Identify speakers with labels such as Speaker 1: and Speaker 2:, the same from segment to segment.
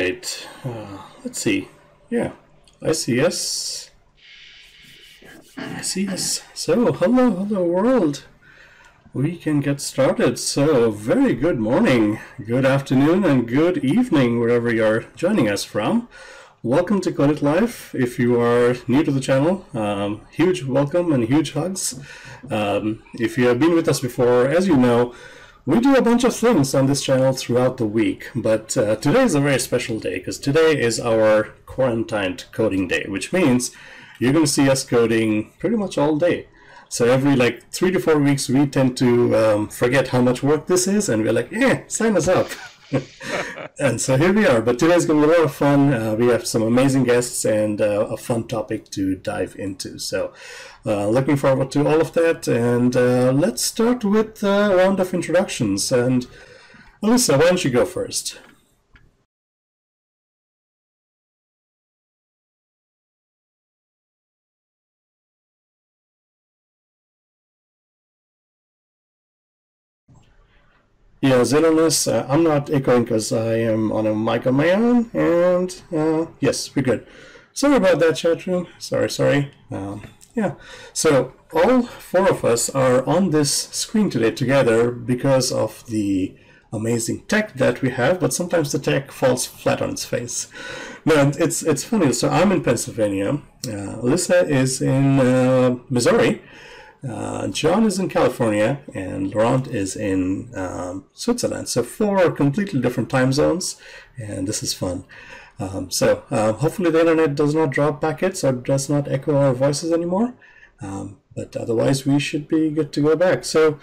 Speaker 1: Right. Uh, let's see. Yeah, I see yes. I see yes. So, hello, hello world. We can get started. So, very good morning, good afternoon, and good evening, wherever you're joining us from. Welcome to Code It Live. If you are new to the channel, um, huge welcome and huge hugs. Um, if you have been with us before, as you know, we do a bunch of things on this channel throughout the week, but uh, today is a very special day because today is our quarantined coding day, which means you're going to see us coding pretty much all day. So every like three to four weeks, we tend to um, forget how much work this is, and we're like, "Yeah, sign us up." And so here we are. But today's going to be a lot of fun. Uh, we have some amazing guests and uh, a fun topic to dive into. So uh, looking forward to all of that. And uh, let's start with a round of introductions. And Alyssa, why don't you go first? Yeah, Xenonus, uh, I'm not echoing because I am on a mic on my own, and uh, yes, we're good. Sorry about that, chat room. Sorry, sorry. Um, yeah, so all four of us are on this screen today together because of the amazing tech that we have, but sometimes the tech falls flat on its face. No, it's it's funny. So I'm in Pennsylvania. Uh, Alyssa is in uh, Missouri. Uh, John is in California and Laurent is in um, Switzerland. So four completely different time zones, and this is fun. Um, so uh, hopefully the internet does not drop packets or does not echo our voices anymore. Um, but otherwise we should be good to go back. So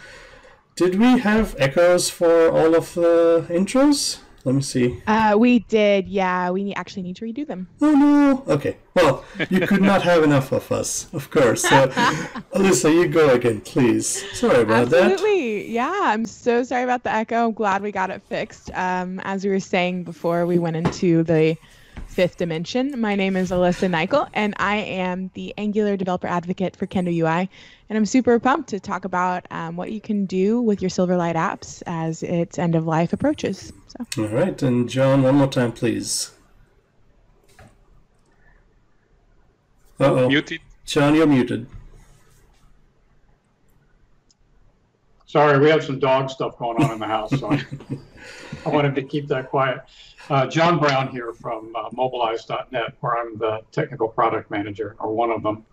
Speaker 1: did we have echoes for all of the intros? Let me see.
Speaker 2: Uh, we did, yeah. We actually need to redo them.
Speaker 1: Oh no. Okay. Well, you could not have enough of us, of course. So, Alyssa, you go again, please. Sorry about
Speaker 2: Absolutely. that. Absolutely. Yeah. I'm so sorry about the echo. I'm glad we got it fixed. Um, as we were saying before we went into the fifth dimension, my name is Alyssa Nichol, and I am the Angular developer advocate for Kendo UI. And I'm super pumped to talk about um, what you can do with your Silverlight apps as its end of life approaches.
Speaker 1: So. All right, and John, one more time, please. Uh-oh. Muted. John, you're muted.
Speaker 3: Sorry, we have some dog stuff going on in the house, so I, I wanted to keep that quiet. Uh, John Browne here from uh, Mobilize.net, where I'm the technical product manager, or one of them.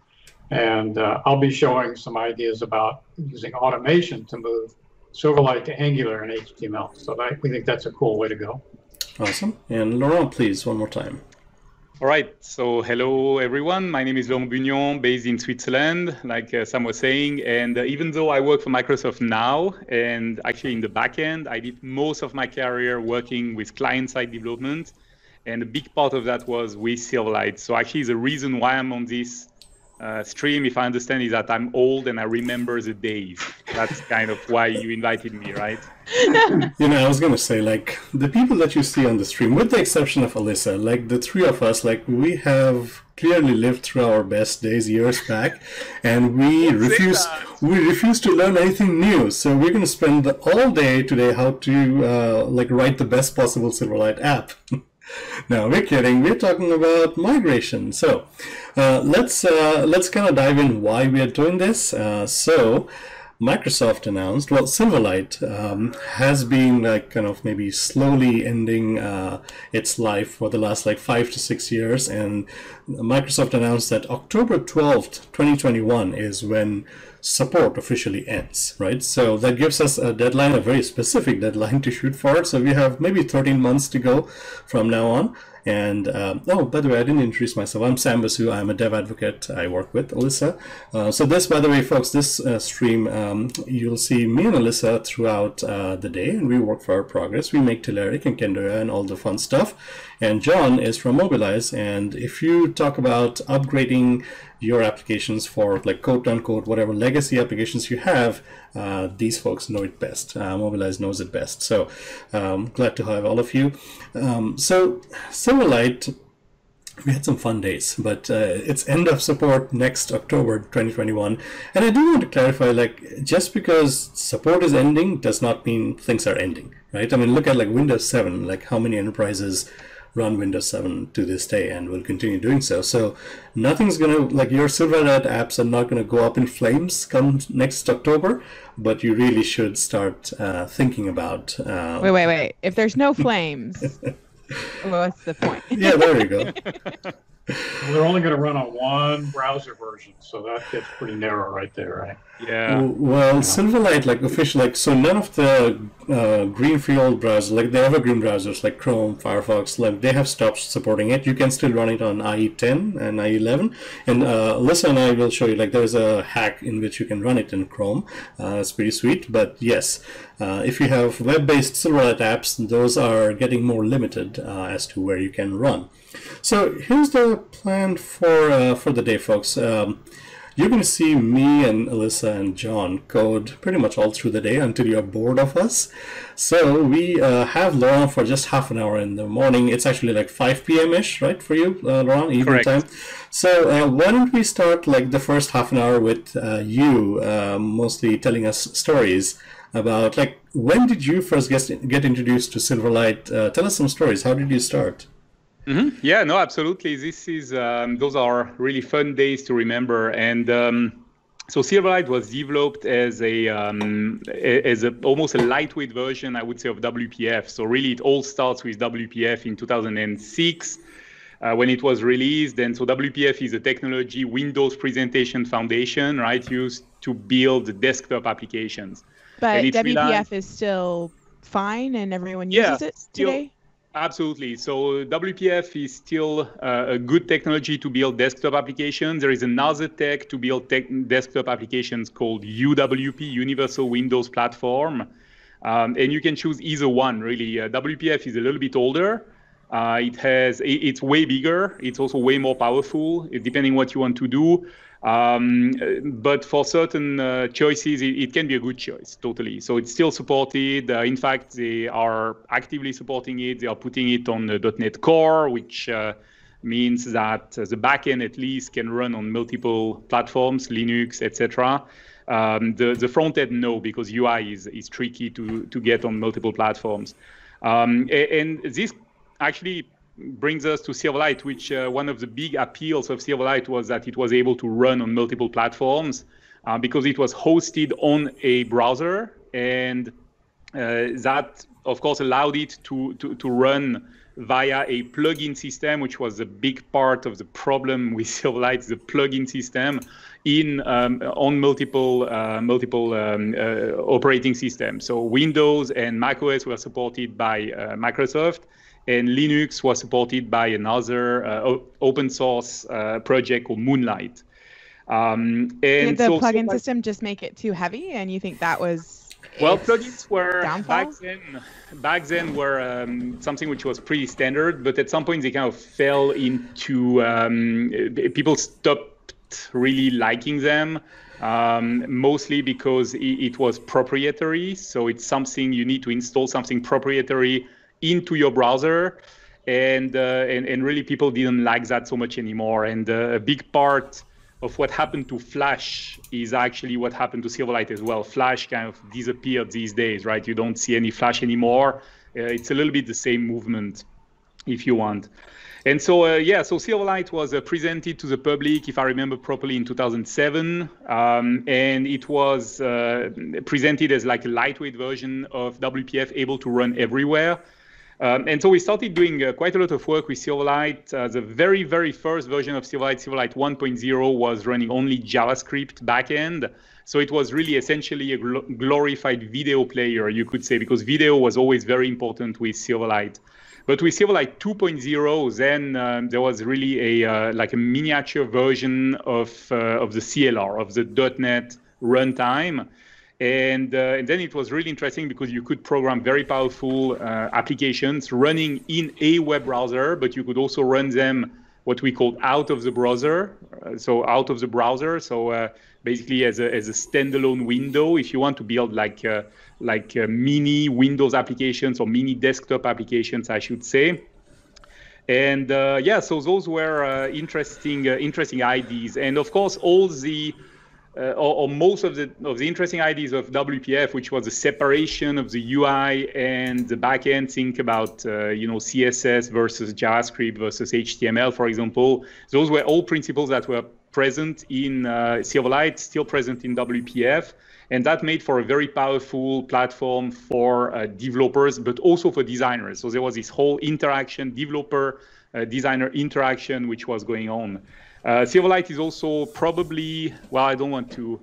Speaker 3: And uh, I'll be showing some ideas about using automation to move Silverlight to Angular and HTML. So that, we think that's a cool way to go.
Speaker 1: Awesome. And Laurent, please, one more time.
Speaker 4: All right. So hello, everyone. My name is Laurent Bugnon, based in Switzerland, like uh, Sam was saying. And uh, even though I work for Microsoft now, and actually in the back end, I did most of my career working with client-side development. And a big part of that was with Silverlight. So actually, the reason why I'm on this uh, stream, if I understand, is that I'm old and I remember the days. That's kind of why you invited me, right?
Speaker 1: you know, I was gonna say, like the people that you see on the stream, with the exception of Alyssa, like the three of us, like we have clearly lived through our best days years back, and we refuse we refuse to learn anything new. So we're gonna spend the all day today how to uh, like write the best possible Silverlight app. no, we're kidding. We're talking about migration. So uh, let's uh, let's kind of dive in why we are doing this. Uh, so Microsoft announced, well, Silverlight um, has been like kind of maybe slowly ending uh, its life for the last like five to six years, and Microsoft announced that October twelfth, twenty twenty one, is when support officially ends, right? So that gives us a deadline, a very specific deadline to shoot for. So we have maybe 13 months to go from now on. And um, oh, by the way, I didn't introduce myself. I'm Sam Basu. I'm a dev advocate. I work with Alyssa. Uh, so this, by the way, folks, this uh, stream, um, you'll see me and Alyssa throughout uh, the day, and we work for our progress. We make Telerik and Kendo and all the fun stuff. And John is from Mobilize. And if you talk about upgrading your applications for like quote unquote whatever legacy applications you have, uh, these folks know it best. Uh, Mobilize knows it best. So um, glad to have all of you. Um, so Silverlight we had some fun days, but uh, it's end of support next October 2021. And I do want to clarify, like, just because support is ending does not mean things are ending, right? I mean, look at like Windows 7, like how many enterprises run Windows 7 to this day and will continue doing so. So nothing's gonna like your Silverlight apps are not gonna go up in flames come next October, but you really should start uh, thinking about. Uh,
Speaker 2: wait, wait, wait! If there's no flames, what's the point?
Speaker 1: yeah, there you go.
Speaker 3: Well, they're only going to run on one browser version, so that gets pretty narrow right there, right?
Speaker 4: Yeah.
Speaker 1: Well, Silverlight, like official, like so, none of the uh, greenfield browsers, like the evergreen browsers, like Chrome, Firefox, like they have stopped supporting it. You can still run it on IE10 and IE11. And uh, Alyssa and I will show you, like there's a hack in which you can run it in Chrome. Uh, it's pretty sweet. But yes, uh, if you have web-based Silverlight apps, those are getting more limited uh, as to where you can run. So here's the plan for uh, for the day, folks. Um, you're going to see me and Alyssa and John code pretty much all through the day until you're bored of us. So we uh, have Laurent for just half an hour in the morning. It's actually like 5 p.m. ish, right, for you, uh, Laurent, evening
Speaker 4: Correct.
Speaker 1: time. So uh, why don't we start like the first half an hour with uh, you, uh, mostly telling us stories about like when did you first get get introduced to Silverlight? Uh, tell us some stories. How did you start?
Speaker 4: Mm-hmm. Yeah, no, absolutely. This is um, those are really fun days to remember, and um, so Silverlight was developed as a um, as a almost a lightweight version, I would say, of WPF. So really, it all starts with WPF in 2006. Uh, when it was released, and so WPF is a technology Windows Presentation Foundation, right, used to build desktop applications.
Speaker 2: But WPF is still fine, and everyone
Speaker 4: Yeah,
Speaker 2: uses it today.
Speaker 4: Absolutely. So WPF is still uh, a good technology to build desktop applications. There is another tech to build desktop applications called UWP, Universal Windows Platform. Um, and you can choose either one, really. Uh, WPF is a little bit older. Uh, it has, it- it's way bigger. It's also way more powerful, depending what you want to do. Um, but for certain uh, choices, it, it can be a good choice, totally. So it's still supported. Uh, in fact, they are actively supporting it. They are putting it on the .NET Core, which uh, means that the backend at least can run on multiple platforms, Linux, etc. Um, the the front end no, because UI is is tricky to to get on multiple platforms. Um, a- and this actually brings us to Silverlight, which uh, one of the big appeals of Silverlight was that it was able to run on multiple platforms uh, because it was hosted on a browser, and uh, that of course allowed it to, to, to run via a plugin system, which was a big part of the problem with Silverlight, the plugin system in um, on multiple uh, multiple um, uh, operating systems. So Windows and macOS were supported by uh, Microsoft, and Linux was supported by another uh, open source uh, project called Moonlight. Um, and
Speaker 2: Did the
Speaker 4: so
Speaker 2: plugin
Speaker 4: Silverlight-
Speaker 2: system just make it too heavy, and you think that was?
Speaker 4: well, plugins were
Speaker 2: downfall?
Speaker 4: back then. Back then were um, something which was pretty standard, but at some point they kind of fell into um, people stopped really liking them. Um, mostly because it, it was proprietary, so it's something you need to install something proprietary into your browser, and uh, and and really people didn't like that so much anymore. And uh, a big part of what happened to Flash is actually what happened to Silverlight as well. Flash kind of disappeared these days, right? You don't see any Flash anymore. Uh, it's a little bit the same movement, if you want. And so, uh, yeah, so Silverlight was uh, presented to the public, if I remember properly, in 2007. Um, and it was uh, presented as like a lightweight version of WPF able to run everywhere. Um, and so we started doing uh, quite a lot of work with Silverlight. Uh, the very, very first version of Silverlight, Silverlight 1.0, was running only JavaScript backend. So it was really essentially a gl- glorified video player, you could say, because video was always very important with Silverlight. But with Silverlight 2.0, then um, there was really a uh, like a miniature version of uh, of the CLR of the .NET runtime, and, uh, and then it was really interesting because you could program very powerful uh, applications running in a web browser, but you could also run them what we call out of the browser, uh, so out of the browser. So uh, basically, as a as a standalone window, if you want to build like uh, like uh, mini Windows applications or mini desktop applications, I should say. And yeah, so those were interesting, interesting ideas. And of course, all the uh, or, or, most of the of the interesting ideas of WPF, which was the separation of the UI and the backend. Think about uh, you know CSS versus JavaScript versus HTML, for example. Those were all principles that were present in uh, Silverlight, still present in WPF. And that made for a very powerful platform for uh, developers, but also for designers. So there was this whole interaction, developer uh, designer interaction, which was going on. Uh, Silverlight is also probably, well, I don't want to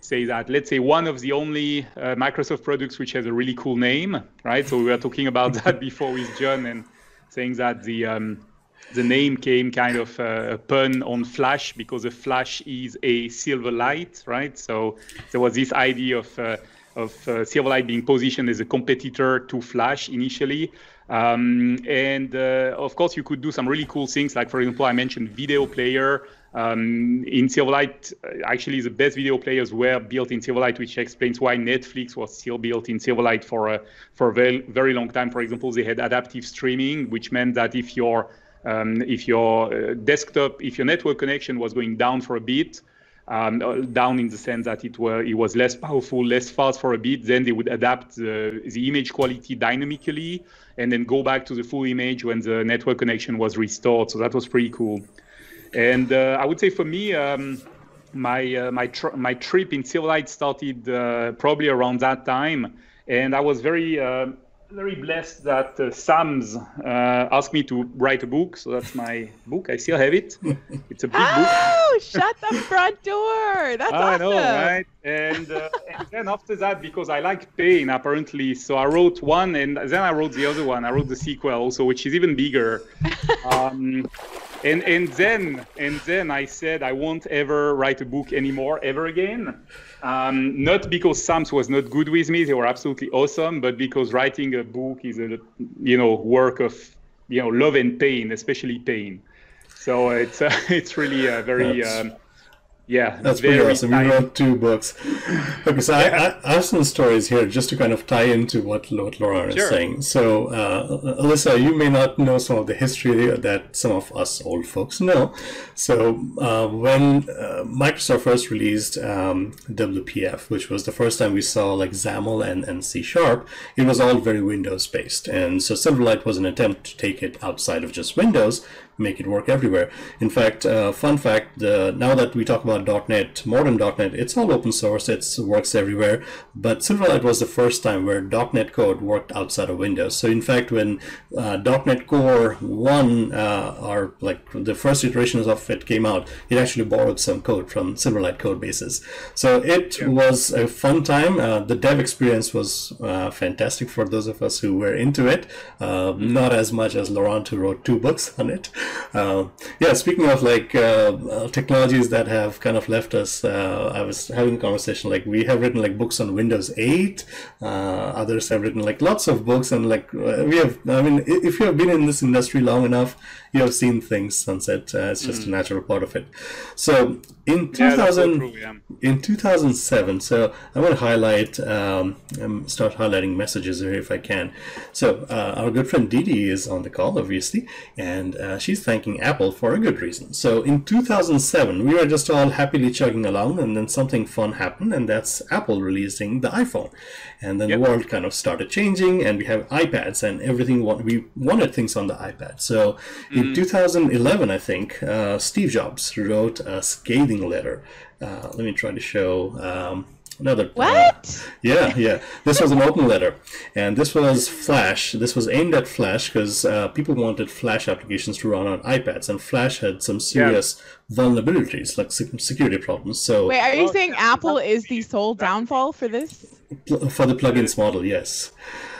Speaker 4: say that. Let's say one of the only uh, Microsoft products which has a really cool name, right? So we were talking about that before with John and saying that the um, the name came kind of uh, a pun on Flash because the Flash is a silver light, right? So there was this idea of uh, of uh, Silverlight being positioned as a competitor to Flash initially. Um, and uh, of course, you could do some really cool things, like for example, I mentioned video player. Um, in Silverlight, uh, actually, the best video players were built in Silverlight, which explains why Netflix was still built in Silverlight for a for a very very long time. For example, they had adaptive streaming, which meant that if your um, if your uh, desktop, if your network connection was going down for a bit, um, uh, down in the sense that it were it was less powerful, less fast for a bit, then they would adapt the, the image quality dynamically and then go back to the full image when the network connection was restored. So that was pretty cool. And uh, I would say for me, um, my uh, my tr- my trip in Silverlight started uh, probably around that time, and I was very uh, very blessed that uh, Sams uh, asked me to write a book. So that's my book. I still have it. It's a big
Speaker 2: oh,
Speaker 4: book.
Speaker 2: Oh, shut the front door. That's
Speaker 4: I
Speaker 2: awesome.
Speaker 4: know, right? And, uh, and then after that, because I like pain, apparently, so I wrote one, and then I wrote the other one. I wrote the sequel also, which is even bigger. Um, and and then and then I said I won't ever write a book anymore ever again. Um, not because Sams was not good with me; they were absolutely awesome, but because writing a book is a you know work of you know love and pain, especially pain. So it's uh, it's really a very um, yeah,
Speaker 1: that's pretty awesome. You wrote two books. Okay, so yeah. I, I, have some stories here just to kind of tie into what, what sure. is saying. So, uh, Alyssa, you may not know some of the history that some of us old folks know. So, uh, when uh, Microsoft first released um, WPF, which was the first time we saw like XAML and, and C Sharp, it was all very Windows based. And so Silverlight was an attempt to take it outside of just Windows, make it work everywhere. In fact, uh, fun fact, now that we talk about .NET, modern .NET, it's all open source, it works everywhere, but Silverlight was the first time where .NET code worked outside of Windows. So in fact, when uh, .NET Core 1, uh, or like the first iterations of it came out, it actually borrowed some code from Silverlight code bases. So it yeah. was a fun time. Uh, the dev experience was uh, fantastic for those of us who were into it. Uh, not as much as Laurent, who wrote two books on it. Uh, yeah, speaking of like uh, uh, technologies that have kind of left us, uh, I was having a conversation like we have written like books on Windows 8. Uh, others have written like lots of books, and like we have. I mean, if you have been in this industry long enough, you have seen things sunset. Uh, it's just mm. a natural part of it. So in 2000, so true, yeah. in 2007, so I want to highlight, um, um, start highlighting messages here if I can. So uh, our good friend Didi is on the call, obviously, and uh, she's thanking Apple for a good reason. So in 2007, we were just all happily chugging along, and then something fun happened, and that's Apple releasing the iPhone. And then yep. the world kind of started changing, and we have iPads, and everything. We wanted things on the iPad. So mm in 2011, I think, uh, Steve Jobs wrote a scathing letter. Uh, let me try to show. Um, another
Speaker 2: what?
Speaker 1: uh, yeah yeah. This was an open letter and this was flash. This was aimed at flash because uh, people wanted flash applications to run on ipads and flash had some serious yeah. vulnerabilities like security problems so
Speaker 2: wait are you saying apple is the sole downfall for this?
Speaker 1: For the plugins model yes.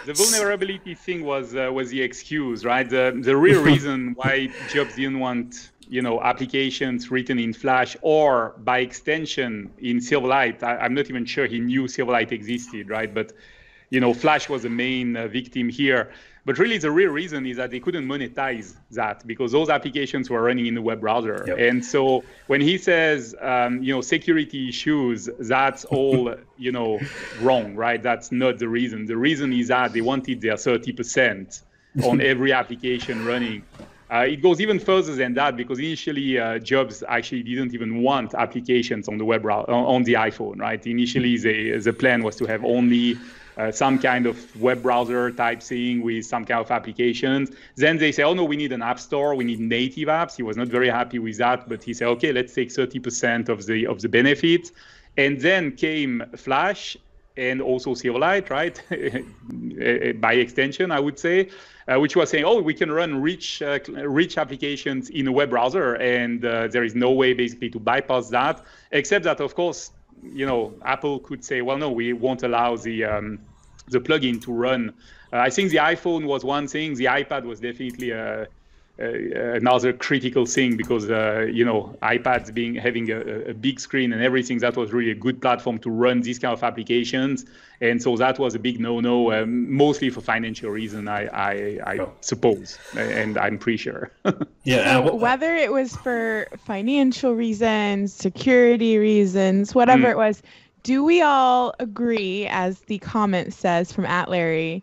Speaker 4: The vulnerability thing was uh, was the excuse, right? The the real reason why Jobs didn't want you know applications written in Flash or by extension in Silverlight. I, am not even sure he knew Silverlight existed, right? But you know, Flash was the main uh, victim here. But really, the real reason is that they couldn't monetize that because those applications were running in the web browser. Yep. And so when he says, um, you know, security issues, that's all, you know, wrong, right? That's not the reason. The reason is that they wanted their 30% on every application running. Uh, it goes even further than that because initially uh, Jobs actually didn't even want applications on the web on the iPhone, right? Initially, the the plan was to have only uh, some kind of web browser type thing with some kind of applications. Then they say, oh no, we need an app store, we need native apps. He was not very happy with that, but he said, okay, let's take 30% of the of the benefits. And then came Flash and also Silverlight, right? By extension, I would say, uh, which was saying, oh, we can run rich, uh, rich applications in a web browser, and uh, there is no way basically to bypass that, except that, of course, you know, Apple could say, well, no, we won't allow the um, the plugin to run. Uh, I think the iPhone was one thing. The iPad was definitely a, another critical thing because uh, you know iPads being having a, a, big screen and everything that was really a good platform to run these kind of applications. And so that was a big no-no, um, mostly for financial reason, I I, I oh. suppose, and I'm pretty sure.
Speaker 2: yeah. So whether it was for financial reasons, security reasons, whatever mm. it was, do we all agree, as the comment says from at Larry,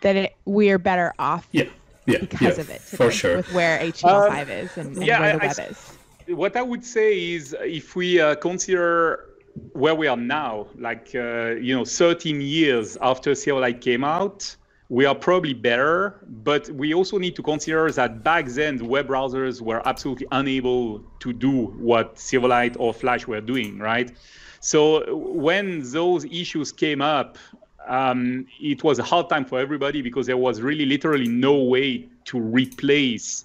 Speaker 2: that it, we are better off?
Speaker 1: Yeah. Yeah,
Speaker 2: because
Speaker 1: yeah,
Speaker 2: of it,
Speaker 1: for sure.
Speaker 2: With where HTML5 um, is and, and yeah, where the I, web I, is.
Speaker 4: What I would say is, if we uh, consider where we are now, like uh, you know, 13 years after Silverlight came out, we are probably better. But we also need to consider that back then the web browsers were absolutely unable to do what Silverlight or Flash were doing, right? So when those issues came up, um, it was a hard time for everybody because there was really literally no way to replace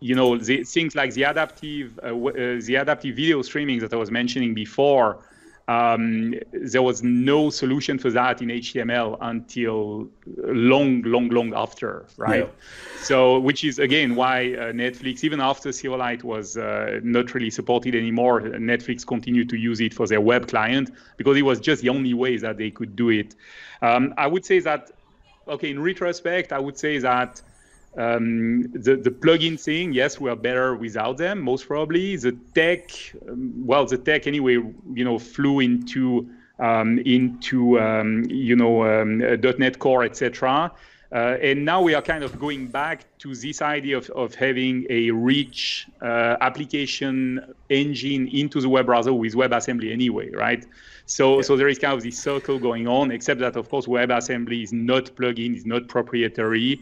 Speaker 4: you know the, things like the adaptive uh, uh, the adaptive video streaming that I was mentioning before um, there was no solution for that in HTML until long, long, long after, right? Yeah. So, which is again why uh, Netflix, even after Silverlight was uh, not really supported anymore, Netflix continued to use it for their web client because it was just the only way that they could do it. Um, I would say that, okay, in retrospect, I would say that um, the, the plugin thing, yes, we are better without them, most probably. The tech, um, well, the tech anyway, you know, flew into um, into um, you know um, .NET Core, etc. Uh, and now we are kind of going back to this idea of, of having a rich uh, application engine into the web browser with WebAssembly anyway, right? So, yeah. so there is kind of this circle going on, except that of course WebAssembly is not plugin, is not proprietary.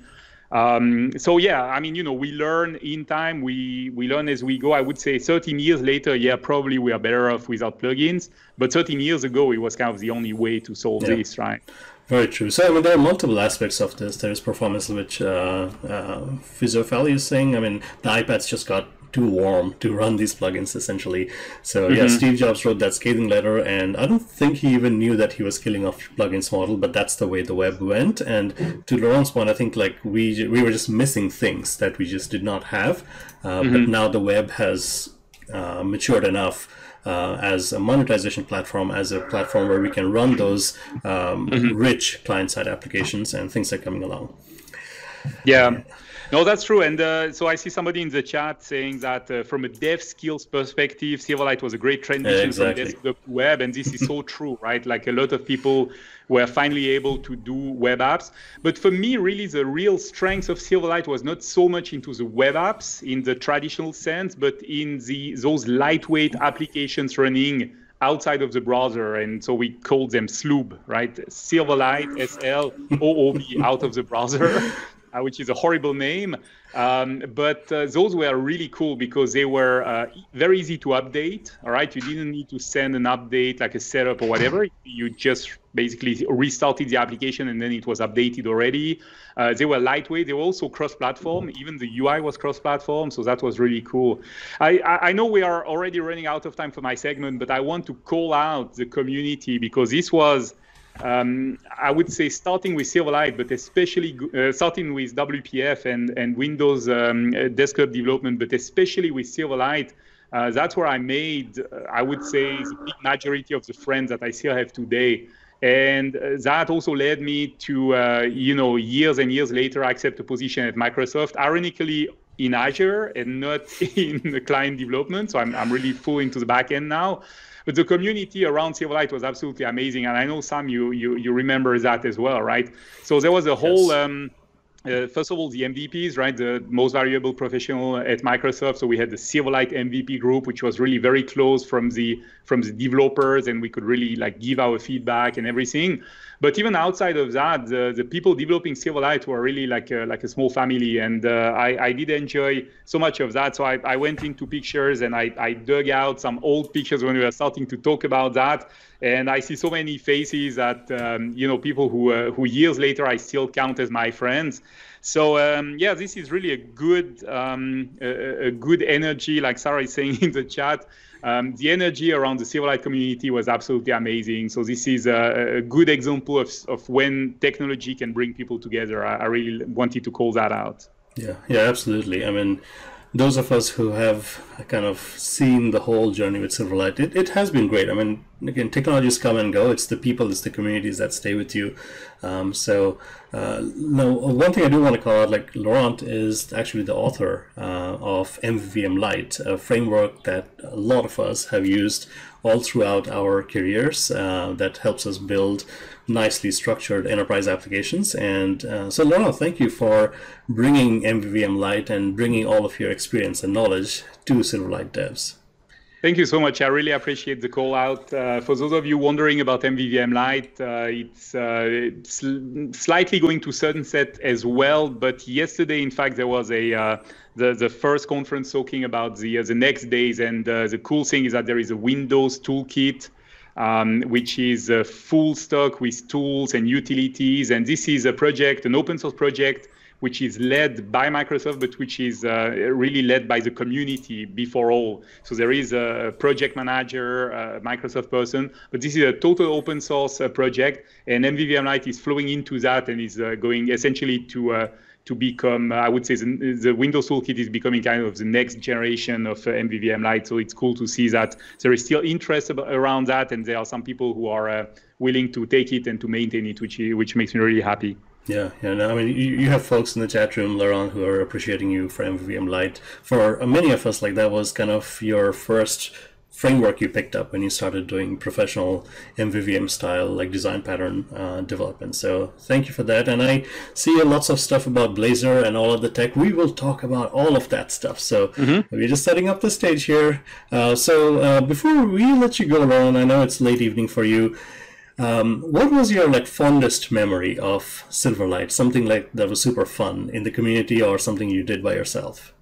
Speaker 4: Um, so yeah, I mean, you know, we learn in time. We we learn as we go. I would say 13 years later, yeah, probably we are better off without plugins. But 13 years ago, it was kind of the only way to solve yeah. this, right?
Speaker 1: Very true. So I mean, there are multiple aspects of this. There's performance, which uh, uh, Physiofali is saying. I mean, the iPads just got too warm to run these plugins essentially. So mm-hmm. yeah, Steve Jobs wrote that scathing letter, and I don't think he even knew that he was killing off plugins model, but that's the way the web went. And to Laurent's point, I think like we we were just missing things that we just did not have, uh, mm-hmm. but now the web has uh, matured enough. Uh, as a monetization platform, as a platform where we can run those um, mm-hmm. rich client-side applications, and things are coming along.
Speaker 4: Yeah, no, that's true. And uh, so I see somebody in the chat saying that uh, from a dev skills perspective, Silverlight was a great transition exactly. from desktop to web. And this is so true, right? Like a lot of people were finally able to do web apps. But for me, really, the real strength of Silverlight was not so much into the web apps in the traditional sense, but in the those lightweight applications running outside of the browser. And so we called them SLOOB, right? Silverlight, S L O O B, out of the browser. uh, which is a horrible name. Um, but uh, those were really cool because they were uh, very easy to update. All right, you didn't need to send an update like a setup or whatever. You just basically restarted the application and then it was updated already. Uh, they were lightweight. They were also cross-platform. Even the UI was cross-platform, so that was really cool. I, I know we are already running out of time for my segment, but I want to call out the community because this was um, I would say starting with Silverlight, but especially uh, starting with WPF and, and Windows um, desktop development, but especially with Silverlight, uh, that's where I made, uh, I would say, the big majority of the friends that I still have today. And uh, that also led me to, uh, you know, years and years later, accept a position at Microsoft. Ironically, in Azure and not in the client development. So I'm, I'm really full into the back end now. But the community around Silverlight was absolutely amazing, and I know Sam, you you you remember that as well, right? So there was a whole. Yes. Um, uh, first of all, the MVPs, right? The most valuable professional at Microsoft. So we had the Silverlight MVP group, which was really very close from the from the developers, and we could really like give our feedback and everything. But even outside of that, the, the people developing Silverlight were really like a, like a small family, and uh, I, I did enjoy so much of that. So I, I went into pictures and I, I dug out some old pictures when we were starting to talk about that, and I see so many faces that um, you know people who uh, who years later I still count as my friends. So um, yeah, this is really a good um, a, a, good energy, like Sarah is saying in the chat. Um, the energy around the Silverlight community was absolutely amazing. So this is a, a good example of, of when technology can bring people together. I, I really wanted to call that out.
Speaker 1: Yeah, yeah, absolutely. I mean, those of us who have kind of seen the whole journey with Silverlight, it, it has been great. I mean, again, technologies come and go. It's the people, it's the communities that stay with you. Um, so, uh, no, one thing I do want to call out, like Laurent is actually the author uh, of MVVM Light, a framework that a lot of us have used all throughout our careers uh, that helps us build nicely structured enterprise applications. And uh, so, Laurent, thank you for bringing MVVM Light and bringing all of your experience and knowledge to Silverlight devs.
Speaker 4: Thank you so much. I really appreciate the call out. Uh, for those of you wondering about MVVM Light, uh, it's, uh, it's, slightly going to sunset as well. But yesterday, in fact, there was a uh, the the first conference talking about the uh, the next days, and uh, the cool thing is that there is a Windows toolkit. Um, which is full stock with tools and utilities. And this is a project, an open source project which is led by Microsoft, but which is uh, really led by the community before all. So there is a project manager, a Microsoft person, but this is a total open source uh, project, and MVVM Light is flowing into that and is uh, going essentially to uh, to become, uh, I would say, the, the, Windows Toolkit is becoming kind of the next generation of uh, MVVM Light. So it's cool to see that there is still interest around that, and there are some people who are uh, willing to take it and to maintain it, which which makes me really happy.
Speaker 1: Yeah, yeah. No, I mean, you, you have folks in the chat room, Laurent, who are appreciating you for MVVM Light. For many of us, like that was kind of your first framework you picked up when you started doing professional MVVM style like design pattern uh, development. So thank you for that. And I see lots of stuff about Blazor and all of the tech. We will talk about all of that stuff. So mm-hmm. we're just setting up the stage here. Uh, so uh, before we let you go, Laurent, I know it's late evening for you. Um, what was your like fondest memory of Silverlight? Something like that was super fun in the community, or something you did by yourself?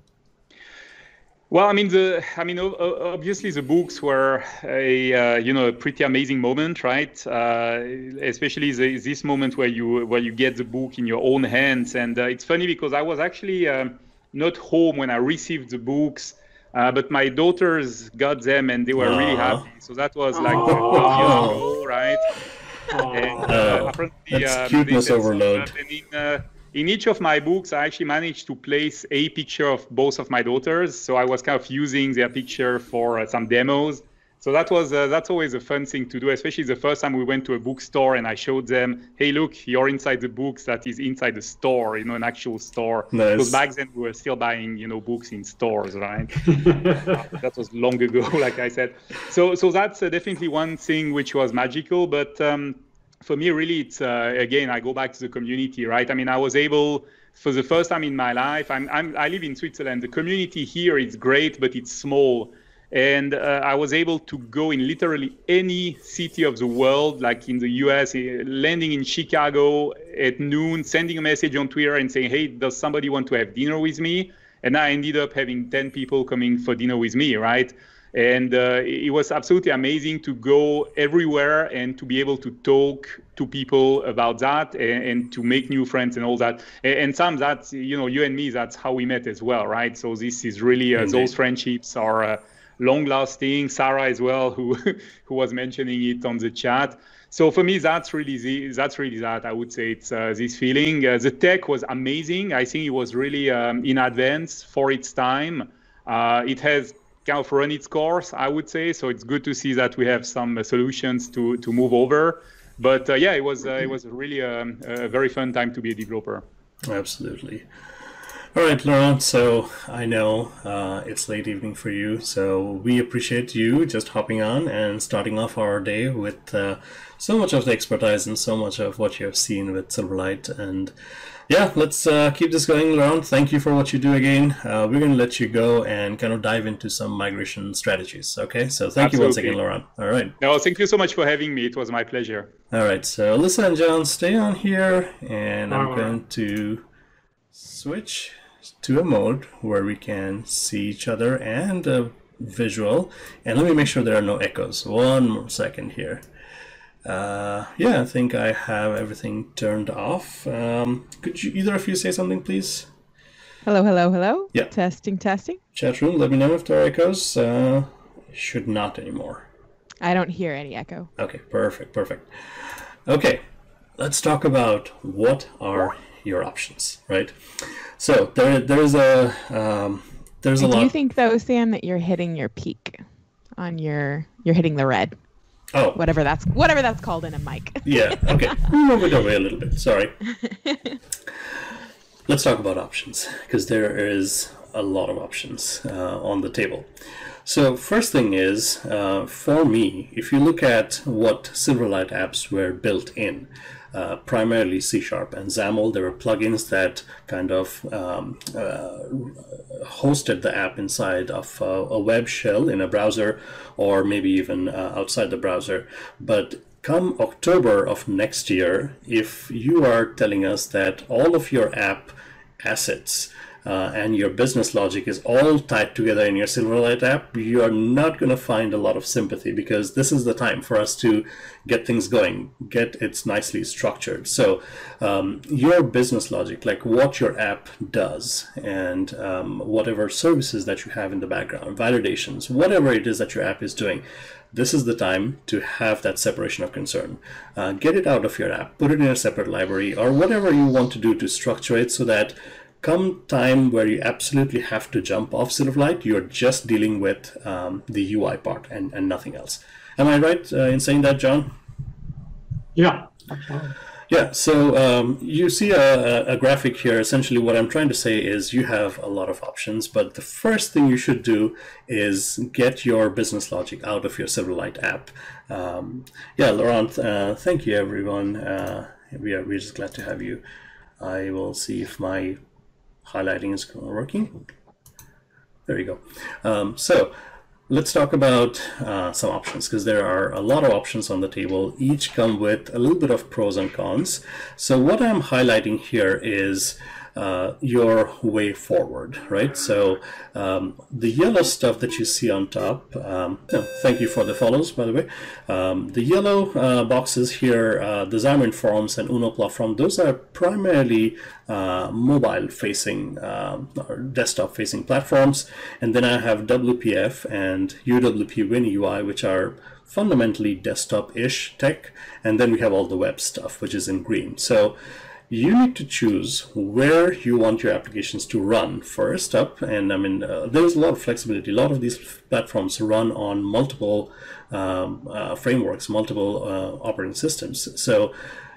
Speaker 4: Well, I mean, the I mean, obviously the books were a uh, you know a pretty amazing moment, right? Uh, especially the, this moment where you where you get the book in your own hands, and uh, it's funny because I was actually um, not home when I received the books. Uh, but my daughters got them and they were Aww. really happy. So that was like Aww. 12 years ago, right?
Speaker 1: And, uh, apparently, That's um, cuteness overload.
Speaker 4: In, uh, in, each of my books, I actually managed to place a picture of both of my daughters. So I was kind of using their picture for uh, some demos so that was uh, that's always a fun thing to do, especially the first time we went to a bookstore and I showed them, hey, look, you're inside the books that is inside the store, you know, an actual store. Nice. Because back then we were still buying, you know, books in stores, right? that was long ago, like I said. So so that's uh, definitely one thing which was magical, but. Um, for me, really, it's uh, again, I go back to the community, right? I mean, I was able for the first time in my life. I'm, I'm I live in Switzerland. The community here is great, but it's small and uh, I was able to go in literally any city of the world, like in the US, uh, landing in Chicago at noon, sending a message on Twitter and saying, "Hey, does somebody want to have dinner with me?" And I ended up having 10 people coming for dinner with me, right? And uh, it was absolutely amazing to go everywhere and to be able to talk to people about that and, and to make new friends and all that. And, and some that's, you know, you and me, that's how we met as well, right? So this is really, uh, those friendships are uh, long lasting. Sarah as well, who who was mentioning it on the chat. So for me, that's really the, that's really that. I would say it's uh, this feeling. Uh, the tech was amazing. I think it was really um, in advance for its time. Uh, it has kind of run its course, I would say. So it's good to see that we have some uh, solutions to to move over. But uh, yeah, it was uh, it was really um, a very fun time to be a developer.
Speaker 1: Absolutely. All right, Laurent. So I know uh, it's late evening for you, so we appreciate you just hopping on and starting off our day with uh, so much of the expertise and so much of what you have seen with Silverlight. And yeah, let's uh, keep this going, Laurent. Thank you for what you do again. Uh, we're going to let you go and kind of dive into some migration strategies. Okay, so thank Absolutely. you once again, Laurent. All right.
Speaker 4: No, thank you so much for having me. It was my pleasure.
Speaker 1: All right, so Alyssa and John, stay on here, and I'm going to switch to a mode where we can see each other and a visual. And let me make sure there are no echoes. One more second here. Uh, yeah, I think I have everything turned off. Um, could you either of you say something, please?
Speaker 2: Hello, hello, hello.
Speaker 1: Yeah.
Speaker 2: Testing, testing.
Speaker 1: Chat room, let me know if there are echoes. Uh, should not anymore.
Speaker 2: I don't hear any echo.
Speaker 1: Okay, perfect, perfect. Okay, let's talk about what are your options, right? So there, there's a um, there's a
Speaker 2: do
Speaker 1: lot.
Speaker 2: Do you think though, Sam, that you're hitting your peak on your you're hitting the red?
Speaker 1: Oh,
Speaker 2: whatever that's whatever that's called in a mic.
Speaker 1: yeah. Okay. Move it away a little bit. Sorry. Let's talk about options because there is a lot of options uh, on the table. So first thing is, uh, for me, if you look at what Silverlight apps were built in, uh, primarily C Sharp and XAML. There were plugins that kind of um, uh, hosted the app inside of uh, a web shell in a browser or maybe even outside the browser. But come October of next year, if you are telling us that all of your app assets uh, and your business logic is all tied together in your Silverlight app, you are not going to find a lot of sympathy because this is the time for us to get things going, get it nicely structured. So, um, your business logic, like what your app does, and um, whatever services that you have in the background, validations, whatever it is that your app is doing, this is the time to have that separation of concern. Uh, get it out of your app, put it in a separate library, or whatever you want to do to structure it so that come time where you absolutely have to jump off Silverlight, you're just dealing with um, the UI part and, and nothing else. Am I right uh, in saying that, John?
Speaker 3: Yeah.
Speaker 1: Yeah, so um, you see a, a, graphic here. Essentially, what I'm trying to say is you have a lot of options, but the first thing you should do is get your business logic out of your Silverlight app. Um, yeah, Laurent, uh, thank you, everyone. Uh, we are we're just glad to have you. I will see if my highlighting is working. There you go. Um, so let's talk about uh, some options because there are a lot of options on the table. Each come with a little bit of pros and cons. So what I'm highlighting here is uh, your way forward, right? So um, the yellow stuff that you see on top, um, oh, thank you for the follows, by the way. Um, the yellow uh, boxes here, uh, the Xamarin Forms and Uno Platform, those are primarily uh, mobile-facing um, or desktop-facing platforms. And then I have WPF and UWP WinUI, which are fundamentally desktop-ish tech. And then we have all the web stuff, which is in green. So you need to choose where you want your applications to run first up. And I mean, uh, there's a lot of flexibility. A lot of these platforms run on multiple um, uh, frameworks, multiple uh, operating systems. So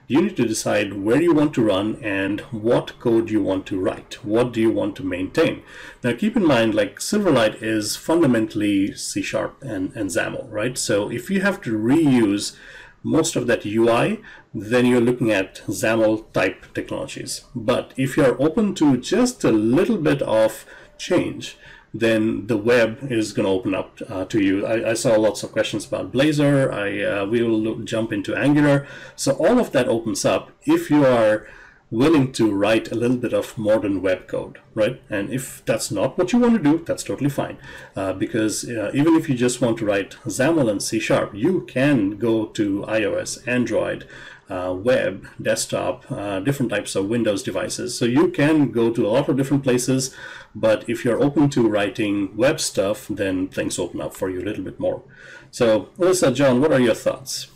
Speaker 1: you need to decide where you want to run and what code you want to write. What do you want to maintain? Now, keep in mind, like Silverlight is fundamentally C Sharp and, and XAML, right? So if you have to reuse most of that UI, then you're looking at XAML type technologies. But if you're open to just a little bit of change, then the web is going to open up uh, to you. I, I, saw lots of questions about Blazor. I uh, we will look, jump into Angular. So all of that opens up if you are willing to write a little bit of modern web code, right? And if that's not what you want to do, that's totally fine. Uh, because uh, even if you just want to write XAML and C Sharp, you can go to iOS, Android, uh, web, desktop, uh, different types of Windows devices. So you can go to a lot of different places, but if you're open to writing web stuff, then things open up for you a little bit more. So, Alyssa, John, what are your thoughts?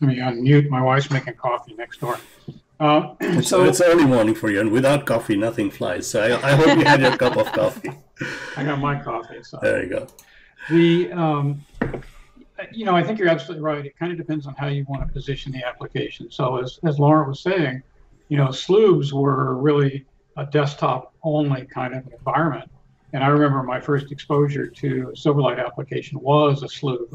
Speaker 3: Let me unmute. My wife's making coffee next door. Uh,
Speaker 1: so it's early morning for you, and without coffee, nothing flies. So I, I hope you had your cup of coffee.
Speaker 3: I got my coffee. So.
Speaker 1: There you go.
Speaker 3: The um, you know, I think you're absolutely right. It kind of depends on how you want to position the application. So as as Laurent was saying, you know, SLOOBs were really a desktop only kind of environment. And I remember my first exposure to Silverlight application was a SLOOB.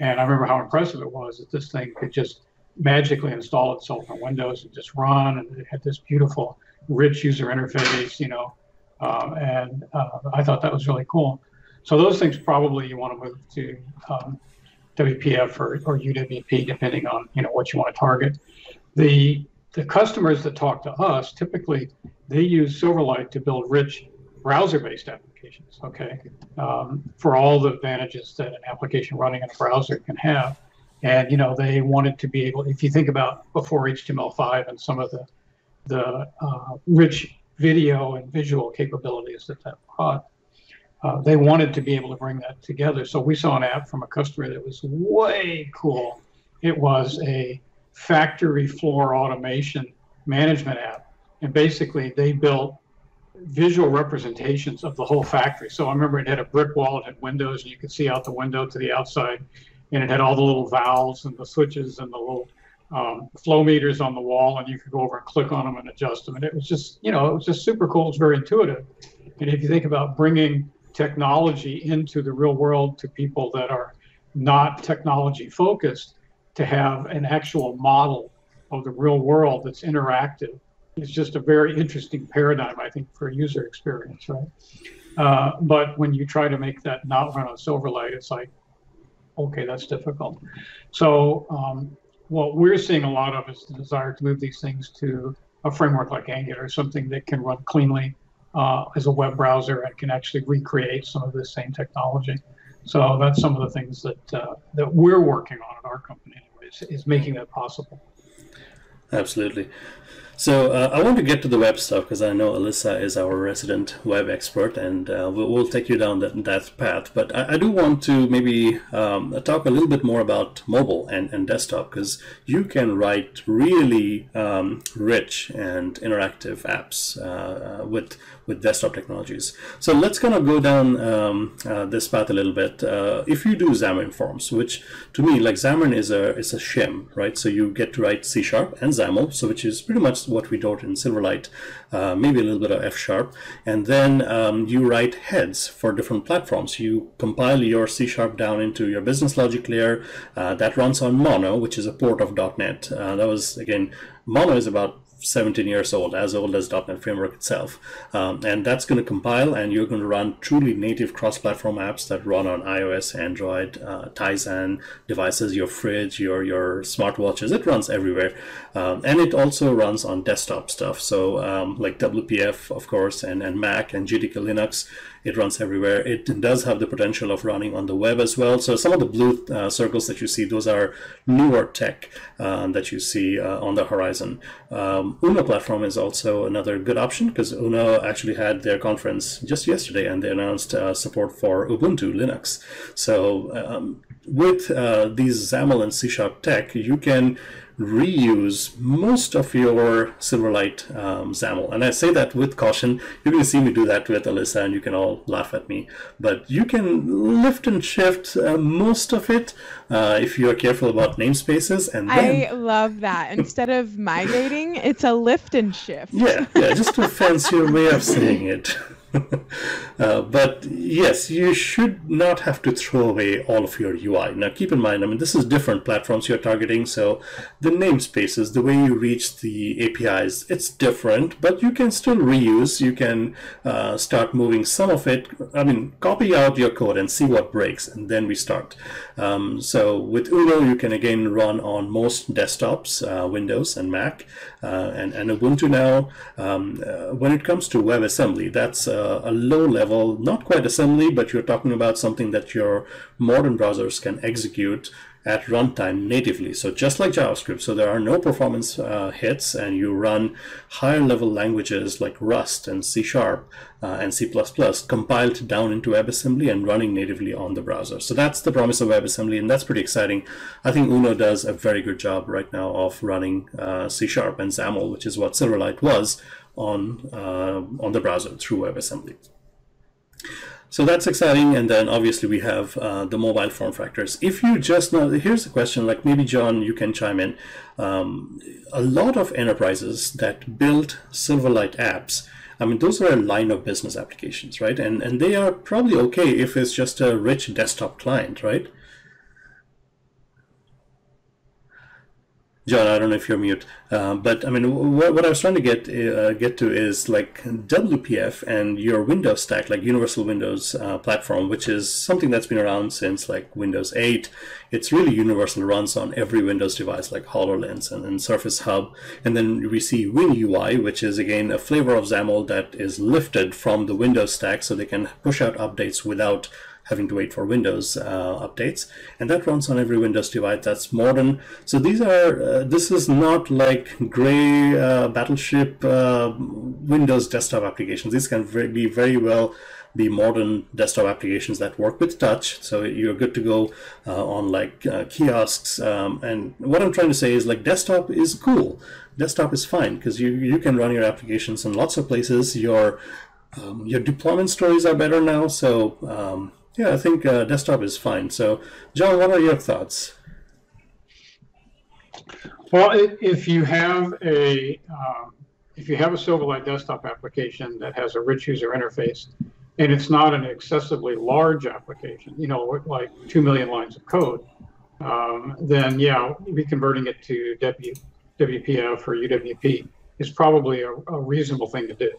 Speaker 3: And I remember how impressive it was that this thing could just magically install itself on Windows and just run. And it had this beautiful, rich user interface, you know. Um, and uh, I thought that was really cool. So those things probably you want to move to um, WPF or, or UWP, depending on you know what you want to target. The the customers that talk to us typically they use Silverlight to build rich browser-based applications. Okay, um, for all the advantages that an application running in a browser can have, and you know they wanted to be able. If you think about before HTML5 and some of the the uh, rich video and visual capabilities that that brought, uh, they wanted to be able to bring that together. So we saw an app from a customer that was way cool. It was a factory floor automation management app. And basically, they built visual representations of the whole factory. So I remember it had a brick wall, it had windows, and you could see out the window to the outside. And it had all the little valves and the switches and the little um, flow meters on the wall, and you could go over and click on them and adjust them. And it was just, you know, it was just super cool. It's very intuitive. And if you think about bringing technology into the real world to people that are not technology focused to have an actual model of the real world that's interactive is just a very interesting paradigm, I think, for user experience, right? Uh, but when you try to make that not run on Silverlight, it's like, okay, that's difficult. So um, what we're seeing a lot of is the desire to move these things to a framework like Angular, something that can run cleanly uh, as a web browser and can actually recreate some of the same technology. So that's some of the things that uh, that we're working on at our company, anyways, is making that possible.
Speaker 1: Absolutely. So uh, I want to get to the web stuff because I know Alyssa is our resident web expert, and uh, we'll, we'll, take you down that, that path. But I, I do want to maybe um, talk a little bit more about mobile and, and desktop because you can write really um, rich and interactive apps uh, with with desktop technologies. So let's kind of go down um, uh, this path a little bit. Uh, if you do Xamarin Forms, which to me, like Xamarin is a is a shim, right? So you get to write C sharp and XAML, so which is pretty much what we wrote in Silverlight, uh, maybe a little bit of F sharp, and then um, you write heads for different platforms. You compile your C sharp down into your business logic layer uh, that runs on Mono, which is a port of .NET. Uh, that was again Mono is about 17 years old, as old as .NET Framework itself. Um, and that's going to compile, and you're going to run truly native cross-platform apps that run on iOS, Android, uh, Tizen devices, your fridge, your your smartwatches. It runs everywhere, um, and it also runs on desktop stuff. So um, like WPF, of course, and and Mac and GTK Linux. It runs everywhere. It does have the potential of running on the web as well. So some of the blue uh, circles that you see, those are newer tech uh, that you see uh, on the horizon. Um, Uno platform is also another good option because Uno actually had their conference just yesterday and they announced uh, support for Ubuntu Linux. So um, with uh, these XAML and C Sharp tech, you can reuse most of your Silverlight um, XAML. And I say that with caution. You're going to see me do that with Alyssa and you can all laugh at me. But you can lift and shift uh, most of it uh, if you're careful about namespaces. And then...
Speaker 2: I love that. Instead of migrating, it's a lift and shift.
Speaker 1: Yeah, yeah, just a fancier way of saying it. uh, but yes, you should not have to throw away all of your UI. Now, keep in mind, I mean, this is different platforms you're targeting, so the namespaces, the way you reach the APIs, it's different, but you can still reuse. You can uh, start moving some of it. I mean, copy out your code and see what breaks, and then restart. Um, so with Uno, you can again run on most desktops, uh, Windows and Mac, uh, and, and Ubuntu now. Um, uh, when it comes to WebAssembly, that's uh, a low level, not quite assembly, but you're talking about something that your modern browsers can execute at runtime natively. So just like JavaScript, so there are no performance uh, hits and you run higher level languages like Rust and C Sharp uh, and C++ compiled down into WebAssembly and running natively on the browser. So that's the promise of WebAssembly and that's pretty exciting. I think Uno does a very good job right now of running uh, C Sharp and XAML, which is what Silverlight was on, uh, on the browser through WebAssembly. so that's exciting. And then obviously we have uh, the mobile form factors. If you just know, here's a question, like maybe John, you can chime in. Um, a lot of enterprises that build Silverlight apps, I mean, those are line of business applications, right? And and they are probably okay if it's just a rich desktop client, right? John, I don't know if you're mute, uh, but I mean, what, what, I was trying to get uh, get to is like WPF and your Windows stack, like Universal Windows uh, platform, which is something that's been around since like Windows 8. It's really universal, runs on every Windows device like HoloLens and, and Surface Hub. And then we see WinUI, which is again a flavor of XAML that is lifted from the Windows stack, so they can push out updates without having to wait for Windows uh, updates, and that runs on every Windows device. That's modern. So these are uh, this is not like gray uh, Battleship uh, Windows desktop applications. These can be very well be modern desktop applications that work with touch. So you're good to go uh, on like uh, kiosks. Um, and what I'm trying to say is like desktop is cool. Desktop is fine because you you can run your applications in lots of places. Your um, your deployment stories are better now, so um, yeah, I think uh, desktop is fine. So, John, what are your thoughts?
Speaker 3: Well, if you have a um, if you have a Silverlight desktop application that has a rich user interface, and it's not an excessively large application, you know, like two million lines of code, um, then yeah, reconverting it to w, WPF or UWP is probably a, a reasonable thing to do.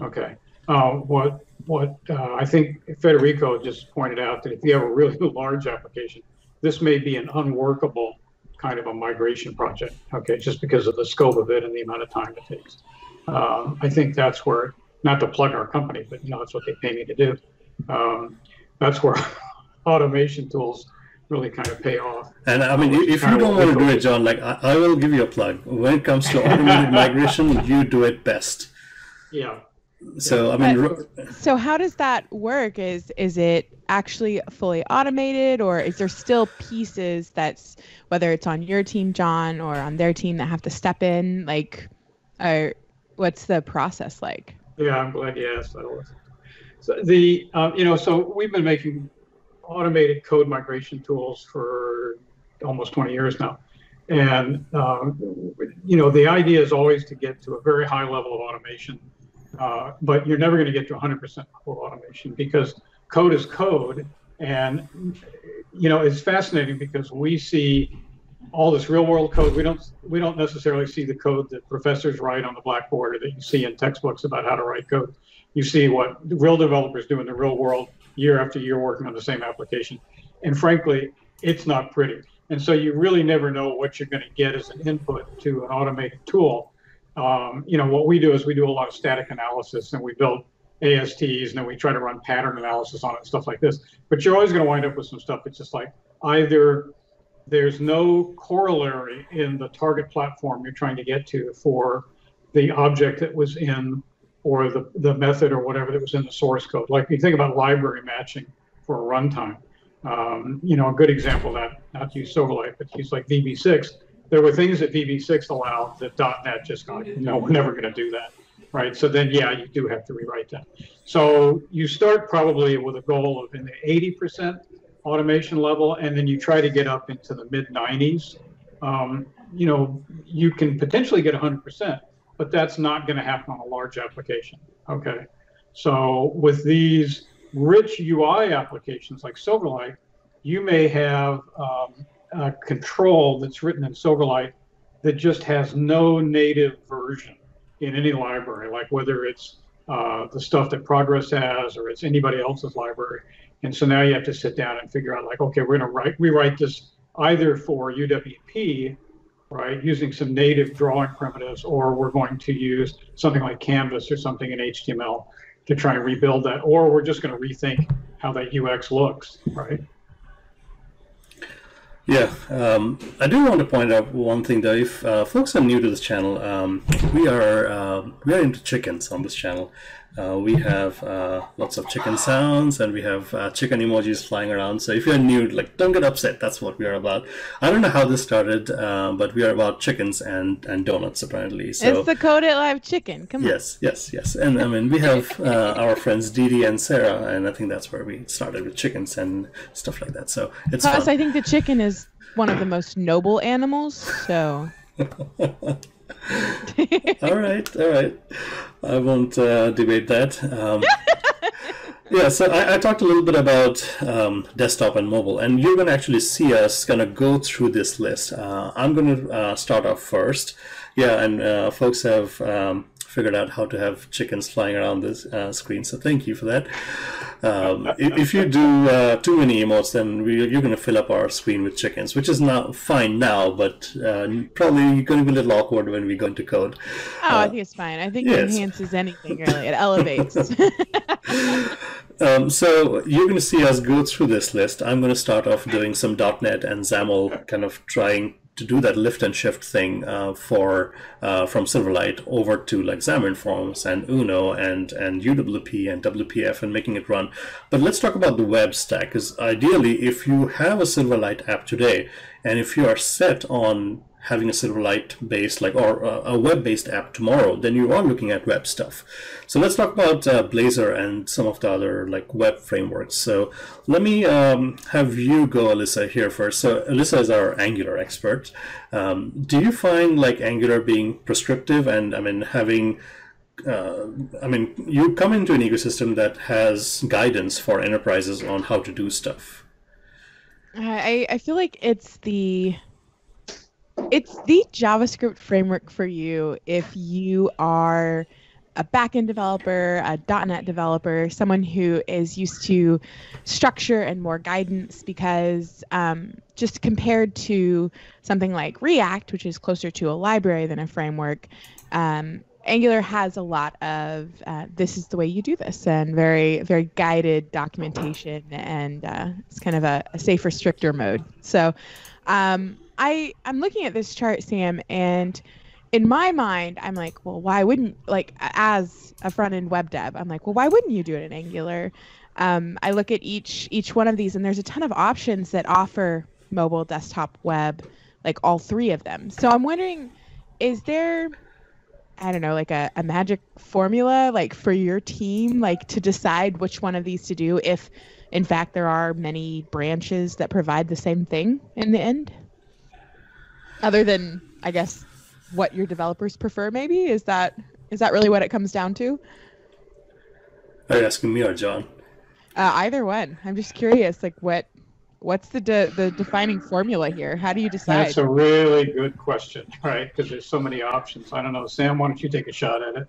Speaker 3: Okay. Uh, what what uh, I think Federico just pointed out that if you have a really large application, this may be an unworkable kind of a migration project. Okay, just because of the scope of it and the amount of time it takes. Um, I think that's where, not to plug our company, but you know that's what they pay me to do. Um, that's where automation tools really kind of pay off.
Speaker 1: And I mean, if you don't want to do it, John, like I, I will give you a plug. When it comes to automated migration, you do it best.
Speaker 3: Yeah,
Speaker 1: so I mean,
Speaker 2: but, so how does that work? Is is it actually fully automated, or is there still pieces that's whether it's on your team, John, or on their team that have to step in? Like, or what's the process like?
Speaker 3: Yeah, I'm glad you asked that. So the um, you know, so we've been making automated code migration tools for almost 20 years now. And, um, you know, the idea is always to get to a very high level of automation uh, but you're never going to get to 100% full automation because code is code. And, you know, it's fascinating because we see all this real world code. We don't, we don't necessarily see the code that professors write on the blackboard or that you see in textbooks about how to write code. You see what real developers do in the real world year after year working on the same application. And frankly, it's not pretty. And so you really never know what you're going to get as an input to an automated tool um, you know, what we do is we do a lot of static analysis and we build ASTs and then we try to run pattern analysis on it, and stuff like this. But you're always going to wind up with some stuff that's just like either there's no corollary in the target platform you're trying to get to for the object that was in or the, the method or whatever that was in the source code. Like you think about library matching for a runtime. Um, you know, a good example of that, not to use Silverlight, but use like VB6 there were things that VB6 allowed that .NET just not, no, we're never going to do that, right? So then, yeah, you do have to rewrite that. So you start probably with a goal of in the 80% automation level, and then you try to get up into the mid 90s. Um, you know, you can potentially get 100%, but that's not going to happen on a large application. Okay. So with these rich UI applications like Silverlight, you may have um, uh, control that's written in Silverlight that just has no native version in any library, like whether it's uh, the stuff that Progress has or it's anybody else's library. And so now you have to sit down and figure out like, okay, we're going to write rewrite this either for UWP, right, using some native drawing primitives, or we're going to use something like Canvas or something in HTML to try and rebuild that, or we're just going to rethink how that UX looks, right?
Speaker 1: Yeah, um, I do want to point out one thing though. If uh, folks are new to this channel, um, we are uh, we are into chickens on this channel. Uh, we have uh, lots of chicken sounds and we have uh, chicken emojis flying around. So if you're new, like, don't get upset. That's what we are about. I don't know how this started, uh, but we are about chickens and, and donuts apparently. So
Speaker 2: it's the Code It Live chicken. Come on.
Speaker 1: yes, yes, yes. And I mean, we have uh, our friends Didi and Sarah, and I think that's where we started with chickens and stuff like that. So it's
Speaker 2: Plus,
Speaker 1: fun.
Speaker 2: I think the chicken is one of the most noble animals. So
Speaker 1: all right, all right. I won't uh, debate that. Um, yeah, so I, I talked a little bit about um, desktop and mobile, and you're going to actually see us going to go through this list. Uh, I'm going to uh, start off first. Yeah, and uh, folks have um, figured out how to have chickens flying around this uh, screen, so thank you for that. Um, if, if you do uh, too many emotes, then we, you're going to fill up our screen with chickens, which is not fine now, but uh, probably going to be a little awkward when we go into code.
Speaker 2: Oh, I think it's fine. I think
Speaker 1: yes.
Speaker 2: it enhances anything really. It elevates.
Speaker 1: Um, so you're going to see us go through this list. I'm going to start off doing some .NET and XAML, kind of trying to do that lift and shift thing uh, for uh, from Silverlight over to like Xamarin Forms and Uno and and UWP and WPF and making it run. But let's talk about the web stack. Because ideally, if you have a Silverlight app today, and if you are set on having a Silverlight based like or uh, a web based app tomorrow, then you are looking at web stuff. So let's talk about uh, Blazor and some of the other like web frameworks. So let me um, have you go, Alyssa, here first. So Alyssa is our Angular expert. Um, do you find like Angular being prescriptive and I mean having uh, I mean, you come into an ecosystem that has guidance for enterprises on how to do stuff.
Speaker 2: I I feel like it's the it's the JavaScript framework for you if you are a backend developer, a .NET developer, someone who is used to structure and more guidance because um, just compared to something like React, which is closer to a library than a framework, um, Angular has a lot of uh, this is the way you do this and very very guided documentation and uh, it's kind of a, a safer stricter mode. So um, I I'm looking at this chart, Sam, and in my mind, I'm like, well, why wouldn't like as a front end web dev, I'm like, well, why wouldn't you do it in Angular? Um, I look at each each one of these, and there's a ton of options that offer mobile, desktop, web, like all three of them. So I'm wondering, is there I don't know, like a, a magic formula like for your team, like to decide which one of these to do if in fact there are many branches that provide the same thing in the end? Other than I guess what your developers prefer maybe? Is that is that really what it comes down to?
Speaker 1: Are you asking me or John?
Speaker 2: Uh, either one. I'm just curious, like what what's the de- the defining formula here? How do you decide?
Speaker 3: That's a really good question, right? Because there's so many options. I don't know, Sam. Why don't you take a shot at it?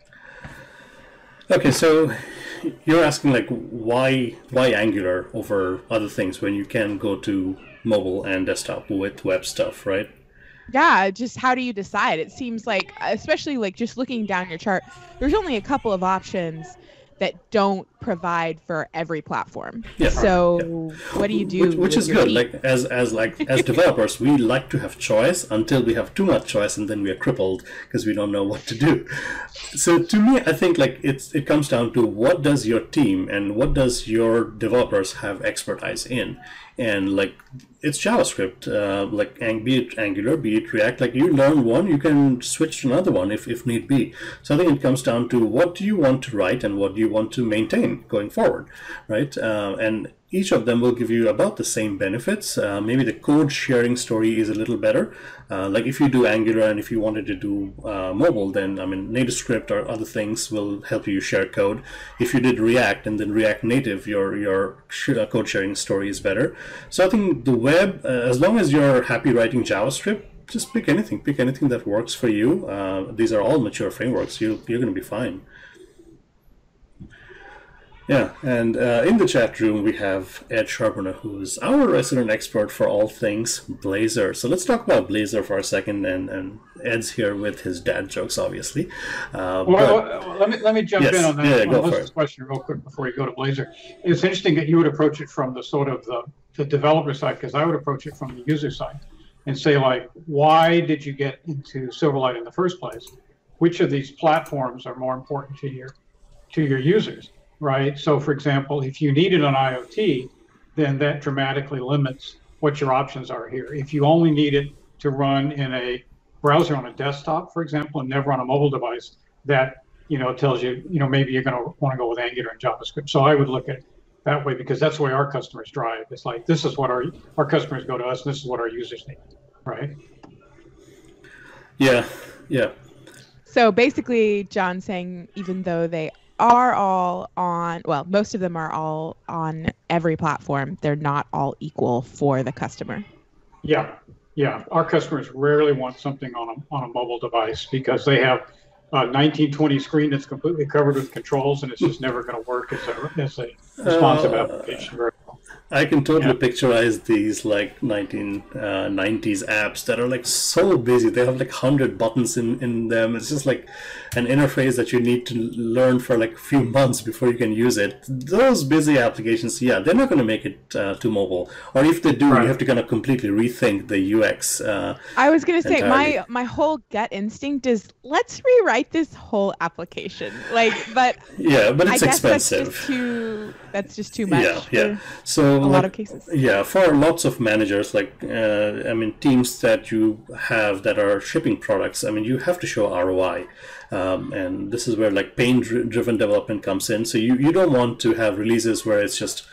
Speaker 1: Okay, so you're asking like why why Angular over other things when you can go to mobile and desktop with web stuff, right?
Speaker 2: Yeah, just how do you decide? It seems like, especially like just looking down your chart, there's only a couple of options that don't provide for every platform.
Speaker 1: Yeah.
Speaker 2: So what do you do?
Speaker 1: Which, which is good.
Speaker 2: team?
Speaker 1: Like as as like as developers, we like to have choice until we have too much choice, and then we are crippled because we don't know what to do. So to me, I think like it's it comes down to what does your team and what does your developers have expertise in, and like it's JavaScript, uh, like be it Angular, be it React. Like you learn one, you can switch to another one if, if need be. So I think it comes down to what do you want to write and what do you want to maintain going forward, right? Uh, and each of them will give you about the same benefits. Uh, maybe the code sharing story is a little better. Uh, like if you do Angular and if you wanted to do uh, mobile, then I mean NativeScript or other things will help you share code. If you did React and then React Native, your your uh, code sharing story is better. So I think the web, uh, as long as you're happy writing JavaScript, just pick anything. Pick anything that works for you. Uh, these are all mature frameworks. You you're going to be fine. Yeah, and uh, in the chat room we have Ed Charbeneau, who's our resident expert for all things Blazor. So let's talk about Blazor for a second, and, and Ed's here with his dad jokes, obviously. Uh,
Speaker 3: Well,
Speaker 1: but-
Speaker 3: well, let me let me jump
Speaker 1: Yes,
Speaker 3: in on that
Speaker 1: yeah, go for
Speaker 3: Alyssa's
Speaker 1: it.
Speaker 3: question real quick before you go to Blazor. It's interesting that you would approach it from the sort of the, the developer side because I would approach it from the user side and say like, why did you get into Silverlight in the first place? Which of these platforms are more important to your to your users, right? So, for example, if you need it on IoT, then that dramatically limits what your options are here. If you only need it to run in a browser on a desktop, for example, and never on a mobile device, that you know tells you you know maybe you're going to want to go with Angular and JavaScript. So I would look at that way because that's the way our customers drive. It's like this is what our our customers go to us, and this is what our users need, right?
Speaker 1: Yeah, yeah.
Speaker 2: So basically, John saying even though they are all on, well, most of them are all on every platform, they're not all equal for the customer.
Speaker 3: Yeah, yeah. Our customers rarely want something on a, on a mobile device because they have a 1920 screen that's completely covered with controls and it's just never going to work as a, as a responsive uh, application very well.
Speaker 1: I can totally yeah. picturize these like 1990s uh, apps that are like so busy. They have like 100 buttons in, in them. It's just like an interface that you need to learn for like a few months before you can use it. Those busy applications, yeah, they're not going to make it uh, to mobile. Or if they do, right. you have to kind of completely rethink the UX. Uh,
Speaker 2: I was going to say my my whole gut instinct is let's rewrite this whole application. Like, but
Speaker 1: yeah, but it's
Speaker 2: I
Speaker 1: expensive.
Speaker 2: That's just too. That's just too much.
Speaker 1: Yeah, yeah. So
Speaker 2: a
Speaker 1: like,
Speaker 2: lot of cases.
Speaker 1: Yeah, for lots of managers, like uh, I mean, teams that you have that are shipping products. I mean, you have to show ROI. Um, and this is where like pain driven development comes in. So you, you don't want to have releases where it's just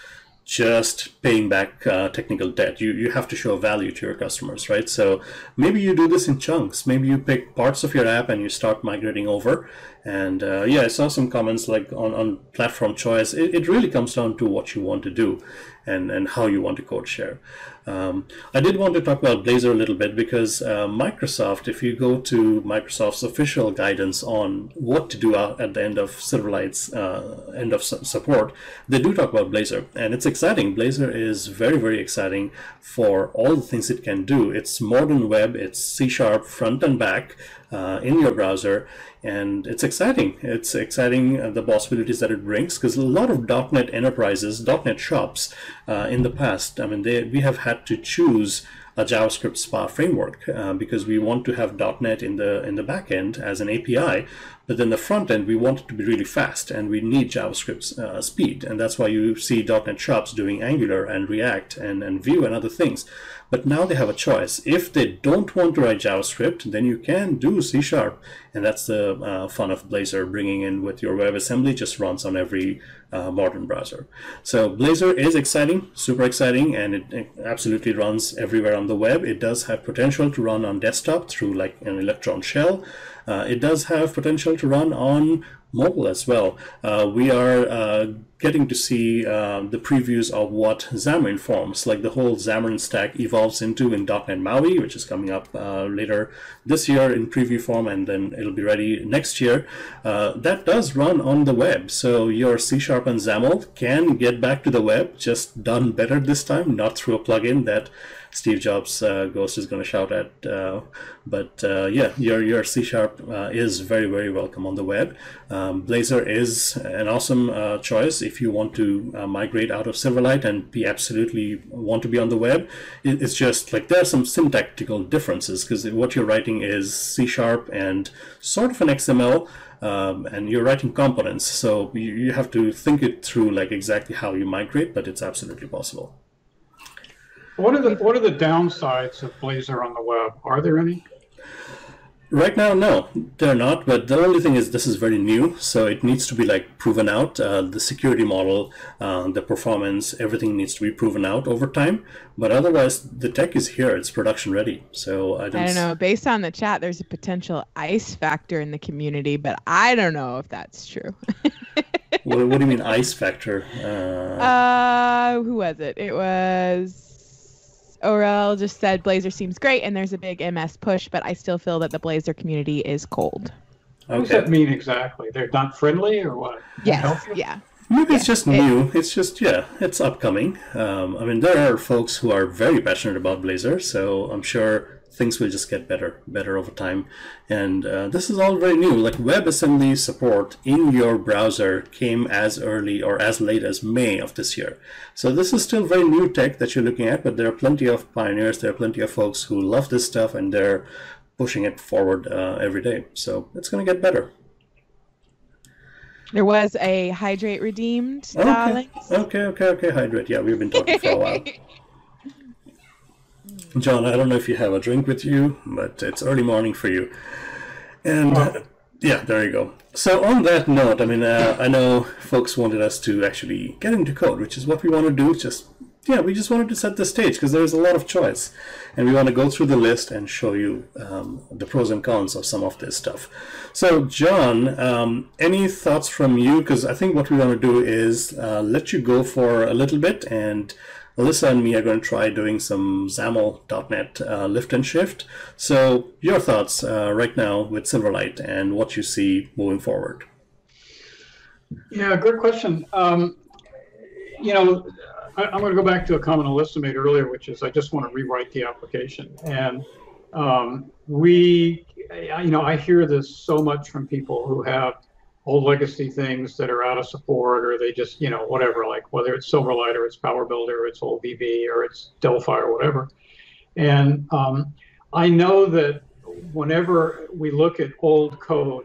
Speaker 1: just paying back uh, technical debt. You, you have to show value to your customers, right? So maybe you do this in chunks. Maybe you pick parts of your app and you start migrating over. And uh, yeah, I saw some comments like on, on platform choice. It, it really comes down to what you want to do and, and how you want to code share. Um, I did want to talk about Blazor a little bit because uh, Microsoft, if you go to Microsoft's official guidance on what to do at the end of Silverlight's uh, end of su- support, they do talk about Blazor. And it's exciting. Blazor is very, very exciting for all the things it can do. It's modern web, it's C sharp front and back uh, in your browser and it's exciting. It's exciting uh, the possibilities that it brings because a lot of .NET enterprises, .NET shops uh, in the past, I mean, they, we have had to choose a JavaScript SPA framework uh, because we want to have .NET in the in the backend as an API, but then the front end we want it to be really fast and we need JavaScript uh, speed, and that's why you see .NET shops doing Angular and React and, and Vue and other things. But now they have a choice. If they don't want to write JavaScript, then you can do C Sharp. And that's the uh, fun of Blazor bringing in with your WebAssembly, just runs on every uh, modern browser. So Blazor is exciting, super exciting, and it, it, absolutely runs everywhere on the web. It does have potential to run on desktop through like an Electron shell. Uh, it does have potential to run on mobile as well. Uh, we are uh, getting to see uh, the previews of what Xamarin Forms, like the whole Xamarin stack, evolves into in .NET MAUI, which is coming up uh, later this year in preview form, and then it'll be ready next year. Uh, that does run on the web, so your C Sharp and XAML can get back to the web, just done better this time, not through a plugin that Steve Jobs uh, Ghost is going to shout at. Uh, but uh, yeah, your your C sharp is very very welcome on the web. Um, Blazor is an awesome choice if you want to migrate out of Silverlight and be absolutely want to be on the web. It, it's just like there are some syntactical differences because what you're writing is C sharp and sort of an XML. Um, and you're writing components, so you, you have to think it through like exactly how you migrate, but it's absolutely possible.
Speaker 3: What are the what are the downsides of Blazor on the web? Are there any?
Speaker 1: Right now, no, they're not. But the only thing is, this is very new, so it needs to be like proven out. Uh, the security model, uh, the performance, everything needs to be proven out over time. But otherwise, the tech is here; it's production ready. So I don't,
Speaker 2: I don't know. Based on the chat, there's a potential ice factor in the community, but I don't know if that's true.
Speaker 1: what, what, do you mean ice factor?
Speaker 2: Uh, uh, who was it? It was Orel just said Blazor seems great and there's a big MS push, but I still feel that the Blazor community is cold.
Speaker 3: Okay. What does that mean exactly? They're not friendly or what?
Speaker 2: Yes. Yeah.
Speaker 1: Maybe it's just new. It, it's just yeah, it's upcoming. Um, I mean, there are folks who are very passionate about Blazor, so I'm sure things will just get better, better over time. And uh, this is all very new. Like WebAssembly support in your browser came as early or as late as May of this year. So this is still very new tech that you're looking at, but there are plenty of pioneers. There are plenty of folks who love this stuff and they're pushing it forward uh, every day. So it's going to get better.
Speaker 2: There was a hydrate redeemed,
Speaker 1: Okay.
Speaker 2: darlings.
Speaker 1: Okay, okay, okay, hydrate. Yeah, we've been talking for a while. John, I don't know if you have a drink with you, but it's early morning for you. And uh, yeah, there you go. So on that note, I mean, uh, I know folks wanted us to actually get into code, which is what we want to do. Just yeah, we just wanted to set the stage because there's a lot of choice, and we want to go through the list and show you um, the pros and cons of some of this stuff. So, John, um, any thoughts from you? Because I think what we want to do is uh, let you go for a little bit, and Alyssa and me are going to try doing some XAML.NET uh, lift and shift. So, your thoughts uh, right now with Silverlight and what you see moving forward.
Speaker 3: Yeah, great question. Um, you know, I, I'm going to go back to a comment Alyssa made earlier, which is I just want to rewrite the application. And um, we, you know, I hear this so much from people who have old legacy things that are out of support, or they just, you know, whatever, like whether it's Silverlight or it's PowerBuilder, or it's old VB, or it's Delphi, or whatever. And um, I know that whenever we look at old code,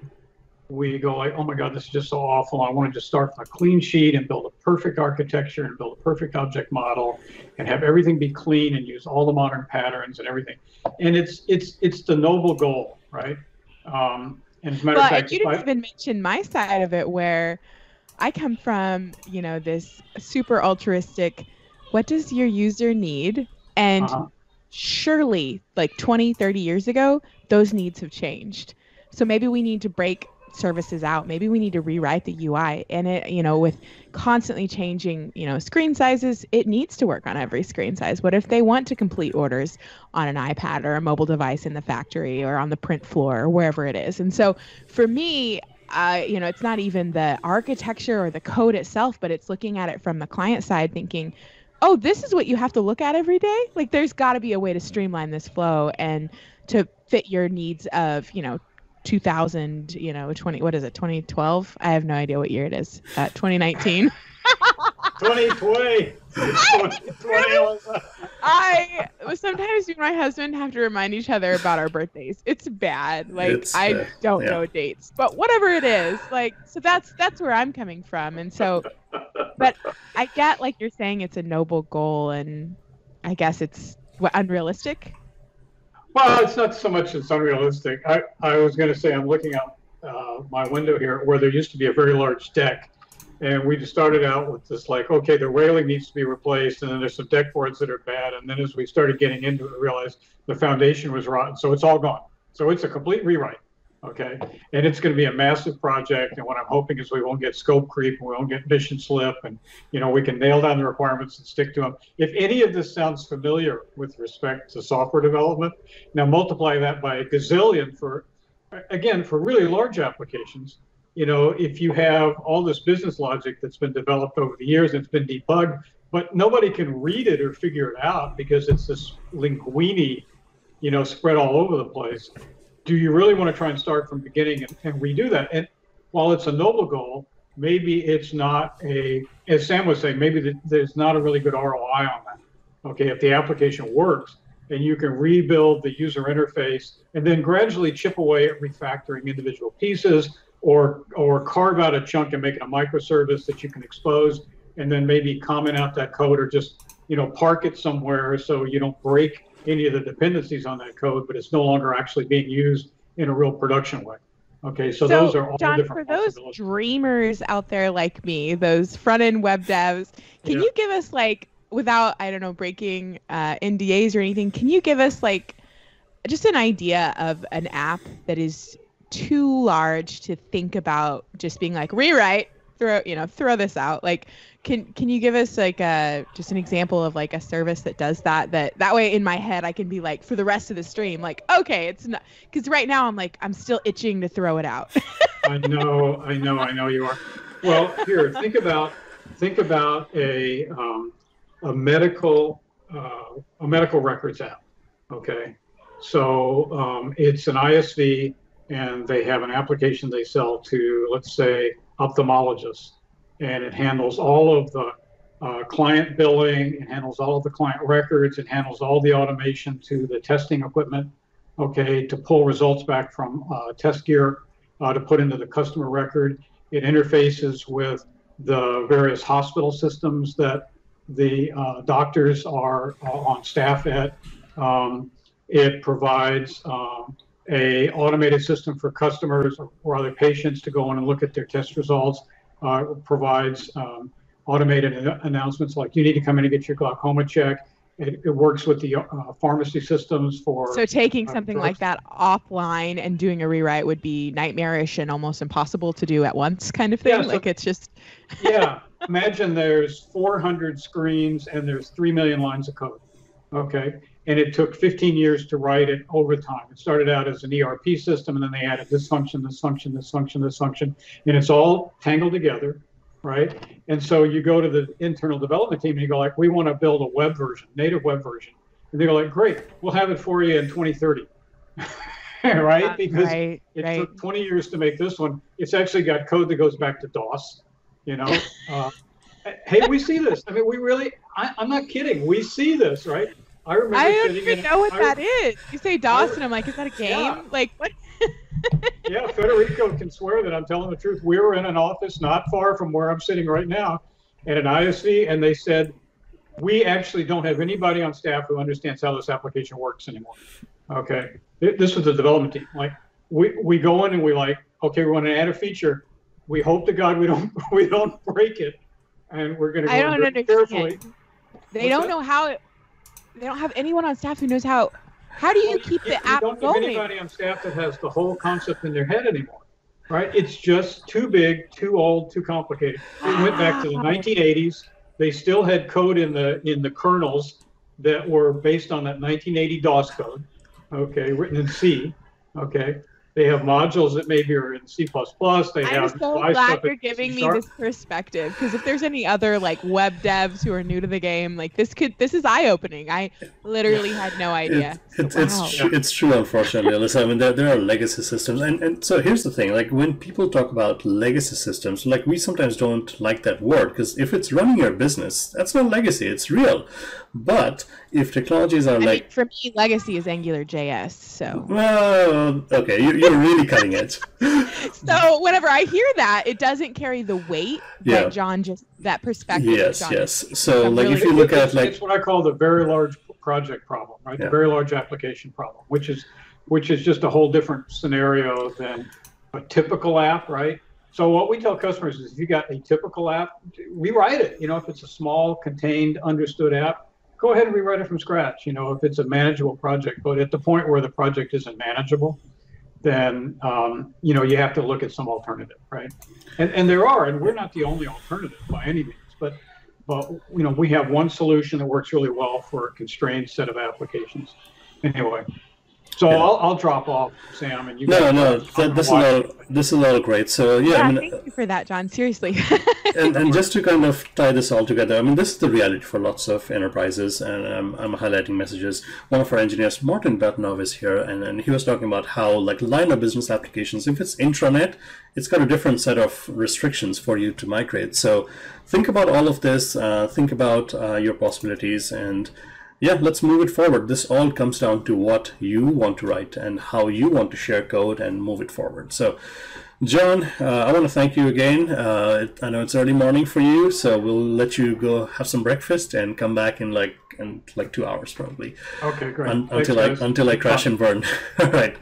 Speaker 3: we go like, oh my God, this is just so awful. I want to just start from a clean sheet and build a perfect architecture and build a perfect object model and have everything be clean and use all the modern patterns and everything. And it's it's it's the noble goal, right? Um, and as a matter
Speaker 2: Well,
Speaker 3: fact,
Speaker 2: you didn't
Speaker 3: I-
Speaker 2: even mention my side of it where I come from, you know, this super altruistic, what does your user need? And
Speaker 3: uh-huh.
Speaker 2: surely, like 20, 30 years ago, those needs have changed. So maybe we need to break services out. Maybe we need to rewrite the UI. And it, you know, with constantly changing, you know, screen sizes, it needs to work on every screen size. What if they want to complete orders on an iPad or a mobile device in the factory or on the print floor or wherever it is? And so for me, uh, you know, it's not even the architecture or the code itself, but it's looking at it from the client side, thinking, oh, this is what you have to look at every day. Like, there's got to be a way to streamline this flow and to fit your needs of, you know, 2000, you know, 20, what is it, 2012? I have no idea what year it is. Uh, 2019.
Speaker 3: 2020. 2020.
Speaker 2: I sometimes me and my husband have to remind each other about our birthdays. It's bad. Like
Speaker 1: It's,
Speaker 2: I
Speaker 1: uh,
Speaker 2: don't
Speaker 1: yeah.
Speaker 2: know dates, but whatever it is, like so that's that's where I'm coming from. And so, but I get like you're saying it's a noble goal, and I guess it's what unrealistic.
Speaker 3: Well, it's not so much it's unrealistic. I, I was going to say I'm looking out uh, my window here where there used to be a very large deck, and we just started out with this like, okay, the railing needs to be replaced, and then there's some deck boards that are bad, and then as we started getting into it, we realized the foundation was rotten, so it's all gone. So it's a complete rewrite. Okay, and it's going to be a massive project, and what I'm hoping is we won't get scope creep, and we won't get mission slip, and you know we can nail down the requirements and stick to them. If any of this sounds familiar with respect to software development, now multiply that by a gazillion for, again, for really large applications. You know, if you have all this business logic that's been developed over the years and it's been debugged, but nobody can read it or figure it out because it's this linguini, you know, spread all over the place. Do you really want to try and start from the beginning and, and redo that? And while it's a noble goal, maybe it's not a, as Sam was saying, maybe th- there's not a really good ROI on that. Okay, if the application works, and you can rebuild the user interface and then gradually chip away at refactoring individual pieces or or carve out a chunk and make it a microservice that you can expose and then maybe comment out that code or just you know park it somewhere so you don't break any of the dependencies on that code but it's no longer actually being used in a real production way okay so, those are all
Speaker 2: John,
Speaker 3: different
Speaker 2: for those dreamers out there like me, those front end web devs, can
Speaker 3: Yeah.
Speaker 2: you give us like, without I don't know breaking uh, NDAs or anything, can you give us like just an idea of an app that is too large to think about just being like rewrite, throw you know throw this out like. Can, can you give us like a just an example of like a service that does that that that way in my head I can be like for the rest of the stream like okay it's not because right now I'm like I'm still itching to throw it out
Speaker 3: I know, I know, I know you are. Well, here, think about think about a um, a medical uh, a medical records app. Okay, so um, it's an ISV, and they have an application they sell to, let's say, ophthalmologists, and it handles all of the uh, client billing, it handles all of the client records, it handles all the automation to the testing equipment. Okay, to pull results back from uh, test gear uh, to put into the customer record. It interfaces with the various hospital systems that the uh, doctors are uh, on staff at. Um, it provides um, a automated system for customers or other patients to go in and look at their test results. Uh, provides um, automated announcements like you need to come in and get your glaucoma check. It, it works with the uh, pharmacy systems for.
Speaker 2: So taking uh, something like that offline and doing a rewrite would be nightmarish and almost impossible to do at once, kind of thing. Yeah, so, like it's just.
Speaker 3: yeah, imagine there's 400 screens and there's three million lines of code. Okay, and it took 15 years to write it over time. It started out as an ERP system, and then they added this function, this function, this function, this function, and it's all tangled together right? And so you go to the internal development team and you go like, we want to build a web version, native web version. And they go like, great, we'll have it for you in 2030. right? Because right, it right. took 20 years to make this one. It's actually got code that goes back to DOS, you know? Uh, hey, we see this. I mean, we really, I, am not kidding. We see this, right?
Speaker 2: I remember I don't even know what I, that is. You say Dawson, I, I'm like, is that a game? Yeah. Like, what?
Speaker 3: yeah, Federico can swear that I'm telling the truth. We were in an office not far from where I'm sitting right now at an ISV, and they said, We actually don't have anybody on staff who understands how this application works anymore. Okay. This was the development team. Like, we, we go in and we like, okay, we want to add a feature. We hope to God we don't we don't break it, and we're going to go I don't understand. carefully.
Speaker 2: They What's don't that? know how. It, they don't have anyone on staff who knows how how do you keep the app
Speaker 3: going?
Speaker 2: Don't
Speaker 3: have anybody on staff that has the whole concept in their head anymore, right? It's just too big, too old, too complicated. It went back to the 1980s. They still had code in the in the kernels that were based on that 1980 DOS code, okay, written in C, okay. They have modules that maybe are in C++. They I'm
Speaker 2: have so glad you're giving me this perspective because if there's any other like web devs who are new to the game, like this could this is eye opening. I literally had no idea.
Speaker 1: It, so, it's wow. it's, it's true, unfortunately, Alyssa. I mean, there, there are legacy systems, and and so here's the thing: like when people talk about legacy systems, like we sometimes don't like that word because if it's running your business, that's not legacy; it's real. But if technologies are I like
Speaker 2: mean, for me, legacy is Angular JS. So
Speaker 1: well, okay, you, you're really cutting it.
Speaker 2: so whenever I hear that, it doesn't carry the weight yeah. that John just that perspective.
Speaker 1: Yes, yes. So like really, if you look at like
Speaker 3: it's what I call the very large project problem, right? Yeah. The very large application problem, which is which is just a whole different scenario than a typical app, right? So what we tell customers is if you got a typical app, rewrite it. You know, if it's a small, contained, understood app, go ahead and rewrite it from scratch. You know, if it's a manageable project, but at the point where the project isn't manageable, then um, you know you have to look at some alternative, right? And and there are, and we're not the only alternative by any means, but but you know we have one solution that works really well for a constrained set of applications. Anyway, so yeah. I'll, I'll drop off, Sam, and you.
Speaker 1: No, no, that, this is all this is all great. So yeah,
Speaker 2: yeah I mean, thank you for that, John. Seriously.
Speaker 1: and, and just to kind of tie this all together, I mean, this is the reality for lots of enterprises, and um, I'm highlighting messages. One of our engineers, Martin Betnov, is here, and, and he was talking about how like line of business applications, if it's intranet, it's got a different set of restrictions for you to migrate. So think about all of this. Uh, think about uh, your possibilities and yeah, let's move it forward. This all comes down to what you want to write and how you want to share code and move it forward. So, John, uh, I want to thank you again. Uh, I know it's early morning for you, so we'll let you go have some breakfast and come back in like in like two hours probably.
Speaker 3: Okay, great.
Speaker 1: Un- until I until I crash and burn. all right.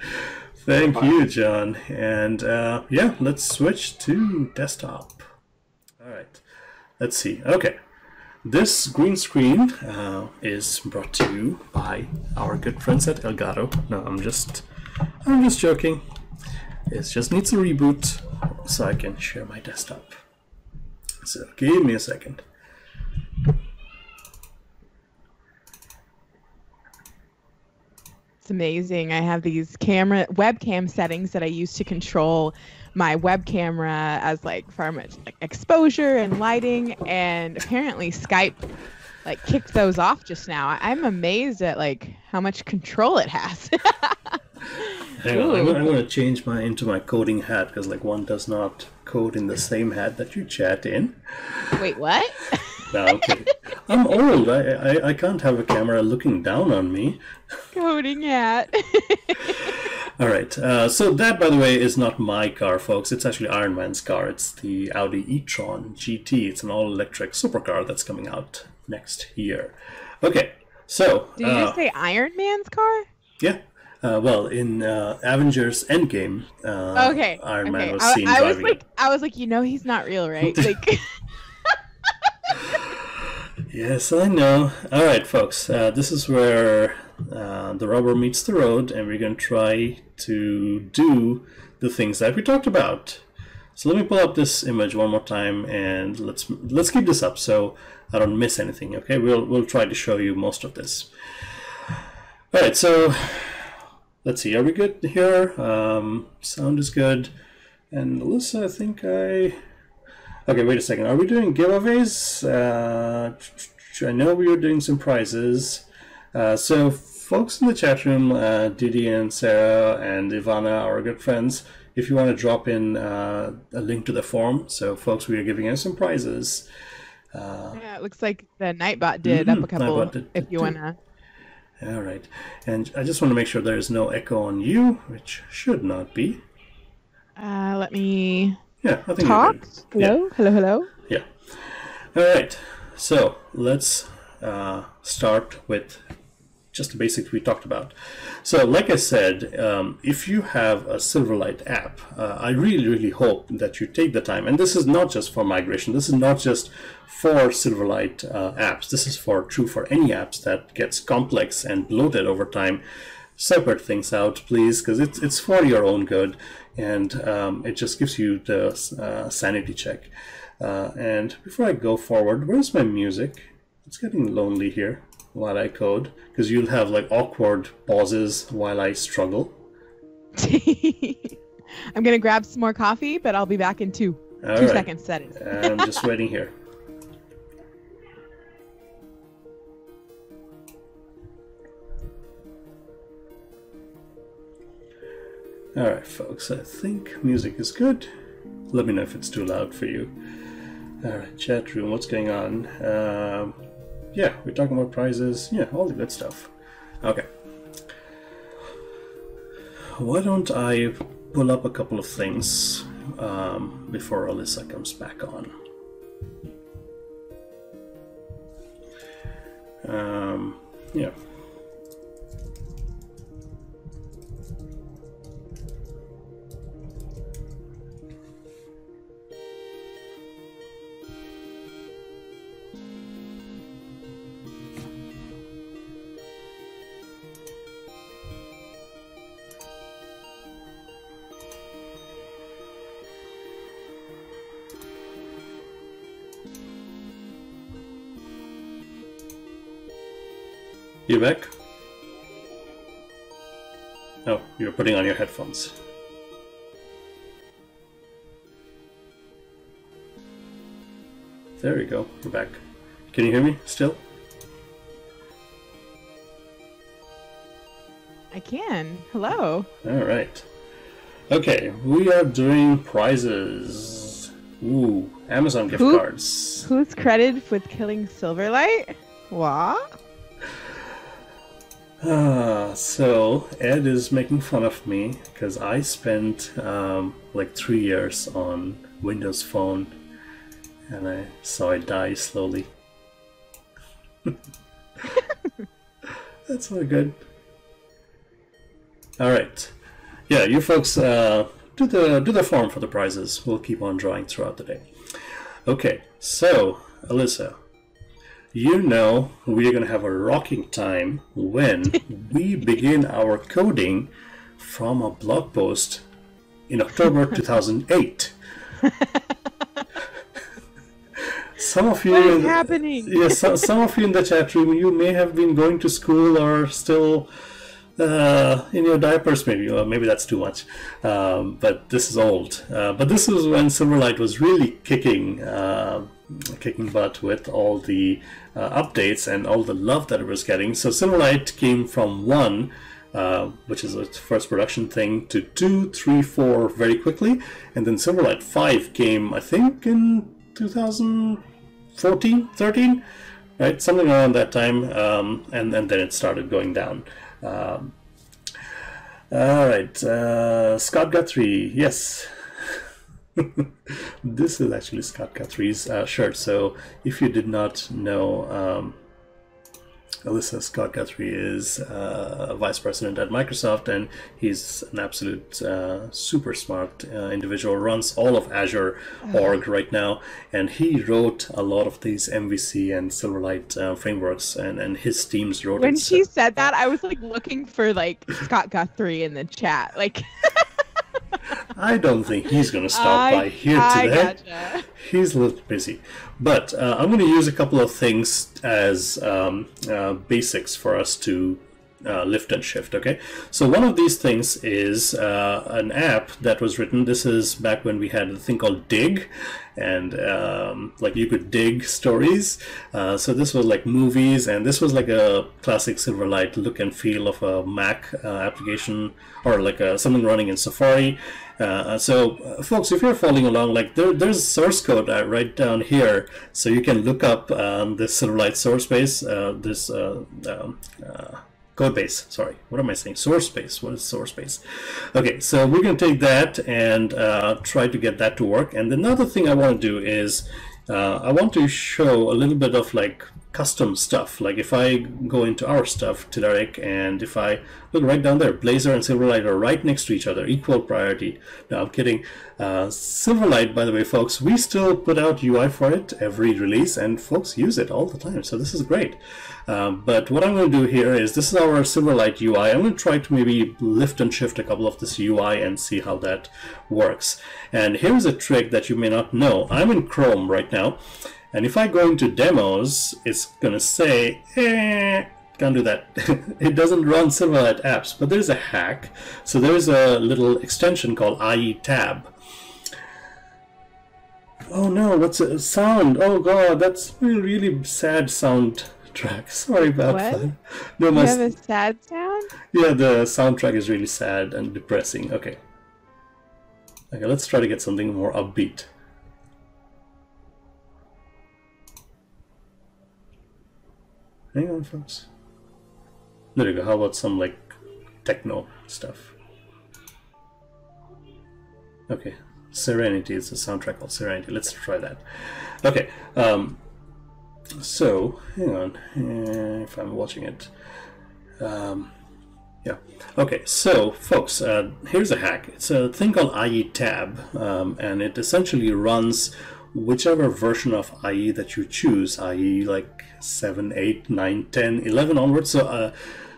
Speaker 1: Thank Bye. you, John. And uh, yeah, let's switch to desktop. All right. Let's see. Okay. This green screen uh, is brought to you by our good friends at Elgato. No, I'm just, I'm just joking. It just needs a reboot so I can share my desktop. So give me a second.
Speaker 2: It's amazing. I have these camera webcam settings that I use to control my web camera as like far much like exposure and lighting and apparently Skype like kicked those off just now. I'm amazed at like how much control it has.
Speaker 1: Hang on, I'm, I'm, gonna change my into my coding hat because like one does not code in the same hat that you chat in.
Speaker 2: Wait, what?
Speaker 1: no, okay. I'm old. I, I I can't have a camera looking down on me.
Speaker 2: Coding hat.
Speaker 1: All right. Uh, so that, by the way, is not my car, folks. It's actually Iron Man's car. It's the Audi e-tron GT. It's an all-electric supercar that's coming out next year. Okay. So.
Speaker 2: Did you
Speaker 1: uh,
Speaker 2: just say Iron Man's car?
Speaker 1: Yeah. Uh, well, in uh, Avengers Endgame, uh,
Speaker 2: Okay.
Speaker 1: Iron
Speaker 2: okay.
Speaker 1: Man was
Speaker 2: I,
Speaker 1: seen
Speaker 2: I was
Speaker 1: driving
Speaker 2: like. I was like, you know, he's not real, right? Like,
Speaker 1: Yes, I know. All right, folks. Uh, this is where uh, the rubber meets the road, and we're going to try to do the things that we talked about. So let me pull up this image one more time, and let's let's keep this up so I don't miss anything. Okay, we'll we'll try to show you most of this. All right, so let's see. Are we good here? Um, sound is good. And Alyssa, I think I. Okay, wait a second. Are we doing giveaways? Uh, I know we were doing some prizes. Uh, so, folks in the chat room, uh, Didi and Sarah and Ivana, are our good friends, if you want to drop in uh, a link to the form. So, folks, we are giving you some prizes.
Speaker 2: Uh, yeah, it looks like the Nightbot did up
Speaker 1: Mhm,
Speaker 2: a couple.
Speaker 1: Nightbot did-
Speaker 2: if you wanna.
Speaker 1: All right. And I just want to make sure there's no echo on you, which should not be.
Speaker 2: Uh, let me
Speaker 1: Yeah, I think
Speaker 2: talk. Hello, hello, hello.
Speaker 1: Yeah. All right. So let's uh, start with just the basics we talked about. So, like I said, um, if you have a Silverlight app, uh, I really, really hope that you take the time. And this is not just for migration. This is not just for Silverlight uh, apps. This is for true for any apps that gets complex and bloated over time. Separate things out, please, because it's it's for your own good, and um, it just gives you the uh, sanity check. Uh, and before I go forward, where's my music? It's getting lonely here while I code because you'll have like awkward pauses while I struggle.
Speaker 2: I'm gonna grab some more coffee, but I'll be back in two.
Speaker 1: All
Speaker 2: two
Speaker 1: right.
Speaker 2: seconds. That is.
Speaker 1: I'm just waiting here. All right, folks. I think music is good. Let me know if it's too loud for you. All right, chat room. What's going on? Um, yeah, we're talking about prizes. Yeah, all the good stuff. Okay. Why don't I pull up a couple of things um, before Alyssa comes back on? Um, yeah. You back? Oh, you're putting on your headphones. There we go. We're back. Can you hear me still?
Speaker 2: I can. Hello.
Speaker 1: All right. Okay, we are doing prizes. Ooh, Amazon gift
Speaker 2: Who-
Speaker 1: cards.
Speaker 2: Who's credited with killing Silverlight? What?
Speaker 1: Ah, so Ed is making fun of me because I spent um, like three years on Windows Phone, and I saw it die slowly. That's not good. All right, yeah, you folks uh, do the do the form for the prizes. We'll keep on drawing throughout the day. Okay, so Alyssa, you know we are going to have a rocking time when we begin our coding from a blog post in October 2008. some of you,
Speaker 2: is
Speaker 1: in-
Speaker 2: happening?
Speaker 1: yes, so, some of you in the chat room, you may have been going to school or still uh, in your diapers, maybe, or maybe that's too much. Um, but this is old. Uh, but this was when Silverlight was really kicking, uh, kicking butt with all the uh, updates and all the love that it was getting. So Silverlight came from one, uh, which is its first production thing, to two, three, four very quickly, and then Silverlight five came, I think, in 2014, 13 right? Something around that time, um, and, and then it started going down. Um, All right, uh, Scott Guthrie, yes. this is actually Scott Guthrie's uh, shirt. So if you did not know, um, Alyssa Scott Guthrie is uh, vice president at Microsoft, and he's an absolute uh, super smart uh, individual. Runs all of Azure org right now, and he wrote a lot of these MVC and Silverlight uh, frameworks, and, and his teams wrote.
Speaker 2: When
Speaker 1: it.
Speaker 2: she said that, I was like looking for like Scott Guthrie in the chat. Like,
Speaker 1: I don't think he's going to stop
Speaker 2: I,
Speaker 1: by here
Speaker 2: I
Speaker 1: today.
Speaker 2: gotcha.
Speaker 1: He's a little busy, but uh, I'm going to use a couple of things as um, uh, basics for us to uh, lift and shift. Okay, so one of these things is uh, an app that was written. This is back when we had a thing called Digg, and um, like you could dig stories. Uh, so this was like movies, and this was like a classic Silverlight look and feel of a Mac uh, application or like uh something running in Safari. Uh, so, folks, if you're following along, like there, there's source code right down here, so you can look up um, this Silverlight source base. This um, code base. Sorry, what am I saying? Source base. What is source base? Okay, so we're going to take that and uh, try to get that to work. And another thing I want to do is uh, I want to show a little bit of like custom stuff. Like if I go into our stuff, Telerik, and if I look right down there, Blazor and Silverlight are right next to each other, equal priority. No, I'm kidding. Uh, Silverlight, by the way, folks, we still put out UI for it every release, and folks use it all the time. So this is great. Um, but what I'm going to do here is this is our Silverlight UI. I'm going to try to maybe lift and shift a couple of this UI and see how that works. And here's a trick that you may not know. I'm in Chrome right now. And if I go into demos, it's going to say, eh, can't do that. it doesn't run Silverlight apps, but there's a hack. So there's a little extension called IE tab. Oh no, what's a sound? Oh god, that's a really sad sound track. Sorry about
Speaker 2: What?
Speaker 1: that. No,
Speaker 2: You have a sad sound?
Speaker 1: yeah, the soundtrack is really sad and depressing. Okay. Okay, let's try to get something more upbeat. Hang on, folks. There you go. How about some like techno stuff? Okay, Serenity is a soundtrack called Serenity. Let's try that. Okay, um, so hang on. eh, If I'm watching it, um, yeah. Okay, so folks, uh, here's a hack. It's a thing called IE tab, um, and it essentially runs whichever version of IE that you choose, i.e., like 7, 8, 9, 10, 11 onwards. So, uh,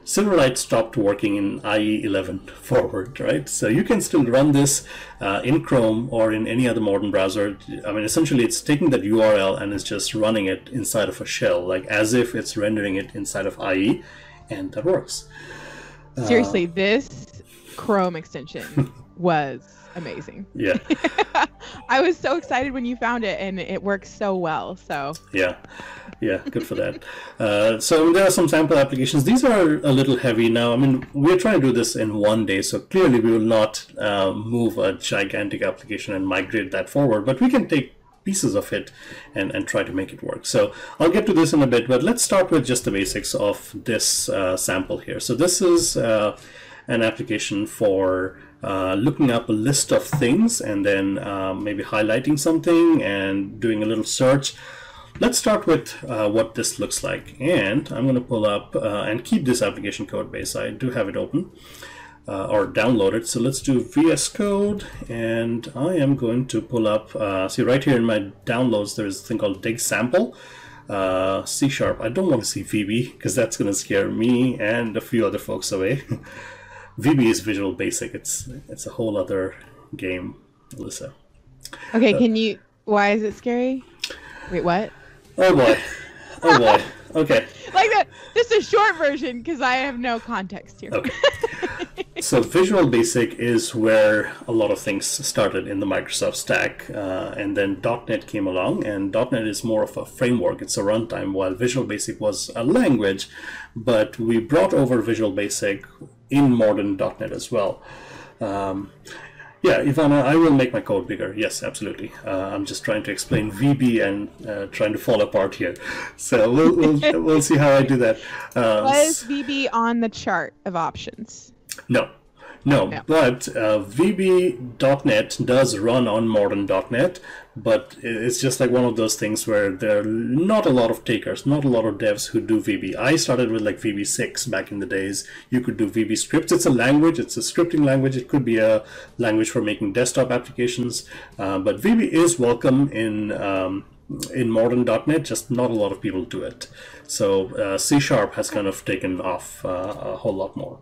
Speaker 1: Silverlight stopped working in IE 11 forward, right? So you can still run this uh, in Chrome or in any other modern browser. I mean, essentially, it's taking that URL and it's just running it inside of a shell, like as if it's rendering it inside of IE, and that works.
Speaker 2: Seriously, this Chrome extension was amazing.
Speaker 1: Yeah.
Speaker 2: I was so excited when you found it, and it works so well. So
Speaker 1: Yeah, yeah, good for that. Uh, so there are some sample applications. These are a little heavy now. I mean, we're trying to do this in one day, so clearly we will not uh, move a gigantic application and migrate that forward, but we can take pieces of it and, and try to make it work. So I'll get to this in a bit, but let's start with just the basics of this uh, sample here. So this is uh, an application for uh, looking up a list of things and then uh, maybe highlighting something and doing a little search. Let's start with uh, what this looks like. And I'm going to pull up uh, and keep this application code base. I do have it open uh, or download it. So let's do VS Code. And I am going to pull up, see right here in my downloads, there's a thing called Digg sample. Uh, C sharp. I don't want to see VB because that's going to scare me and a few other folks away. VB is Visual Basic. It's it's a whole other game, Alyssa.
Speaker 2: okay, can you? Why is it scary? Wait, what?
Speaker 1: Oh boy. Oh boy. Okay.
Speaker 2: Like that? Just a short version, because I have no context here.
Speaker 1: Okay. So Visual Basic is where a lot of things started in the Microsoft stack, uh, and then .NET came along, and .NET is more of a framework. It's a runtime, while Visual Basic was a language, but we brought over Visual Basic in modern .NET as well. Um, yeah, Ivana, I will make my code bigger. Yes, absolutely. Uh, I'm just trying to explain VB and uh, trying to fall apart here. So we'll, we'll, we'll see how I do that. Uh,
Speaker 2: Was VB on the chart of options?
Speaker 1: No, No,
Speaker 2: No.
Speaker 1: but uh, VB.NET does run on modern.NET, but it's just like one of those things where there are not a lot of takers, not a lot of devs who do VB. I started with like VB6 back in the days. You could do VB scripts. It's a language, it's a scripting language. It could be a language for making desktop applications, uh, but VB is welcome in. Um, in modern.NET, just not a lot of people do it. So uh, C Sharp has kind of taken off uh, a whole lot more.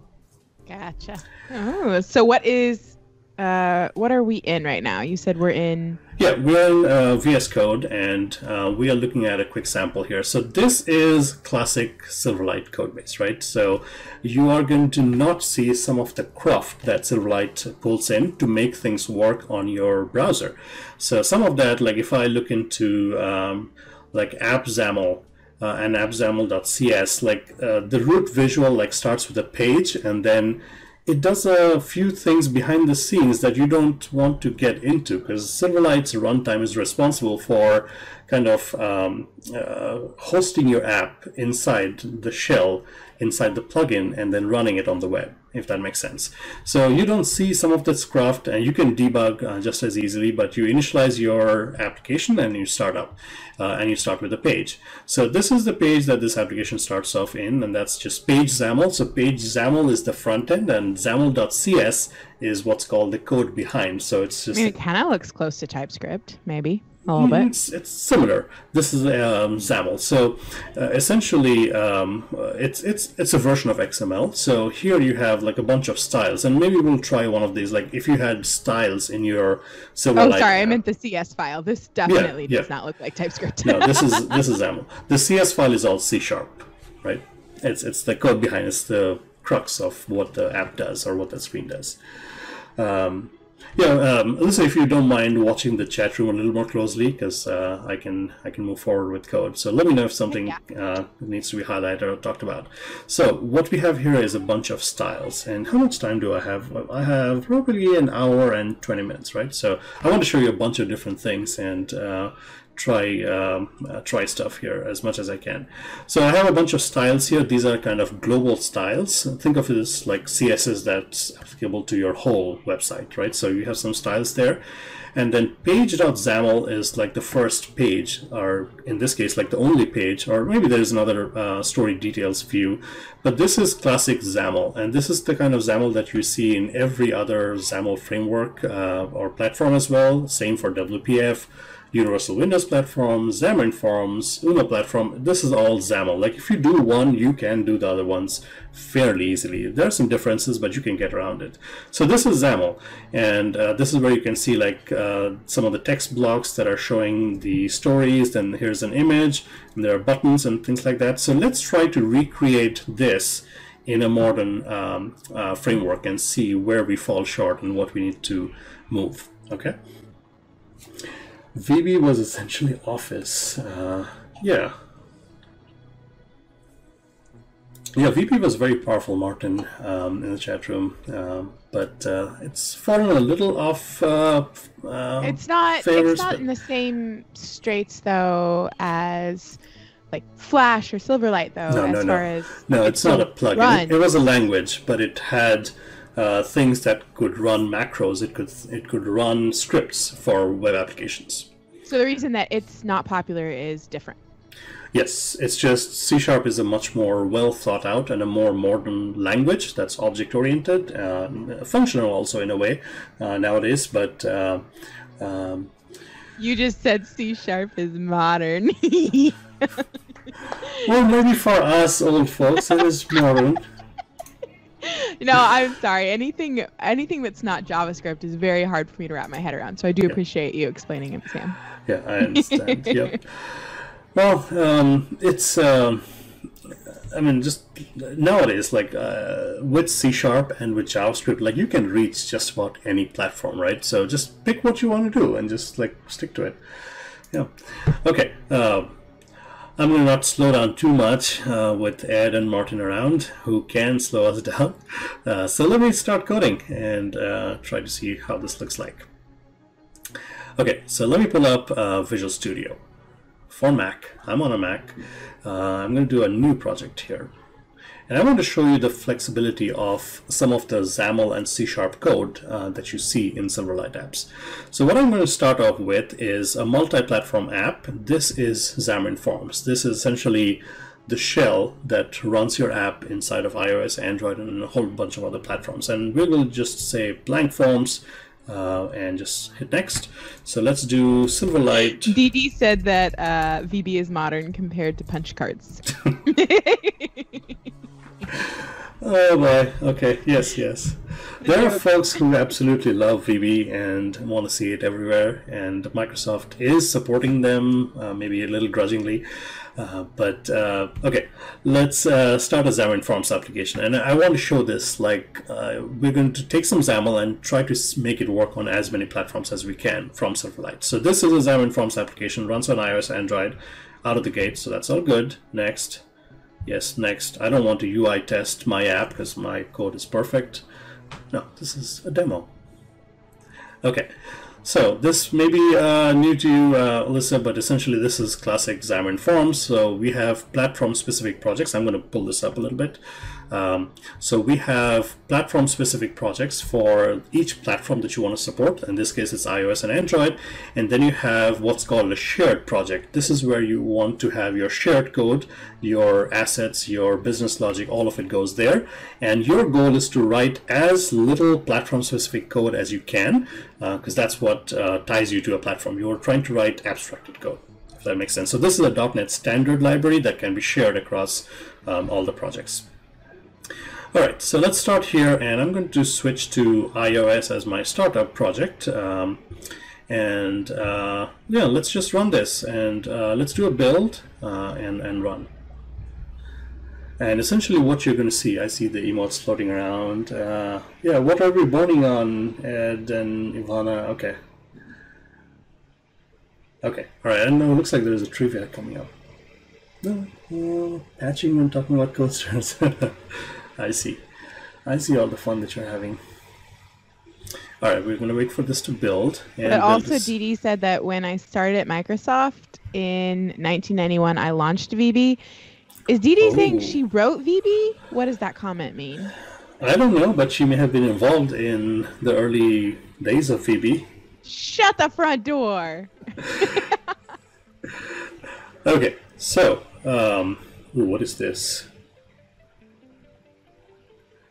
Speaker 2: Gotcha. Oh, so what is uh what are we in right now? You said we're in
Speaker 1: Yeah, we're in uh, VS Code, and uh, we are looking at a quick sample here. So this is classic Silverlight code base, right? So you are going to not see some of the cruft that Silverlight pulls in to make things work on your browser. So some of that, like if I look into um, like AppXAML, uh, and appxaml.cs, like uh, the root visual like starts with a page and then it does a few things behind the scenes that you don't want to get into because Silverlight's runtime is responsible for kind of um, uh, hosting your app inside the shell, inside the plugin, and then running it on the web, if that makes sense. So you don't see some of this craft, and you can debug uh, just as easily, but you initialize your application and you start up, uh, and you start with a page. So this is the page that this application starts off in, and that's just page XAML. So page XAML is the front end, and XAML.cs is what's called the code behind. So it's
Speaker 2: I
Speaker 1: just
Speaker 2: mean it kinda looks close to TypeScript, maybe. A little
Speaker 1: Mm,
Speaker 2: bit.
Speaker 1: It's, it's similar. This is um, XAML. So uh, essentially, um, uh, it's it's it's a version of XML. So here you have like a bunch of styles, and maybe we'll try one of these. Like if you had styles in your so
Speaker 2: Oh sorry, I meant the CS file. This definitely
Speaker 1: yeah.
Speaker 2: does not look like TypeScript.
Speaker 1: no, this is this is XAML. The CS file is all C sharp, right? It's it's the code behind. It's the crux of what the app does or what the screen does. Um, yeah, um, listen, if you don't mind watching the chat room a little more closely, because uh, I can I can move forward with code. So let me know if something uh, needs to be highlighted or talked about. So what we have here is a bunch of styles, and how much time do I have? Well, I have probably an hour and twenty minutes, right? So I want to show you a bunch of different things and. Uh, try um, uh, try stuff here as much as I can. So I have a bunch of styles here. These are kind of global styles. Think of it as like CSS that's applicable to your whole website, right? So you have some styles there. And then page.xaml is like the first page, or in this case, like the only page, or maybe there's another uh, story details view. But this is classic XAML, and this is the kind of XAML that you see in every other XAML framework uh, or platform as well. Same for WPF. Universal Windows Platform, Xamarin Forms, Uno Platform, this is all XAML. Like if you do one, you can do the other ones fairly easily. There are some differences, but you can get around it. So this is XAML, and uh, this is where you can see like uh, some of the text blocks that are showing the stories, then here's an image, and there are buttons and things like that. So let's try to recreate this in a modern um, uh, framework and see where we fall short and what we need to move, okay? VB was essentially Office. Uh, yeah. Yeah, VB was very powerful, Martin, um, in the chat room, um, but uh, it's fallen a little off. Uh, uh,
Speaker 2: It's not
Speaker 1: favors,
Speaker 2: it's not
Speaker 1: but-
Speaker 2: in the same straits though as like Flash or Silverlight though,
Speaker 1: No,
Speaker 2: as
Speaker 1: no, no.
Speaker 2: far as
Speaker 1: No,
Speaker 2: it
Speaker 1: it's not a plugin. It, it was a language, but it had uh, things that could run macros. It could it could run scripts for web applications.
Speaker 2: So the reason that it's not popular is different.
Speaker 1: Yes, it's just C Sharp is a much more well thought out and a more modern language that's object oriented, uh, functional also in a way uh, nowadays. But uh, um,
Speaker 2: You just said C sharp is modern.
Speaker 1: well, maybe for us old folks, it is modern.
Speaker 2: no, I'm sorry. Anything anything that's not JavaScript is very hard for me to wrap my head around. So I do appreciate you explaining it, Sam.
Speaker 1: Yeah, I understand. yep. Well, um, it's. Um, I mean, just nowadays, like uh, with C Sharp and with JavaScript, like you can reach just about any platform, right? So just pick what you want to do and just like stick to it. Yeah. Okay. Uh, I'm going to not slow down too much uh, with Ed and Martin around, who can slow us down. Uh, so let me start coding and uh, try to see how this looks like. Okay, so let me pull up uh, Visual Studio for Mac. I'm on a Mac. Uh, I'm going to do a new project here. And I want to show you the flexibility of some of the XAML and C Sharp code uh, that you see in Silverlight apps. So what I'm going to start off with is a multi-platform app. This is Xamarin Forms. This is essentially the shell that runs your app inside of iOS, Android, and a whole bunch of other platforms. And we will just say blank forms uh, and just hit next. So let's do Silverlight.
Speaker 2: DD said that uh, VB is modern compared to punch cards.
Speaker 1: Oh boy. Okay. Yes. Yes. There are folks who absolutely love VB and want to see it everywhere, and Microsoft is supporting them, uh, maybe a little grudgingly. Uh, but uh, okay, let's uh, start a Xamarin Forms application, and I want to show this. Like uh, we're going to take some XAML and try to make it work on as many platforms as we can from Silverlight. So this is a Xamarin Forms application, runs on iOS, Android, out of the gate. So that's all good. Next. Yes, next. I don't want to UI test my app because my code is perfect. No, this is a demo. Okay, so this may be uh, new to you, uh, Alyssa, but essentially this is classic Xamarin Forms. So we have platform-specific projects. I'm going to pull this up a little bit. Um, so we have platform specific projects for each platform that you want to support. In this case, it's iOS and Android. And then you have what's called a shared project. This is where you want to have your shared code, your assets, your business logic, all of it goes there. And your goal is to write as little platform specific code as you can, because uh, that's what uh, ties you to a platform. You're trying to write abstracted code. If that makes sense. So this is a .NET standard library that can be shared across um, all the projects. All right, so let's start here, and I'm going to switch to iOS as my startup project. Um, and uh, yeah, let's just run this, and uh, let's do a build uh, and, and run. And essentially what you're going to see, I see the emotes floating around. Uh, yeah, what are we burning on, Ed and Ivana? Okay. Okay, all right, I know it looks like there's a trivia coming up. No, no patching and talking about coasters. I see. I see all the fun that you're having. All right, we're going to wait for this to build.
Speaker 2: but also, DD said that when I started at Microsoft in 1991, I launched VB. Is DD oh. saying she wrote VB? What does that comment mean?
Speaker 1: I don't know, but she may have been involved in the early days of VB.
Speaker 2: Shut the front door.
Speaker 1: okay, so um, ooh, what is this?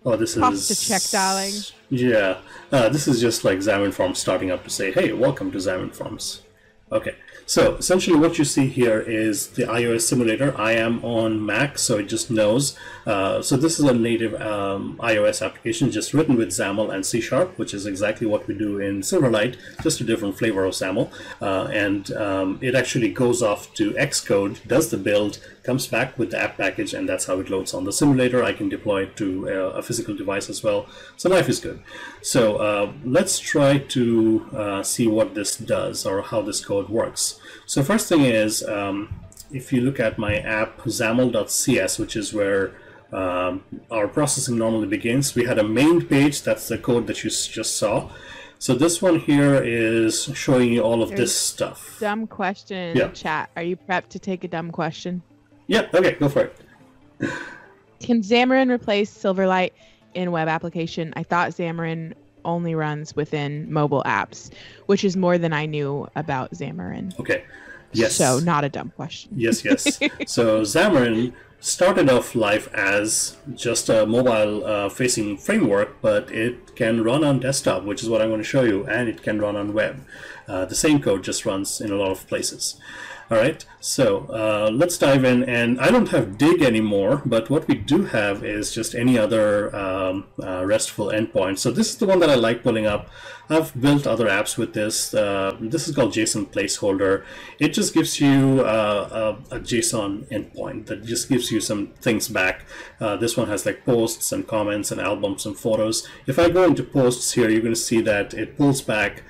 Speaker 1: Oh, this
Speaker 2: is. to check, darling.
Speaker 1: Yeah. Uh, this is just like Xamarin Forms starting up to say, hey, welcome to Xamarin Forms. Okay. So essentially what you see here is the iOS simulator. I am on Mac, so it just knows. Uh, so this is a native um, iOS application just written with XAML and C Sharp, which is exactly what we do in Silverlight, just a different flavor of XAML. Uh, and um, it actually goes off to Xcode, does the build, comes back with the app package, and that's how it loads on the simulator. I can deploy it to uh, a physical device as well. So life is good. So uh, let's try to uh, see what this does or how this code works. So first thing is, um, if you look at my app xaml.cs, which is where um, our processing normally begins, we had a main page, that's the code that you just saw. So this one here is showing you all of There's this stuff.
Speaker 2: Dumb question in yeah. the chat. Are you prepped to take a dumb question?
Speaker 1: Yeah, okay, go for it.
Speaker 2: Can Xamarin replace Silverlight in web application? I thought Xamarin only runs within mobile apps, which is more than I knew about Xamarin.
Speaker 1: Okay. Yes.
Speaker 2: So not a dumb question.
Speaker 1: Yes, yes. so Xamarin started off life as just a mobile uh, facing framework, but it can run on desktop, which is what I'm going to show you, and it can run on web. Uh, the same code just runs in a lot of places. All right, so uh, let's dive in. And I don't have Digg anymore, but what we do have is just any other um, uh, RESTful endpoint. So this is the one that I like pulling up. I've built other apps with this. Uh, this is called JSON placeholder. It just gives you uh, a, a, JSON endpoint that just gives you some things back. Uh, this one has like posts and comments and albums and photos. If I go into posts here, you're going to see that it pulls back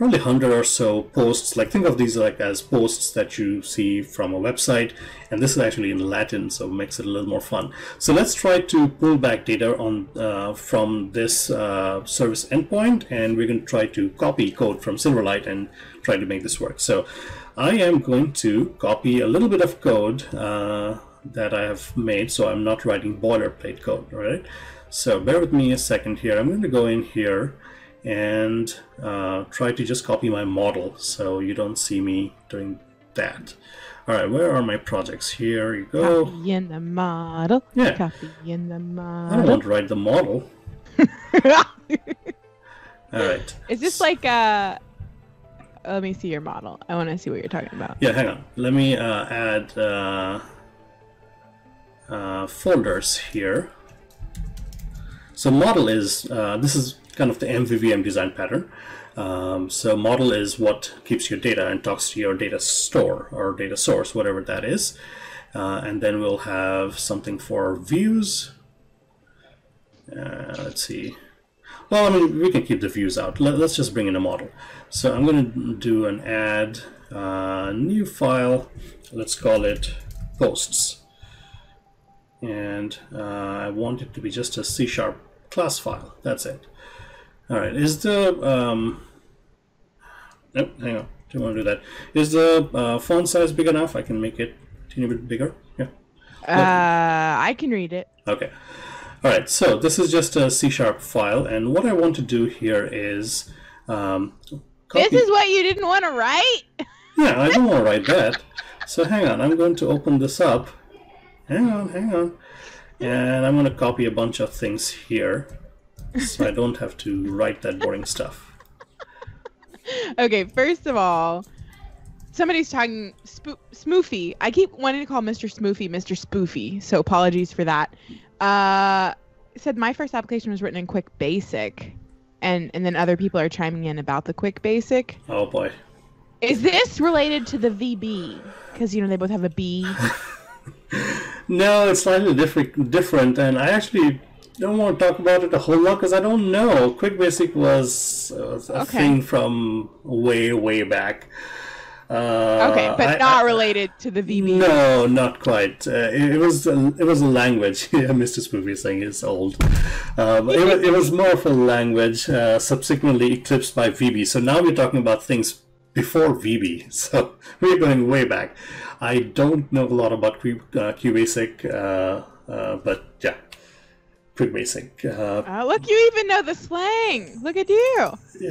Speaker 1: probably 100 or so posts like think of these like as posts that you see from a website and this is actually in latin so it makes it a little more fun so let's try to pull back data on uh, from this uh, service endpoint and we're going to try to copy code from silverlight and try to make this work so i am going to copy a little bit of code uh, that I have made, so I'm not writing boilerplate code, right? So bear with me a second here. I'm going to go in here and uh, try to just copy my model so you don't see me doing that. All right, where are my projects? Here you go.
Speaker 2: Copy in the model.
Speaker 1: Yeah.
Speaker 2: Copy in the model.
Speaker 1: I don't want to write the model. All right.
Speaker 2: Is this like a? let me see your model. I want to see what you're talking about.
Speaker 1: Yeah, hang on. Let me uh, add uh, uh, folders here. So model is, uh, this is kind of the MVVM design pattern. Um, so model is what keeps your data and talks to your data store or data source, whatever that is. Uh, and then we'll have something for views. Uh, let's see. Well, I mean, we can keep the views out. Let, us just bring in a model. So I'm going to do an add uh, new file. Let's call it posts. And uh, I want it to be just a C sharp class file. That's it. All right. Is the um, nope, hang on. Don't want to do that. Is the uh, font size big enough? I can make it a teeny bit bigger. Yeah.
Speaker 2: Uh I can read it.
Speaker 1: Okay. All right, so this is just a C-sharp file, and what I want to do here is um,
Speaker 2: This is what you didn't want to write?
Speaker 1: Yeah, I don't want to write that. So hang on, I'm going to open this up. Hang on, hang on. And I'm going to copy a bunch of things here so I don't have to write that boring stuff.
Speaker 2: Okay, first of all, somebody's talking Smoofy. I keep wanting to call Mr. Smoofy Mr. Spoofy, so apologies for that. Uh, said my first application was written in Quick Basic, and and then other people are chiming in about the Quick Basic.
Speaker 1: Oh boy.
Speaker 2: Is this related to the VB? Because you know they both have a B.
Speaker 1: No, it's slightly different, different, and I actually don't want to talk about it a whole lot because I don't know. Quick Basic was uh, a
Speaker 2: Okay.
Speaker 1: thing from way, way back. Uh,
Speaker 2: Okay, but
Speaker 1: I-
Speaker 2: not
Speaker 1: I-
Speaker 2: related to the VB.
Speaker 1: No, not quite. Uh, it, it was a, it was a language. Yeah, Mr. Spoofy is saying it's old. Uh, but it, was, it was more of a language, uh, subsequently eclipsed by VB. So now we're talking about things before VB. So we're going way back. I don't know a lot about Q, uh, QBasic, uh, uh, but yeah, Basic. Uh,
Speaker 2: Uh, look, you even know the slang. Look at you.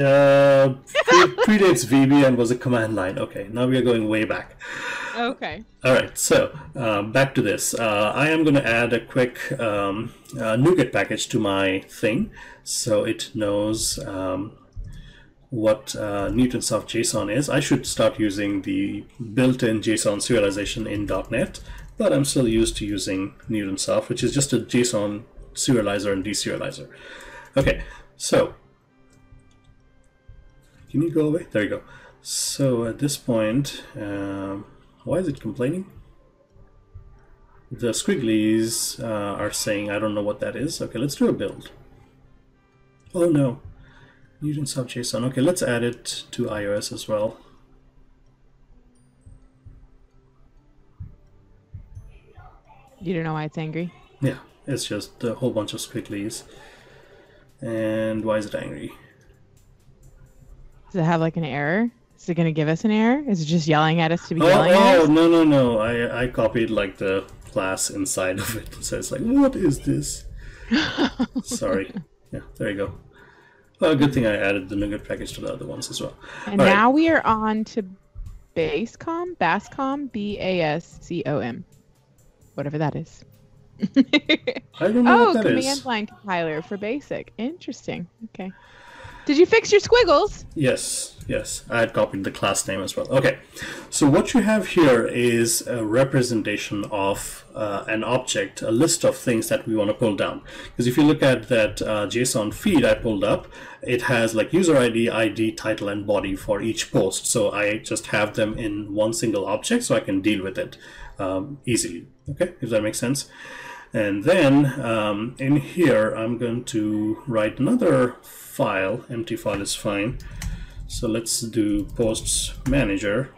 Speaker 1: uh, pre- predates VB and was a command line. Okay, now we are going way back.
Speaker 2: Okay.
Speaker 1: All right, so uh, back to this. Uh, I am going to add a quick um, uh, NuGet package to my thing so it knows um, what uh, Newtonsoft JSON is. I should start using the built-in JSON serialization in .NET, but I'm still used to using Newtonsoft, which is just a JSON serializer and deserializer. Okay, so can you go away? There you go. So at this point, um, why is it complaining? The squigglies uh, are saying, I don't know what that is. Okay, let's do a build. Oh no, Newtonsoft JSON. Okay, let's add it to iOS as well.
Speaker 2: You don't know why it's angry.
Speaker 1: Yeah, it's just a whole bunch of squigglies. And why is it angry?
Speaker 2: Does it have like an error? Is it going to give us an error? Is it just yelling at us to be
Speaker 1: Oh,
Speaker 2: yelling
Speaker 1: oh no no no! I I copied like the class inside of it, so it's like, what is this? Sorry. Yeah, there you go. Well, good thing I added the NuGet package to the other ones as well.
Speaker 2: And
Speaker 1: All right.
Speaker 2: now we are on to Basecom, Bascom, B A S C O M, whatever that is.
Speaker 1: I don't know
Speaker 2: oh,
Speaker 1: what that
Speaker 2: command
Speaker 1: is.
Speaker 2: line compiler for BASIC. Interesting. Okay. Did you fix your squiggles?
Speaker 1: Yes, yes. I had copied the class name as well. Okay, so what you have here is a representation of uh, an object, a list of things that we want to pull down. Because if you look at that uh, JSON feed I pulled up, it has like user ID, ID, title, and body for each post. So I just have them in one single object so I can deal with it um, easily. Okay, if that makes sense. And then um, in here, I'm going to write another file. Empty file is fine. So let's do posts manager.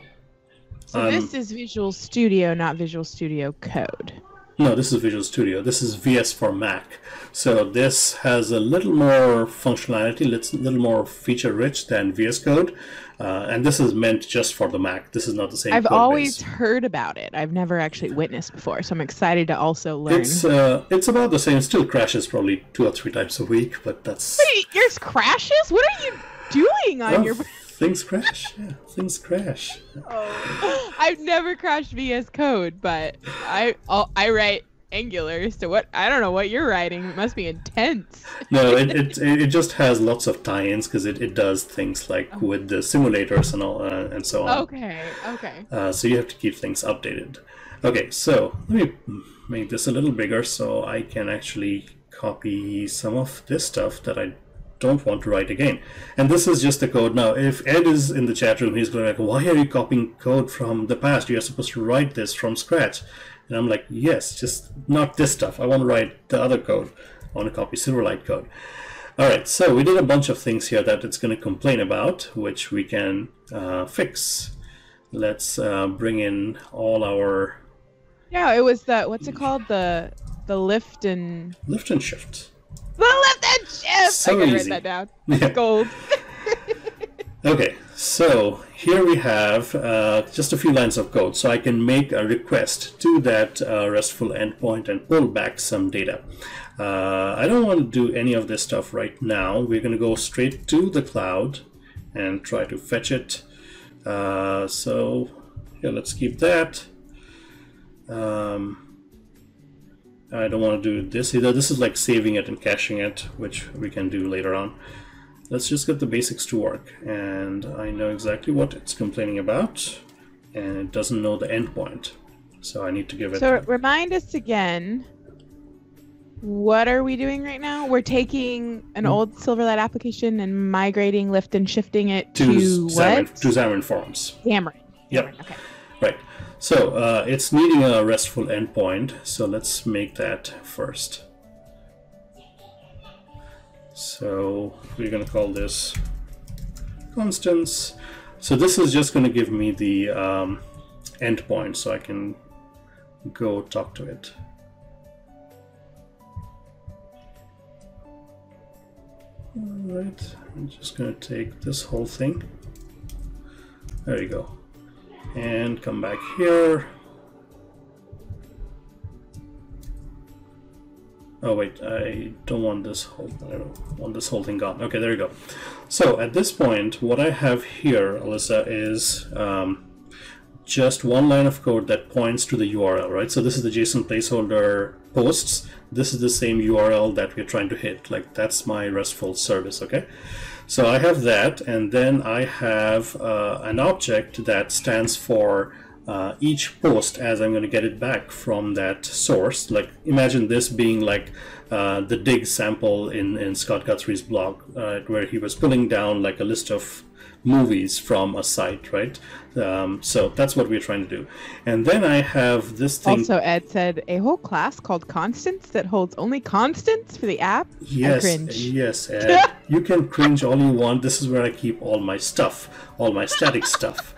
Speaker 2: So
Speaker 1: Um,
Speaker 2: this is Visual Studio, not Visual Studio Code.
Speaker 1: No, this is Visual Studio. This is VS for Mac. So this has a little more functionality, It's a little more feature rich than VS Code. Uh, and this is meant just for the Mac. This is not the same.
Speaker 2: I've always base. heard about it. I've never actually witnessed before, so I'm excited to also learn.
Speaker 1: It's uh, it's about the same. Still crashes probably two or three times a week, but that's.
Speaker 2: Wait, yours crashes? What are you doing on oh, your?
Speaker 1: Things crash. Yeah, things crash.
Speaker 2: Oh, I've never crashed VS Code, but I oh, I write Angular. So what? I don't know what you're writing. It must be intense.
Speaker 1: no, it, it it just has lots of tie-ins because it, it does things like oh. with the simulators and all uh, and so on.
Speaker 2: Okay. Okay.
Speaker 1: Uh, so you have to keep things updated. Okay, so let me make this a little bigger so I can actually copy some of this stuff that I don't want to write again. And this is just the code now. If Ed is in the chat room, he's going to be like, why are you copying code from the past? You're supposed to write this from scratch. And I'm like, yes, just not this stuff. I want to write the other code. I want to copy Silverlight code. All right, so we did a bunch of things here that it's going to complain about, which we can uh, fix. Let's uh, bring in all our.
Speaker 2: Yeah, it was the what's it called the the lift and
Speaker 1: lift and shift.
Speaker 2: The lift and shift. So I can write that down. Yeah. gold.
Speaker 1: okay, so here we have uh, just a few lines of code. So I can make a request to that uh, RESTful endpoint and pull back some data. Uh, I don't want to do any of this stuff right now. We're going to go straight to the cloud and try to fetch it. Uh, so yeah, let's keep that. Um, I don't want to do this either. This is like saving it and caching it, which we can do later on. Let's just get the basics to work. And I know exactly what it's complaining about, and it doesn't know the endpoint. So I need to give it.
Speaker 2: So remind us again. What are we doing right now? We're taking an mm. old Silverlight application and migrating, lift and shifting it to, to Xamarin, what?
Speaker 1: To Xamarin Forms.
Speaker 2: Xamarin.
Speaker 1: Yep.
Speaker 2: Okay.
Speaker 1: Right. So uh, it's needing a RESTful endpoint. So let's make that first. So we're going to call this constants. So this is just going to give me the um, endpoint so I can go talk to it. Alright, I'm just going to take this whole thing. There you go. And come back here. Oh wait, I don't want this whole I don't want this whole thing gone. Okay, there you go. So at this point, what I have here, Alyssa, is um, just one line of code that points to the URL, right? So this is the JSON placeholder posts. This is the same URL that we're trying to hit. Like that's my RESTful service, okay? So I have that, and then I have uh, an object that stands for uh, each post as I'm going to get it back from that source. Like imagine this being like uh, the Digg sample in, in Scott Guthrie's blog, uh, where he was pulling down like a list of movies from a site, right? Um, so that's what we're trying to do. And then I have this thing.
Speaker 2: Also, Ed said a whole class called Constants that holds only constants for the app.
Speaker 1: Yes, yes, Ed. you can cringe all you want. This is where I keep all my stuff, all my static stuff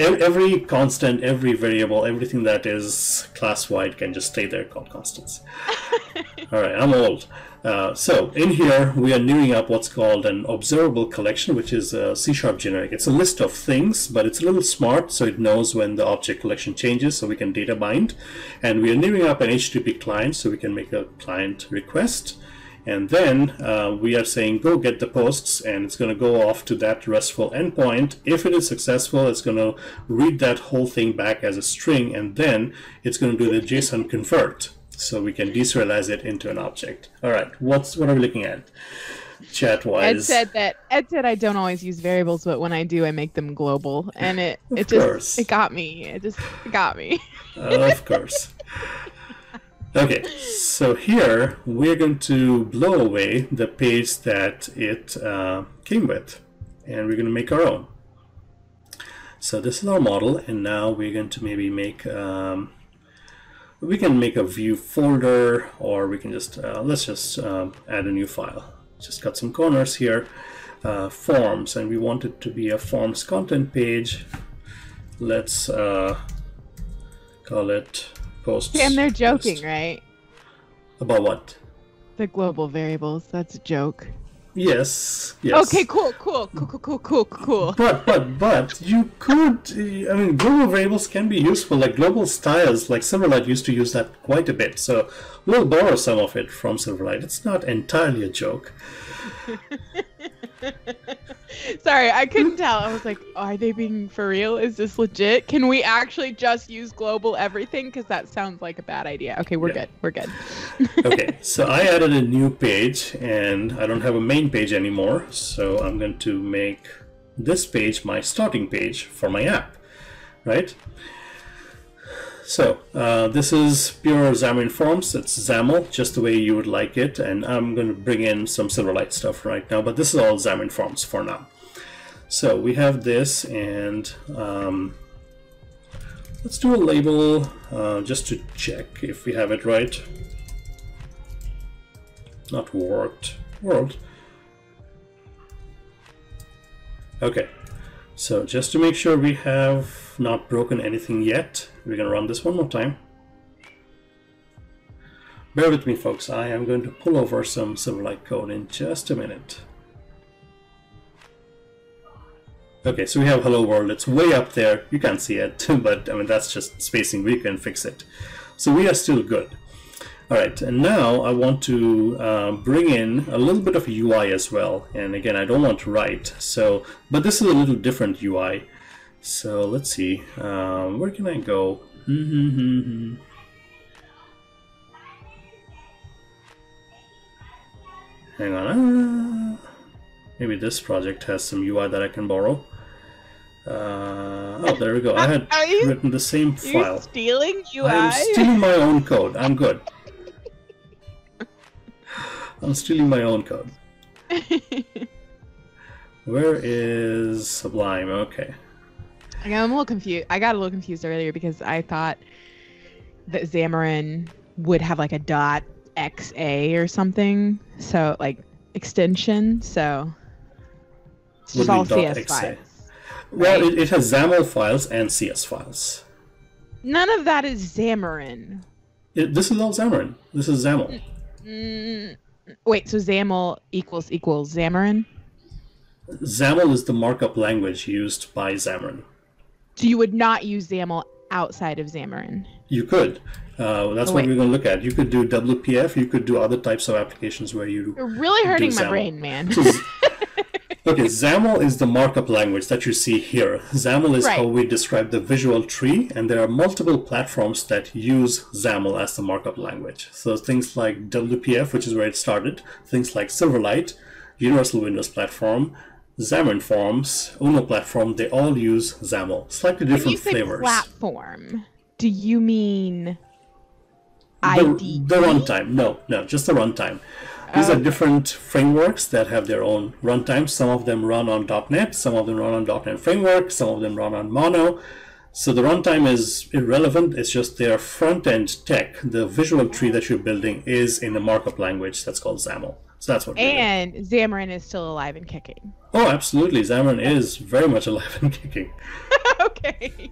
Speaker 1: every constant, every variable, everything that is class-wide can just stay there called constants. All right, I'm old. Uh, so in here, we are newing up what's called an observable collection, which is a C-sharp generic. It's a list of things, but it's a little smart, so it knows when the object collection changes, so we can data bind. And we are newing up an HTTP client, so we can make a client request. And then uh, we are saying go get the posts and it's going to go off to that RESTful endpoint. If it is successful, it's going to read that whole thing back as a string and then it's going to do the JSON convert. So we can deserialize it into an object. All right, what's what are we looking at? Chat wise.
Speaker 2: Ed said that Ed said I don't always use variables, but when I do, I make them global, and it it just course. it got me. It just it got me.
Speaker 1: of course. Okay, so here we're going to blow away the page that it uh, came with and we're going to make our own. So this is our model and now we're going to maybe make, um, we can make a view folder or we can just, uh, let's just uh, add a new file. Just cut some corners here, uh, forms and we want it to be a forms content page. Let's uh, call it posts.
Speaker 2: And they're joking,
Speaker 1: post.
Speaker 2: right?
Speaker 1: About what?
Speaker 2: The global variables. That's a joke.
Speaker 1: Yes. Yes.
Speaker 2: Okay, cool, cool, cool, cool, cool, cool, cool.
Speaker 1: But but but you could. I mean, global variables can be useful. Like global styles, like Silverlight used to use that quite a bit. So we'll borrow some of it from Silverlight. It's not entirely a joke.
Speaker 2: Sorry, I couldn't tell. I was like, are they being for real? Is this legit? Can we actually just use global everything? Because that sounds like a bad idea. Okay, we're
Speaker 1: Yeah.
Speaker 2: good. We're good.
Speaker 1: okay, so I added a new page and I don't have a main page anymore. So I'm going to make this page my starting page for my app, right? So uh, this is pure Xamarin Forms. It's XAML, just the way you would like it. And I'm going to bring in some Silverlight stuff right now, but this is all Xamarin Forms for now. So we have this and um, let's do a label uh, just to check if we have it right not worked world okay so just to make sure we have not broken anything yet we're gonna run this one more time. Bear with me folks. I am going to pull over some Silverlight code in just a minute. Okay so we have hello world. It's way up there. You can't see it but I mean that's just spacing. We can fix it. So we are still good. All right, and now I want to uh, bring in a little bit of UI as well. And again, I don't want to write, so but this is a little different UI. So let's see, um, where can I go? Hang on, ah, maybe this project has some UI that I can borrow. Uh, oh, there we go. I had
Speaker 2: you-
Speaker 1: written the same file.
Speaker 2: stealing UI?
Speaker 1: I'm stealing my own code. I'm good. I'm stealing my own code. Where is Sublime? Okay.
Speaker 2: I got- I'm a little confused. I got a little confused earlier because I thought that Xamarin would have like a dot XA or something. So like extension. So it's just all CS
Speaker 1: XA?
Speaker 2: files.
Speaker 1: Well,
Speaker 2: Right.
Speaker 1: it, it has XAML files and CS files.
Speaker 2: None of that is Xamarin.
Speaker 1: It, this is all Xamarin. This is XAML.
Speaker 2: Mm, wait, so XAML equals equals Xamarin?
Speaker 1: XAML is the markup language used by Xamarin.
Speaker 2: So you would not use XAML outside of Xamarin.
Speaker 1: You could. Uh, that's
Speaker 2: Oh,
Speaker 1: what
Speaker 2: wait.
Speaker 1: we're going to look at. You could do WPF. You could do other types of applications where you
Speaker 2: You're really hurting my brain, man.
Speaker 1: So okay, XAML is the markup language that you see here. XAML is how we describe the visual tree, and there are multiple platforms that use XAML as the markup language. So things like WPF, which is where it started, things like Silverlight, Universal Windows Platform, Xamarin Forms, Uno Platform, they all use XAML. Slightly
Speaker 2: When you
Speaker 1: different
Speaker 2: say
Speaker 1: flavors.
Speaker 2: platform, do you mean
Speaker 1: the,
Speaker 2: ID?
Speaker 1: the runtime. No, no, just the runtime. These are
Speaker 2: oh.
Speaker 1: different frameworks that have their own runtimes. Some of them run on .NET, some of them run on .NET Framework, some of them run on Mono. So the runtime is irrelevant. It's just their front-end tech. The visual tree that you're building is in a markup language that's called XAML. So that's what. we're doing.
Speaker 2: And Xamarin is still alive and kicking.
Speaker 1: Oh, absolutely. Xamarin is very much alive and kicking.
Speaker 2: okay.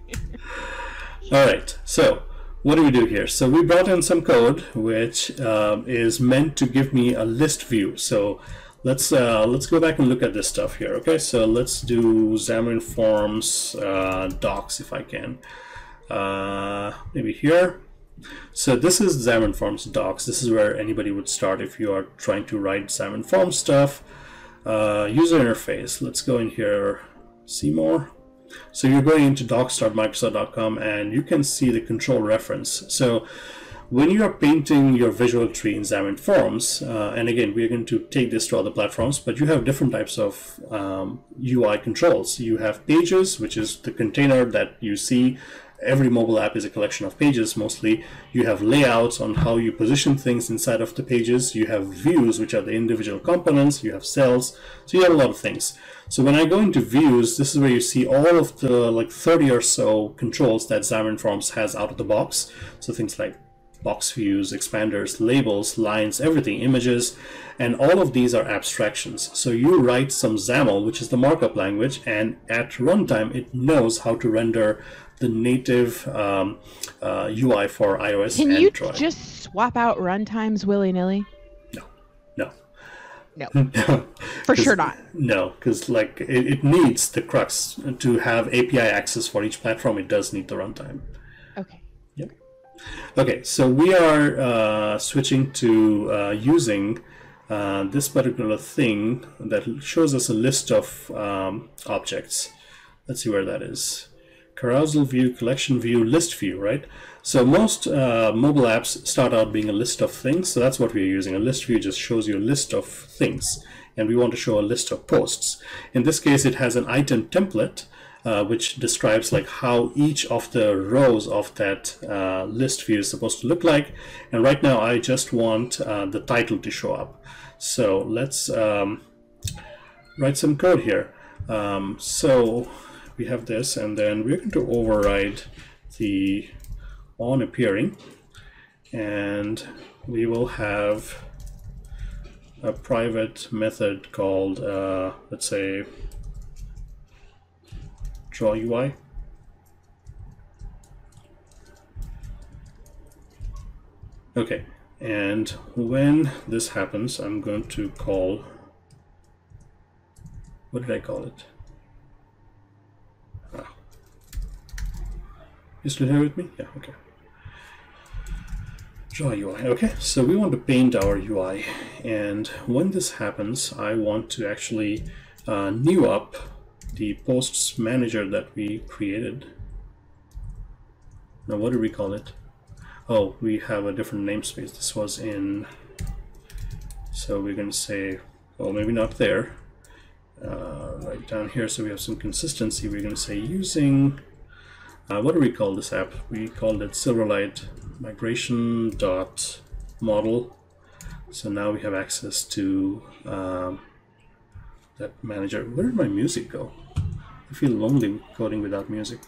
Speaker 1: All right, so what do we do here? So we brought in some code which um, is meant to give me a list view. So let's uh, let's go back and look at this stuff here. Okay, so let's do Xamarin Forms uh, docs if I can. Uh, maybe here. So this is Xamarin Forms docs. This is where anybody would start if you are trying to write Xamarin Forms stuff. Uh, user interface. Let's go in here. See more. So you're going into docs.microsoft.com and you can see the control reference. So when you are painting your visual tree in Xamarin Forms, uh, and again, we're going to take this to other platforms, but you have different types of um, UI controls. You have pages, which is the container that you see. Every mobile app is a collection of pages mostly. You have layouts on how you position things inside of the pages. You have views, which are the individual components. You have cells. So you have a lot of things. So when I go into views, this is where you see all of the like 30 or so controls that Xamarin Forms has out of the box. So things like box views, expanders, labels, lines, everything, images, and all of these are abstractions. So you write some XAML, which is the markup language, and at runtime it knows how to render the native um, uh, UI for iOS
Speaker 2: Can you
Speaker 1: Android.
Speaker 2: just swap out runtimes willy nilly?
Speaker 1: No, no.
Speaker 2: No, for sure not.
Speaker 1: No, because like it, it needs the crux to have API access for each platform. It does need the runtime.
Speaker 2: Okay. Yep.
Speaker 1: Okay, so we are uh, switching to uh, using uh, this particular thing that shows us a list of um, objects. Let's see where that is. Carousel view, collection view, list view, right? So most uh, mobile apps start out being a list of things. So that's what we're using. A list view just shows you a list of things. And we want to show a list of posts. In this case, it has an item template uh, which describes like how each of the rows of that uh, list view is supposed to look like. And right now I just want uh, the title to show up. So let's um, write some code here. Um, so we have this and then we're going to override the on appearing and we will have a private method called uh, let's say draw UI. Okay, and when this happens, I'm going to call, what did I call it? Ah. You still here with me? Yeah, okay. Draw UI. Okay, so we want to paint our UI, and when this happens, I want to actually uh, new up the posts manager that we created. Now, what do we call it? Oh, we have a different namespace. This was in, so we're going to say, well, maybe not there. Uh, right down here, so we have some consistency. We're going to say using, uh, what do we call this app? We called it Silverlight migration dot model. So now we have access to um, that manager. Where did my music go? I feel lonely coding without music.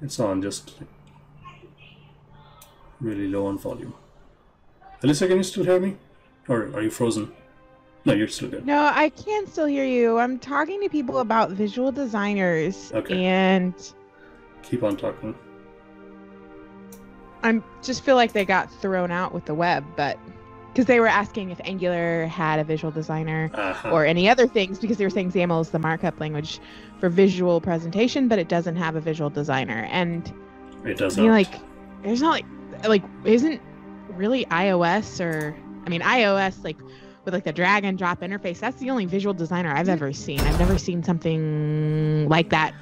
Speaker 1: It's on, just really low on volume. Alyssa, can you still hear me? Or are you frozen? No, you're still good.
Speaker 2: No, I can still hear you. I'm talking to people about visual designers,
Speaker 1: Okay.
Speaker 2: and
Speaker 1: Keep on talking.
Speaker 2: I just feel like they got thrown out with the web, but because they were asking if Angular had a visual designer
Speaker 1: Uh-huh.
Speaker 2: or any other things, because they were saying XAML is the markup language for visual presentation, but it doesn't have a visual designer. And
Speaker 1: it does
Speaker 2: I mean,
Speaker 1: not.
Speaker 2: like, there's not like, like, isn't really iOS or, I mean, iOS like with like the drag and drop interface. That's the only visual designer I've ever seen. I've never seen something like that.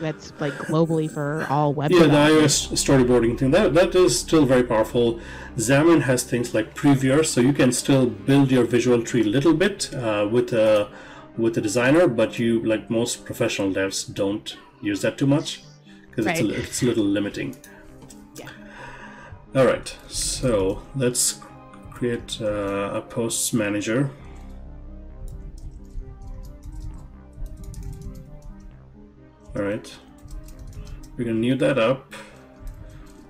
Speaker 2: That's like globally for all web.
Speaker 1: Yeah, the iOS storyboarding thing that that is still very powerful. Xamarin has things like Previewer, so you can still build your visual tree a little bit uh, with a with a designer, but you like most professional devs don't use that too much because it's, a, it's a little limiting.
Speaker 2: Yeah.
Speaker 1: All right, so let's create uh, a posts manager. All right, we're gonna new that up.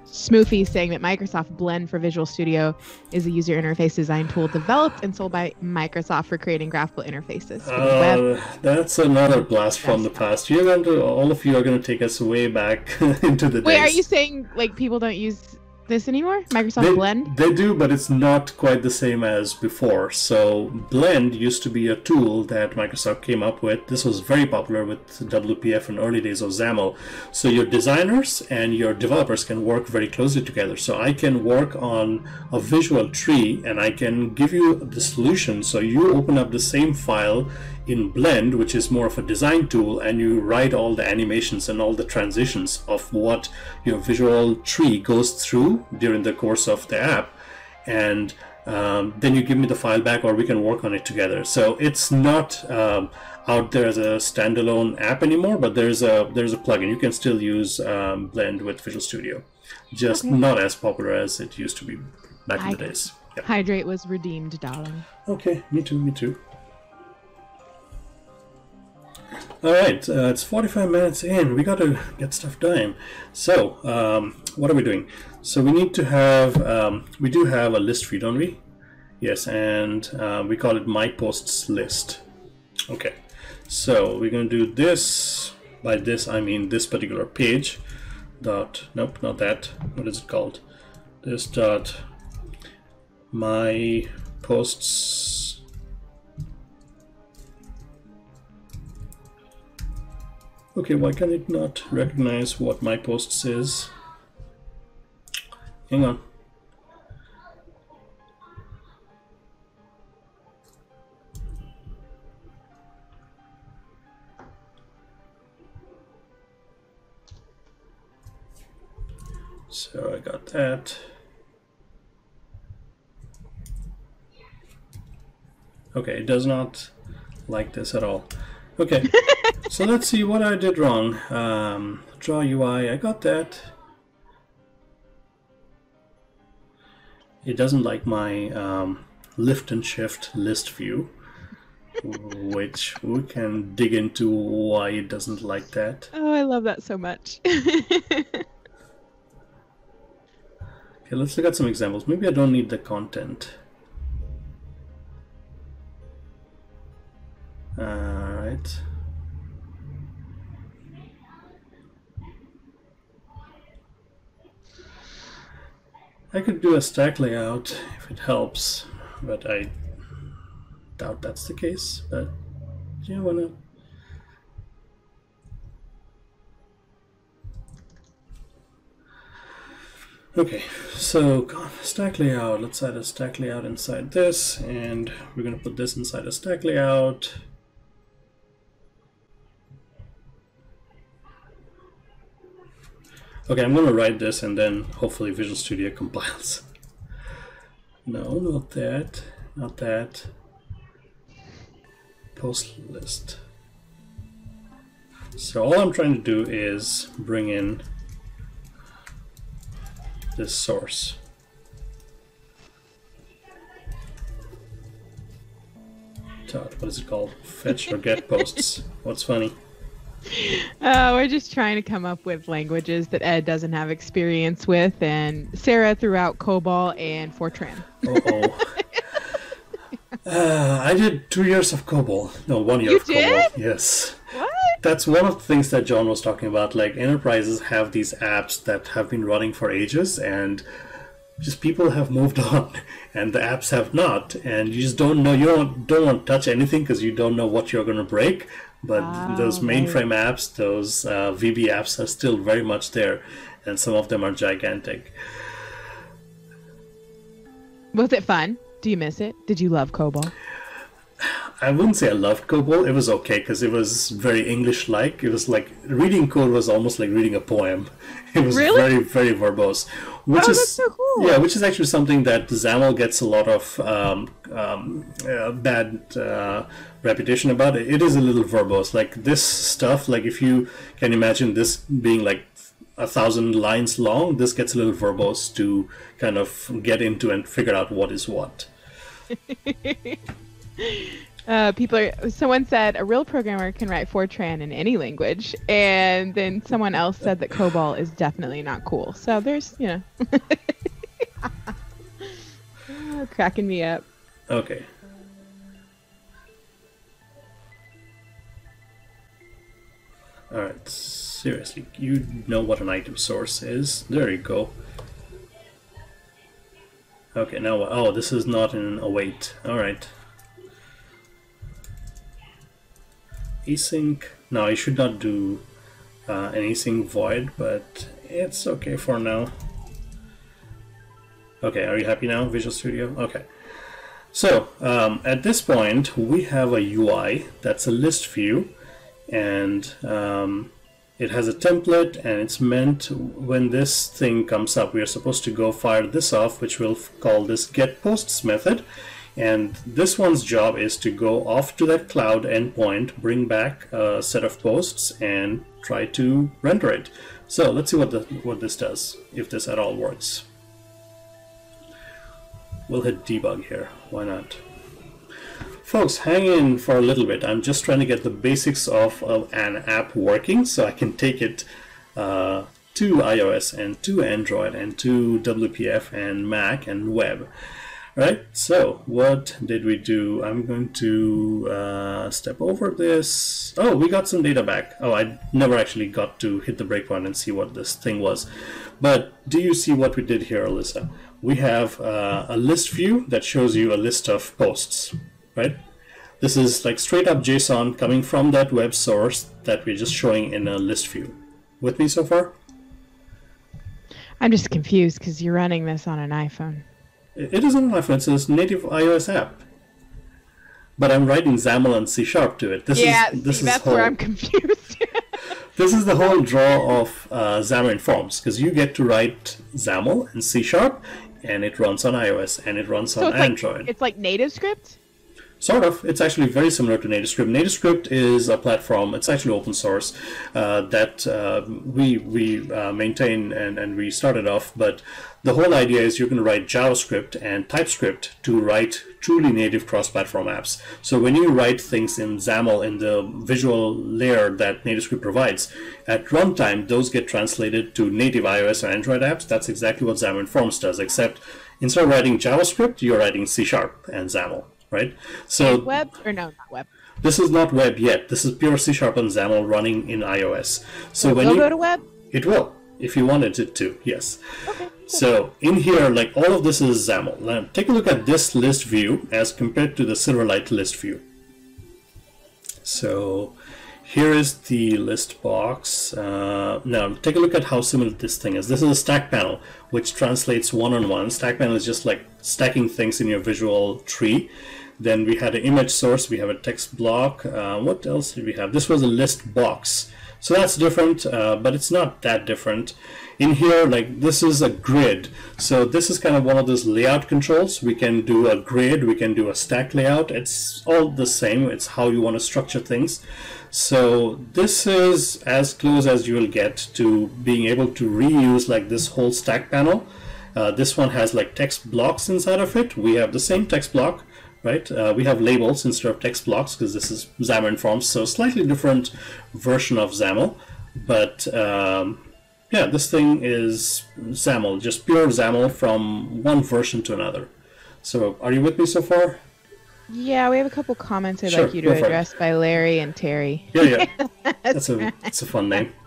Speaker 2: Smoothy is saying that Microsoft Blend for Visual Studio is a user interface design tool developed and sold by Microsoft for creating graphical interfaces for the web.
Speaker 1: Uh, that's another blast from the past. You're going to, all of you are going to take us way back into the
Speaker 2: Wait,
Speaker 1: days.
Speaker 2: are you saying like people don't use this anymore? Microsoft
Speaker 1: they,
Speaker 2: Blend?
Speaker 1: They do, but it's not quite the same as before. So Blend used to be a tool that Microsoft came up with. This was very popular with WPF in early days of XAML. So your designers and your developers can work very closely together. So I can work on a visual tree and I can give you the solution. So you open up the same file in Blend, which is more of a design tool, and you write all the animations and all the transitions of what your visual tree goes through during the course of the app. And um, then you give me the file back, or we can work on it together. So it's not um, out there as a standalone app anymore, but there's a there's a plugin. You can still use um, Blend with Visual Studio, just
Speaker 2: Okay.
Speaker 1: not as popular as it used to be back in the days.
Speaker 2: Hydrate was redeemed, darling.
Speaker 1: Okay, me too, me too. All right, uh, it's 45 minutes in. We got to get stuff done. So, um, what are we doing? So we need to have, um, we do have a list view, don't we? Yes, and uh, we call it my posts list. Okay, so we're going to do this. By this, I mean this particular page. Dot, nope, not that. What is it called? This dot my posts Okay, why can it not recognize what my post says? Hang on. So I got that. Okay, it does not like this at all. Okay, so let's see what I did wrong. Um, draw UI, I got that. It doesn't like my um, lift and shift list view, which we can dig into why it doesn't like that.
Speaker 2: Oh, I love that so much.
Speaker 1: Okay, let's look at some examples. Maybe I don't need the content. Alright. I could do a stack layout if it helps, but I doubt that's the case. But do you wanna Okay, so stack layout. Let's add a stack layout inside this, and we're going to put this inside a stack layout. Okay, I'm going to write this and then hopefully Visual Studio compiles. No, not that, not that. Post list. So all I'm trying to do is bring in this source. What is it called? Fetch or get posts. What's funny?
Speaker 2: Uh, we're just trying to come up with languages that Ed doesn't have experience with, and Sarah threw out COBOL and Fortran.
Speaker 1: oh. uh, I did two years of COBOL. No, one year
Speaker 2: You
Speaker 1: of COBOL. Yes.
Speaker 2: What?
Speaker 1: That's one of the things that John was talking about. Like enterprises have these apps that have been running for ages, and just people have moved on, and the apps have not. And you just don't know. You don't don't want to touch anything because you don't know what you're going to break. But
Speaker 2: Ah,
Speaker 1: those
Speaker 2: right.
Speaker 1: mainframe apps, those uh, VB apps, are still very much there, and some of them are gigantic.
Speaker 2: Was it fun? Do you miss it? Did you love COBOL?
Speaker 1: I wouldn't say I loved COBOL. It was okay because it was very English-like. It was like reading code was almost like reading a poem. It was
Speaker 2: Really?
Speaker 1: very, very verbose. Which
Speaker 2: Oh,
Speaker 1: is
Speaker 2: that's so cool.
Speaker 1: yeah, which is actually something that XAML gets a lot of um, um, uh, bad uh, reputation about. It. it is a little verbose. Like this stuff. Like if you can imagine this being like a thousand lines long, this gets a little verbose to kind of get into and figure out what is what.
Speaker 2: Uh, people are. Someone said a real programmer can write Fortran in any language, and then someone else said that COBOL is definitely not cool. So there's, you know, Ah, cracking me up.
Speaker 1: Okay. Alright, seriously, you know what an item source is. There you go. Okay, now, oh, this is not an await. Alright. Async. No, I should not do uh, an async void, but it's okay for now. Okay, are you happy now, Visual Studio? Okay. So um, at this point, we have a UI that's a list view, and um, it has a template, and it's meant when this thing comes up, we are supposed to go fire this off, which we'll call this get posts method. And this one's job is to go off to that cloud endpoint, bring back a set of posts, and try to render it. So let's see what the, what this does, if this at all works. We'll hit debug here. Why not? Folks, hang in for a little bit. I'm just trying to get the basics of, of an app working so I can take it uh, to iOS and to Android and to WPF and Mac and web. Right, so what did we do? I'm going to uh, step over this. Oh, we got some data back. Oh, I never actually got to hit the breakpoint and see what this thing was. But do you see what we did here, Alyssa? We have uh, a list view that shows you a list of posts, right? This is like straight up JSON coming from that web source that we're just showing in a list view. With me so far?
Speaker 2: I'm just confused because you're running this on an iPhone.
Speaker 1: It is an iPhone. It's a native iOS app. But I'm writing XAML and C Sharp to it.
Speaker 2: This yeah, is, this see, is that's whole, where I'm confused.
Speaker 1: this is the whole draw of uh, Xamarin Forms because you get to write XAML and C Sharp, and it runs on iOS and it runs so on
Speaker 2: it's
Speaker 1: Android.
Speaker 2: Like, it's like NativeScript.
Speaker 1: Sort of. It's actually very similar to NativeScript. NativeScript is a platform. It's actually open source uh, that uh, we we uh, maintain and, and we started off. But the whole idea is you're going to write JavaScript and TypeScript to write truly native cross-platform apps. So when you write things in XAML in the visual layer that NativeScript provides, at runtime those get translated to native iOS or Android apps. That's exactly what Xamarin Forms does, except instead of writing JavaScript, you're writing C Sharp and XAML right?
Speaker 2: So and web or no, not web.
Speaker 1: This is not web yet. This is pure C Sharp and XAML running in iOS. So, when
Speaker 2: will
Speaker 1: you
Speaker 2: go to web,
Speaker 1: it will if you wanted it to. Yes. Okay. So in here, like all of this is XAML. Now take a look at this list view as compared to the Silverlight list view. So here is the list box. Uh, now take a look at how similar this thing is. This is a stack panel, which translates one-on-one. -on -one. Stack panel is just like stacking things in your visual tree. Then we had an image source, we have a text block. Uh, what else did we have? This was a list box. So that's different, uh, but it's not that different. In here, like this is a grid. So this is kind of one of those layout controls. We can do a grid, we can do a stack layout. It's all the same. It's how you want to structure things. So this is as close as you will get to being able to reuse like this whole stack panel. Uh, this one has like text blocks inside of it. We have the same text block, right? Uh, we have labels instead of text blocks because this is Xamarin Forms, so slightly different version of XAML. But um, yeah, this thing is XAML, just pure XAML from one version to another. So are you with me so far?
Speaker 2: Yeah, we have a couple comments I'd sure, like you to address by Larry and Terry.
Speaker 1: Yeah, yeah. that's a that's a fun name.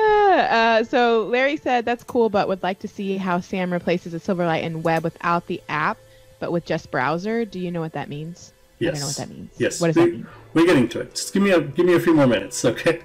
Speaker 2: Uh, so Larry said that's cool, but would like to see how Sam replaces a Silverlight and web without the app but with just browser. Do you know what that means?
Speaker 1: Yes.
Speaker 2: I don't know what that means.
Speaker 1: Yes.
Speaker 2: What does we, that mean?
Speaker 1: We're getting to it. Just give me a give me a few more minutes, okay?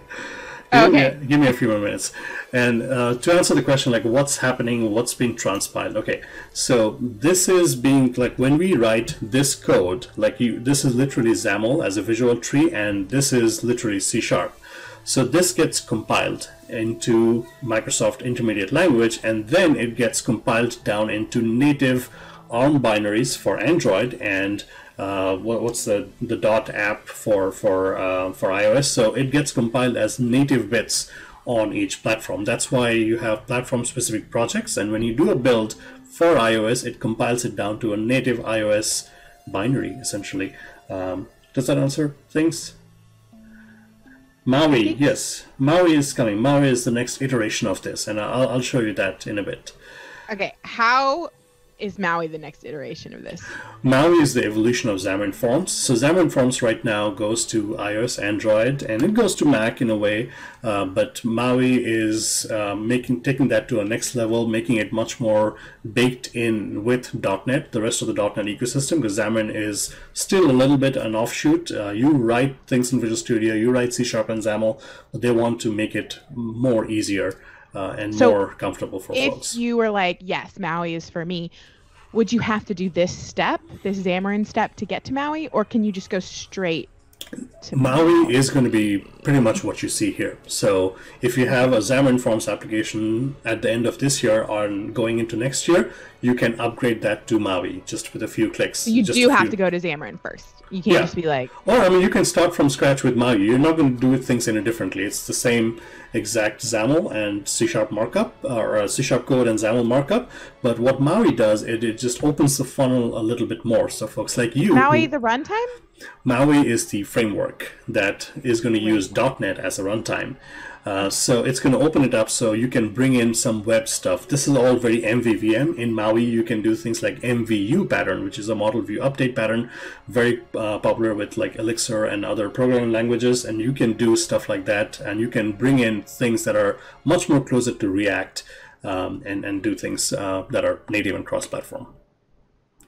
Speaker 2: Give,
Speaker 1: okay. Me a, give me a few more minutes. And uh, to answer the question, like what's happening, what's being transpiled? Okay, so this is being like when we write this code, like you, this is literally XAML as a visual tree, and this is literally C sharp. So this gets compiled into Microsoft Intermediate Language, and then it gets compiled down into native ARM binaries for Android and uh, what, what's the the dot app for for uh, for iOS. So it gets compiled as native bits on each platform. That's why you have platform specific projects, and when you do a build for iOS, it compiles it down to a native iOS binary essentially. Um, does that answer things? Maui, yes, Maui is coming. Maui is the next iteration of this, and I'll, I'll show you that in a bit.
Speaker 2: Okay, how is Maui the next iteration of this?
Speaker 1: Maui is the evolution of Xamarin Forms. So Xamarin Forms right now goes to iOS, Android, and it goes to Mac in a way. Uh, but Maui is uh, making taking that to a next level, making it much more baked in with .NET, the rest of the .NET ecosystem, because Xamarin is still a little bit an offshoot. Uh, you write things in Visual Studio, you write C Sharp and XAML, but they want to make it more easier uh, and so more comfortable for
Speaker 2: if
Speaker 1: folks.
Speaker 2: If you were like, yes, Maui is for me, would you have to do this step, this Xamarin step to get to Maui, or can you just go straight
Speaker 1: Maui is going to be pretty much what you see here. So if you have a Xamarin Forms application at the end of this year or going into next year, you can upgrade that to Maui just with a few clicks.
Speaker 2: You do have
Speaker 1: few...
Speaker 2: to go to Xamarin first. You can't yeah. just be like.
Speaker 1: Or I mean, you can start from scratch with Maui. You're not going to do things any differently. It's the same exact XAML and C sharp markup or uh, C sharp code and XAML markup. But what Maui does, it, it just opens the funnel a little bit more. So folks like you,
Speaker 2: Maui who... the runtime.
Speaker 1: Maui is the framework that is going to use .NET as a runtime. Uh, so it's going to open it up so you can bring in some web stuff. This is all very MVVM. In Maui, you can do things like MVU pattern, which is a model view update pattern, very uh, popular with like Elixir and other programming languages. And you can do stuff like that. And you can bring in things that are much more closer to React um, and, and do things uh, that are native and cross-platform.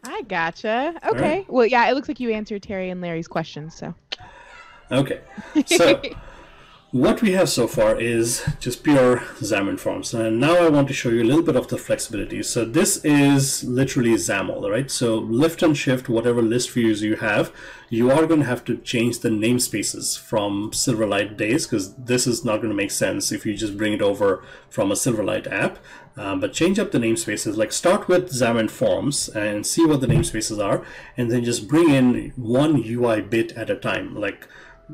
Speaker 2: I gotcha. Okay. Right. Well, yeah, it looks like you answered Terry and Larry's questions. So.
Speaker 1: Okay. So what we have so far is just pure XAML forms. And now I want to show you a little bit of the flexibility. So this is literally XAML, right? So lift and shift whatever list views you have, you are going to have to change the namespaces from Silverlight days because this is not going to make sense if you just bring it over from a Silverlight app. Uh, but change up the namespaces, like start with XAML forms and see what the namespaces are, and then just bring in one UI bit at a time. Like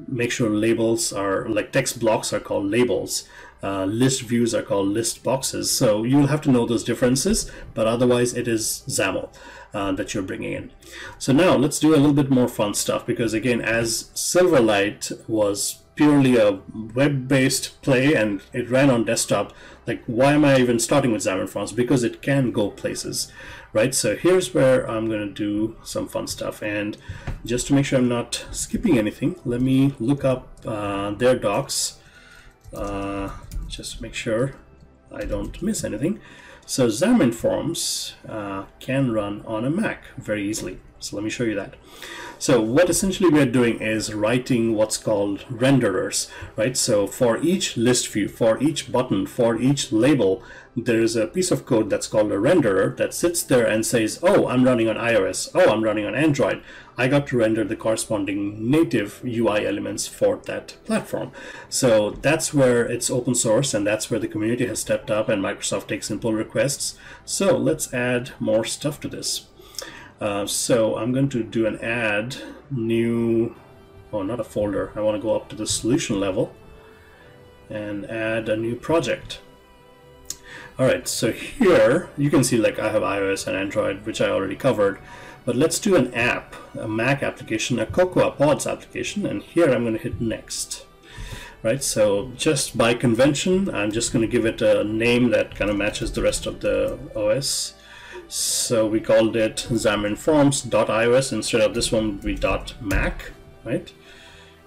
Speaker 1: make sure labels are like text blocks are called labels uh, list views are called list boxes. So you'll have to know those differences but otherwise it is XAML uh, that you're bringing in. So now let's do a little bit more fun stuff because again as Silverlight was purely a web-based play and it ran on desktop like why am I even starting with XAML forms because it can go places right? So here's where I'm going to do some fun stuff. And just to make sure I'm not skipping anything, let me look up uh, their docs, uh, just to make sure I don't miss anything. So Xamarin Forms uh, can run on a Mac very easily. So let me show you that. So what essentially we're doing is writing what's called renderers, right? So for each list view, for each button, for each label, there's a piece of code that's called a renderer that sits there and says, oh, I'm running on iOS, oh, I'm running on Android. I got to render the corresponding native UI elements for that platform. So that's where it's open source and that's where the community has stepped up and Microsoft takes in pull requests. So let's add more stuff to this. Uh, so I'm going to do an add new, oh, not a folder. I want to go up to the solution level and add a new project. Alright, so here you can see like I have iOS and Android, which I already covered. But let's do an app, a Mac application, a Cocoa Pods application, and here I'm going to hit next. Right, so just by convention, I'm just going to give it a name that kind of matches the rest of the OS. So we called it xamarinforms.ios instead of this one we dot .mac, right?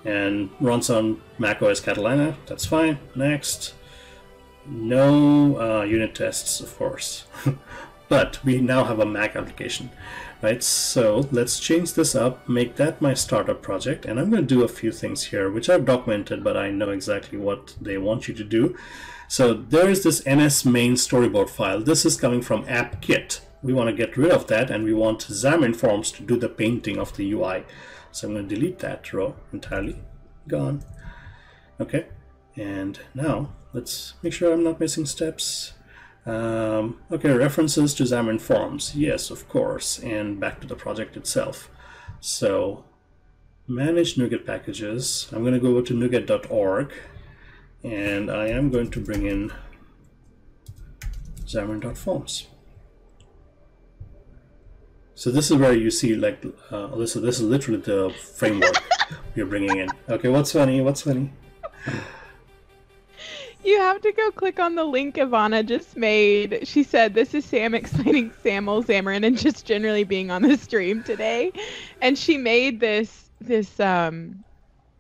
Speaker 1: And runs on Mac OS Catalina, that's fine. Next. No uh, unit tests, of course. but we now have a Mac application, right? So let's change this up, make that my startup project, and I'm going to do a few things here, which I've documented, but I know exactly what they want you to do. So there is this NS main storyboard file. This is coming from AppKit. We want to get rid of that, and we want Xamarin Forms to do the painting of the UI. So I'm going to delete that row entirely. Gone. Okay, and now let's make sure I'm not missing steps. Um, okay, references to Xamarin Forms. Yes, of course. And back to the project itself. So manage NuGet packages. I'm going to go over to NuGet.org and I am going to bring in Xamarin.forms. So this is where you see like, uh, Alyssa, this is literally the framework you're bringing in. Okay, what's funny? What's funny?
Speaker 2: You have to go click on the link Ivana just made. She said, This is Sam explaining XAML, Xamarin, and just generally being on the stream today. And she made this, this, um,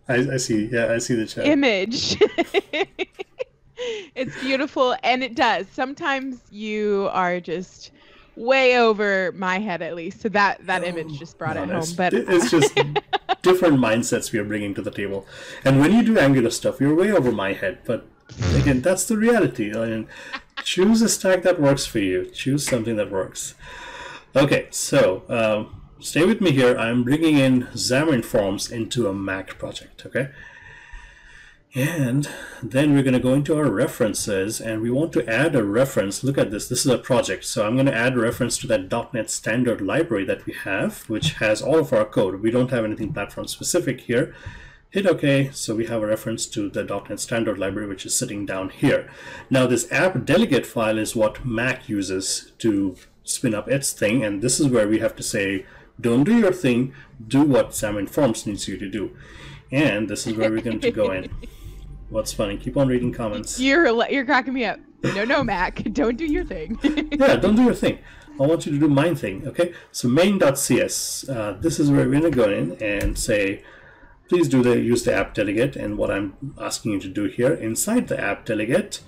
Speaker 1: I, I see. Yeah, I see the chat.
Speaker 2: Image. it's beautiful. And it does. Sometimes you are just way over my head at least so that that oh, image just brought no, it home but
Speaker 1: it's just different mindsets we are bringing to the table and when you do angular stuff you're way over my head but again, that's the reality. I mean, choose a stack that works for you. Choose something that works. Okay, so um, stay with me here. I'm bringing in Xamarin Forms into a Mac project, okay? And then we're going to go into our references and we want to add a reference. Look at this. This is a project. So I'm going to add a reference to that .NET standard library that we have, which has all of our code. We don't have anything platform specific here hit OK. So we have a reference to the .NET Standard library, which is sitting down here. Now this app delegate file is what Mac uses to spin up its thing. And this is where we have to say don't do your thing. Do what Xamarin Forms needs you to do. And this is where we're going to go in. What's funny? Keep on reading comments.
Speaker 2: You're you're cracking me up. No, no, Mac, don't do your thing.
Speaker 1: yeah, don't do your thing. I want you to do my thing. Okay. So main.cs. Uh, this is where we're going to go in and say, please do the use the app delegate. And what I'm asking you to do here inside the app delegate,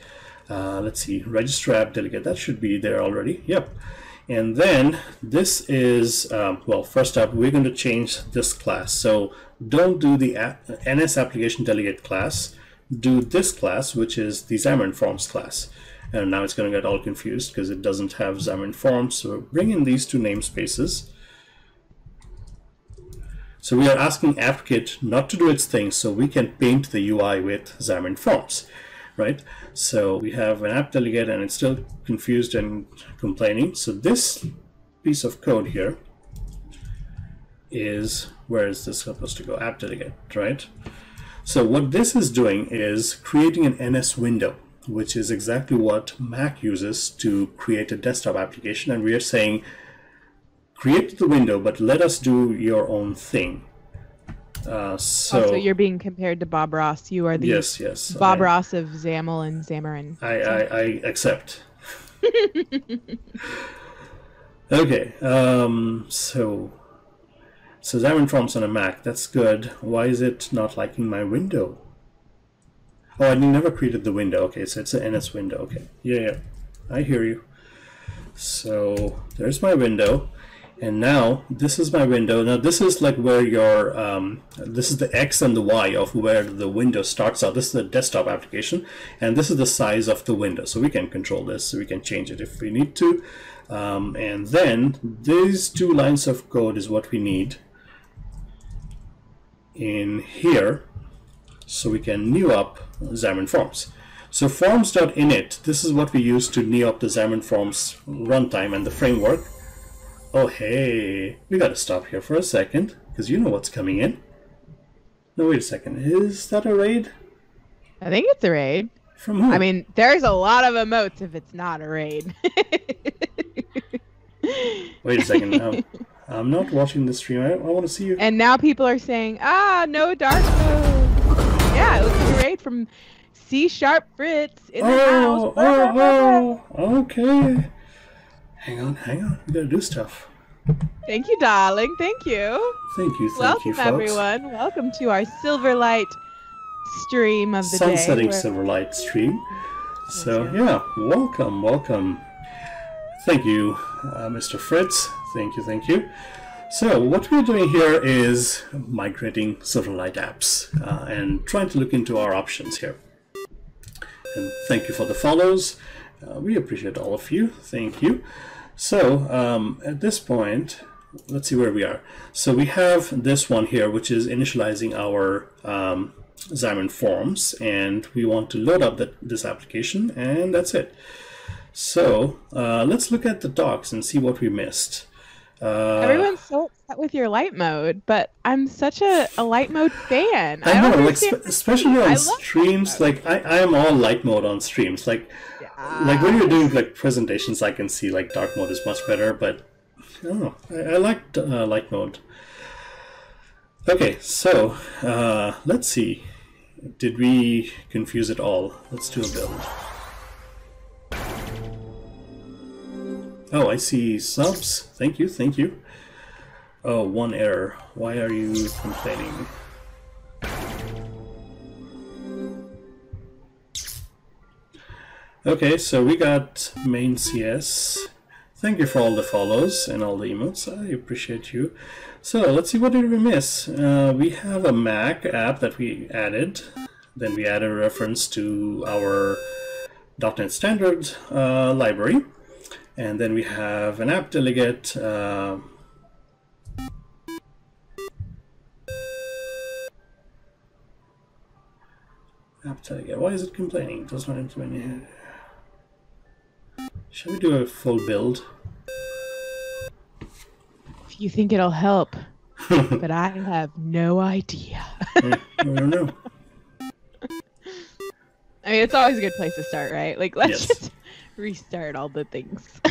Speaker 1: uh, let's see, register app delegate. That should be there already. Yep. And then this is, um, well, first up, we're going to change this class. So don't do the app, NS application delegate class. Do this class, which is the Xamarin Forms class. And now it's going to get all confused because it doesn't have Xamarin Forms. So bring in these two namespaces. So we are asking AppKit not to do its thing so we can paint the UI with Xamarin Forms, right? So we have an app delegate and it's still confused and complaining. So this piece of code here is, where is this supposed to go? App delegate, right? So what this is doing is creating an NS window, which is exactly what Mac uses to create a desktop application. And we are saying, create the window, but let us do your own thing. Uh, so
Speaker 2: also, you're being compared to Bob Ross. You are the
Speaker 1: yes, yes,
Speaker 2: Bob I, Ross of XAML and Xamarin.
Speaker 1: I, I, I accept. okay, um, so so Xamarin Forms on a Mac. That's good. Why is it not liking my window? Oh, I never created the window. Okay, so it's an NS window. Okay, yeah, yeah, I hear you. So there's my window and now this is my window now this is like where your um, this is the X and the Y of where the window starts out this is the desktop application and this is the size of the window so we can control this so we can change it if we need to um, and then these two lines of code is what we need in here so we can new up Xamarin Forms so forms.init this is what we use to new up the Xamarin Forms runtime and the framework Oh, hey, we gotta stop here for a second, because you know what's coming in. No, wait a second. Is that a raid?
Speaker 2: I think it's a raid.
Speaker 1: From who?
Speaker 2: I mean, there's a lot of emotes if it's not a raid.
Speaker 1: wait a second. I'm, I'm not watching the stream. I, I want to see you.
Speaker 2: And now people are saying, ah, no dark mode. Yeah, it looks great from C Sharp Fritz in the
Speaker 1: oh, house. Oh, oh, okay. Hang on, hang on. We gotta do stuff.
Speaker 2: Thank you, darling. Thank you.
Speaker 1: Thank you. Thank
Speaker 2: Welcome,
Speaker 1: you, folks.
Speaker 2: everyone. Welcome to our Silverlight stream of the
Speaker 1: Sunsetting
Speaker 2: day.
Speaker 1: Sunsetting Silverlight stream. So, yeah, welcome, welcome. Thank you, uh, Mr. Fritz. Thank you, thank you. So, what we're doing here is migrating Silverlight apps uh, and trying to look into our options here. And thank you for the follows. Uh, we appreciate all of you. Thank you. So um, at this point, let's see where we are. So we have this one here, which is initializing our um, Xamarin Forms, and we want to load up that, this application, and that's it. So uh, let's look at the docs and see what we missed.
Speaker 2: Uh, Everyone's so upset with your light mode, but I'm such a, a light mode fan.
Speaker 1: I, I know, like sp especially on streams. Like I, I am all light mode on streams. Like like when you're doing like presentations, I can see like dark mode is much better, but I don't know. I, I like uh, light mode. Okay, so uh, let's see. Did we confuse it all? Let's do a build. Oh, I see subs. Thank you, thank you. Oh, one error. Why are you complaining? Okay, so we got main CS. Thank you for all the follows and all the emotes. I appreciate you. So let's see what did we miss. Uh, we have a Mac app that we added. Then we added a reference to our .NET Standard uh, library. And then we have an app delegate. Uh, app delegate. Why is it complaining? It does not implement Shall we do a full build?
Speaker 2: If you think it'll help, but I have no idea.
Speaker 1: I don't know.
Speaker 2: I mean, it's always a good place to start, right? Like, let's yes. just restart all the things.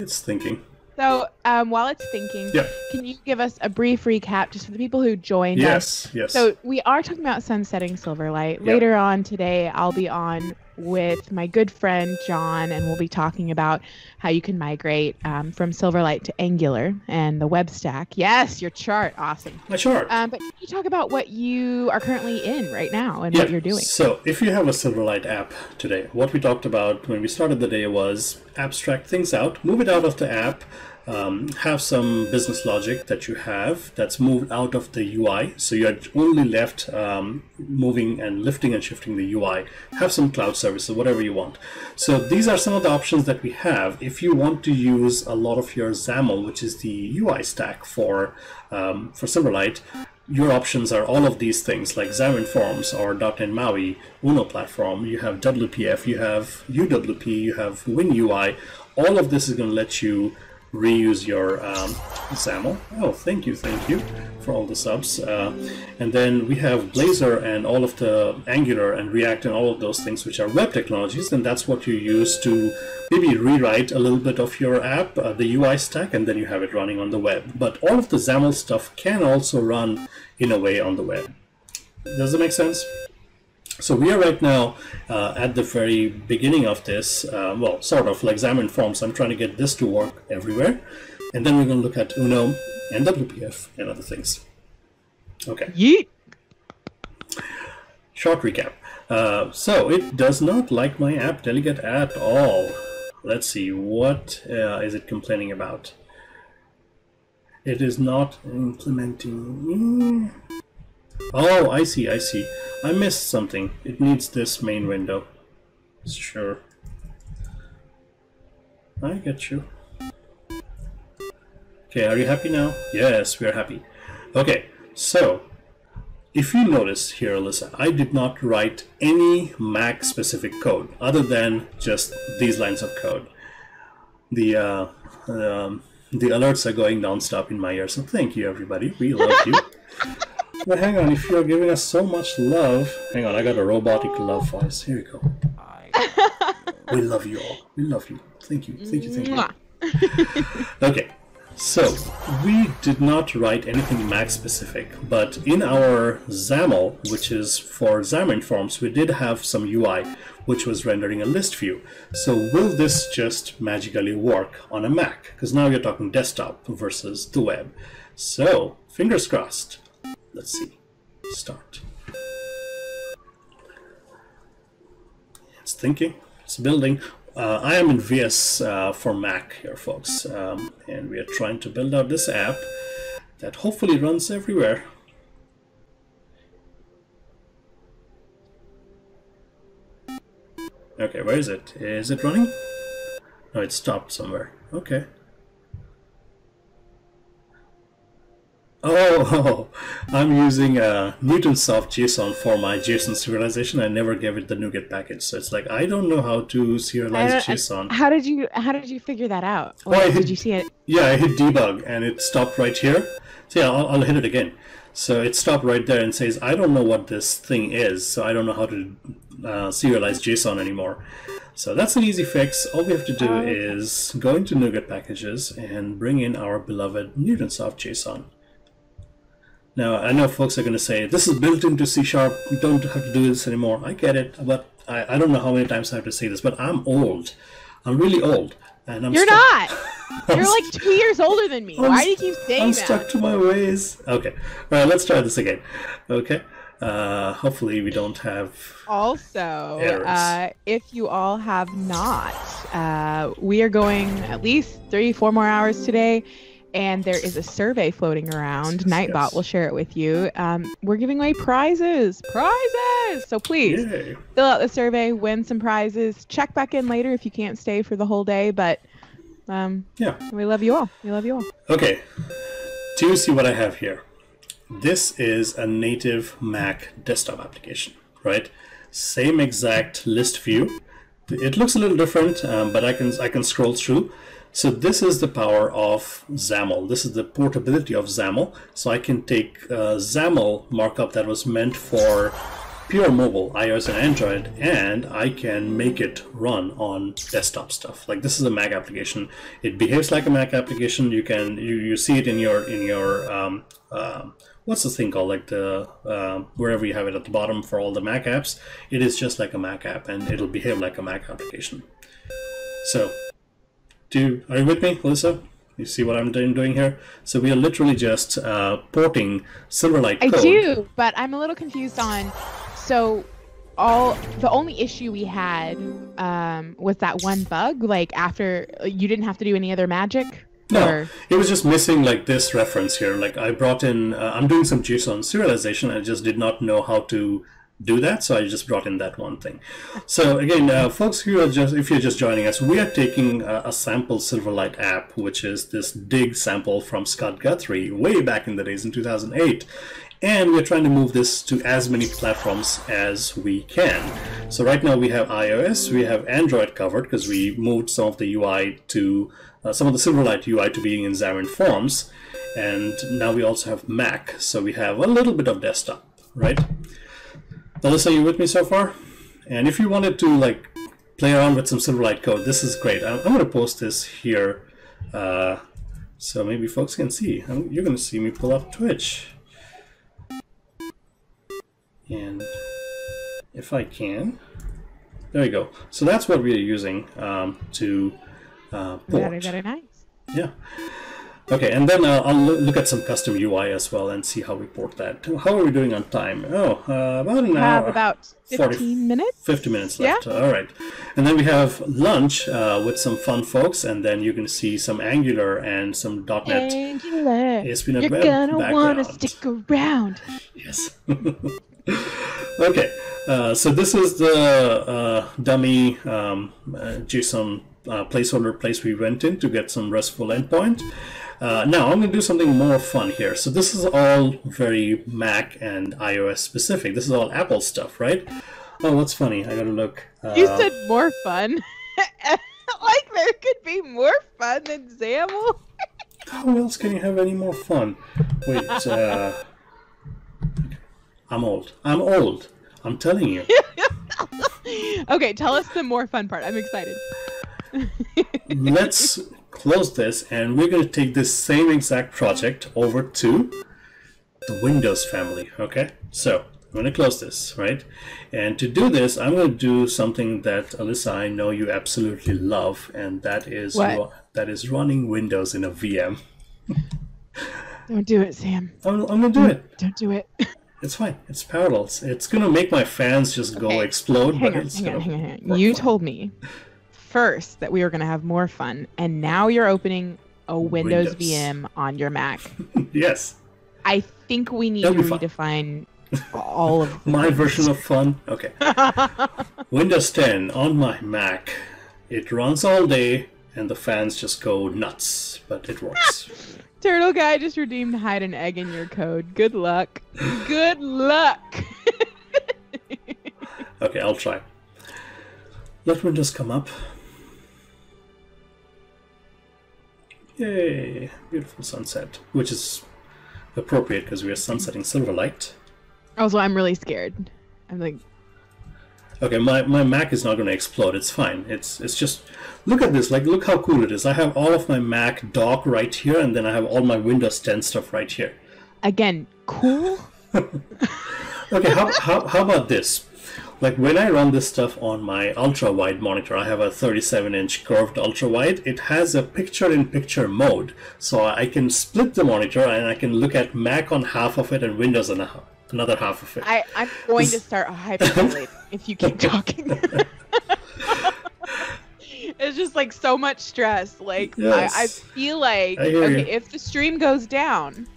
Speaker 1: It's thinking.
Speaker 2: So um, while it's thinking,
Speaker 1: Yeah.
Speaker 2: can you give us a brief recap just for the people who joined us?
Speaker 1: Yes, yes.
Speaker 2: So we are talking about sunsetting Silverlight.
Speaker 1: Yep.
Speaker 2: Later on today, I'll be on with my good friend John, and we'll be talking about how you can migrate um, from Silverlight to Angular and the web stack. Yes, your chart, awesome.
Speaker 1: My chart.
Speaker 2: Um, but can you talk about what you are currently in right now and what you're doing?
Speaker 1: So, if you have a Silverlight app today, what we talked about when we started the day was abstract things out, move it out of the app, um, have some business logic that you have that's moved out of the UI. So you're only left um, moving and lifting and shifting the UI. Have some cloud services, whatever you want. So these are some of the options that we have. If you want to use a lot of your XAML, which is the UI stack for um, for Silverlight, your options are all of these things like Xamarin Forms or .NET MAUI, Uno platform. You have WPF, you have UWP, you have WinUI. All of this is going to let you reuse your um, XAML. Oh, thank you, thank you for all the subs. Uh, and then we have Blazor and all of the Angular and React and all of those things, which are web technologies, and that's what you use to maybe rewrite a little bit of your app, uh, the UI stack, and then you have it running on the web. But all of the XAML stuff can also run in a way on the web. Does that make sense? So we are right now uh, at the very beginning of this, uh, well, sort of like Xamarin Forms. I'm trying to get this to work everywhere. And then we're going to look at Uno and WPF and other things. Okay,
Speaker 2: Yeet.
Speaker 1: short recap. Uh, so it does not like my app delegate at all. Let's see, what uh, is it complaining about? It is not implementing. Oh, I see, I see. I missed something. It needs this main window. Sure. I get you. Okay, are you happy now? Yes, we are happy. Okay, so if you notice here, Alyssa, I did not write any Mac specific code other than just these lines of code. The uh, um, the alerts are going nonstop in my ear, so thank you, everybody. We love you. But hang on, if you're giving us so much love, hang on, I got a robotic love voice. Here we go. we love you all. We love you. Thank you. Thank you. Thank you. Okay, so we did not write anything Mac specific, but in our XAML, which is for Xamarin Forms, we did have some UI which was rendering a list view. So will this just magically work on a Mac? Because now you're talking desktop versus the web. So fingers crossed. Let's see. Start. It's thinking. It's building. Uh, I am in VS uh, for Mac here, folks, um, and we are trying to build out this app that hopefully runs everywhere. Okay, where is it? Is it running? No, it stopped somewhere. Okay. Oh, I'm using a Newtonsoft JSON for my JSON serialization. I never gave it the NuGet package, so it's like I don't know how to serialize JSON.
Speaker 2: How did you How did you figure that out? Or
Speaker 1: Oh, I
Speaker 2: did
Speaker 1: hit-
Speaker 2: you see it?
Speaker 1: Yeah, I hit debug and it stopped right here. So yeah, I'll, I'll hit it again. So it stopped right there and says, I don't know what this thing is, so I don't know how to uh, serialize JSON anymore. So that's an easy fix. All we have to do
Speaker 2: Oh, okay.
Speaker 1: is go into NuGet packages and bring in our beloved Newtonsoft JSON. Now, I know folks are going to say, this is built into C Sharp, you don't have to do this anymore. I get it, but I, I don't know how many times I have to say this, but I'm old. I'm really old. And I'm
Speaker 2: You're
Speaker 1: stuck-
Speaker 2: not.
Speaker 1: I'm
Speaker 2: You're like two years older than me.
Speaker 1: I'm
Speaker 2: Why do you keep saying
Speaker 1: I'm
Speaker 2: that?
Speaker 1: stuck to my ways. Okay. All right, let's try this again. Okay. Uh, hopefully we don't have.
Speaker 2: Also, uh, if you all have not, uh, we are going at least three, four more hours today, and there is a survey floating around. Nightbot
Speaker 1: yes.
Speaker 2: will share it with you. Um, we're giving away prizes, prizes. So please
Speaker 1: Yay.
Speaker 2: fill out the survey, win some prizes. Check back in later if you can't stay for the whole day, but um,
Speaker 1: Yeah.
Speaker 2: we love you all. We love you all.
Speaker 1: Okay. Do you see what I have here? This is a native Mac desktop application, right? Same exact list view. It looks a little different, um, but I can I can scroll through. So this is the power of XAML. This is the portability of XAML. So I can take uh, XAML markup that was meant for pure mobile, iOS and Android, and I can make it run on desktop stuff. Like this is a Mac application. It behaves like a Mac application. You can you, you see it in your in your um, um, what's this thing called like the uh, wherever you have it at the bottom for all the Mac apps. It is just like a Mac app, and it'll behave like a Mac application. So, do are you with me, Melissa? You see what I'm doing here? So we are literally just uh, porting Silverlight code.
Speaker 2: I do, but I'm a little confused on. So, all the only issue we had um, was that one bug. Like after you didn't have to do any other magic.
Speaker 1: No,
Speaker 2: Or-
Speaker 1: it was just missing like this reference here. Like I brought in, uh, I'm doing some JSON serialization. I just did not know how to do that, so I just brought in that one thing. So again, uh, folks, who are just if you're just joining us, we are taking a, sample Silverlight app, which is this Digg sample from Scott Guthrie way back in the days in 2008. And we're trying to move this to as many platforms as we can. So right now we have iOS, we have Android covered because we moved some of the UI to uh, some of the Silverlight UI to being in Xamarin Forms, and now we also have Mac. So we have a little bit of desktop, right? Alyssa, you with me so far? And if you wanted to like play around with some Silverlight code, this is great. I'm, I'm going to post this here, uh, so maybe folks can see. Um, You're going to see me pull up Twitch, and if I can, there you go. So that's what we are using um, to uh, port.
Speaker 2: Very very nice.
Speaker 1: Yeah. Okay, and then uh, I'll look at some custom UI as well and see how we port that. How are we doing on time? Oh, uh, about an
Speaker 2: Have
Speaker 1: hour.
Speaker 2: about
Speaker 1: 40
Speaker 2: 15 minutes.
Speaker 1: 50 minutes
Speaker 2: Yeah.
Speaker 1: left. All right. And then we have lunch uh, with some fun folks, and then you can see some Angular and some .NET.
Speaker 2: Angular.
Speaker 1: It's been a
Speaker 2: You're gonna wanna stick around.
Speaker 1: Yes. okay, uh, so this is the uh, dummy um, uh, JSON uh, placeholder place we went in to get some RESTful endpoint. Uh, now I'm going to do something more fun here. So this is all very Mac and iOS specific. This is all Apple stuff, right? Oh, what's funny? I gotta look. Uh,
Speaker 2: You said more fun. like there could be more fun than XAML.
Speaker 1: How else can you have any more fun? Wait, uh, I'm old. I'm old. I'm telling you.
Speaker 2: okay, tell us the more fun part. I'm excited.
Speaker 1: let's close this and we're going to take this same exact project over to the Windows family, okay? So I'm going to close this, right? And to do this, I'm going to do something that Alyssa, I know you absolutely love, and that is that is running Windows in a VM.
Speaker 2: Don't do it, Sam.
Speaker 1: I'm, I'm going to do it.
Speaker 2: Don't do it.
Speaker 1: It's fine. It's parallels. It's going to make my fans just go explode,
Speaker 2: hang
Speaker 1: but
Speaker 2: on,
Speaker 1: it's
Speaker 2: hang on, hang on, hang on. You
Speaker 1: fine.
Speaker 2: told me first that we were going to have more fun, and now you're opening a Windows,
Speaker 1: Windows.
Speaker 2: VM on your Mac.
Speaker 1: yes,
Speaker 2: I think we need
Speaker 1: That'll
Speaker 2: to redefine all of
Speaker 1: my version of fun. Okay. Windows 10 on my Mac. It runs all day and the fans just go nuts, but it works.
Speaker 2: Turtle guy just redeemed hide an egg in your code. Good luck. Good luck.
Speaker 1: okay, I'll try. Let Windows come up. Yay! Beautiful sunset, which is appropriate because we are sunsetting Silverlight.
Speaker 2: also, I'm really scared. I'm like,
Speaker 1: Okay, my, my Mac is not going to explode. It's fine. It's it's just look at this. Like look how cool it is. I have all of my Mac dock right here, and then I have all my Windows 10 stuff right here.
Speaker 2: again, cool.
Speaker 1: Okay, how, how, how about this? Like when I run this stuff on my ultra wide monitor, I have a 37 inch curved ultra wide. It has a picture in picture mode, so I can split the monitor and I can look at Mac on half of it and Windows on a, another half of it.
Speaker 2: I, I'm going to start hyperventilating if you keep talking. it's just like so much stress. Like
Speaker 1: Yes.
Speaker 2: I, I feel like
Speaker 1: I
Speaker 2: okay,
Speaker 1: you.
Speaker 2: if the stream goes down,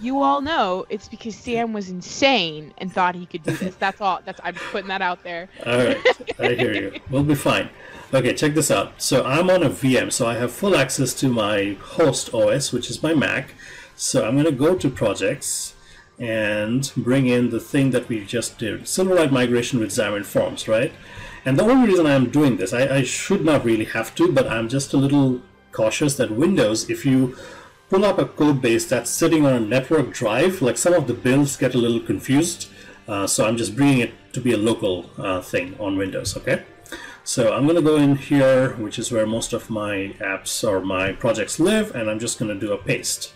Speaker 2: you all know it's because Sam was insane and thought he could do this. That's all. That's I'm putting that out there.
Speaker 1: All right, I hear you. We'll be fine. Okay, check this out. So I'm on a VM, so I have full access to my host OS, which is my Mac. So I'm going to go to projects and bring in the thing that we just did, Silverlight migration with Xamarin Forms, right? And the only reason I'm doing this, I, I should not really have to, but I'm just a little cautious that Windows, if you pull up a code base that's sitting on a network drive, like some of the builds get a little confused. Uh, so I'm just bringing it to be a local uh, thing on Windows, okay? So I'm going to go in here, which is where most of my apps or my projects live, and I'm just going to do a paste.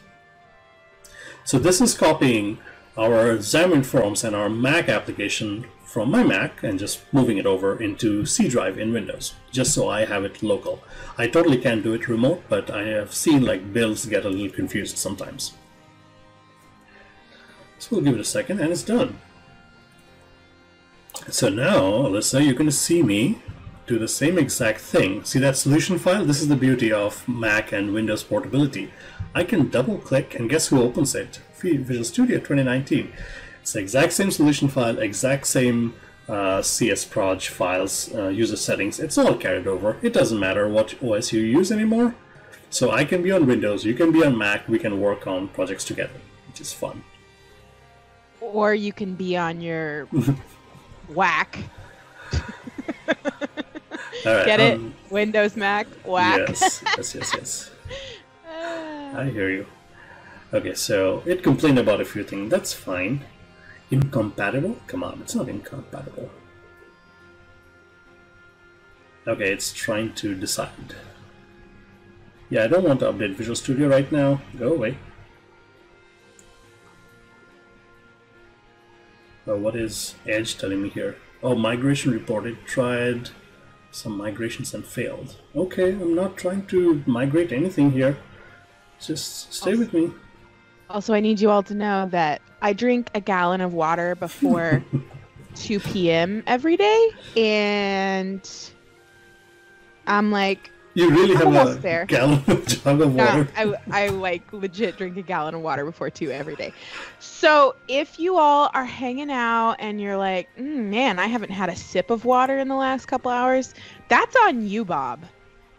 Speaker 1: So this is copying our Xamarin Forms and our Mac application from my Mac and just moving it over into C drive in Windows, just so I have it local. I totally can't do it remote, but I have seen like builds get a little confused sometimes. So we'll give it a second and it's done. So now, Alyssa, you're going to see me do the same exact thing. See that solution file? This is the beauty of Mac and Windows portability. I can double click and guess who opens it? Visual Studio 2019. It's the exact same solution file, exact same uh, CSproj files, uh, user settings. It's all carried over. It doesn't matter what OS you use anymore. So I can be on Windows, you can be on Mac, we can work on projects together, which is fun.
Speaker 2: Or you can be on your whack.
Speaker 1: Right,
Speaker 2: Get it?
Speaker 1: um,
Speaker 2: Windows, Mac, whack.
Speaker 1: Yes, yes, yes, yes. I hear you. Okay, so it complained about a few things. That's fine. Incompatible? Come on, it's not incompatible. Okay, it's trying to decide. Yeah, I don't want to update Visual Studio right now. Go away. Oh, what is Edge telling me here? Oh, migration reported. Tried some migrations and failed. Okay, I'm not trying to migrate anything here. Just stay with me.
Speaker 2: Also, I need you all to know that I drink a gallon of water before 2 p.m. every day, and I'm like,
Speaker 1: You really have a
Speaker 2: there.
Speaker 1: gallon of jug of
Speaker 2: no,
Speaker 1: water.
Speaker 2: I, I like legit drink a gallon of water before 2 every day. So if you all are hanging out and you're like, mm, man, I haven't had a sip of water in the last couple hours, that's on you, Bob.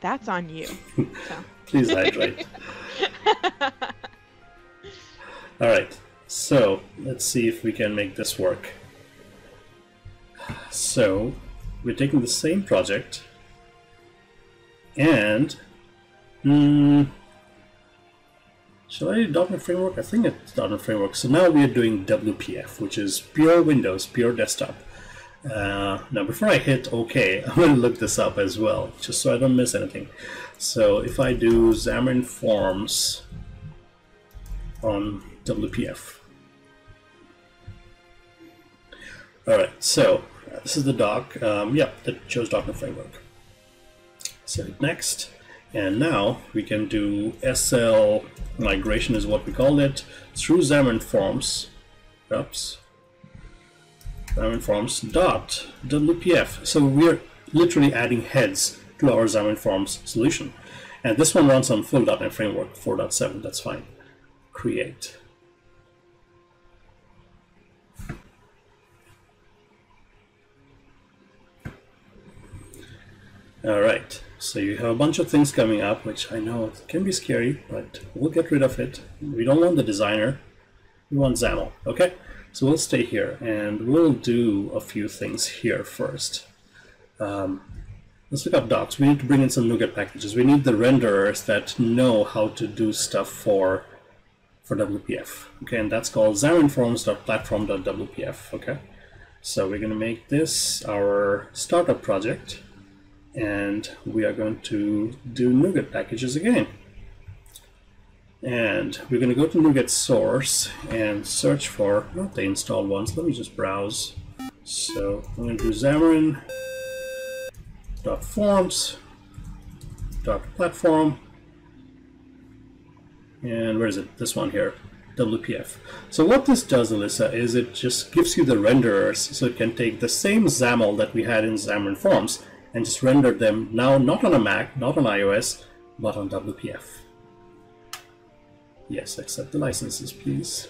Speaker 2: That's on you. So.
Speaker 1: Please hydrate. All right, so let's see if we can make this work. So we're taking the same project and hmm, shall I do .NET Framework? I think it's .NET Framework. So now we are doing WPF, which is pure Windows, pure desktop. Uh, now before I hit OK, I'm going to look this up as well, just so I don't miss anything. So if I do Xamarin Forms on WPF. All right, so uh, this is the doc. Um, yeah, that shows .NET Framework. Hit next, and now we can do SL migration is what we call it through Xamarin Forms. Oops. Xamarin Forms dot WPF. So we're literally adding heads to our Xamarin Forms solution. And this one runs on full .NET Framework 4.7, that's fine. Create. All right, so you have a bunch of things coming up, which I know can be scary, but we'll get rid of it. We don't want the designer, we want XAML, okay? So we'll stay here and we'll do a few things here first. Um, let's look up docs. We need to bring in some NuGet packages. We need the renderers that know how to do stuff for for WPF. Okay, and that's called xamarinforms.platform.wpf. Okay, so we're going to make this our startup project, and we are going to do NuGet packages again. And we're going to go to NuGet source and search for, not the installed ones, let me just browse. So I'm going to do Xamarin dot forms dot platform and where is it this one here WPF so what this does Alyssa is it just gives you the renderers so it can take the same XAML that we had in Xamarin Forms and just render them now not on a Mac not on iOS but on WPF yes accept the licenses please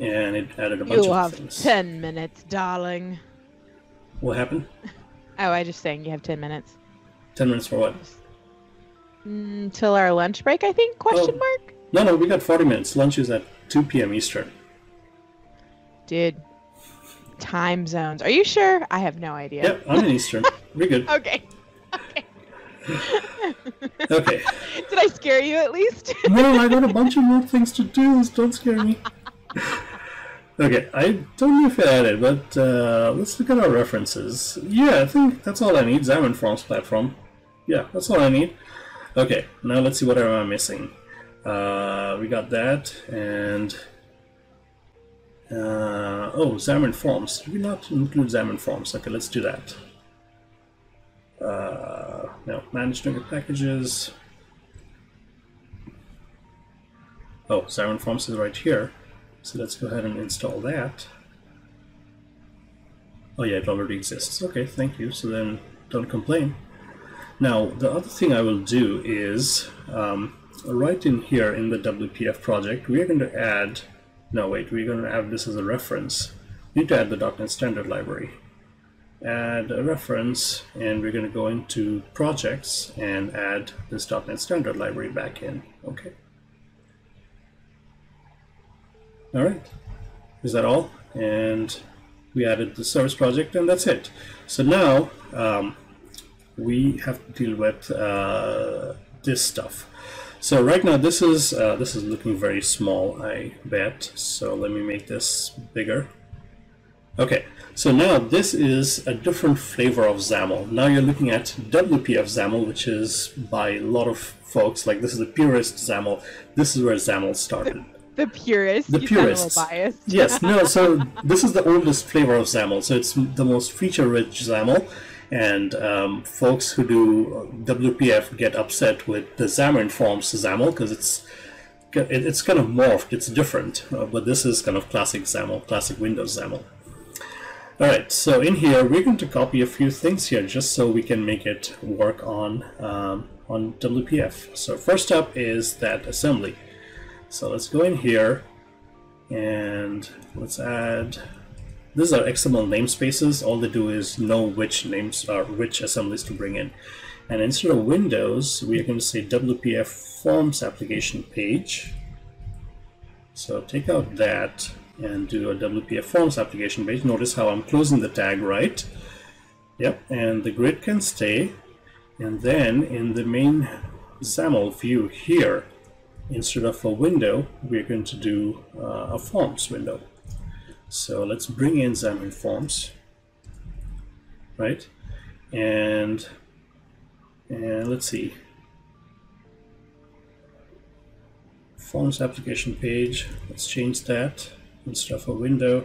Speaker 1: and it added a bunch
Speaker 2: You
Speaker 1: of
Speaker 2: have
Speaker 1: things
Speaker 2: 10 minutes, darling.
Speaker 1: what happened
Speaker 2: Oh, I just saying you have 10 minutes.
Speaker 1: 10 minutes for what
Speaker 2: Until our lunch break, I think? Question
Speaker 1: Oh.
Speaker 2: mark?
Speaker 1: No, no, we got 40 minutes. Lunch is at 2 p.m. Eastern.
Speaker 2: Dude. Time zones. Are you sure? I have no idea.
Speaker 1: Yep, I'm in Eastern. We're good.
Speaker 2: Okay.
Speaker 1: Okay. okay.
Speaker 2: Did I scare you at least?
Speaker 1: No, I got a bunch of more things to do. Don't scare me. Okay, I don't know if I added, but uh, let's look at our references. Yeah, I think that's all I need. Xamarin Forms platform. Yeah, that's all I need. Okay, now let's see what am I missing. Uh, we got that, and uh, oh, Xamarin Forms. Did we not include Xamarin Forms? Okay, let's do that. Uh, no, manage Docker packages. Oh, Xamarin Forms is right here. So let's go ahead and install that. Oh yeah, it already exists. Okay, thank you. So then don't complain. Now, the other thing I will do is, um, right in here in the WPF project, we're going to add, no wait, we're going to have this as a reference. We need to add the .NET Standard Library. Add a reference, and we're going to go into projects and add this .NET Standard Library back in. Okay. All right, is that all? And we added the service project and that's it. So now um, we have to deal with uh, this stuff. So right now this is uh, this is looking very small, I bet. So let me make this bigger. Okay, so now this is a different flavor of XAML. Now you're looking at WPF XAML, which is by a lot of folks, like this is the purest XAML. This is where XAML started
Speaker 2: the purest.
Speaker 1: The purest.
Speaker 2: biased.
Speaker 1: yes, no. So this is the oldest flavor of XAML. So it's the most feature-rich XAML, and um, folks who do WPF get upset with the Xamarin Forms XAML because it's it's kind of morphed. It's different, uh, but this is kind of classic XAML, classic Windows XAML. All right, so in here we're going to copy a few things here just so we can make it work on um, on WPF. So first up is that assembly. So let's go in here and let's add these are XML namespaces. All they do is know which names are which assemblies to bring in. And instead of Windows, we are going to say WPF Forms application page. So take out that and do a WPF Forms application page. Notice how I'm closing the tag right. Yep, and the grid can stay. And then in the main XAML view here, instead of a window, we're going to do uh, a forms window. So let's bring in Xamarin Forms, right? And and let's see. Forms application page. Let's change that instead of a window.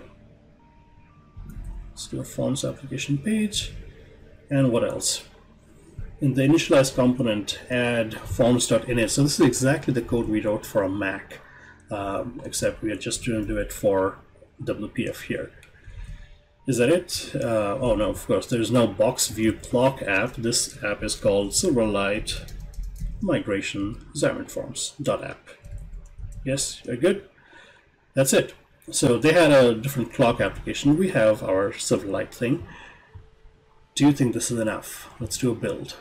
Speaker 1: Let's do a Forms application page. And what else? in the initialize component add forms.init. So this is exactly the code we wrote for a Mac, um, except we are just going to do it for WPF here. Is that it? Uh, oh no, of course, there's no box view clock app. This app is called Silverlight Migration Xamarin Forms.app. Yes, you're good? That's it. So they had a different clock application. We have our Silverlight thing. Do you think this is enough? Let's do a build.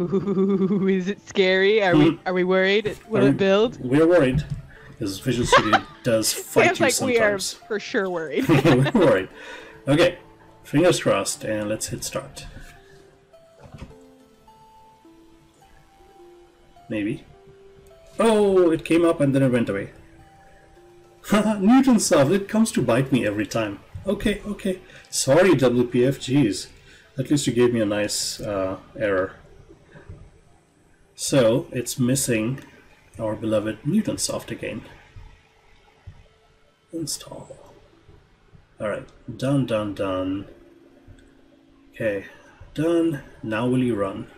Speaker 2: Ooh, is it scary? Are we hmm. are we worried? Will it build?
Speaker 1: We're worried because Visual Studio does fight Sounds you
Speaker 2: like
Speaker 1: sometimes.
Speaker 2: we are for sure worried.
Speaker 1: we're worried. Okay, fingers crossed, and let's hit start. Maybe. Oh, it came up and then it went away. Newton Newtonsoft, it comes to bite me every time. Okay, okay. Sorry, WPF, jeez. At least you gave me a nice uh, error. So it's missing our beloved Newtonsoft again. Install. Alright, done, done, done. Okay, done. Now will you run?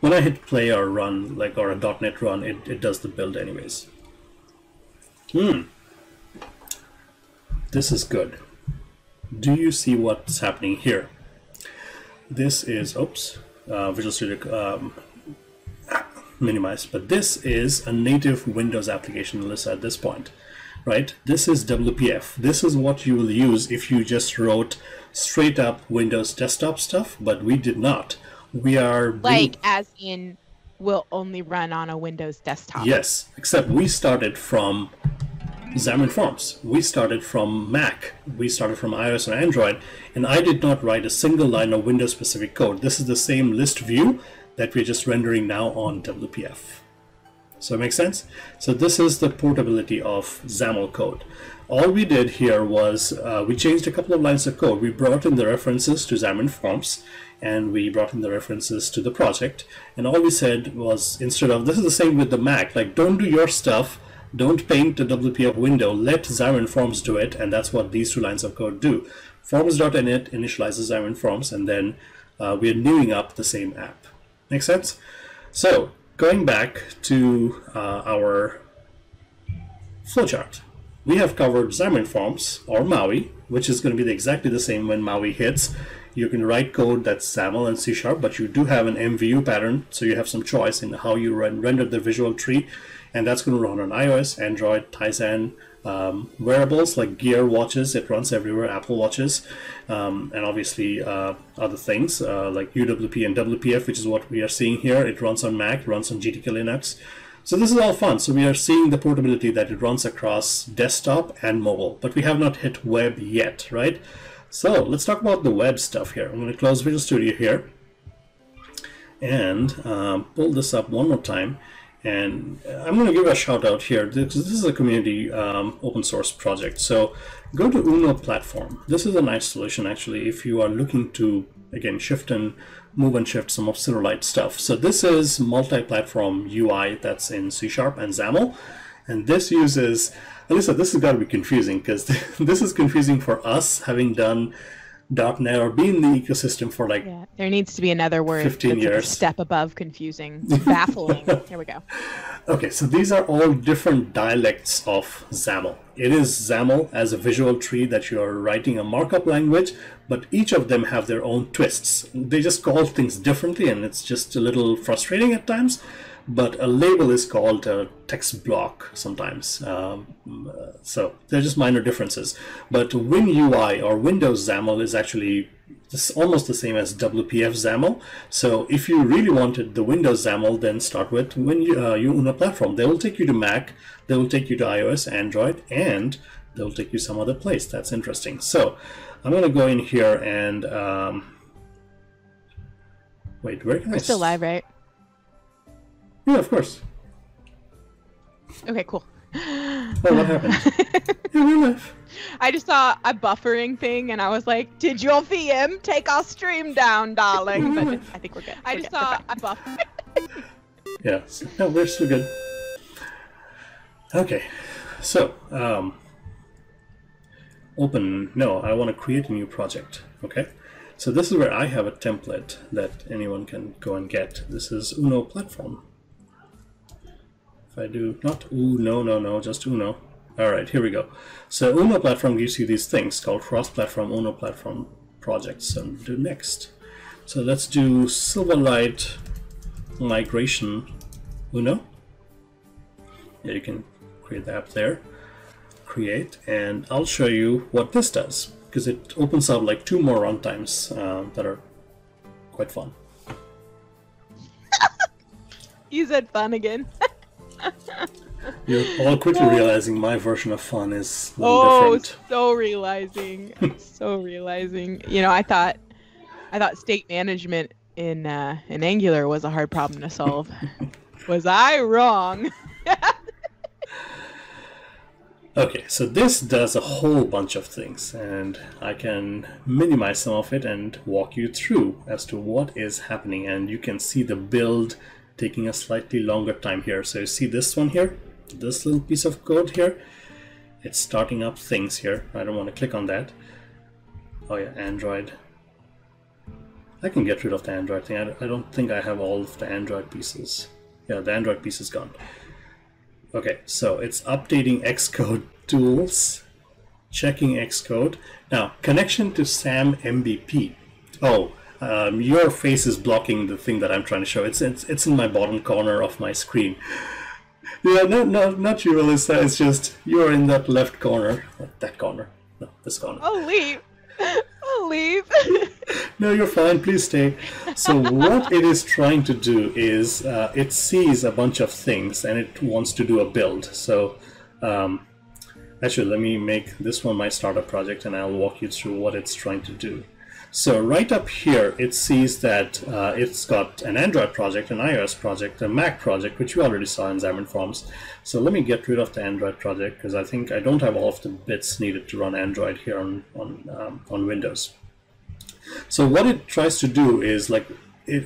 Speaker 1: When I hit play or run, like or a .NET run, it, it does the build anyways. Hmm. This is good. Do you see what's happening here? This is, oops, uh, Visual Studio um, minimized, but this is a native Windows application, Alyssa, at this point, right? This is WPF. This is what you will use if you just wrote straight up Windows desktop stuff, but we did not. We are
Speaker 2: like as in will only run on a Windows desktop.
Speaker 1: Yes, except we started from Xamarin Forms. We started from Mac. We started from iOS and Android, and I did not write a single line of Windows specific code. This is the same list view that we're just rendering now on WPF. So it makes sense? So this is the portability of XAML code. All we did here was uh, we changed a couple of lines of code. We brought in the references to Xamarin Forms and we brought in the references to the project. And all we said was instead of this is the same with the Mac, like don't do your stuff, don't paint the WPF window, let Xamarin Forms do it, and that's what these two lines of code do. Forms.init initializes Xamarin Forms, and then uh, we're newing up the same app. Make sense? So going back to uh, our flowchart, we have covered Xamarin Forms or Maui, which is going to be exactly the same when Maui hits. You can write code that's XAML and C Sharp, but you do have an MVU pattern, so you have some choice in how you render the visual tree, and that's going to run on iOS, Android, Tizen, um, wearables like gear watches it runs everywhere apple watches um, and obviously uh, other things uh, like uwp and wpf which is what we are seeing here. It runs on mac runs on gtk linux. So this is all fun. So we are seeing the portability that it runs across desktop and mobile but we have not hit web yet right? So let's talk about the web stuff here. I'm going to close visual studio here and um, pull this up one more time and I'm going to give a shout out here because this is a community um, open source project. So go to Uno platform. This is a nice solution actually if you are looking to again shift and move and shift some of Silverlight stuff. So this is multi-platform UI that's in C Sharp and XAML. And this uses, Alyssa, this has got to be confusing because this is confusing for us having done .NET or be in the ecosystem for like yeah,
Speaker 2: there needs to be another word
Speaker 1: 15 years.
Speaker 2: Like step above confusing, baffling. Here we go.
Speaker 1: Okay, so these are all different dialects of XAML. It is XAML as a visual tree that you are writing a markup language, but each of them have their own twists. They just call things differently, and it's just a little frustrating at times but a label is called a text block sometimes. Um, so they're just minor differences. But WinUI or Windows XAML is actually it's almost the same as WPF XAML. So if you really wanted the Windows XAML, then start with Win uh, platform. They will take you to Mac, they will take you to iOS, Android, and they'll take you some other place. That's interesting. So I'm going to go in here and um, wait. Where can
Speaker 2: We're
Speaker 1: I?
Speaker 2: Still live, right?
Speaker 1: Yeah, of course.
Speaker 2: Okay, cool.
Speaker 1: Oh, what happened? in real life.
Speaker 2: I just saw a buffering thing and I was like, Did your VM take our stream down, darling? But I think we're good. I we're just good. saw a buff.
Speaker 1: yeah, no, we're still good. Okay, so, um, open, no, I want to create a new project, okay? So this is where I have a template that anyone can go and get. This is Uno platform. If I do not ooh, no, no, no, just Uno. All right, here we go. So Uno platform gives you these things called cross-platform Uno platform projects. So do next. So let's do Silverlight migration Uno. Yeah, you can create the app there. Create, and I'll show you what this does because it opens up like two more runtimes uh, that are quite fun.
Speaker 2: you said fun again.
Speaker 1: You're all quickly realizing my version of fun is
Speaker 2: oh,
Speaker 1: different.
Speaker 2: so realizing, so realizing. You know, I thought, I thought state management in uh, in Angular was a hard problem to solve. was I wrong?
Speaker 1: okay, so this does a whole bunch of things, and I can minimize some of it and walk you through as to what is happening, and you can see the build taking a slightly longer time here. So you see this one here, this little piece of code here, it's starting up things here. I don't want to click on that. Oh yeah, Android. I can get rid of the Android thing. I don't think I have all of the Android pieces. Yeah, the Android piece is gone. Okay, so it's updating Xcode tools, checking Xcode. Now, connection to SAM MBP. Oh, um, your face is blocking the thing that I'm trying to show. It's it's, it's in my bottom corner of my screen. Yeah, no, no, not you, Alyssa. It's just you're in that left corner, that corner, no, this corner.
Speaker 2: I'll leave. I'll leave.
Speaker 1: no, you're fine. Please stay. So what it is trying to do is uh, it sees a bunch of things and it wants to do a build. So um, actually, let me make this one my startup project, and I'll walk you through what it's trying to do. So right up here, it sees that uh, it's got an Android project, an iOS project, a Mac project, which we already saw in Xamarin Forms. So let me get rid of the Android project because I think I don't have all of the bits needed to run Android here on on, um, on Windows. So what it tries to do is like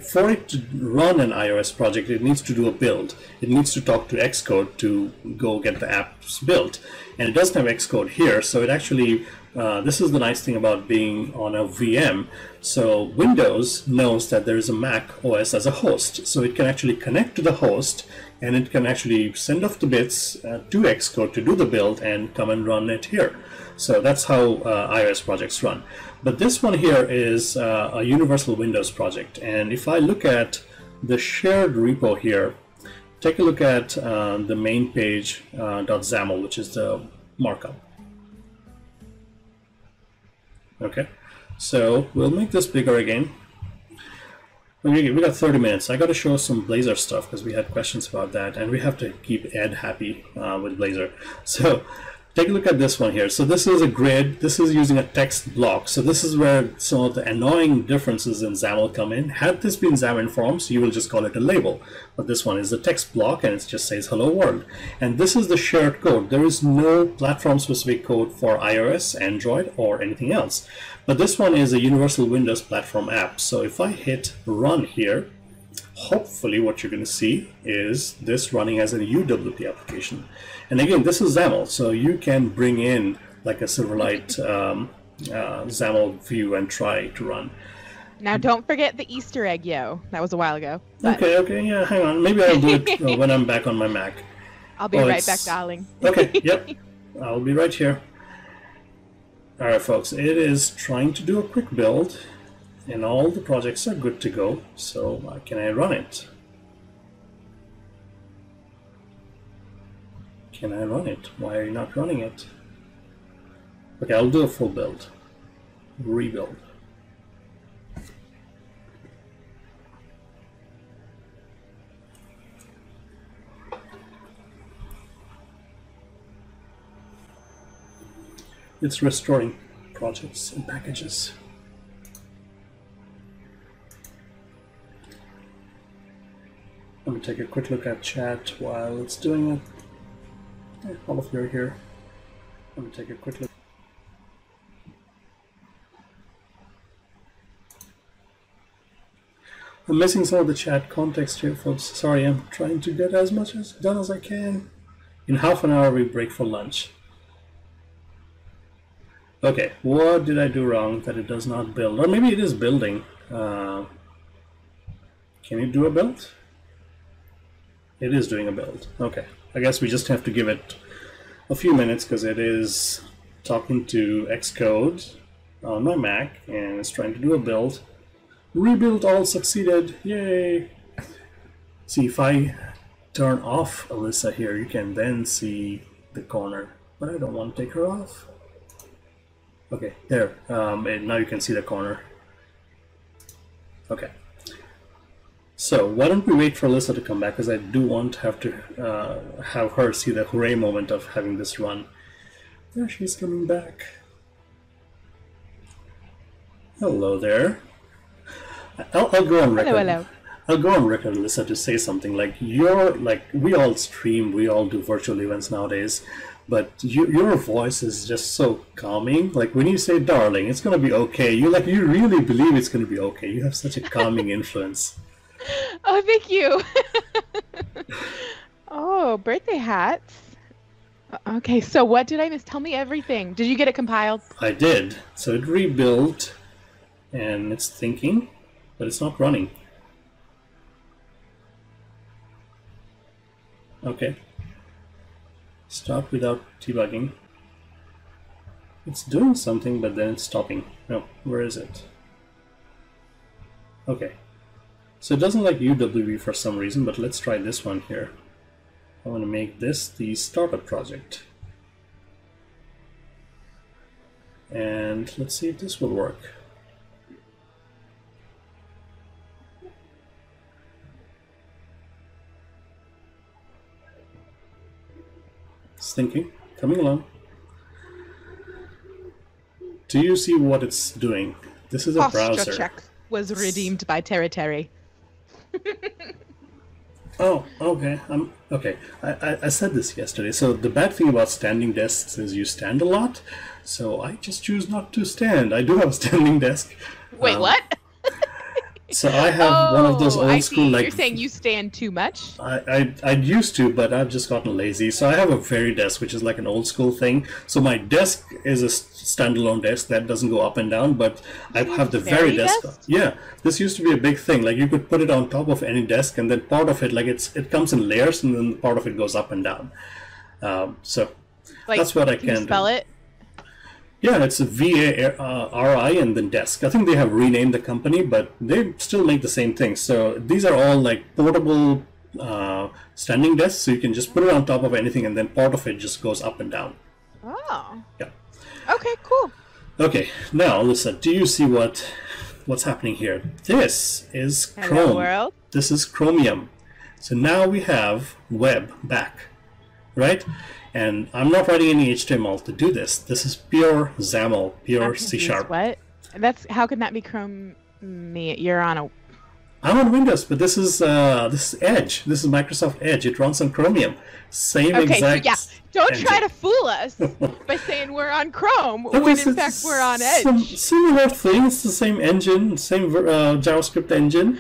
Speaker 1: for it to run an iOS project, it needs to do a build. It needs to talk to Xcode to go get the apps built. And it doesn't have Xcode here, so it actually, uh, this is the nice thing about being on a VM. So Windows knows that there is a Mac OS as a host. So it can actually connect to the host and it can actually send off the bits uh, to Xcode to do the build and come and run it here. So that's how uh, iOS projects run. But this one here is uh, a Universal Windows project. And if I look at the shared repo here, take a look at uh, the main page uh, .xaml, which is the markup. Okay, so we'll make this bigger again. Okay, we got 30 minutes. I got to show some Blazor stuff because we had questions about that, and we have to keep Ed happy uh, with Blazor. So take a look at this one here. So this is a grid. This is using a text block. So this is where some of the annoying differences in XAML come in. Had this been Xamarin Forms, you will just call it a label. But this one is a text block and it just says hello world. And this is the shared code. There is no platform specific code for iOS, Android, or anything else. But this one is a universal Windows platform app. So if I hit run here, hopefully what you're going to see is this running as a UWP application. And again, this is XAML, so you can bring in like a Silverlight um, uh, XAML view and try to run.
Speaker 2: Now, don't forget the Easter egg, yo. That was a while ago.
Speaker 1: but Okay, okay, yeah, hang on. Maybe I'll do it uh, when I'm back on my Mac.
Speaker 2: I'll be
Speaker 1: Oh,
Speaker 2: right
Speaker 1: it's-
Speaker 2: back, darling.
Speaker 1: Okay, yep. I'll be right here. Alright, folks, it is trying to do a quick build, and all the projects are good to go, so uh, can I run it? Can I run it? Why are you not running it? Okay, I'll do a full build. Rebuild. It's restoring projects and packages. Let me take a quick look at chat while it's doing it. All of you are here. Let me take a quick look. I'm missing some of the chat context here, folks. Sorry, I'm trying to get as much as done as I can. In half an hour, we break for lunch. Okay, what did I do wrong that it does not build? Or maybe it is building. Uh, can it do a build? It is doing a build. Okay, I guess we just have to give it a few minutes because it is talking to Xcode on my Mac and it's trying to do a build. Rebuild all succeeded. Yay! See, if I turn off Alyssa here, you can then see the corner. But I don't want to take her off. Okay, there. Um, and now you can see the corner. Okay. So why don't we wait for Alyssa to come back because I do want to have to uh, have her see the hooray moment of having this run. There she's coming back. Hello there. I'll, I'll go on record.
Speaker 2: Hello, hello.
Speaker 1: I'll go on record, Alyssa, to say something like you're like we all stream, we all do virtual events nowadays, but you, your voice is just so calming. Like when you say "darling," it's gonna be okay. You like you really believe it's gonna be okay. You have such a calming influence.
Speaker 2: Oh, thank you. oh, birthday hats. Okay, so what did I miss? Tell me everything. Did you get it compiled?
Speaker 1: I did. So it rebuilt, and it's thinking, but it's not running. Okay. Stop without debugging. It's doing something, but then it's stopping. No, where is it? Okay. So it doesn't like UWP for some reason, but let's try this one here. I want to make this the startup project. And let's see if this will work. It's thinking, coming along. Do you see what it's doing? This is a
Speaker 2: Posture
Speaker 1: browser.
Speaker 2: check was redeemed by Terry.
Speaker 1: Oh, okay. Um, okay. I, I, I said this yesterday. So the bad thing about standing desks is you stand a lot. So I just choose not to stand. I do have a standing desk.
Speaker 2: Wait,
Speaker 1: Um,
Speaker 2: what?
Speaker 1: So I have one of those
Speaker 2: Oh,
Speaker 1: old
Speaker 2: I
Speaker 1: school
Speaker 2: see.
Speaker 1: like
Speaker 2: You're saying you stand too much?
Speaker 1: I, I I used to, but I've just gotten lazy. So I have a Varidesk, which is like an old school thing. So my desk is a standalone desk that doesn't go up and down, but I have the very
Speaker 2: Very
Speaker 1: desk.
Speaker 2: desk?
Speaker 1: Yeah, this used to be a big thing. Like you could put it on top of any desk, and then part of it, like it's it comes in layers, and then part of it goes up and down. Um, so
Speaker 2: Like,
Speaker 1: That's what I
Speaker 2: can
Speaker 1: can do.
Speaker 2: spell it?
Speaker 1: Yeah, it's a V A R I and then desk. I think they have renamed the company, but they still make the same thing. So these are all like portable uh, standing desks, so you can just put it on top of anything, and then part of it just goes up and down.
Speaker 2: Oh.
Speaker 1: Yeah.
Speaker 2: Okay, cool.
Speaker 1: Okay, now listen. Do you see what what's happening here? This is
Speaker 2: Hello,
Speaker 1: Chrome.
Speaker 2: world.
Speaker 1: This is Chromium. So now we have web back, right? And I'm not writing any HTML to do this. This is pure XAML, pure C sharp.
Speaker 2: What? That's how can that be Chrome? Me, you're on a.
Speaker 1: I'm on Windows, but this is uh, this is Edge. This is Microsoft Edge. It runs on Chromium. Same
Speaker 2: Okay, so yeah, don't
Speaker 1: engine.
Speaker 2: try to fool us by saying we're on Chrome when in fact we're on Edge.
Speaker 1: Some similar thing. It's the same engine, same uh, JavaScript engine.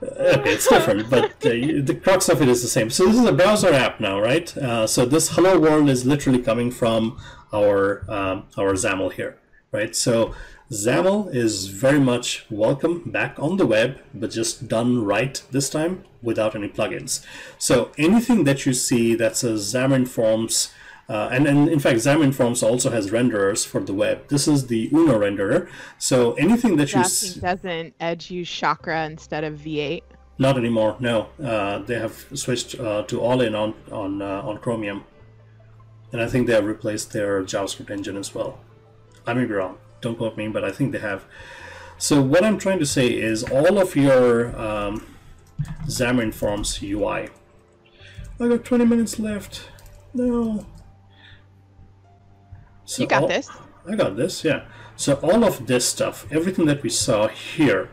Speaker 1: It's different, but uh, the crux of it is the same. So this is a browser app now, right? Uh, so this Hello World is literally coming from our um, our XAML here, right? So XAML is very much welcome back on the web, but just done right this time without any plugins. So anything that you see that's a Xamarin Forms uh, and, and in fact, Xamarin Forms also has renderers for the web. This is the Uno renderer. So anything that you
Speaker 2: doesn't Edge use Chakra instead of V8?
Speaker 1: not anymore. No, uh, they have switched uh, to all in on on uh, on Chromium, and I think they have replaced their JavaScript engine as well. I may be wrong. Don't quote me, but I think they have. So what I'm trying to say is all of your um, Xamarin Forms UI. I got 20 minutes left. No. So
Speaker 2: You got
Speaker 1: all-
Speaker 2: this.
Speaker 1: I got this, yeah. So all of this stuff, everything that we saw here,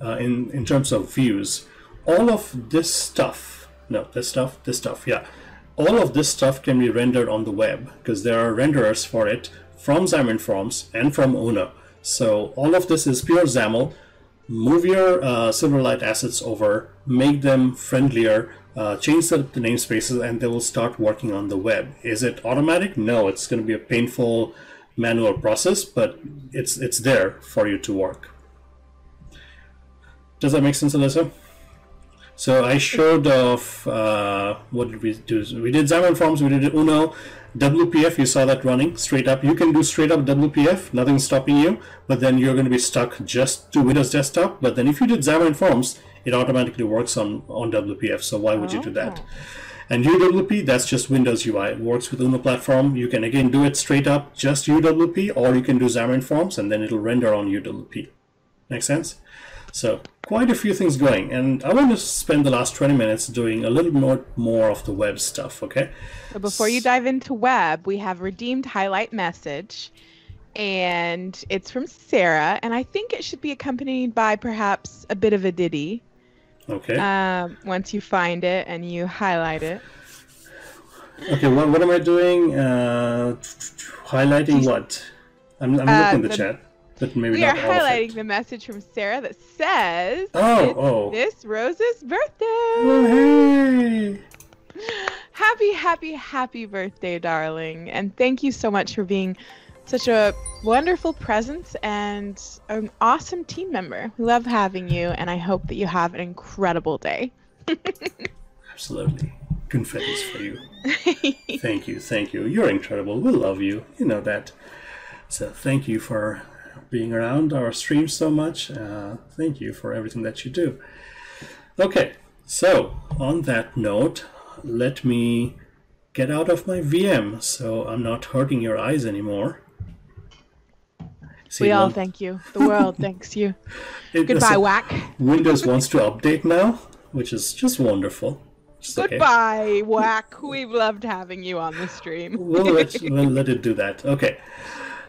Speaker 1: uh, in in terms of views, all of this stuff, no, this stuff, this stuff, yeah, all of this stuff can be rendered on the web because there are renderers for it from Xamarin Forms and from Uno. So all of this is pure XAML. Move your uh, Silverlight assets over, make them friendlier, uh, change the, the namespaces, and they will start working on the web. Is it automatic? No, it's going to be a painful manual process, but it's it's there for you to work. Does that make sense, Alyssa? So I showed off uh, what did we do? We did Xamarin Forms, we did Uno, WPF. You saw that running straight up. You can do straight up WPF, nothing's stopping you. But then you're going to be stuck just to Windows Desktop. But then if you did Xamarin Forms, it automatically works on on WPF. So why would you do that? Oh, and UWP, that's just Windows UI. It works with Uno platform. You can again do it straight up, just UWP, or you can do Xamarin Forms, and then it'll render on UWP. Make sense? So quite a few things going, and I want to spend the last 20 minutes doing a little more more of the web stuff. Okay?
Speaker 2: So before you dive into web, we have redeemed highlight message, and it's from Sarah, and I think it should be accompanied by perhaps a bit of a ditty.
Speaker 1: Okay.
Speaker 2: Um, once you find it and you highlight it.
Speaker 1: okay. What, what am I doing? Uh, highlighting what? I'm, I'm
Speaker 2: Uh,
Speaker 1: looking at the,
Speaker 2: the-
Speaker 1: chat, but maybe
Speaker 2: We are
Speaker 1: not all of
Speaker 2: highlighting the message from Sarah that says,
Speaker 1: Oh, oh.
Speaker 2: Miss Rose's birthday.
Speaker 1: Oh, hey.
Speaker 2: Happy, happy, happy birthday, darling. And thank you so much for being such a wonderful presence and an awesome team member. We love having you, and I hope that you have an incredible day.
Speaker 1: Absolutely. Confetti's for you. Thank you, thank you. You're incredible. We love you. You know that. So thank you for being around our stream so much. Uh, thank you for everything that you do. Okay, so on that note, let me get out of my VM so I'm not hurting your eyes anymore. See,
Speaker 2: we all
Speaker 1: one-
Speaker 2: thank you. The world thanks you.
Speaker 1: it-
Speaker 2: Goodbye, Whack.
Speaker 1: Windows wants to update now, which is just wonderful. Just okay.
Speaker 2: Goodbye, Whack. We've loved having you on the stream.
Speaker 1: we'll let, we'll let it do that. Okay.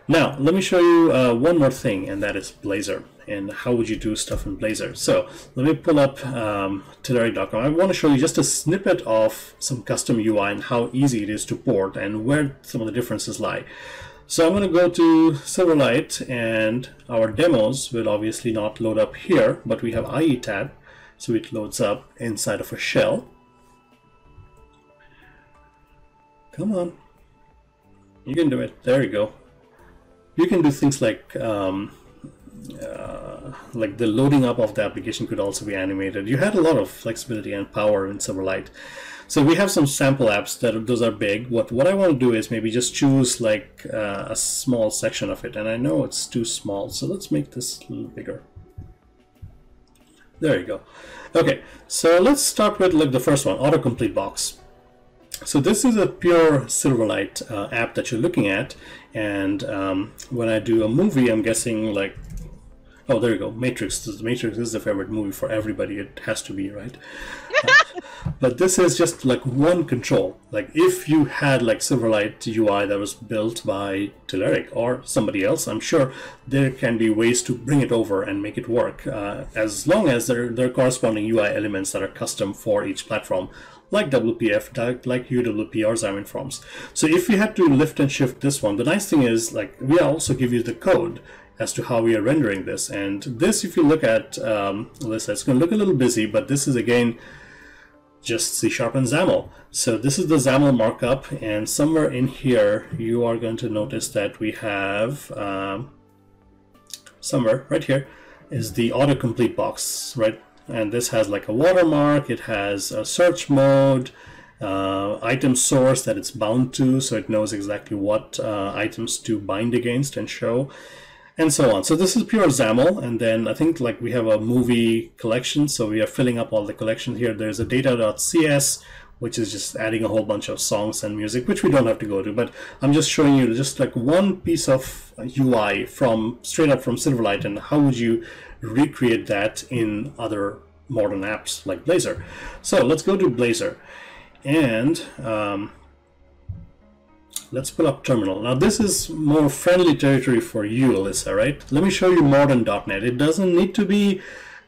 Speaker 1: Now, let me show you uh, one more thing, and that is Blazor. And how would you do stuff in Blazor? So let me pull up um, Telerik.com. I want to show you just a snippet of some custom UI and how easy it is to port and where some of the differences lie. So I'm going to go to Silverlight, and our demos will obviously not load up here, but we have IE tab, so it loads up inside of a shell. Come on. You can do it. There you go you can do things like um, uh, like the loading up of the application could also be animated. You had a lot of flexibility and power in Silverlight. So we have some sample apps that those are big. What what I want to do is maybe just choose like uh, a small section of it, and I know it's too small, so let's make this a little bigger. There you go. Okay, so let's start with like the first one, autocomplete box. So this is a pure Silverlight uh, app that you're looking at, and um, when I do a movie, I'm guessing like, oh, there you go, Matrix. The Matrix is the favorite movie for everybody. It has to be, right? uh, but this is just like one control. Like if you had like Silverlight UI that was built by Telerik or somebody else, I'm sure there can be ways to bring it over and make it work, uh, as long as there, there are corresponding UI elements that are custom for each platform like WPF, like UWP or Xamarin Forms. So if we had to lift and shift this one, the nice thing is like we also give you the code as to how we are rendering this. And this, if you look at um, it's going to look a little busy, but this is again just C Sharp and XAML. So this is the XAML markup, and somewhere in here you are going to notice that we have um, somewhere right here is the autocomplete box, right? and this has like a watermark it has a search mode uh, item source that it's bound to so it knows exactly what uh, items to bind against and show and so on. So this is pure XAML and then I think like we have a movie collection so we are filling up all the collection here. There's a data.cs which is just adding a whole bunch of songs and music which we don't have to go to but I'm just showing you just like one piece of UI from straight up from Silverlight and how would you recreate that in other modern apps like Blazor. So let's go to Blazor. And um, let's pull up terminal. Now this is more friendly territory for you, Alyssa, right? Let me show you modern .NET. It doesn't need to be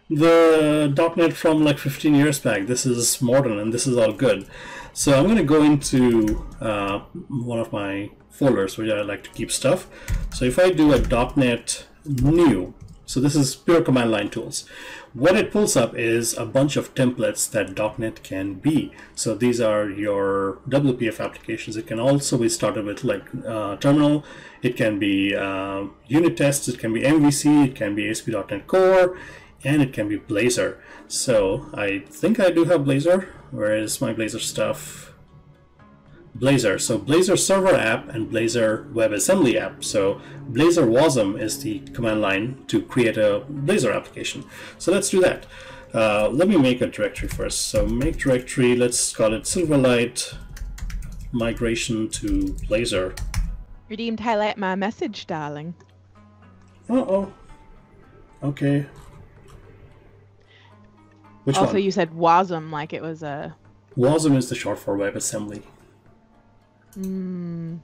Speaker 1: the .NET from like 15 years back. This is modern and this is all good. So I'm going to go into uh, one of my folders where I like to keep stuff. So if I do a .NET new, so this is pure command line tools. What it pulls up is a bunch of templates that .NET can be. So these are your WPF applications. It can also be started with like uh, terminal. It can be uh, unit tests. It can be MVC. It can be ASP.NET Core, and it can be Blazor. So I think I do have Blazor. Where is my Blazor stuff? Blazor. So Blazor server app and Blazor WebAssembly app. So Blazor Wasm is the command line to create a Blazor application. So let's do that. Uh, let me make a directory first. So make directory, let's call it Silverlight migration to Blazor.
Speaker 2: Redeemed highlight my message, darling.
Speaker 1: Uh-oh. Okay.
Speaker 2: Which also, one? you said WASM like it was a...
Speaker 1: WASM is the short for WebAssembly.
Speaker 2: Mm.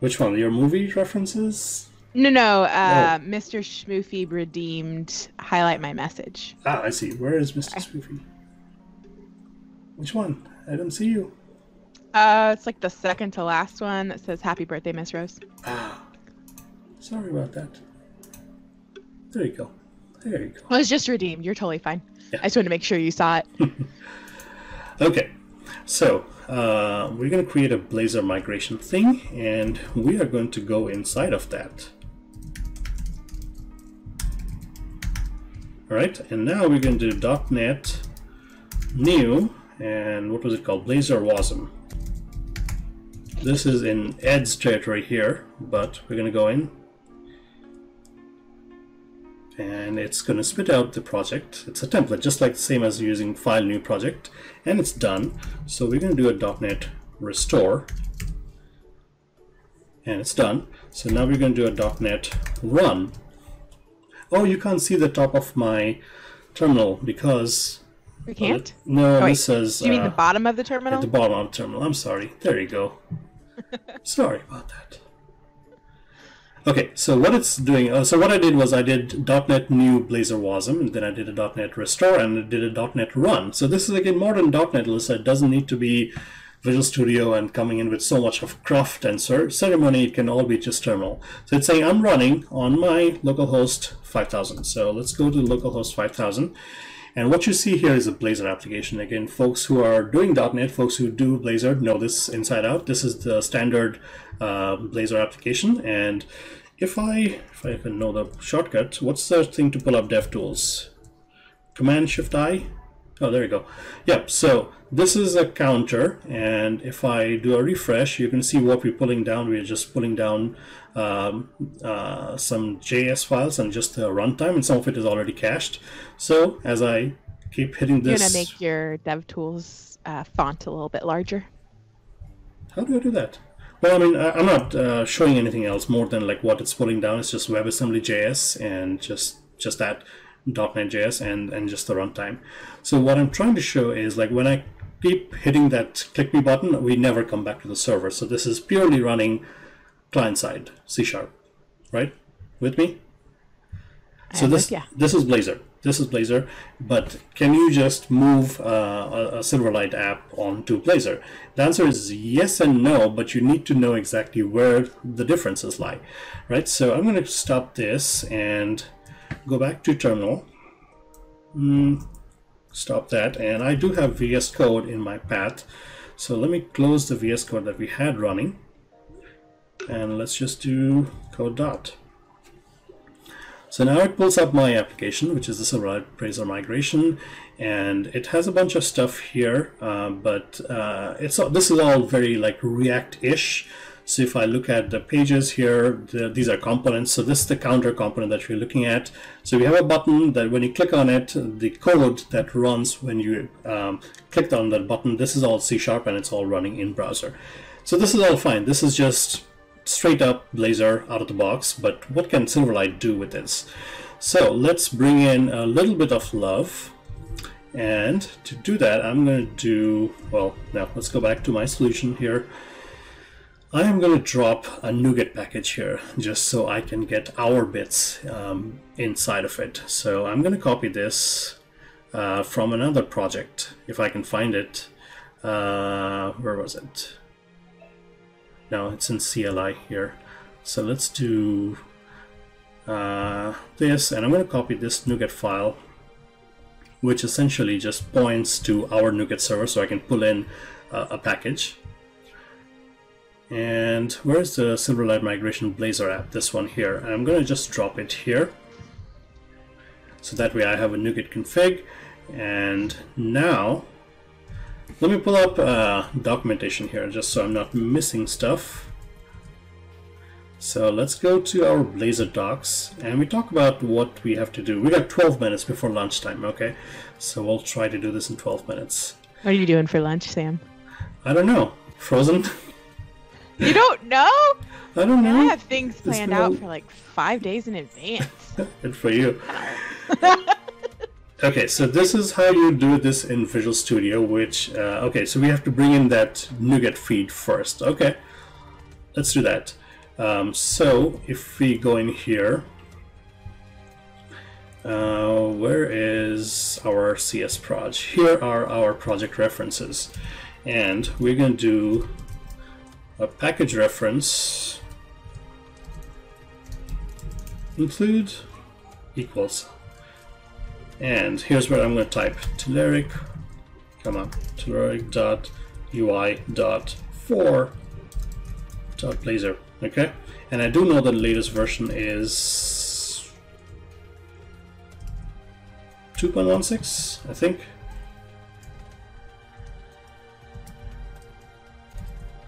Speaker 1: Which one? Your movie references?
Speaker 2: No, no. Uh, oh. Mr. Schmoofy redeemed. Highlight my message.
Speaker 1: Ah, I see. Where is Mr. Schmoofy? Which one? I don't see you.
Speaker 2: Uh, it's like the second to last one that says "Happy Birthday, Miss Rose."
Speaker 1: Ah, sorry about that. There you go. There you go.
Speaker 2: Well, it's just redeemed. You're totally fine. Yeah. I just wanted to make sure you saw it.
Speaker 1: Okay, so uh, we're going to create a Blazor migration thing, and we are going to go inside of that. All right, and now we're going to do .NET new, and what was it called? Blazor Wasm. This is in Ed's territory here, but we're going to go in and it's going to spit out the project. It's a template, just like the same as using file new project, and it's done. So we're going to do a .NET restore, and it's done. So now we're going to do a .NET run. Oh, you can't see the top of my terminal because
Speaker 2: we can't.
Speaker 1: no, oh, this says.
Speaker 2: Do you mean uh, the bottom of the terminal?
Speaker 1: At the bottom of the terminal. I'm sorry. There you go. Sorry about that. Okay, so what it's doing, uh, so what I did was I did .NET New Blazor Wasm, and then I did a .NET Restore, and I did a .NET Run. So this is again modern .NET. It doesn't need to be Visual Studio and coming in with so much of cruft and ceremony, it can all be just terminal. So it's saying I'm running on my localhost 5000. So let's go to localhost 5000. And what you see here is a Blazor application. Again, folks who are doing .NET, folks who do Blazor know this inside out. This is the standard uh, Blazor application. And if I if I can know the shortcut, what's the thing to pull up DevTools? Command Shift I. Oh, there you go. Yep. So this is a counter, and if I do a refresh, you can see what we're pulling down. We're just pulling down um, uh, some JS files and just the runtime, and some of it is already cached. So as I keep hitting this,
Speaker 2: you're gonna make your DevTools uh, font a little bit larger.
Speaker 1: How do I do that? Well, I mean, I'm not uh, showing anything else more than like what it's pulling down. It's just WebAssembly JS and just just that. .NET.js and, and just the runtime. So what I'm trying to show is like when I keep hitting that click me button, we never come back to the server. So this is purely running client side, C sharp, right? With me? So this, this is Blazor. This is Blazor, but can you just move uh, a, a Silverlight app onto Blazor? The answer is yes and no, but you need to know exactly where the differences lie, right? So I'm going to stop this and go back to terminal mm, stop that. And I do have VS Code in my path. So let me close the VS Code that we had running. And let's just do code dot. So now it pulls up my application which is the Silverlight Blazor migration. And it has a bunch of stuff here uh, but uh, it's this is all very like react-ish so if I look at the pages here, the, these are components. So this is the counter component that we're looking at. So we have a button that when you click on it, the code that runs when you um, clicked on that button, this is all C Sharp and it's all running in browser. So this is all fine. This is just straight up Blazor out of the box, but what can Silverlight do with this? So let's bring in a little bit of love. And to do that, I'm going to do, well, now let's go back to my solution here. I am going to drop a NuGet package here just so I can get our bits um, inside of it. So I'm going to copy this uh, from another project if I can find it. Uh, where was it? No, it's in CLI here. So let's do uh, this and I'm going to copy this NuGet file which essentially just points to our NuGet server so I can pull in uh, a package. And where's the Silverlight Migration Blazor app? This one here. I'm going to just drop it here. So that way I have a NuGet config. And now, let me pull up uh, documentation here just so I'm not missing stuff. So let's go to our Blazor docs and we talk about what we have to do. We got 12 minutes before lunchtime, okay? So we'll try to do this in 12 minutes.
Speaker 2: What are you doing for lunch, Sam?
Speaker 1: I don't know. Frozen?
Speaker 2: You don't know?
Speaker 1: I don't know.
Speaker 2: I have things planned out for like five days in advance.
Speaker 1: Good for you. okay, so this is how you do this in Visual Studio, which, uh, okay, so we have to bring in that NuGet feed first. Okay, let's do that. Um, so if we go in here, uh, where is our CS proj? Here are our project references. And we're going to do a package reference include equals. And here's where I'm going to type Telerik come on Telerik dot UI dot four dot Blazor okay? And I do know the latest version is 2.16 I think.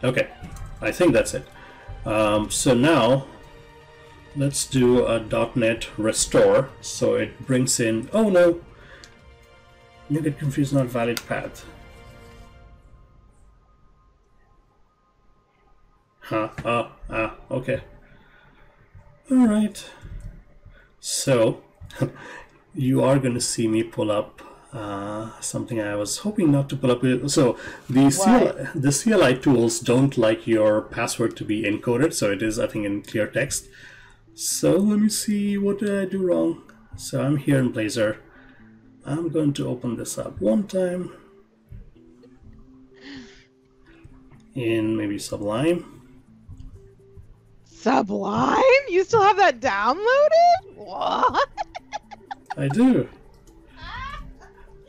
Speaker 1: Okay I think that's it. Um, so now let's do a .NET restore. So it brings in, oh no, you get confused, not valid path. Huh, ah, ah, okay. All right. So you are going to see me pull up uh, something I was hoping not to pull up. So the CLI, the CLI tools don't like your password to be encoded, so it is I think in clear text. So let me see what did I do wrong. So I'm here in Blazor. I'm going to open this up one time in maybe Sublime.
Speaker 2: Sublime? You still have that downloaded? What?
Speaker 1: I do.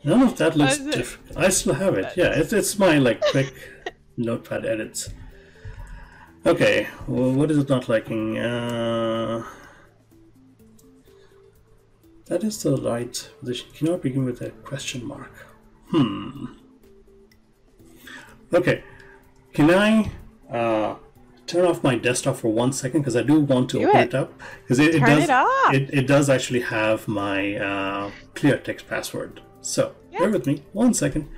Speaker 1: None of that looks
Speaker 2: What is it?
Speaker 1: difficult. I still have it. Yeah, it's, it's my like quick notepad edits. Okay, well, what is it not liking? Uh, that is the right position. Cannot begin with a question mark. Hmm. Okay, can I uh, turn off my desktop for one second because I do want to
Speaker 2: Do
Speaker 1: open
Speaker 2: it.
Speaker 1: it up because it, it does.
Speaker 2: It,
Speaker 1: it does actually have my uh, clear text password. So
Speaker 2: Yeah.
Speaker 1: bear with me one second.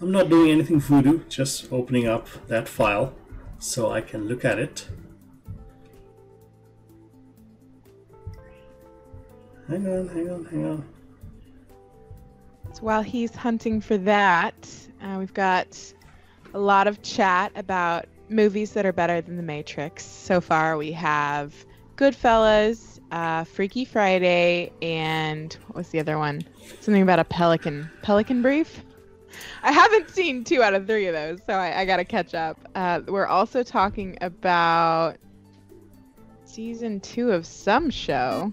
Speaker 1: I'm not doing anything voodoo, just opening up that file so I can look at it. Hang on, hang on, hang on.
Speaker 2: So while he's hunting for that, uh, we've got a lot of chat about movies that are better than The Matrix. So far, we have Goodfellas, uh, Freaky Friday, and what was the other one? Something about a pelican. Pelican Brief? I haven't seen two out of three of those, so I, I got to catch up. Uh, we're also talking about season two of some show.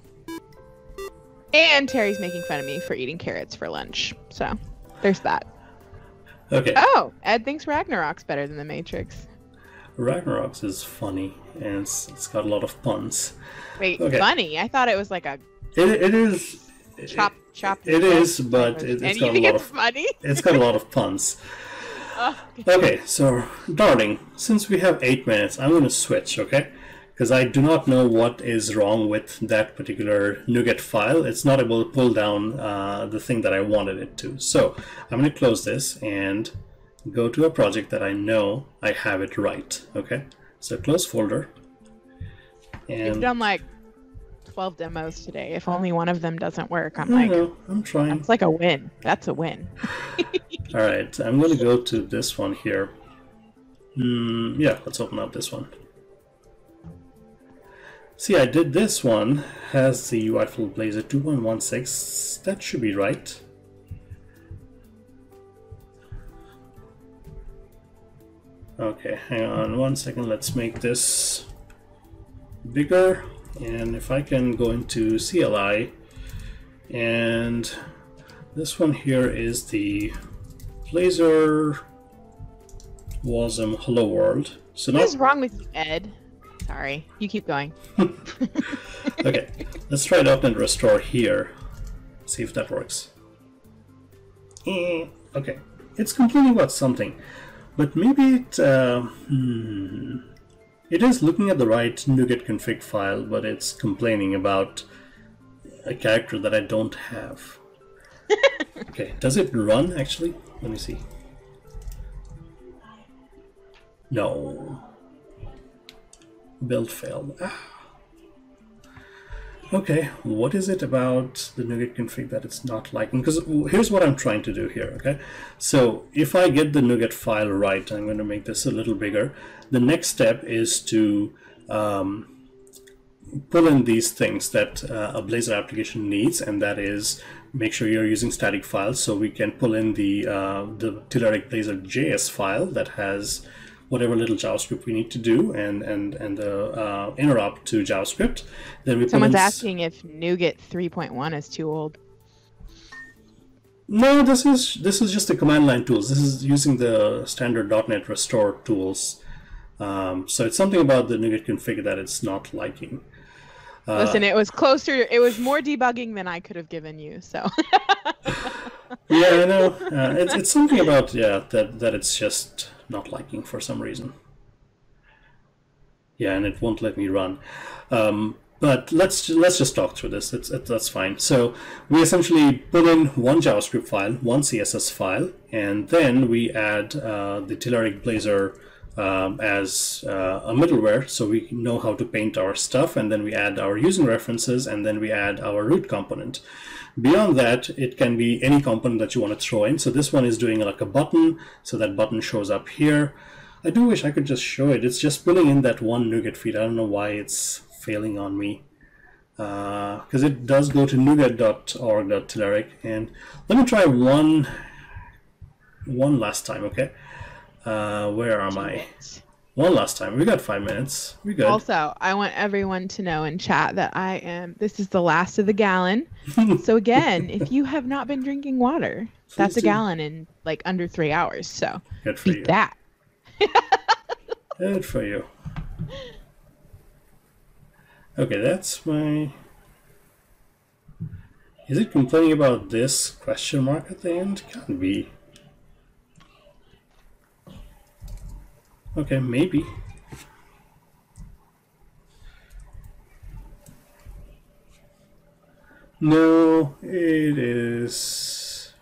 Speaker 2: And Terry's making fun of me for eating carrots for lunch. So there's that.
Speaker 1: Okay,
Speaker 2: Oh, Ed thinks Ragnarok's better than The Matrix.
Speaker 1: Ragnaroks is funny and it's, it's got a lot of puns.
Speaker 2: Wait,
Speaker 1: Okay.
Speaker 2: funny? I thought it was like a
Speaker 1: It, it is.
Speaker 2: chop chop.
Speaker 1: it is, but it-
Speaker 2: you
Speaker 1: got a lot of-
Speaker 2: funny?
Speaker 1: It's got a lot of puns.
Speaker 2: Oh,
Speaker 1: Okay, so darling, since we have eight minutes, I'm going to switch, okay? Because I do not know what is wrong with that particular NuGet file. It's not able to pull down uh, the thing that I wanted it to. So I'm going to close this and go to a project that I know I have it right, okay? So close folder.
Speaker 2: You've done like 12 demos today. If only one of them doesn't work, I'm like,
Speaker 1: know, I'm trying.
Speaker 2: It's like a win. That's a win.
Speaker 1: All right, I'm going to go to this one here. Hmm, yeah, let's open up this one. See, I did this one, has the UI full Blazor 2.16. That should be right. Okay, hang on one second. Let's make this bigger. And if I can go into CLI, and this one here is the Blazor Wasm Hello World. So now,
Speaker 2: What is wrong with you, Ed? Sorry. You keep going.
Speaker 1: okay, let's try .NET Restore here. See if that works. Eh, Okay, it's complaining about something, but maybe it uh, hmm, it is looking at the right NuGet config file, but it's complaining about a character that I don't have. okay, does it run actually? Let me see. No. Build failed. Ah. Okay, what is it about the NuGet config that it's not liking? Because here's what I'm trying to do here, okay? So if I get the NuGet file right, I'm going to make this a little bigger. The next step is to um, pull in these things that uh, a Blazor application needs, and that is make sure you're using static files. So we can pull in the uh, the Telerik Blazor JS file that has whatever little JavaScript we need to do, and and and the uh, interop to JavaScript. Then we
Speaker 2: Someone's
Speaker 1: in
Speaker 2: asking if NuGet 3.1 is too old.
Speaker 1: No, this is this is just the command line tools. This is using the standard .NET Restore tools. Um, so it's something about the NuGet config that it's not liking. Uh,
Speaker 2: Listen, it was closer. It was more debugging than I could have given you. So
Speaker 1: yeah, I know. Uh, it's it's something about yeah that that it's just not liking for some reason. Yeah, and it won't let me run. Um, but let's let's just talk through this. It's, it, that's fine. So we essentially put in one JavaScript file, one CSS file, and then we add uh, the Telerik Blazor um, as uh, a middleware, so we know how to paint our stuff, and then we add our using references, and then we add our root component. Beyond that, it can be any component that you want to throw in. So this one is doing like a button, so that button shows up here. I do wish I could just show it. It's just pulling in that one NuGet feed. I don't know why it's failing on me. Because uh, it does go to nuget.org.telerik. And let me try one one last time, okay? Uh, where am I? One last time. We got five minutes. We good.
Speaker 2: Also, I want everyone to know in chat that I am. This is the last of the gallon. so again, if you have not been drinking water, Please that's do. a gallon in like under three hours. So
Speaker 1: good for
Speaker 2: beat you. that.
Speaker 1: good for you. Okay, that's my. Is it complaining about this question mark at the end? Can't be. Okay, maybe. No, it is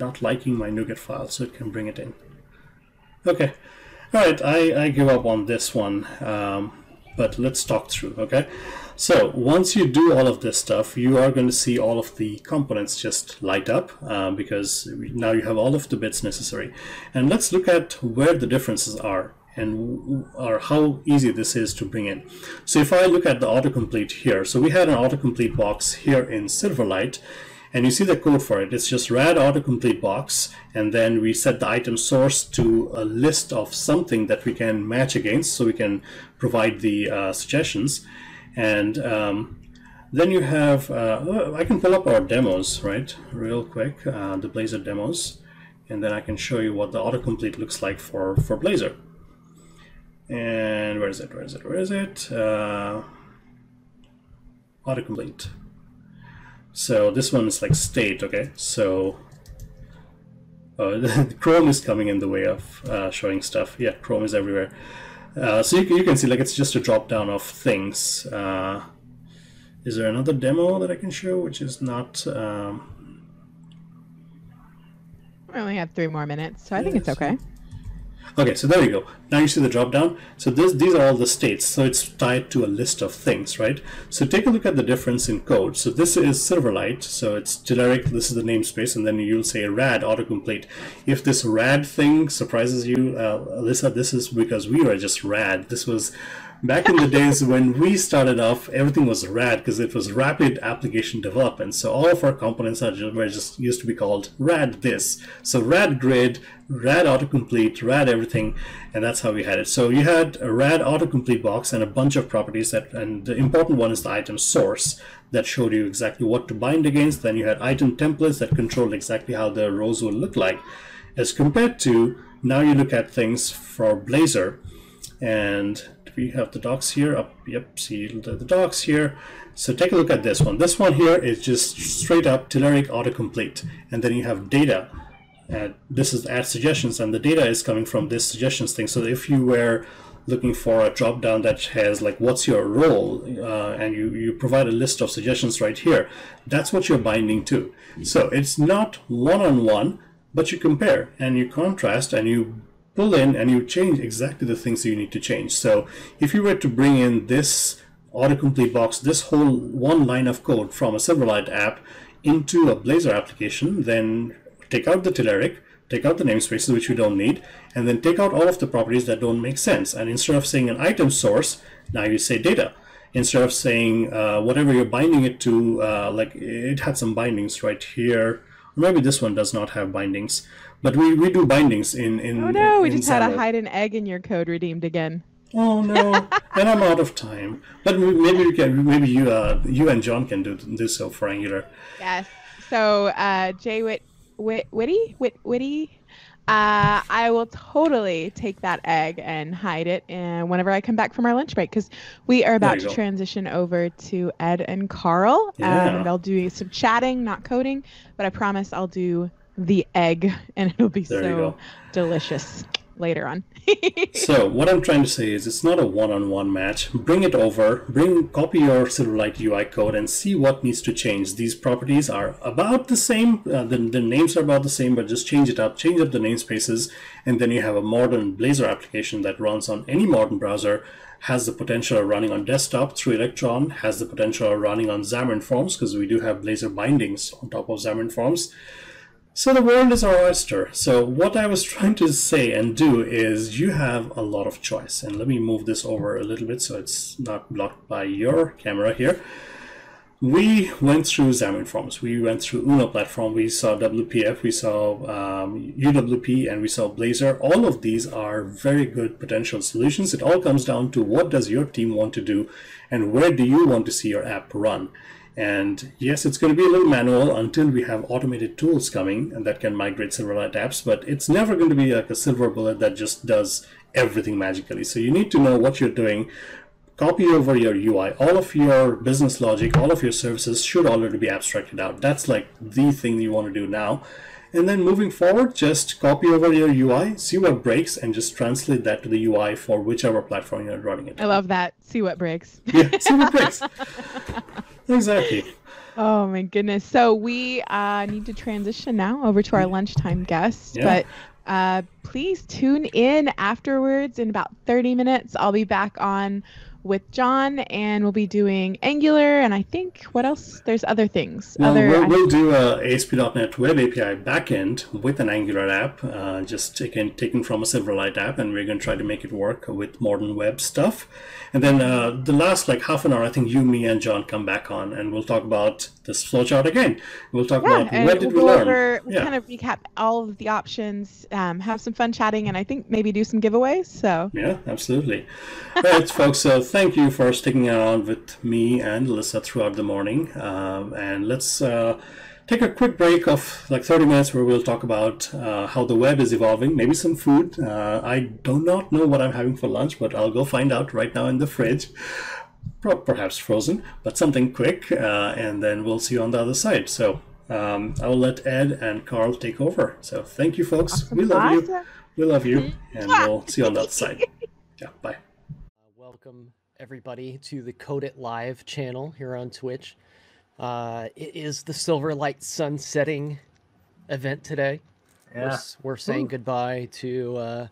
Speaker 1: not liking my NuGet file, so it can bring it in. Okay, all right, I, I give up on this one, um, but let's talk through, okay? So once you do all of this stuff, you are going to see all of the components just light up uh, because now you have all of the bits necessary. And let's look at where the differences are and or how easy this is to bring in. So if I look at the autocomplete here, so we had an autocomplete box here in Silverlight and you see the code for it. It's just rad autocomplete box and then we set the item source to a list of something that we can match against so we can provide the uh, suggestions and um, then you have, uh, I can pull up our demos, right, real quick, uh, the Blazor demos, and then I can show you what the autocomplete looks like for, for Blazor. And where is it, where is it, where is it? Uh, autocomplete. So this one is like state, okay? So uh, Chrome is coming in the way of uh, showing stuff. Yeah, Chrome is everywhere. Uh, so you, you, can see like it's just a drop down of things. Uh, is there another demo that I can show which is not... Um...
Speaker 2: We only have three more minutes, so I think it's okay.
Speaker 1: Okay, so there you go. Now you see the drop down. So this, these are all the states. So it's tied to a list of things, right? So take a look at the difference in code. So this is Silverlight. So it's generic. This is the namespace. And then you'll say rad autocomplete. If this rad thing surprises you, uh, Alyssa, this is because we were just rad. This was back in the days when we started off, everything was RAD because it was rapid application development. So all of our components are just, were just used to be called RAD this. So RAD grid, RAD autocomplete, RAD everything, and that's how we had it. So you had a RAD autocomplete box and a bunch of properties that, and the important one is the item source that showed you exactly what to bind against. Then you had item templates that controlled exactly how the rows would look like. As compared to now you look at things for Blazor and we have the docs here up yep see the, the docs here so take a look at this one this one here is just straight up Telerik autocomplete and then you have data and this is add suggestions and the data is coming from this suggestions thing. So if you were looking for a drop down that has like what's your role uh, and you, you provide a list of suggestions right here that's what you're binding to. So it's not one-on-one -on -one, but you compare and you contrast and you pull in and you change exactly the things that you need to change. So if you were to bring in this autocomplete box, this whole one line of code from a Silverlight app into a Blazor application, then take out the Telerik, take out the namespaces which you don't need, and then take out all of the properties that don't make sense. And instead of saying an item source, now you say data. Instead of saying uh, whatever you're binding it to, uh, like it had some bindings right here. Maybe this one does not have bindings. But we, we do bindings in in.
Speaker 2: Oh no!
Speaker 1: In,
Speaker 2: we just had a hide an egg in your code redeemed again.
Speaker 1: Oh no! and I'm out of time. But maybe we can. Maybe you uh you and John can do do so for Angular.
Speaker 2: Yes. So uh, Jay Wit, Wit Witty Wit Witty. Uh, I will totally take that egg and hide it and whenever I come back from our lunch break because we are about to go. transition over to Ed and Carl. Yeah. Um, and they'll do some chatting, not coding, but I promise I'll do the egg, and it'll be there so delicious. Later on.
Speaker 1: so what I'm trying to say is it's not a one-on-one match. Bring it over, bring copy your Silverlight UI code and see what needs to change. These properties are about the same, uh, the, the names are about the same, but just change it up, change up the namespaces, and then you have a modern Blazor application that runs on any modern browser has the potential of running on desktop through Electron, has the potential of running on Xamarin Forms because we do have Blazor bindings on top of Xamarin Forms. So the world is our oyster. So what I was trying to say and do is you have a lot of choice. And let me move this over a little bit so it's not blocked by your camera here. We went through Xamarin Forms. We went through Uno platform. We saw WPF. We saw um, UWP, and we saw Blazor. All of these are very good potential solutions. It all comes down to what does your team want to do, and where do you want to see your app run. And yes, it's going to be a little manual until we have automated tools coming and that can migrate Silverlight apps, but it's never going to be like a silver bullet that just does everything magically. So you need to know what you're doing. Copy over your UI. All of your business logic, all of your services should already be abstracted out. That's like the thing you want to do now. And then moving forward, just copy over your UI, see what breaks, and just translate that to the UI for whichever platform you're running it.
Speaker 2: I love that. See what breaks.
Speaker 1: Yeah, see what breaks. exactly.
Speaker 2: Oh my goodness. So we uh, need to transition now over to our lunchtime guest,
Speaker 1: Yeah.
Speaker 2: but uh, please tune in afterwards in about 30 minutes. I'll be back on with John and we'll be doing Angular and I think what else? There's other things.
Speaker 1: Well,
Speaker 2: other
Speaker 1: we'll, we'll do a ASP.NET Web API backend with an Angular app, uh, just taken taken from a Silverlight app, and we're going to try to make it work with modern web stuff. And then uh, the last like half an hour, I think you, me, and John come back on, and we'll talk about this flowchart again. We'll talk
Speaker 2: yeah,
Speaker 1: about
Speaker 2: and
Speaker 1: what did
Speaker 2: we'll
Speaker 1: we learn.
Speaker 2: over, we'll
Speaker 1: Yeah.
Speaker 2: kind of recap all of the options, um, have some fun chatting, and I think maybe do some giveaways. So
Speaker 1: Yeah, absolutely. All right, folks. So thank you for sticking around with me and Alyssa throughout the morning. Um, and let's uh, take a quick break of like 30 minutes where we'll talk about uh, how the web is evolving, maybe some food. Uh, I do not know what I'm having for lunch, but I'll go find out right now in the fridge. Perhaps frozen, but something quick, uh, and then we'll see you on the other side. So um, I will let Ed and Carl take over. So thank you, folks. We love you. We love you, and we'll see you on the other side. Yeah, bye.
Speaker 5: Uh, welcome everybody to the Code It Live channel here on Twitch. Uh, it is the Silverlight sunsetting event today. We're, we're saying goodbye to uh,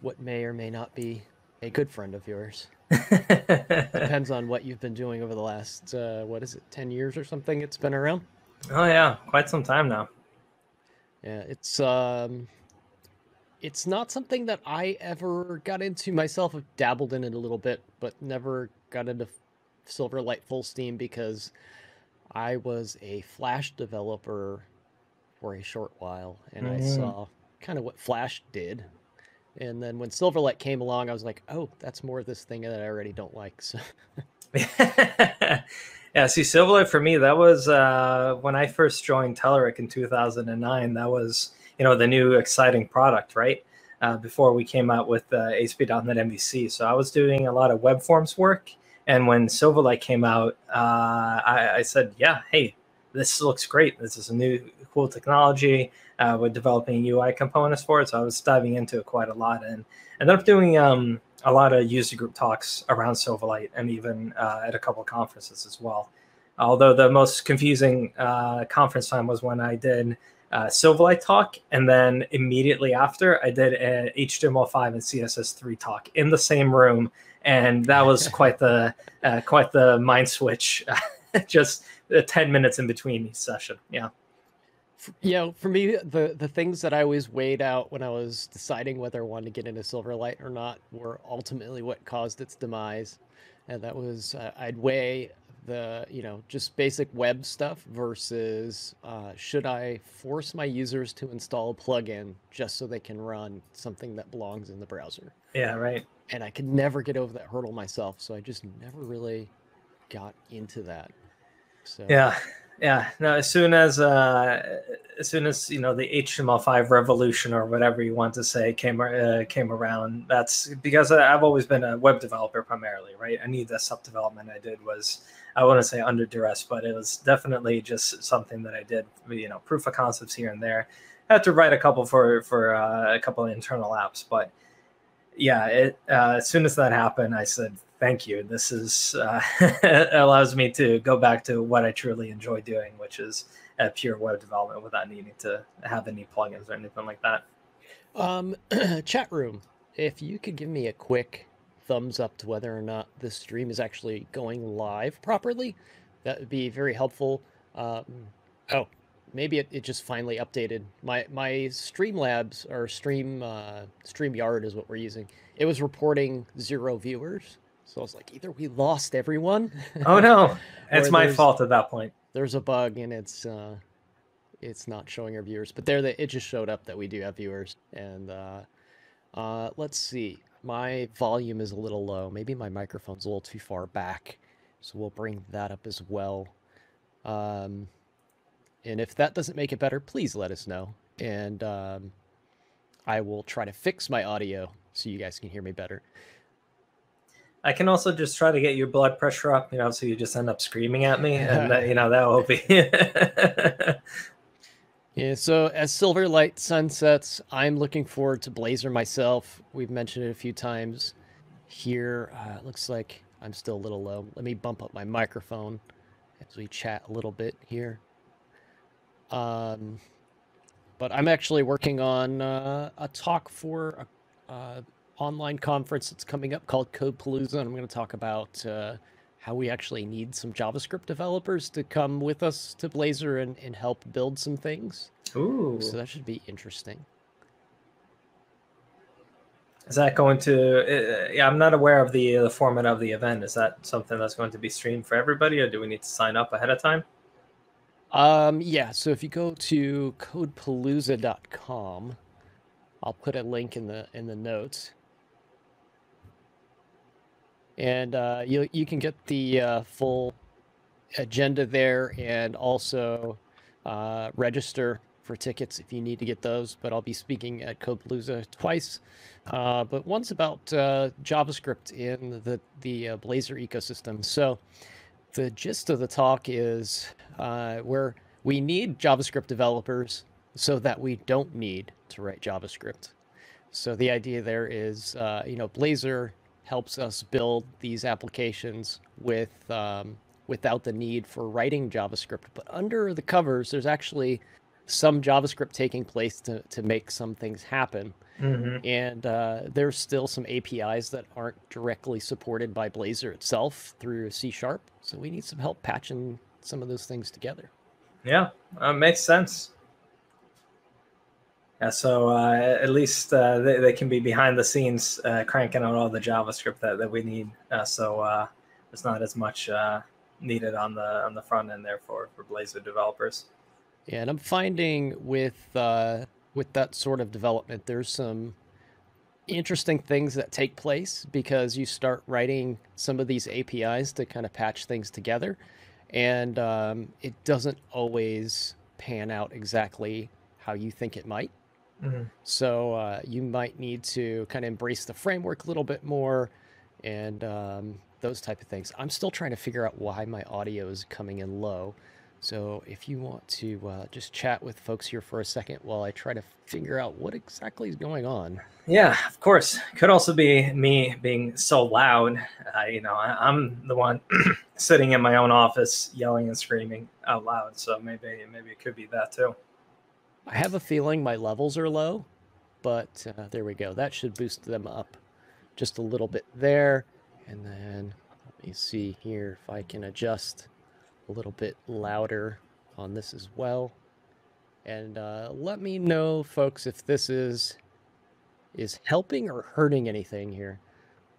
Speaker 5: what may or may not be a good friend of yours. Depends on what you've been doing over the last, uh, what is it, 10 years or something it's been around?
Speaker 6: oh yeah, quite some time now.
Speaker 5: Yeah, it's um it's not something that I ever got into myself. I've dabbled in it a little bit, but never got into Silverlight full steam because I was a Flash developer for a short while and I
Speaker 6: Mm.
Speaker 5: saw kind of what Flash did. And then when Silverlight came along, I was like, "Oh, that's more of this thing that I already don't like." So
Speaker 6: yeah, see, Silverlight for me, that was uh, when I first joined Telerik in 2009. That was, you know, the new exciting product, right? Uh, before we came out with uh, ASP.NET MVC. So I was doing a lot of web forms work. And when Silverlight came out, uh, I, I said, yeah, hey, this looks great. This is a new cool technology. Uh, we're developing UI components for it. So I was diving into it quite a lot and ended up doing um, a lot of user group talks around Silverlight and even uh, at a couple of conferences as well. Although the most confusing uh, conference time was when I did uh, Silverlight talk, and then immediately after I did an HTML5 and CSS3 talk in the same room, and that was quite the uh, quite the mind switch. Just ten minutes in between each session. Yeah.
Speaker 5: You know, for me, the the things that I always weighed out when I was deciding whether I wanted to get into Silverlight or not were ultimately what caused its demise, and that was uh, I'd weigh the you know just basic web stuff versus uh, should I force my users to install a plugin just so they can run something that belongs in the browser,
Speaker 6: Yeah. Right.
Speaker 5: and I could never get over that hurdle myself, so I just never really got into that. So
Speaker 6: Yeah, yeah. No, as soon as uh, as soon as you know the HTML5 revolution or whatever you want to say came uh, came around, that's because I've always been a web developer primarily, right? Any desktop development I did was I wouldn't say under duress, but it was definitely just something that I did, you know, proof of concepts here and there. I had to write a couple for for uh, a couple internal apps, but yeah, it uh, as soon as that happened, I said thank you. This is uh, allows me to go back to what I truly enjoy doing, which is uh, pure web development without needing to have any plugins or anything like that.
Speaker 5: Um, chat room, if you could give me a quick thumbs up to whether or not this stream is actually going live properly, that would be very helpful. Um, oh, maybe it, it just finally updated. My my Streamlabs or Stream uh, Streamyard is what we're using. It was reporting zero viewers, so I was like, either we lost everyone.
Speaker 6: Oh no, it's my fault at that point.
Speaker 5: There's a bug and it's uh, it's not showing our viewers, but there the, it just showed up that we do have viewers. And uh, uh, let's see, my volume is a little low. Maybe my microphone's a little too far back, so we'll bring that up as well. Um, and if that doesn't make it better, please let us know, and um, I will try to fix my audio so you guys can hear me better.
Speaker 6: I can also just try to get your blood pressure up, you know, so you just end up screaming at me, and that, you know that will be.
Speaker 5: Yeah, so as Silverlight sunsets, I'm looking forward to Blazor myself. We've mentioned it a few times here. Uh, it looks like I'm still a little low. Let me bump up my microphone as we chat a little bit here. Um, but I'm actually working on uh, a talk for a uh, online conference that's coming up called Codepalooza, and I'm going to talk about uh, how we actually need some JavaScript developers to come with us to Blazor and, and help build some things.
Speaker 6: Ooh,
Speaker 5: So that should be interesting.
Speaker 6: is that going to? Uh, yeah, I'm not aware of the the format of the event. Is that something that's going to be streamed for everybody, or do we need to sign up ahead of time?
Speaker 5: Um, yeah, so if you go to codepalooza.com, I'll put a link in the in the notes. And uh, you you can get the uh, full agenda there and also uh, register for tickets if you need to get those. But I'll be speaking at CodePaLOUsa twice. Uh, but one's about uh, JavaScript in the the uh, Blazor ecosystem. So the gist of the talk is where we need JavaScript developers so that we don't need to write JavaScript. So the idea there is, you know, Blazor helps us build these applications with um, without the need for writing JavaScript. But under the covers, there's actually some JavaScript taking place to, to make some things happen.
Speaker 6: Mm-hmm.
Speaker 5: And uh, there's still some APIs that aren't directly supported by Blazor itself through C Sharp. So we need some help patching some of those things together.
Speaker 6: Yeah, uh, makes sense. Yeah, so uh, at least uh, they, they can be behind the scenes uh, cranking out all the JavaScript that, that we need. Uh, so uh, there's not as much uh, needed on the on the front end there for, for Blazor developers.
Speaker 5: Yeah, and I'm finding with with that sort of development, there's some interesting things that take place because you start writing some of these APIs to kind of patch things together, and um, it doesn't always pan out exactly how you think it might.
Speaker 6: Mhm.
Speaker 5: So uh, you might need to kind of embrace the framework a little bit more, and um, those type of things. I'm still trying to figure out why my audio is coming in low. So if you want to uh, just chat with folks here for a second while I try to figure out what exactly is going on.
Speaker 6: Yeah, of course. Could also be me being so loud. Uh, you know, I, I'm the one sitting in my own office yelling and screaming out loud. So maybe maybe it could be that too.
Speaker 5: I have a feeling my levels are low, but uh, there we go. That should boost them up just a little bit there. And then let me see here if I can adjust a little bit louder on this as well. And uh, let me know, folks, if this is is helping or hurting anything here.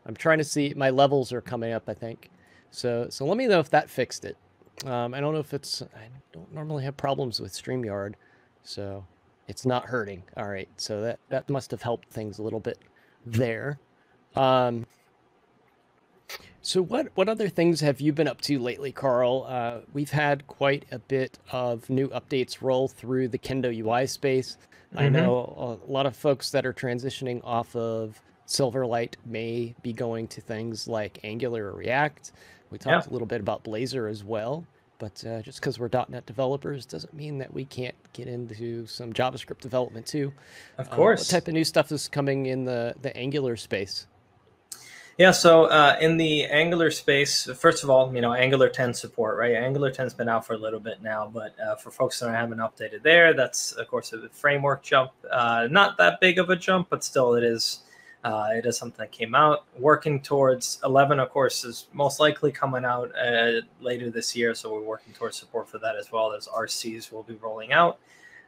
Speaker 5: I'm trying to see my levels are coming up, I think. So so let me know if that fixed it. Um, I don't know if it's I don't normally have problems with StreamYard, so it's not hurting. All right, so that that must have helped things a little bit there. Um, so what what other things have you been up to lately, Carl? Uh, we've had quite a bit of new updates roll through the Kendo UI space. I
Speaker 6: Mhm.
Speaker 5: know a lot of folks that are transitioning off of Silverlight may be going to things like Angular or React. We talked a little bit about Blazor as well, But uh, just because we're .NET developers doesn't mean that we can't get into some JavaScript development too.
Speaker 6: Of
Speaker 5: Uh,
Speaker 6: course.
Speaker 5: what type of new stuff is coming in the the Angular space?
Speaker 6: Yeah, so uh, in the Angular space, first of all, you know, Angular 10 support, right? Angular 10's been out for a little bit now, but uh, for folks that haven't updated there, that's of course a framework jump. Uh, not that big of a jump, but still, it is. Uh, it is something that came out. Working towards 11, of course, is most likely coming out uh, later this year, so we're working towards support for that as well as RCs will be rolling out.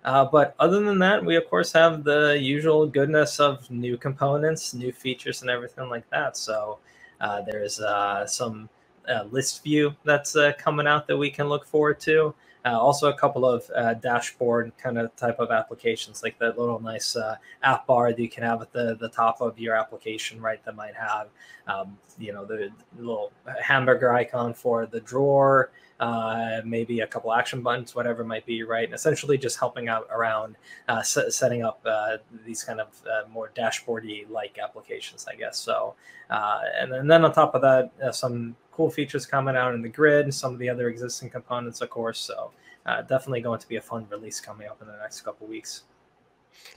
Speaker 6: Uh, but other than that, we of course have the usual goodness of new components, new features, and everything like that. So uh, there's uh, some uh, list view that's coming out that we can look forward to. Uh, also, a couple of uh, dashboard kind of type of applications, like that little nice uh, app bar that you can have at the, the top of your application, right? That might have, um, you know, the little hamburger icon for the drawer, uh, maybe a couple action buttons, whatever might be, right? And essentially just helping out around uh, s- setting up uh, these kind of more dashboardy like applications, I guess. So, and, then, and then on top of that, some cool features coming out in the grid, some of the other existing components, of course. So, uh, definitely going to be a fun release coming up in the next couple weeks.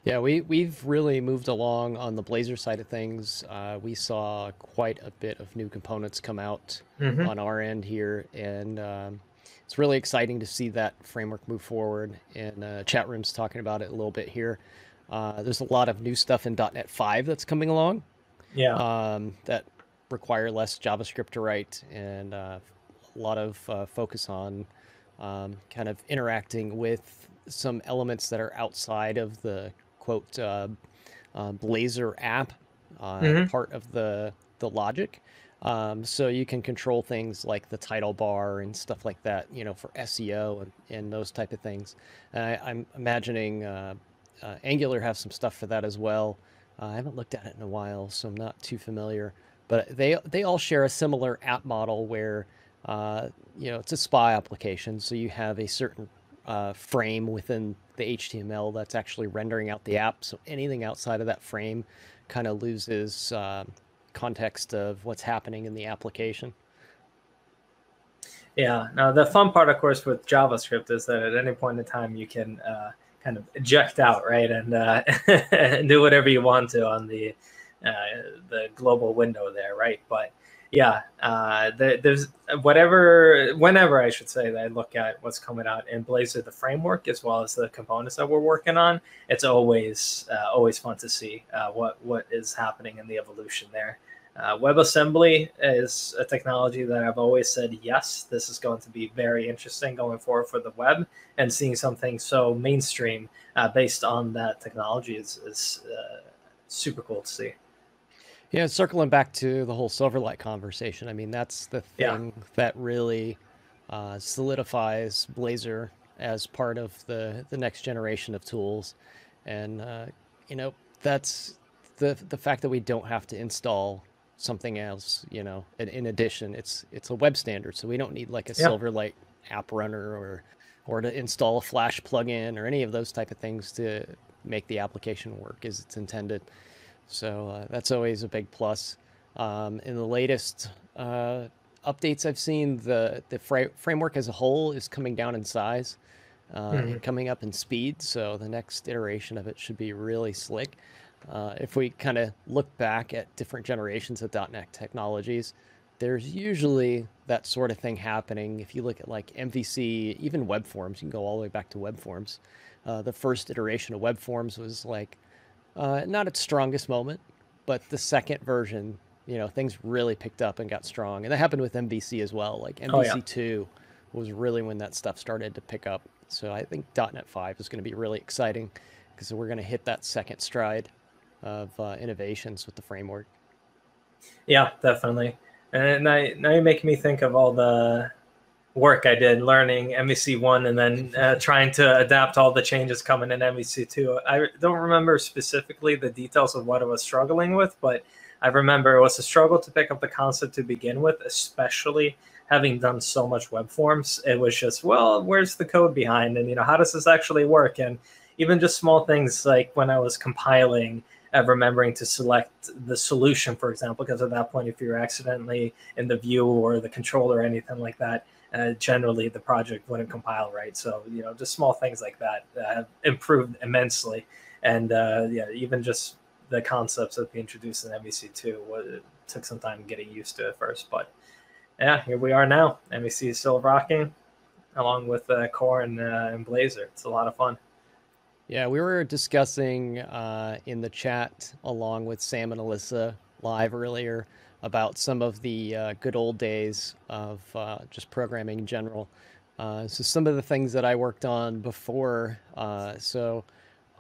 Speaker 5: Yeah, we we've really moved along on the Blazor side of things. Uh, we saw quite a bit of new components come out
Speaker 6: Mhm.
Speaker 5: on our end here, and um, it's really exciting to see that framework move forward. And uh, chat rooms talking about it a little bit here. Uh, there's a lot of new stuff in .NET 5 that's coming along
Speaker 6: Yeah.
Speaker 5: um, that require less JavaScript to write, and uh, a lot of uh, focus on um, kind of interacting with some elements that are outside of the quote uh, uh, Blazor app, uh,
Speaker 6: Mhm.
Speaker 5: part of the the logic. Um, so you can control things like the title bar and stuff like that, you know, for SEO and, and those type of things. And I, I'm imagining uh, uh, Angular has some stuff for that as well. Uh, I haven't looked at it in a while, so I'm not too familiar. But they they all share a similar app model where uh, you know it's a SPA application, so you have a certain uh, frame within the HTML that's actually rendering out the app. So anything outside of that frame kind of loses uh, context of what's happening in the application.
Speaker 6: Yeah. Now the fun part, of course, with JavaScript is that at any point in time you can uh, kind of eject out, right, and uh, do whatever you want to on the the global window there, right? But yeah, uh, there, there's whatever, whenever I should say that I look at what's coming out in Blazor, the framework, as well as the components that we're working on, it's always uh, always fun to see uh, what what is happening in the evolution there. Uh, WebAssembly is a technology that I've always said, yes, this is going to be very interesting going forward for the web. And seeing something so mainstream uh, based on that technology is, is uh, super cool to see.
Speaker 5: Yeah, circling back to the whole Silverlight conversation. I mean, that's the
Speaker 6: Yeah.
Speaker 5: thing that really uh, solidifies Blazor as part of the the next generation of tools, and uh, you know that's the the fact that we don't have to install something else. You know, in, in addition, it's it's a web standard, so we don't need like a
Speaker 6: Yeah.
Speaker 5: Silverlight app runner or or to install a Flash plugin or any of those type of things to make the application work as it's intended. So uh, that's always a big plus. Um, in the latest uh, updates I've seen, the the fra- framework as a whole is coming down in size, uh, and coming up in speed. So the next iteration of it should be really slick. Uh, if we kind of look back at different generations of .NET technologies, there's usually that sort of thing happening. If you look at like MVC, even web forms, you can go all the way back to web forms. Uh, the first iteration of web forms was like uh, not its strongest moment, but the second version, you know, things really picked up and got strong. And that happened with MVC as well. Like
Speaker 6: Oh, yeah.
Speaker 5: MVC 2 was really when that stuff started to pick up. So I think .NET 5 is going to be really exciting because we're going to hit that second stride of uh, innovations with the framework.
Speaker 6: Yeah, definitely. And now, now you're making me think of all the work I did learning MVC one and then uh, trying to adapt all the changes coming in MVC two. I don't remember specifically the details of what I was struggling with, but I remember it was a struggle to pick up the concept to begin with, especially having done so much web forms. It was just, well, where's the code behind? And, you know, how does this actually work? And even just small things like when I was compiling, remembering to select the solution, for example, because at that point, if you're accidentally in the view or the controller or anything like that, uh, generally the project wouldn't compile right. So you know, just small things like that uh, have improved immensely, and uh, yeah, even just the concepts that we introduced in MVC two it took some time getting used to it first, but yeah, here we are now. MVC is still rocking, along with uh, Core and, uh, and Blazor. It's a lot of fun.
Speaker 5: Yeah, we were discussing uh, in the chat along with Sam and Alyssa live earlier about some of the uh, good old days of uh, just programming in general. Uh, so some of the things that I worked on before. Uh, so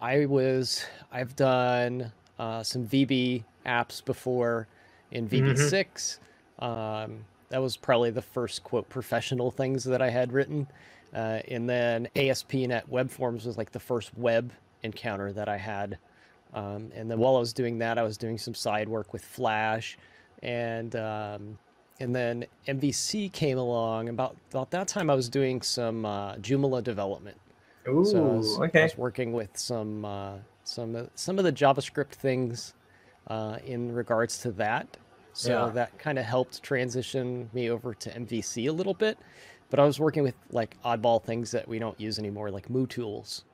Speaker 5: I was I've done uh, some VB apps before in VB6. Mm-hmm. Um, that was probably the first quote professional things that I had written. Uh, and then ASP.NET Web Forms was like the first web encounter that I had. Um, and then while I was doing that, I was doing some side work with Flash, and um, and then MVC came along. About about that time, I was doing some uh, Joomla development.
Speaker 6: Ooh,
Speaker 5: so I was,
Speaker 6: okay.
Speaker 5: I was working with some uh, some some of the JavaScript things uh, in regards to that. So
Speaker 6: Yeah.
Speaker 5: that kind of helped transition me over to MVC a little bit. But I was working with like oddball things that we don't use anymore, like MooTools.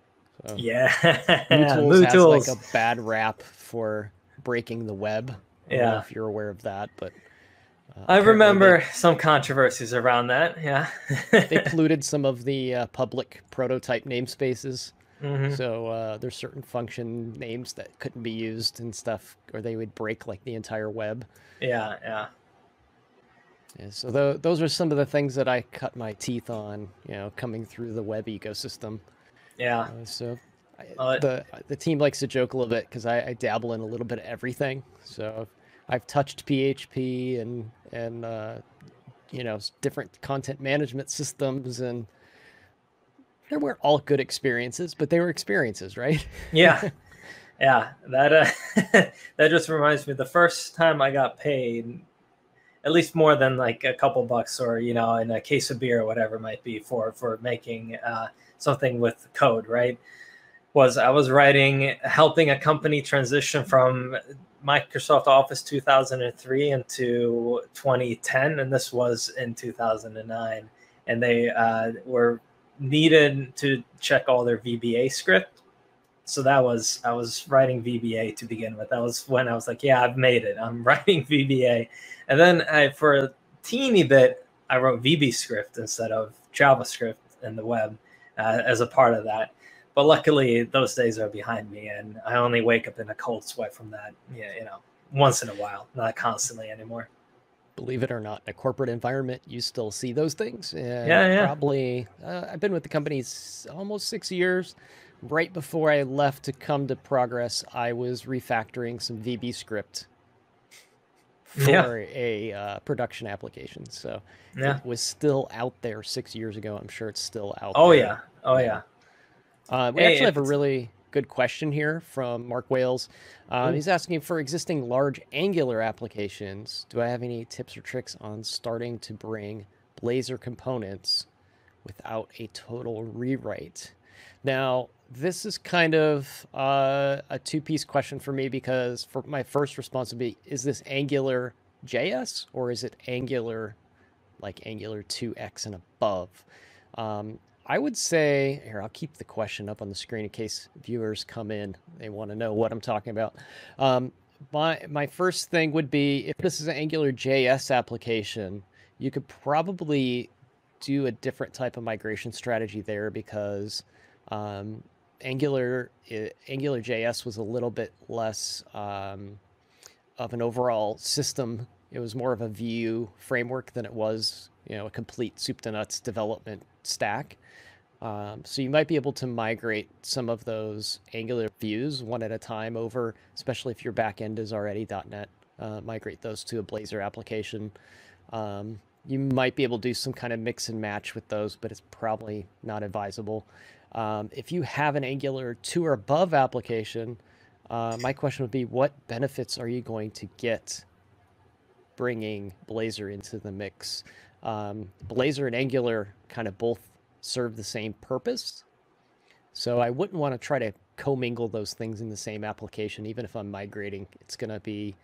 Speaker 5: So
Speaker 6: Yeah,
Speaker 5: MooTools
Speaker 6: Moo
Speaker 5: has
Speaker 6: Tools.
Speaker 5: like a bad rap for breaking the web. I
Speaker 6: Yeah.
Speaker 5: if you're aware of that, but uh,
Speaker 6: I remember some controversies around that. Yeah.
Speaker 5: they, they polluted some of the uh, public prototype namespaces.
Speaker 6: Mhm.
Speaker 5: So uh, there's certain function names that couldn't be used and stuff, or they would break like the entire web.
Speaker 6: Yeah, yeah.
Speaker 5: Yeah, so tho- those are some of the things that I cut my teeth on, you know, coming through the web ecosystem.
Speaker 6: Yeah.
Speaker 5: Uh, so I,
Speaker 6: Uh,
Speaker 5: the the team likes to joke a little bit because I, I dabble in a little bit of everything. So I've touched PHP and and uh, you know different content management systems, and they weren't all good experiences, but they were experiences, right?
Speaker 6: Yeah. Yeah. That uh, that just reminds me the first time I got paid at least more than like a couple bucks or you know in a case of beer or whatever it might be for for making uh, something with code right was i was writing helping a company transition from microsoft office 2003 into 2010 and this was in 2009 and they uh, were needed to check all their vba script. So that was i was writing vba to begin with. That was when i was like yeah i've made it. I'm writing vba and then I, for a teeny bit, I wrote VB script instead of JavaScript in the web uh, as a part of that. But luckily, those days are behind me, and I only wake up in a cold sweat from that. Yeah, you know, once in a while, not constantly anymore.
Speaker 5: Believe it or not, in a corporate environment, you still see those things. And
Speaker 6: Yeah, yeah.
Speaker 5: Probably, uh, I've been with the company almost six years. Right before I left to come to Progress, I was refactoring some VB script for
Speaker 6: Yeah.
Speaker 5: a uh, production application. So
Speaker 6: Yeah.
Speaker 5: it was still out there six years ago. I'm sure it's still out
Speaker 6: Oh
Speaker 5: there.
Speaker 6: yeah. Oh yeah.
Speaker 5: Uh, we
Speaker 6: Hey,
Speaker 5: actually have a really good question here from Mark Wales. Um,
Speaker 6: Ooh.
Speaker 5: he's asking for existing large Angular applications. Do I have any tips or tricks on starting to bring Blazor components without a total rewrite? Now, this is kind of uh, a two-piece question for me because for my first response would be: Is this Angular JS or is it Angular like Angular 2x and above? Um, I would say here. I'll keep the question up on the screen in case viewers come in. They want to know what I'm talking about. Um, my my first thing would be if this is an Angular JS application, you could probably do a different type of migration strategy there because um, Angular i- Angular JS was a little bit less um, of an overall system. It was more of a view framework than it was, you know, a complete soup to nuts development stack. Um, so you might be able to migrate some of those Angular views one at a time over, especially if your backend is already .NET. Uh, migrate those to a Blazor application. Um, you might be able to do some kind of mix and match with those, but it's probably not advisable. Um, if you have an Angular 2 or above application, uh, my question would be what benefits are you going to get bringing Blazor into the mix? Um, Blazor and Angular kind of both serve the same purpose. So I wouldn't want to try to commingle those things in the same application, even if I'm migrating. It's going to be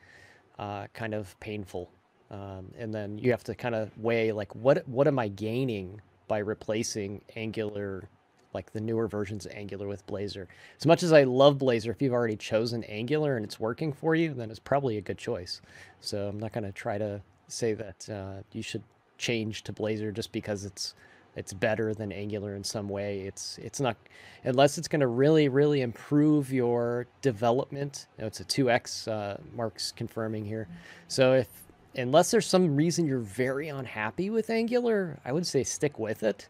Speaker 5: uh, kind of painful. Um, and then you have to kind of weigh like what what am I gaining by replacing Angular, like the newer versions of Angular with Blazor. As much as I love Blazor, if you've already chosen Angular and it's working for you, then it's probably a good choice. So I'm not going to try to say that uh, you should change to Blazor just because it's it's better than Angular in some way. It's it's not unless it's going to really really improve your development. You know, it's a two x. Uh, Mark's confirming here. So if unless there's some reason you're very unhappy with Angular, I would say stick with it.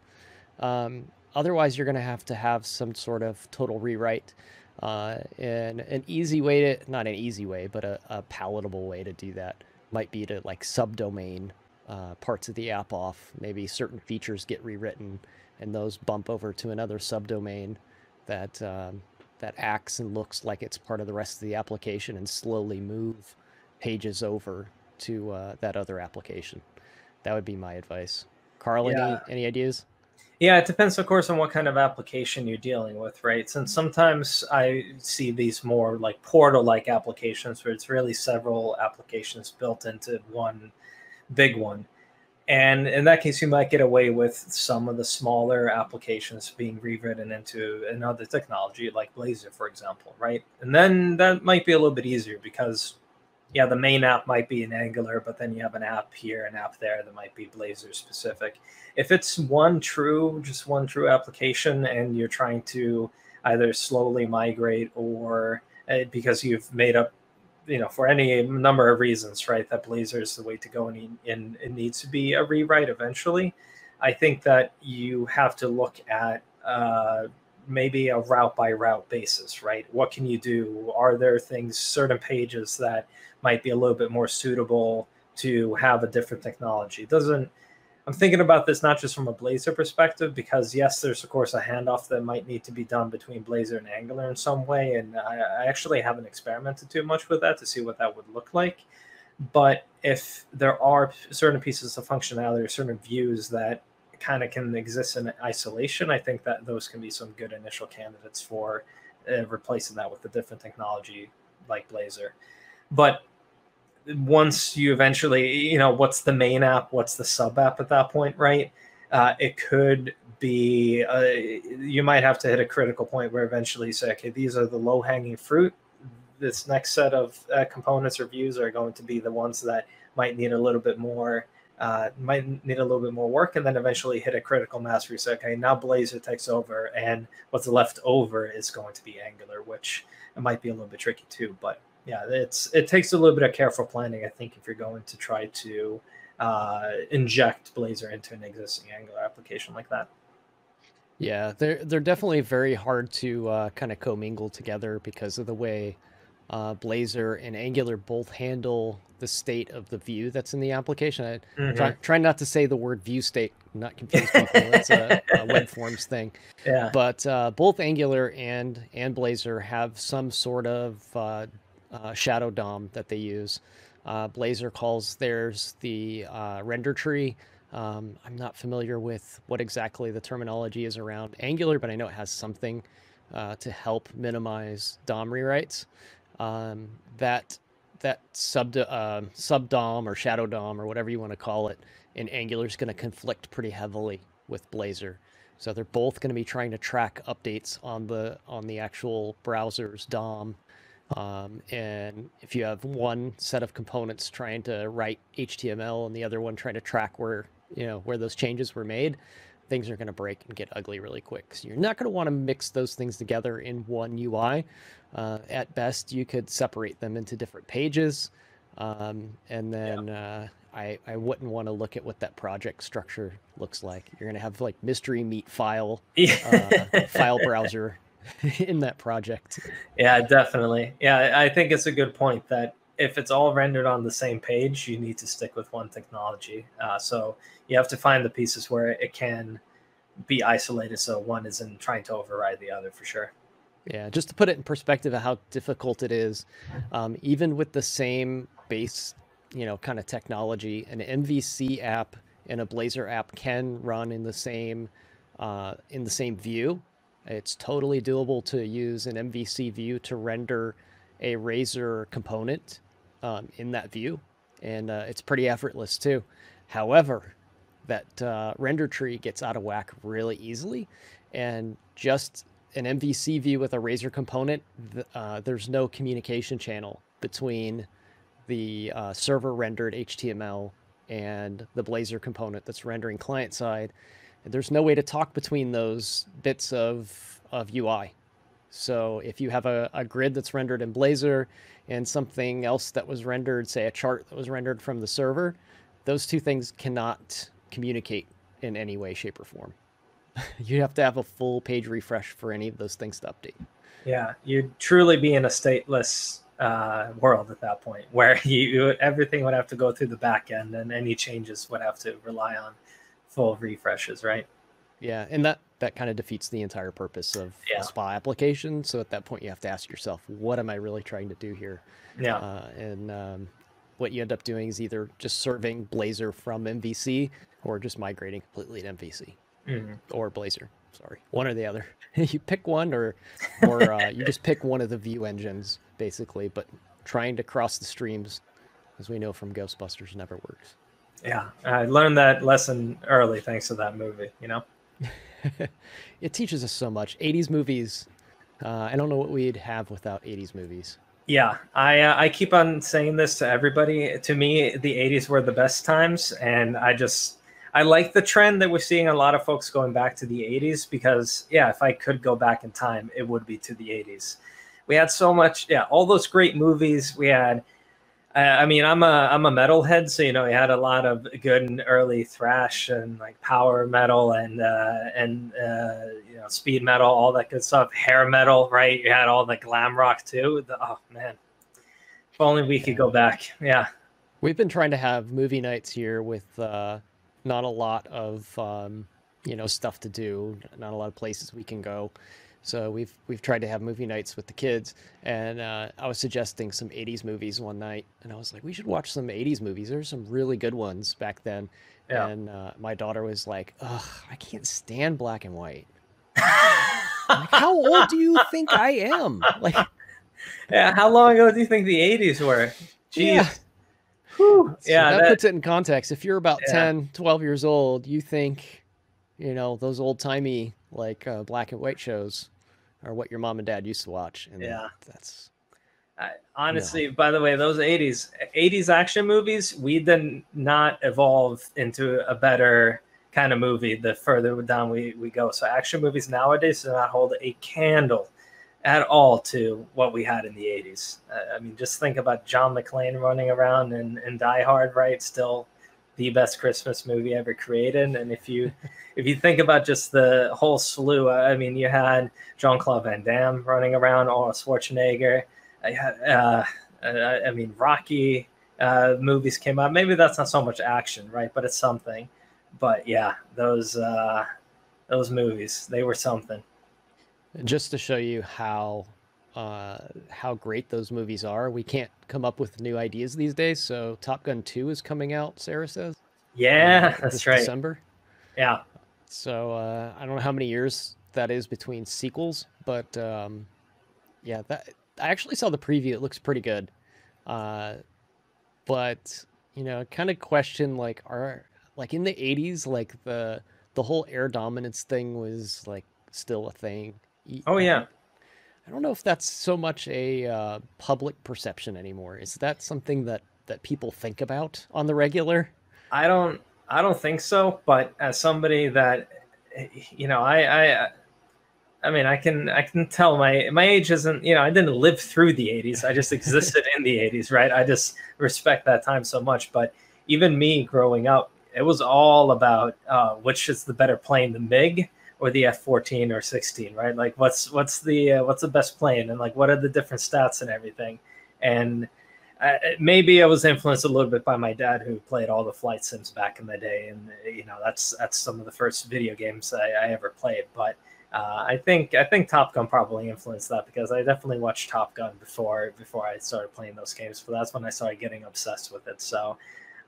Speaker 5: Um, otherwise, you're going to have to have some sort of total rewrite. Uh, and an easy way to, not an easy way, but a, a palatable way to do that might be to like subdomain uh, parts of the app off. Maybe certain features get rewritten and those bump over to another subdomain that um, that acts and looks like it's part of the rest of the application and slowly move pages over to uh, that other application. That would be my advice. Carl, yeah. any, any ideas?
Speaker 6: Yeah, it depends, of course, on what kind of application you're dealing with, right? Since sometimes I see these more like portal like applications where it's really several applications built into one big one. And in that case, you might get away with some of the smaller applications being rewritten into another technology like Blazor, for example, right? And then that might be a little bit easier because yeah, the main app might be in Angular, but then you have an app here, an app there that might be Blazor specific. If it's one true, just one true application, and you're trying to either slowly migrate or uh, because you've made up, you know, for any number of reasons, right, that Blazor is the way to go and, and it needs to be a rewrite eventually. I think that you have to look at uh, maybe a route by route basis, right? What can you do? Are there things, certain pages that might be a little bit more suitable to have a different technology. Doesn't I'm thinking about this not just from a Blazor perspective, because yes, there's of course a handoff that might need to be done between Blazor and Angular in some way, and I, I actually haven't experimented too much with that to see what that would look like. But if there are certain pieces of functionality or certain views that kind of can exist in isolation, I think that those can be some good initial candidates for uh, replacing that with a different technology like Blazor. But once you eventually, you know, what's the main app, what's the sub app at that point, right? Uh, it could be, uh, you might have to hit a critical point where eventually you say, okay, these are the low hanging fruit. This next set of uh, components or views are going to be the ones that might need a little bit more. Uh, might need a little bit more work and then eventually hit a critical mass where you say, okay, now Blazor takes over and what's left over is going to be Angular, which might be a little bit tricky too. But yeah, it's it takes a little bit of careful planning, I think, if you're going to try to uh, inject Blazor into an existing Angular application like that.
Speaker 5: Yeah, they're they're definitely very hard to uh, kind of commingle together because of the way uh, Blazor and Angular both handle the state of the view that's in the application. I mm-hmm. try, try not to say the word view state, not confuse people. That's a, a, web forms thing.
Speaker 6: Yeah.
Speaker 5: But uh, both Angular and and Blazor have some sort of uh, Shadow DOM that they use. Uh, Blazor calls theirs the uh, render tree. Um, I'm not familiar with what exactly the terminology is around Angular, but I know it has something uh, to help minimize DOM rewrites. Um, that that sub uh, sub DOM or Shadow DOM or whatever you want to call it in Angular is going to conflict pretty heavily with Blazor. So they're both going to be trying to track updates on the on the actual browser's DOM um, and if you have one set of components trying to write HTML and the other one trying to track where you know where those changes were made, things are going to break and get ugly really quick. So you're not going to want to mix those things together in one UI. Uh, at best, you could separate them into different pages, um, and then yeah. uh, I I wouldn't want to look at what that project structure looks like. You're going to have like mystery meat file uh, file browser in that project.
Speaker 6: Yeah, definitely. Yeah, I think it's a good point that if it's all rendered on the same page, you need to stick with one technology. Uh, so you have to find the pieces where it can be isolated so one isn't trying to override the other for sure.
Speaker 5: Yeah, just to put it in perspective of how difficult it is, um, even with the same base, you know, kind of technology, an MVC app and a Blazor app can run in the same uh, in the same view, it's totally doable to use an MVC view to render a Razor component um, in that view. and uh, it's pretty effortless too. However, that uh, render tree gets out of whack really easily, and just an MVC view with a Razor component, uh, there's no communication channel between the uh, server rendered HTML and the Blazor component that's rendering client side. There's no way to talk between those bits of, of UI. So if you have a, a grid that's rendered in Blazor and something else that was rendered, say a chart that was rendered from the server, those two things cannot communicate in any way, shape, or form. you have to have a full page refresh for any of those things to update.
Speaker 6: Yeah, you'd truly be in a stateless uh, world at that point, where you, everything would have to go through the back end, and any changes would have to rely on full refreshes, right?
Speaker 5: Yeah, and that that kind of defeats the entire purpose of
Speaker 6: Yeah.
Speaker 5: a spa application. So at that point, you have to ask yourself, what am I really trying to do here?
Speaker 6: Yeah,
Speaker 5: Uh, and um, what you end up doing is either just serving Blazor from MVC or just migrating completely to MVC
Speaker 6: Mhm.
Speaker 5: or Blazor. Sorry, one or the other. you pick one, or or uh, you just pick one of the view engines, basically. But trying to cross the streams, as we know from Ghostbusters, never works.
Speaker 6: Yeah. I learned that lesson early thanks to that movie. You know.
Speaker 5: it teaches us so much. 80s movies. Uh, I don't know what we'd have without 80s movies.
Speaker 6: Yeah, I uh, I keep on saying this to everybody. To me, the '80s were the best times, and I just I like the trend that we're seeing a lot of folks going back to the '80s because yeah, if I could go back in time, it would be to the '80s. We had so much, yeah, all those great movies. We had, I I mean, I'm a I'm a metalhead, so you know, we had a lot of good and early thrash and like power metal and uh, and uh, you know speed metal, all that good stuff. Hair metal, right? You had all the glam rock too. The, oh man, if only we could go back. Yeah,
Speaker 5: We've been trying to have movie nights here with uh, not a lot of um, you know stuff to do, not a lot of places we can go. So we've we've tried to have movie nights with the kids, and uh, I was suggesting some '80s movies one night, and I was like, we should watch some '80s movies. There's some really good ones back then.
Speaker 6: Yeah.
Speaker 5: And uh, my daughter was like, "Ugh, I can't stand black and white." Like, how old do you think I am? Like,
Speaker 6: yeah. How long ago do you think the '80s were? Jeez.
Speaker 5: Yeah. So
Speaker 6: Yeah,
Speaker 5: that,
Speaker 6: that-
Speaker 5: puts it in context. If you're about
Speaker 6: Yeah.
Speaker 5: 10, 12 years old, you think, you know, those old timey like uh, black and white shows are what your mom and dad used to watch. And
Speaker 6: Yeah.
Speaker 5: that's
Speaker 6: I, honestly, by the way, those 80s 80s action movies, we did not evolve into a better kind of movie the further down we, we go. So action movies nowadays do not hold a candle at all to what we had in the 80s. Uh, I mean, just think about John McClane running around and, and Die Hard, right? Still the best Christmas movie ever created. And if you if you think about just the whole slew, I mean, you had Jean Claude Van Damme running around, Arnold Schwarzenegger. I uh, I mean, Rocky uh, movies came out. Maybe that's not so much action, right? But it's something. But yeah, those uh, those movies, they were something.
Speaker 5: just to show you how uh, how great those movies are. We can't come up with new ideas these days. So Top Gun 2 is coming out, Sarah says.
Speaker 6: Yeah,
Speaker 5: uh,
Speaker 6: that's right.
Speaker 5: December.
Speaker 6: Yeah,
Speaker 5: So uh, I don't know how many years that is between sequels, but um, yeah, that I actually saw the preview. It looks pretty good, uh, but you know, kind of question like are like in the '80s, like the the whole air dominance thing was like still a thing.
Speaker 6: Oh, yeah.
Speaker 5: I don't know if that's so much a uh, public perception anymore. Is that something that that people think about on the regular?
Speaker 6: I don't I don't think so. But as somebody that you know, I I I mean, I can I can tell my my age isn't you know I didn't live through the '80s. I just existed in the '80s, right? I just respect that time so much. But even me growing up, it was all about uh, which is the better plane, the MiG or the F-14 or 16, right? Like what's what's the uh, what's the best plane, and like what are the different stats and everything, and uh, maybe I was influenced a little bit by my dad, who played all the flight sims back in the day, and you know that's that's some of the first video games I, I ever played. But uh, I think I think Top Gun probably influenced that because I definitely watched Top Gun before before I started playing those games. But that's when I started getting obsessed with it. So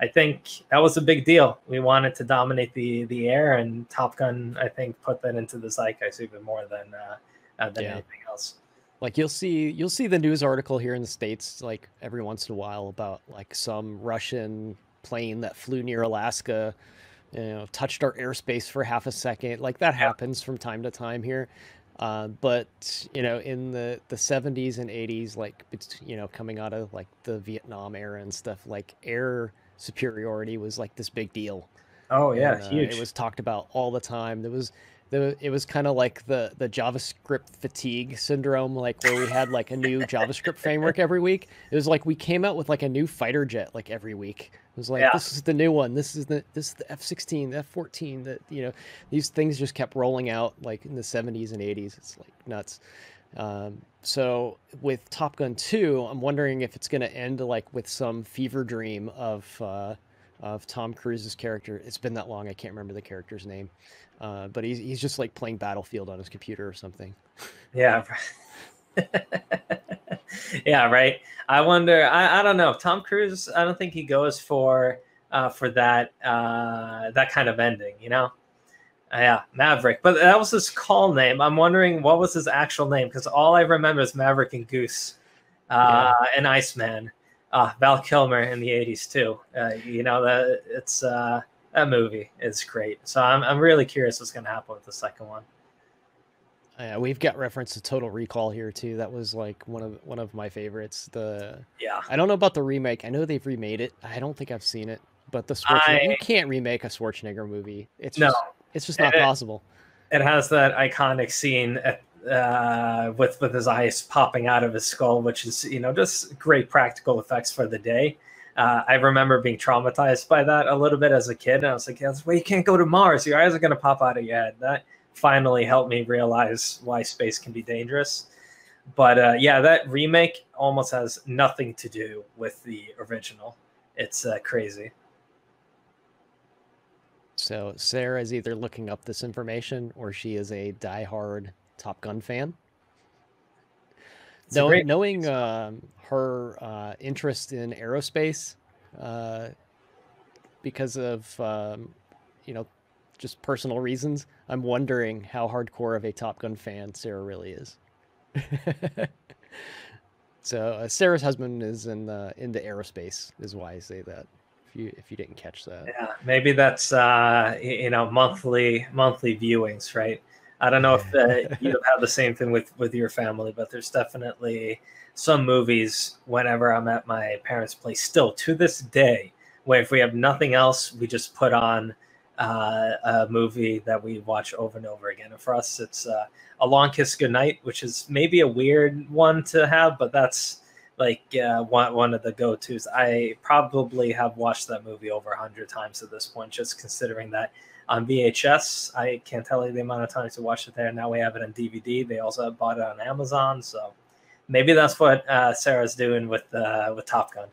Speaker 6: I think that was a big deal. We wanted to dominate the the air, and Top Gun I think put that into the zeitgeist even more than uh, uh, than
Speaker 5: Yeah.
Speaker 6: anything else.
Speaker 5: Like you'll see you'll see the news article here in the states like every once in a while about like some Russian plane that flew near Alaska, you know, touched our airspace for half a second. Like that happens from time to time here. Uh, but you know, in the the 70s and 80s, like it's you know coming out of like the Vietnam era and stuff, like air superiority was like this big deal.
Speaker 6: Oh yeah,
Speaker 5: And, uh,
Speaker 6: huge.
Speaker 5: It was talked about all the time. There was the it was kind of like the the JavaScript fatigue syndrome, like where we had like a new JavaScript framework every week. It was like we came out with like a new fighter jet like every week. It was like
Speaker 6: Yeah.
Speaker 5: this is the new one. This is the this is the F sixteen, the F fourteen. That you know these things just kept rolling out like in the seventies and eighties. It's like nuts. Um, so with Top Gun 2, I'm wondering if it's going to end like with some fever dream of uh, of Tom Cruise's character. It's been that long, I can't remember the character's name, uh, but he's he's just like playing Battlefield on his computer or something.
Speaker 6: Yeah. yeah, right. I wonder. I, I don't know. Tom Cruise. I don't think he goes for uh, for that uh, that kind of ending. You know. Uh, yeah, Maverick. But that was his call name. I'm wondering what was his actual name because all I remember is Maverick and Goose, uh, and Iceman. Uh, Val Kilmer in the '80s too. Uh, you know that it's uh, that movie is great. So I'm I'm really curious what's going to happen with the second one.
Speaker 5: Yeah, we've got reference to Total Recall here too. That was like one of one of my favorites. The
Speaker 6: Yeah.
Speaker 5: I don't know about the remake. I know they've remade it. I don't think I've seen it. But the Schwarzenegger, you can't remake a Schwarzenegger movie. It's
Speaker 6: No.
Speaker 5: just, it's just not
Speaker 6: And
Speaker 5: possible.
Speaker 6: it has that iconic scene at, uh, with with his eyes popping out of his skull, which is you know just great practical effects for the day. Uh, I remember being traumatized by that a little bit as a kid. And I was like, "That's why you can't go to Mars. Your eyes are going to pop out of your head." That finally helped me realize why space can be dangerous. But uh, yeah, that remake almost has nothing to do with the original. It's uh, crazy.
Speaker 5: So Sarah is either looking up this information or she is a diehard Top Gun fan.
Speaker 6: A
Speaker 5: Knowing, um, her uh, interest in aerospace, uh, because of um, you know just personal reasons, I'm wondering how hardcore of a Top Gun fan Sarah really is. so uh, Sarah's husband is in the into aerospace, is why I say that. If you if you didn't catch that.
Speaker 6: Yeah, maybe that's uh, you know monthly monthly viewings, right? I don't know if uh, you have the same thing with with your family, but there's definitely some movies whenever I'm at my parents' place, still to this day, where if we have nothing else, we just put on uh, a movie that we watch over and over again. And for us, it's uh, A Long Kiss Goodnight, which is maybe a weird one to have, but that's like uh, one one of the go tos. I probably have watched that movie over a hundred times at this point, just considering that on VHS. I can't tell you the amount of times I watched it there. Now we have it on DVD. They also bought it on Amazon, so maybe that's what uh, Sarah's doing with uh, with Top Gun.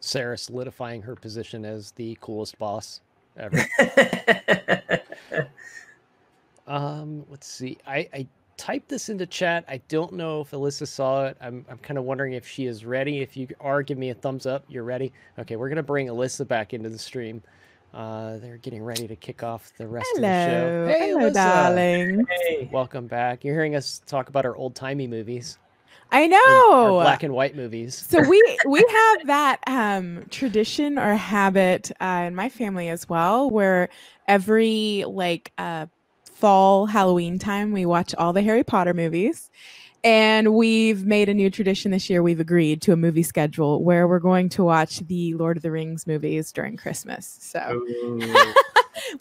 Speaker 5: Sarah solidifying her position as the coolest boss ever. um, let's see. I, I typed this into chat. I don't know if Alyssa saw it. I'm, I'm kind of wondering if she is ready. If you are, give me a thumbs up. You're ready. Okay, we're gonna bring Alyssa back into the stream. Uh, they're getting ready to kick off the rest of the show.
Speaker 2: Hello,
Speaker 5: Hey,
Speaker 2: hello,
Speaker 5: Alyssa.
Speaker 2: darling.
Speaker 6: hey,
Speaker 5: Welcome back. You're hearing us talk about our old timey movies,
Speaker 2: I
Speaker 5: our
Speaker 2: know.
Speaker 5: black and white movies.
Speaker 2: so we we have that um, tradition or habit uh, in my family as well, where every like uh, fall Halloween time we watch all the Harry Potter movies, and we've made a new tradition this year. We've agreed to a movie schedule where we're going to watch the Lord of the Rings movies during Christmas. So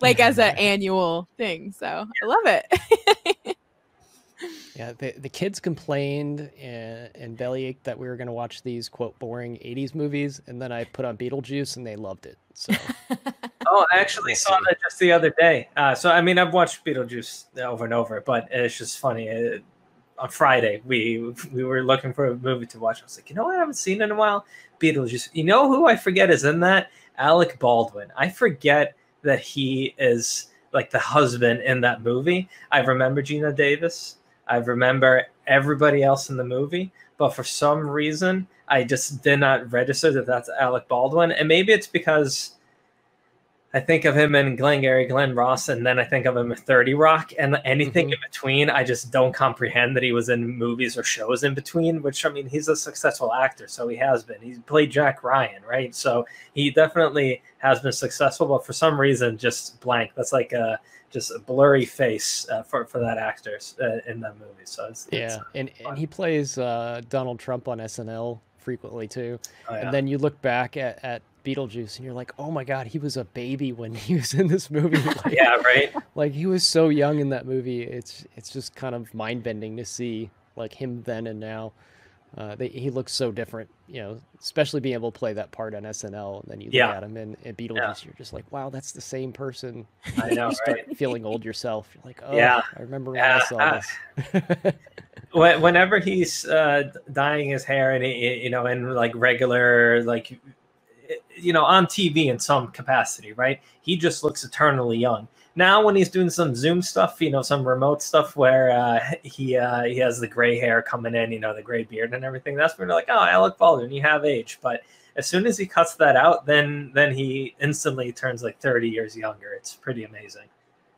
Speaker 2: like as an annual thing. So I love it.
Speaker 5: Yeah, the, the kids complained and, and bellyached that we were going to watch these quote boring 80s movies, and then I put on Beetlejuice and they loved it. So
Speaker 6: Oh, I actually saw that just the other day. Uh, so I mean, I've watched Beetlejuice over and over, but it's just funny. Uh, on Friday, we we were looking for a movie to watch. I was like, you know what, I haven't seen in a while. Beetlejuice. You know who I forget is in that? Alec Baldwin. I forget that he is like the husband in that movie. I remember Geena Davis. I remember everybody else in the movie, but for some reason, I just did not register that that's Alec Baldwin. And maybe it's because I think of him in Glengarry Glen Ross, and then I think of him in 30 Rock, and anything
Speaker 5: Mhm.
Speaker 6: in between, I just don't comprehend that he was in movies or shows in between. Which I mean, he's a successful actor, so he has been. He's played Jack Ryan, right? So he definitely has been successful, but for some reason, just blank. That's like a just a blurry face uh, for for that actor uh, in that movie. So it's, it's
Speaker 5: Yeah, and, and he plays uh, Donald Trump on SNL frequently too.
Speaker 6: oh, yeah.
Speaker 5: And then you look back at, at Beetlejuice and you're like, oh my god, he was a baby when he was in this movie. Like,
Speaker 6: yeah, right.
Speaker 5: like he was so young in that movie. It's it's just kind of mind bending to see like him then and now. Uh, they, he looks so different, you know, especially being able to play that part on SNL. And then you look at him in, in Beetlejuice, you're just like, wow, that's the same person.
Speaker 6: I know,
Speaker 5: you start
Speaker 6: right?
Speaker 5: feeling old yourself. You're like, oh,
Speaker 6: Yeah.
Speaker 5: I remember when
Speaker 6: Yeah,
Speaker 5: I saw
Speaker 6: uh,
Speaker 5: this.
Speaker 6: Whenever he's uh, dyeing his hair and you know in like regular like you know on tv in some capacity right he just looks eternally young now when he's doing some zoom stuff you know some remote stuff where uh, he uh, he has the gray hair coming in you know the gray beard and everything that's when you're like oh alec baldwin you have age but as soon as he cuts that out then then he instantly turns like 30 years younger it's pretty amazing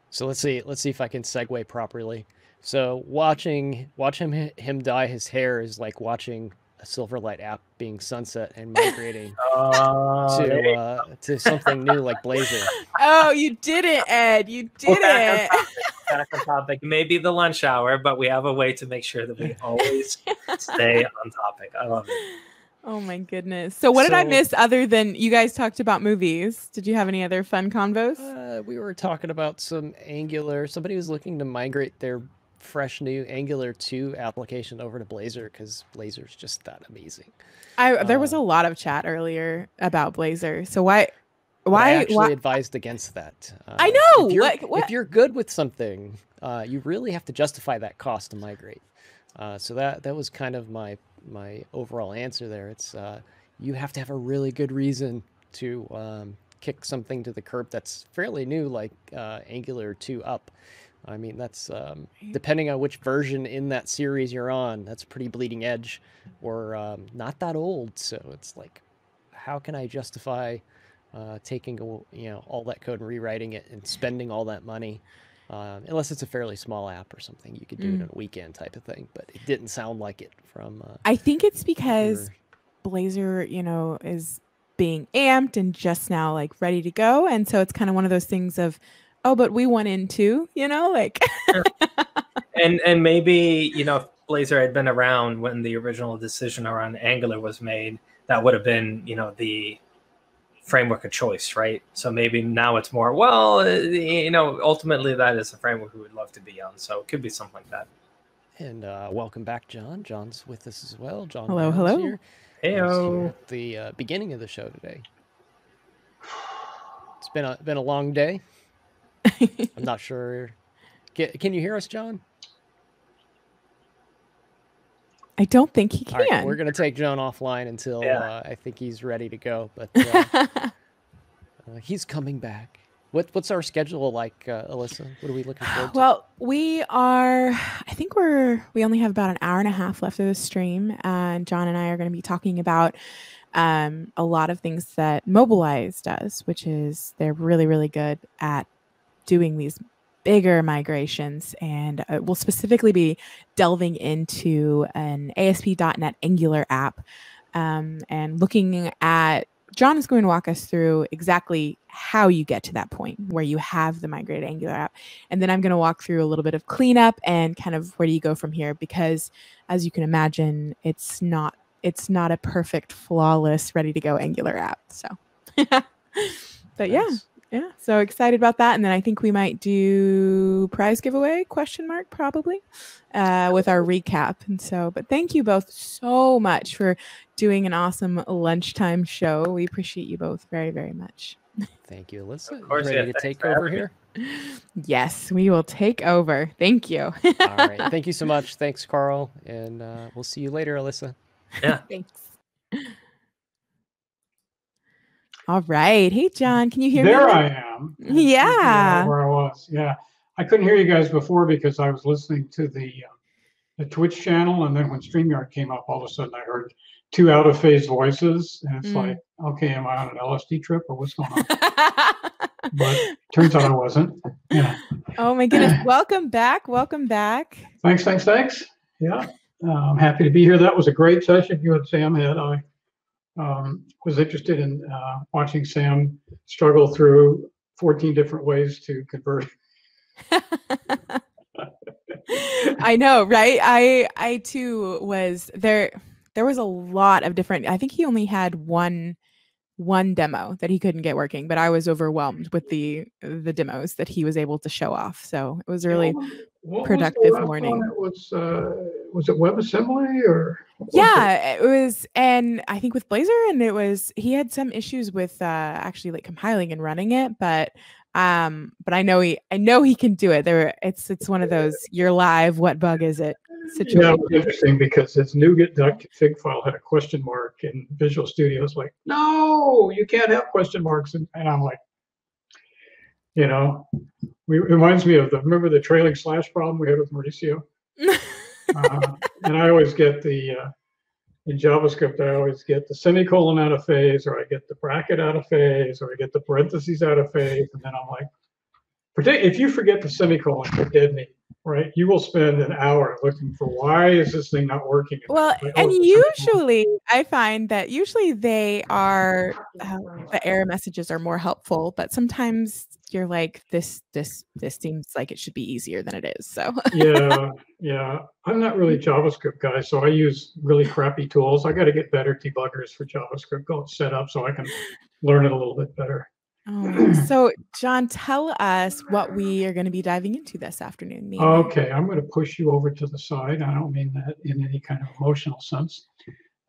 Speaker 5: So let's see. Let's see if I can segue properly. So watching watch him him dye his hair is like watching Silverlight app being sunset and migrating
Speaker 6: uh,
Speaker 5: to uh, to something new like Blazor.
Speaker 2: Oh, you did it, Ed. You did
Speaker 6: back
Speaker 2: it.
Speaker 6: back on topic. Maybe the lunch hour, but we have a way to make sure that we always stay on topic. I love it.
Speaker 2: Oh my goodness. So what did I miss other than you guys talked about movies? Did you have any other fun convos?
Speaker 5: Uh, we were talking about some Angular. Somebody was looking to migrate their fresh new Angular 2 application over to Blazor because Blazor's just that amazing.
Speaker 2: I there was a lot of chat earlier about Blazor. So why
Speaker 5: But I
Speaker 2: why
Speaker 5: actually
Speaker 2: why
Speaker 5: advised against that. Uh,
Speaker 2: I know,
Speaker 5: If you're,
Speaker 2: like,
Speaker 5: if you're good with something, uh, you really have to justify that cost to migrate. Uh, so that that was kind of my my overall answer there. It's uh, you have to have a really good reason to um, kick something to the curb that's fairly new, like uh, Angular 2 up. I mean, that's um, depending on which version in that series you're on. That's pretty bleeding edge, or um, not that old. So it's like, how can I justify uh, taking a- you know all that code and rewriting it and spending all that money? Um, unless it's a fairly small app or something, you could do it
Speaker 2: Mm.
Speaker 5: in a weekend type of thing. But it didn't sound like it from. Uh,
Speaker 2: I think it's because
Speaker 5: your-
Speaker 2: Blazor, you know, is being amped and just now like ready to go. And so it's kind of one of those things of, oh, but we went in too, you know, like
Speaker 6: And and maybe you know if Blazor had been around when the original decision around Angular was made, that would have been you know the framework of choice, right? So maybe now it's more well, uh, you know, ultimately that is a framework we would love to be on. So it could be something like that.
Speaker 5: And uh, welcome back, John. John's with us as well. John.
Speaker 2: Hello,
Speaker 5: Brown's
Speaker 2: hello.
Speaker 5: Here. He was here
Speaker 6: Heyo.
Speaker 5: at the uh, beginning of the show today. It's been a been a long day. I'm not sure. Can, can you hear us, John?
Speaker 2: I don't think he
Speaker 5: All right,
Speaker 2: can.
Speaker 5: we're gonna take John offline until
Speaker 6: Yeah.
Speaker 5: uh, I think he's ready to go. But uh, uh, he's coming back. What what's our schedule like, uh, Alyssa? What are we looking forward to?
Speaker 2: Well, we are. I think we're. We only have about an hour and a half left of the stream, and John and I are going to be talking about um, a lot of things that Mobilize does, which is they're really, really good at doing these bigger migrations, and uh, we'll specifically be delving into an ASP.NET Angular app um, and looking at John is going to walk us through exactly how you get to that point where you have the migrated Angular app. And then I'm going to walk through a little bit of cleanup and kind of where do you go from here because as you can imagine, it's not it's not a perfect flawless ready to go Angular app. So But
Speaker 5: Nice.
Speaker 2: yeah. Yeah, so excited about that and then I think we might do prize giveaway question mark probably uh, with our recap. And so but thank you both so much for doing an awesome lunchtime show. We appreciate you both very very much.
Speaker 5: Thank you, Alyssa. You
Speaker 6: course,
Speaker 5: ready
Speaker 6: yeah,
Speaker 5: to take over here?
Speaker 2: Yes, we will take over. Thank you.
Speaker 5: All right. Thank you so much. Thanks, Carl. And uh, we'll see you later, Alyssa.
Speaker 2: yeah Thanks. All right. Hey, John, can you hear
Speaker 3: There
Speaker 2: me?
Speaker 3: There I am.
Speaker 2: Yeah.
Speaker 3: Where I was. Yeah. I couldn't hear you guys before because I was listening to the uh, the Twitch channel, and then when StreamYard came up, all of a sudden I heard two out of phase voices, and it's
Speaker 2: Mm.
Speaker 3: like, okay, am I on an LSD trip or what's going on? but turns out I wasn't. Yeah.
Speaker 2: Oh my goodness! Welcome back. Welcome back.
Speaker 3: Thanks, thanks, thanks. Yeah, uh, I'm happy to be here. That was a great session you and Sam had. I um, was interested in uh, watching Sam struggle through 14 different ways to convert.
Speaker 2: I know, right? I I too was there. There was a lot of different. I think he only had one one demo that he couldn't get working, but I was overwhelmed with the the demos that he was able to show off. So it was really what productive was morning.
Speaker 3: It was uh, was it WebAssembly or?
Speaker 2: Yeah, it? it was, and I think with Blazor, and it was he had some issues with uh, actually like compiling and running it, but um, but I know he I know he can do it. There, it's it's one of those you're live. What bug is it?
Speaker 3: Situation. Yeah, it was interesting because his NuGet.config file had a question mark, and Visual Studio was like, "No, you can't have question marks," and, and I'm like, you know, it reminds me of the remember the trailing slash problem we had with Mauricio, uh, and I always get the uh, in JavaScript, I always get the semicolon out of phase, or I get the bracket out of phase, or I get the parentheses out of phase, and then I'm like, if you forget the semicolon, you're dead meat right? You will spend an hour looking for why is this thing not working?
Speaker 2: Well, like, oh, and usually I find that usually they are uh, the error messages are more helpful, but sometimes you're like this this this seems like it should be easier than it is. So
Speaker 3: yeah, yeah. I'm not really JavaScript guy, so I use really crappy tools. I got to get better debuggers for JavaScript. Go set up so I can learn it a little bit better.
Speaker 2: Oh, so, John, tell us what we are going to be diving into this afternoon.
Speaker 3: Maybe. Okay, I'm going to push you over to the side. I don't mean that in any kind of emotional sense.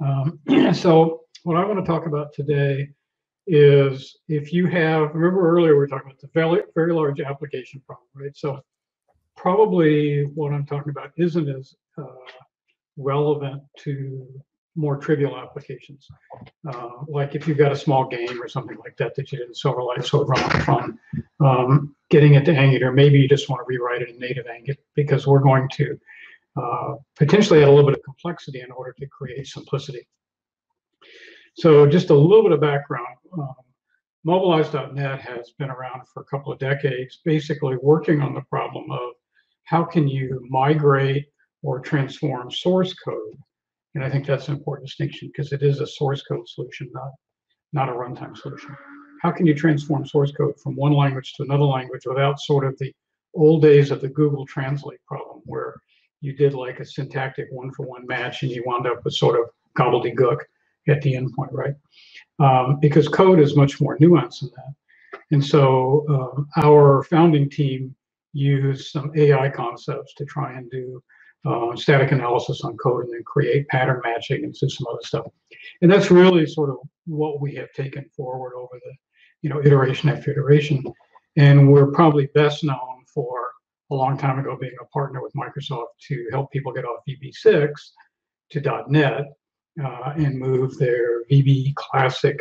Speaker 3: Um, so, what I want to talk about today is if you have, remember earlier we were talking about the very, very large application problem, right? So, probably what I'm talking about isn't as uh, relevant to more trivial applications. Uh, like if you've got a small game or something like that that you didn't Silverlight, so run on fun. Um, getting it to Angular, maybe you just want to rewrite it in native Angular because we're going to uh, potentially add a little bit of complexity in order to create simplicity. So just a little bit of background. Um, Mobilize.net has been around for a couple of decades, basically working on the problem of how can you migrate or transform source code and I think that's an important distinction because it is a source code solution, not, not a runtime solution. How can you transform source code from one language to another language without sort of the old days of the Google Translate problem where you did like a syntactic one for one match and you wound up with sort of gobbledygook at the endpoint, right? Um, because code is much more nuanced than that. And so uh, our founding team used some AI concepts to try and do uh, static analysis on code and then create pattern matching and some other stuff. And that's really sort of what we have taken forward over the, you know, iteration after iteration. And we're probably best known for a long time ago being a partner with Microsoft to help people get off VB6 to .NET uh, and move their VB Classic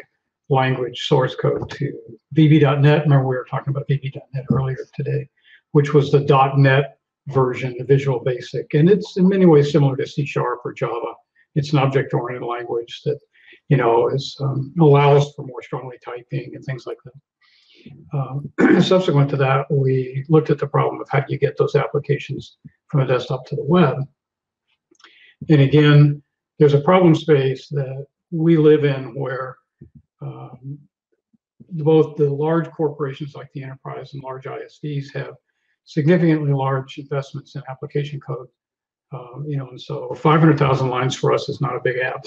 Speaker 3: language source code to VB.NET. Remember we were talking about VB.NET earlier today, which was the .NET version, the Visual Basic, and it's in many ways similar to C Sharp or Java. It's an object-oriented language that, you know, is um, allows for more strongly typing and things like that. Um, subsequent to that, we looked at the problem of how do you get those applications from the desktop to the web. And again, there's a problem space that we live in where um, both the large corporations like the enterprise and large ISVs have significantly large investments in application code. Um, you know, and so 500,000 lines for us is not a big app.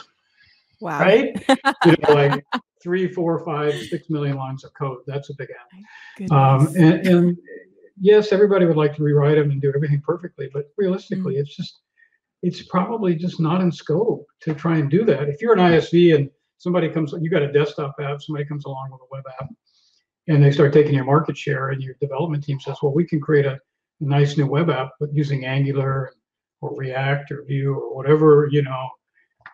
Speaker 2: Wow.
Speaker 3: Right? you know, like three, four, five, six million lines of code. That's a big app. Um, and, and, yes, everybody would like to rewrite them and do everything perfectly, but realistically, mm. it's just, it's probably just not in scope to try and do that. If you're an ISV and somebody comes, you got a desktop app, somebody comes along with a web app, and they start taking your market share and your development team says well we can create a nice new web app but using angular or react or vue or whatever you know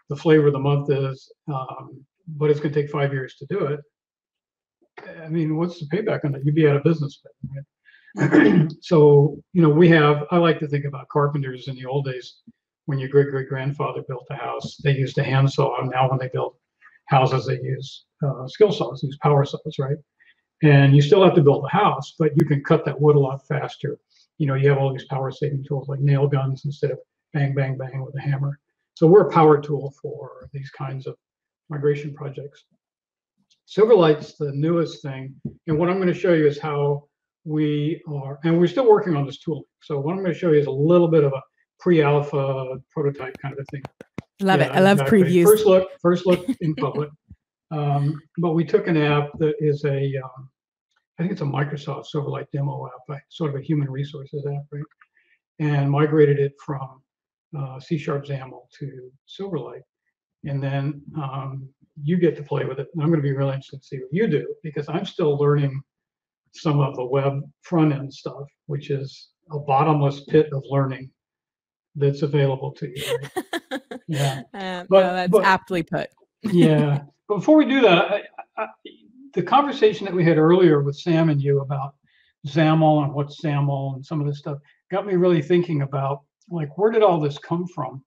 Speaker 3: the flavor of the month is um, but it's going to take five years to do it. I mean what's the payback on that? You'd be out of business so you know we have i like to think about carpenters in the old days when your great great grandfather built a house they used a handsaw and now when they build houses they use uh, skill saws use power saws right And you still have to build a house, but you can cut that wood a lot faster. You know, you have all these power saving tools like nail guns instead of bang, bang, bang with a hammer. So we're a power tool for these kinds of migration projects. Silverlight's the newest thing. And what I'm going to show you is how we are, and we're still working on this tool. So what I'm going to show you is a little bit of a pre-alpha prototype kind of a thing.
Speaker 2: Love it. I love
Speaker 3: exactly.
Speaker 2: previews.
Speaker 3: First look, first look in public. Um, but we took an app that is a, um, I think it's a Microsoft Silverlight demo app, sort of a human resources app, right? And migrated it from uh, C Sharp XAML to Silverlight. And then um, you get to play with it. And I'm going to be really interested to see what you do because I'm still learning some of the web front end stuff, which is a bottomless pit of learning that's available to you. Right? Yeah.
Speaker 2: Uh,
Speaker 3: But-
Speaker 2: no, that's
Speaker 3: but-
Speaker 2: aptly put.
Speaker 3: yeah. Before we do that, I, I, the conversation that we had earlier with Sam and you about XAML and what's XAML and some of this stuff got me really thinking about like where did all this come from?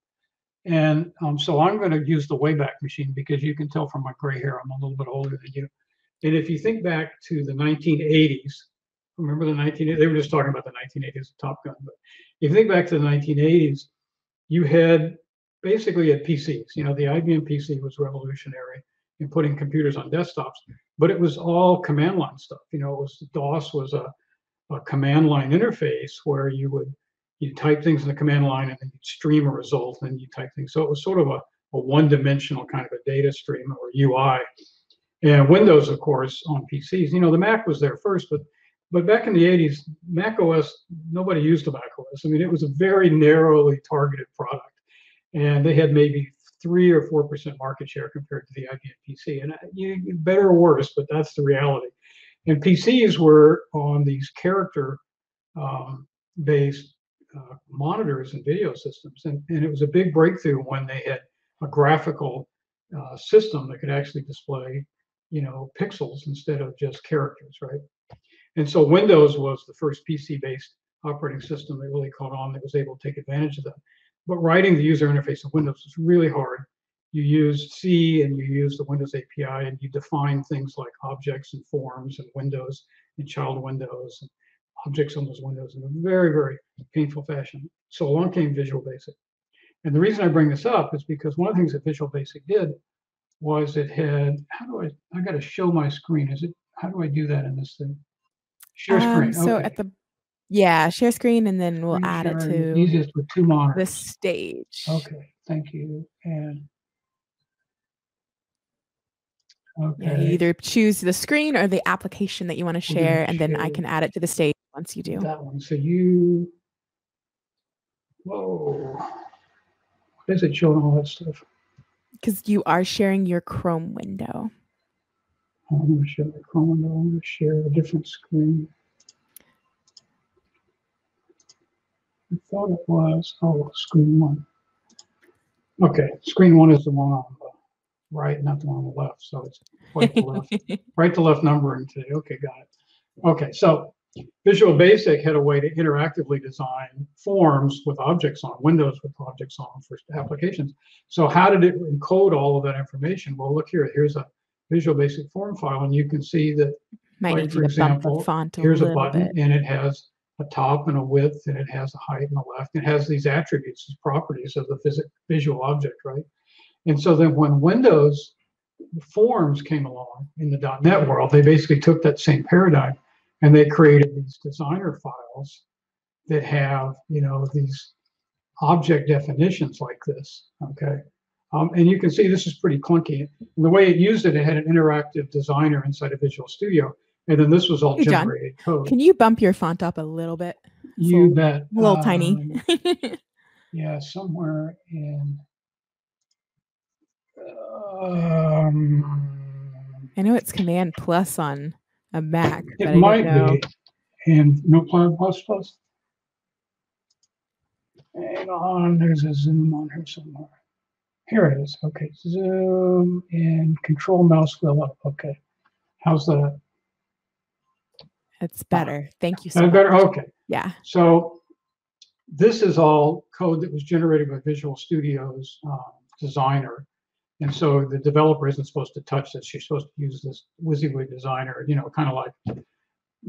Speaker 3: And um, so I'm going to use the Wayback Machine because you can tell from my gray hair I'm a little bit older than you. And if you think back to the 1980s, remember the 1980s? They were just talking about the 1980s Top Gun, but if you think back to the 1980s, you had basically had PCs. You know, the IBM PC was revolutionary in putting computers on desktops, but it was all command line stuff. You know, it was DOS was a, a command line interface where you would you type things in the command line and then you'd stream a result and you type things. So it was sort of a, a one-dimensional kind of a data stream or UI. And Windows, of course, on PCs. You know, the Mac was there first, but but back in the 80s, Mac OS, nobody used the Mac OS. I mean, it was a very narrowly targeted product. And they had maybe three or four percent market share compared to the IBM PC. And uh, you, better or worse, but that's the reality. And PCs were on these character um, based uh, monitors and video systems. And, and it was a big breakthrough when they had a graphical uh, system that could actually display, you know, pixels instead of just characters, right? And so Windows was the first PC based operating system that really caught on that was able to take advantage of that. But writing the user interface of Windows is really hard. You use C and you use the Windows API and you define things like objects and forms and windows and child windows and objects on those windows in a very, very painful fashion. So along came Visual Basic. And the reason I bring this up is because one of the things that Visual Basic did was it had, how do I, I got to show my screen. Is it, how do I do that in this thing? Share
Speaker 2: Um,
Speaker 3: screen.
Speaker 2: so
Speaker 3: okay.
Speaker 2: at the yeah, share screen and then we'll add it to
Speaker 3: Easiest with two monitors.
Speaker 2: the stage.
Speaker 3: Okay, thank you. And
Speaker 2: Yeah,
Speaker 3: okay,
Speaker 2: you either choose the screen or the application that you want to share, and then I can add it to the stage once you do.
Speaker 3: that one. So you, whoa, what is it showing all that stuff?
Speaker 2: Because you are sharing your Chrome window.
Speaker 3: I'm going to share the Chrome window. I'm going to share a different screen. I thought it was, oh, screen one. Okay, screen one is the one on the right, not the one on the left. So it's right to left. right to left numbering today. Okay, got it. Okay, so Visual Basic had a way to interactively design forms with objects on, windows with objects on for applications. So how did it encode all of that information? Well, look here, here's a Visual Basic form file, and you can see that
Speaker 2: Might
Speaker 3: Like, for
Speaker 2: you to bump
Speaker 3: example,
Speaker 2: a
Speaker 3: here's a
Speaker 2: little
Speaker 3: button
Speaker 2: bit.
Speaker 3: and it has a top and a width and it has a height and a left. It has these attributes, these properties of the physic, visual object, right? And so then when Windows forms came along in the .NET world, they basically took that same paradigm and they created these designer files that have, you know, these object definitions like this, okay? Um, and you can see this is pretty clunky. And the way it used it, it had an interactive designer inside of Visual Studio. And then this was all
Speaker 2: Hey, John,
Speaker 3: generated code.
Speaker 2: Can you bump your font up a little bit?
Speaker 3: You
Speaker 2: so-
Speaker 3: bet.
Speaker 2: A little tiny.
Speaker 3: Um, yeah, somewhere in. Um,
Speaker 2: I know it's Command Plus on a Mac,
Speaker 3: it might
Speaker 2: know.
Speaker 3: be. And no plan plus plus. Hang on, there's a zoom on here somewhere. Here it is. Okay, zoom and control mouse wheel up. Okay, how's that?
Speaker 2: It's better. Thank you so
Speaker 3: That
Speaker 2: much.
Speaker 3: better? Okay.
Speaker 2: Yeah.
Speaker 3: So this is all code that was generated by Visual Studio's um, designer. And so the developer isn't supposed to touch this. She's supposed to use this WYSIWYG designer, you know, kind of like,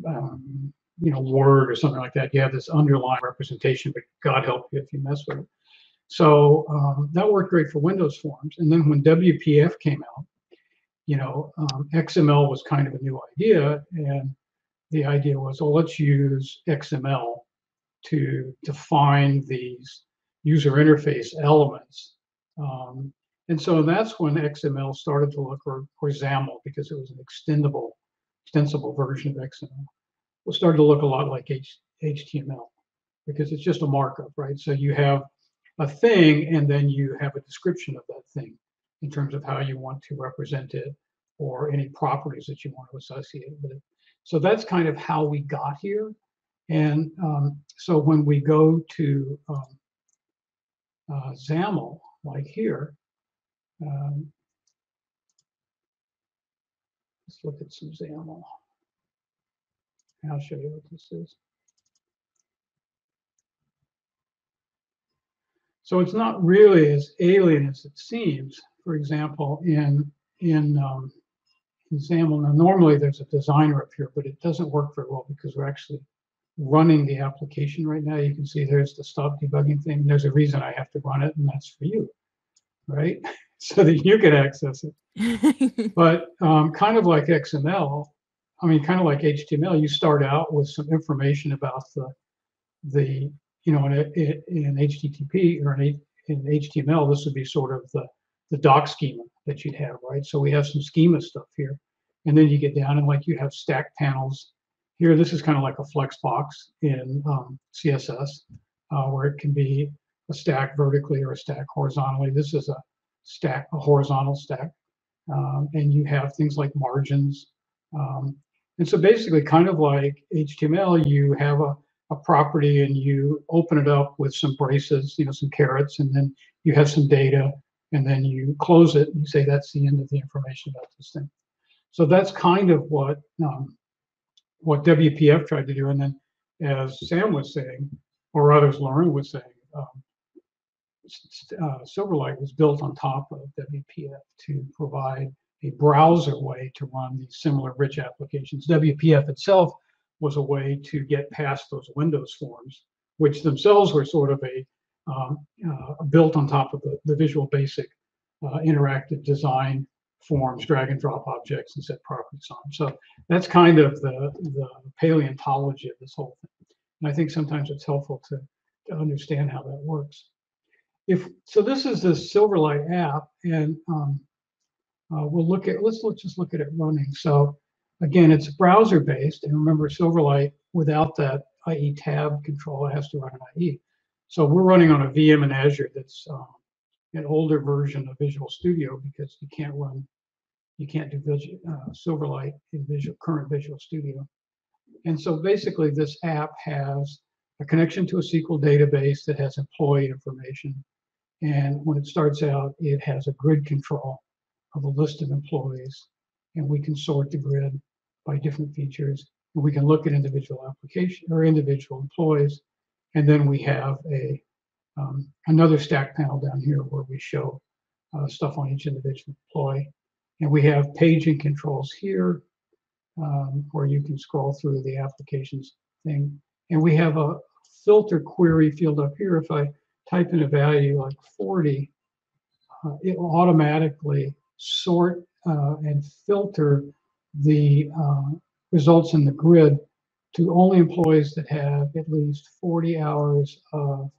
Speaker 3: um, you know, Word or something like that. You have this underlying representation, but God help you if you mess with it. So um, that worked great for Windows Forms. And then when WPF came out, you know, um, XML was kind of a new idea. And the idea was, well, let's use XML to define these user interface elements. Um, and so that's when XML started to look, or, XAML, because it was an extendable, extensible version of XML, it started to look a lot like H, HTML, because it's just a markup, right? So you have a thing, and then you have a description of that thing in terms of how you want to represent it or any properties that you want to associate with it. So that's kind of how we got here. And um, so when we go to um, uh, XAML, like here, um, let's look at some XAML. I'll show you what this is. So it's not really as alien as it seems. For example, in in um, XAML, now normally there's a designer up here, but it doesn't work very well because we're actually running the application right now. You can see there's the stop debugging thing. There's a reason I have to run it, and that's for you, right? so that you can access it. but um, kind of like XML, I mean, kind of like HTML, you start out with some information about the, the you know, in, in HTTP or in, in HTML, this would be sort of the, the doc schema that you'd have, right? So we have some schema stuff here. And then you get down and like you have stack panels. Here, this is kind of like a flex box in um, CSS, uh, where it can be a stack vertically or a stack horizontally. This is a stack, a horizontal stack. Um, and you have things like margins. Um, and so basically, kind of like HTML, you have a, a property and you open it up with some braces, you know, some carrots, and then you have some data, and then you close it and you say that's the end of the information about this thing. So that's kind of what um, what WPF tried to do. And then, as Sam was saying, or others, Laurent was saying, um, uh, Silverlight was built on top of WPF to provide a browser way to run these similar rich applications. WPF itself was a way to get past those Windows forms, which themselves were sort of a um, uh, built on top of the, the Visual Basic uh, interactive design forms, drag and drop objects, and set properties on. So that's kind of the, the paleontology of this whole thing. And I think sometimes it's helpful to, to understand how that works if so this is the silverlight app and um, uh, we'll look at let's look, just look at it running so again it's browser based and remember silverlight without that ie tab control it has to run an ie so we're running on a vm in azure that's um, an older version of visual studio because you can't run you can't do visual, uh, silverlight in visual current visual studio and so basically this app has a connection to a SQL database that has employee information and when it starts out, it has a grid control of a list of employees. And we can sort the grid by different features. And we can look at individual application or individual employees. And then we have a um, another stack panel down here where we show uh, stuff on each individual employee. And we have paging controls here um, where you can scroll through the applications thing. And we have a filter query field up here. If I type in a value like 40, uh, it will automatically sort uh, and filter the uh, results in the grid to only employees that have at least 40 hours of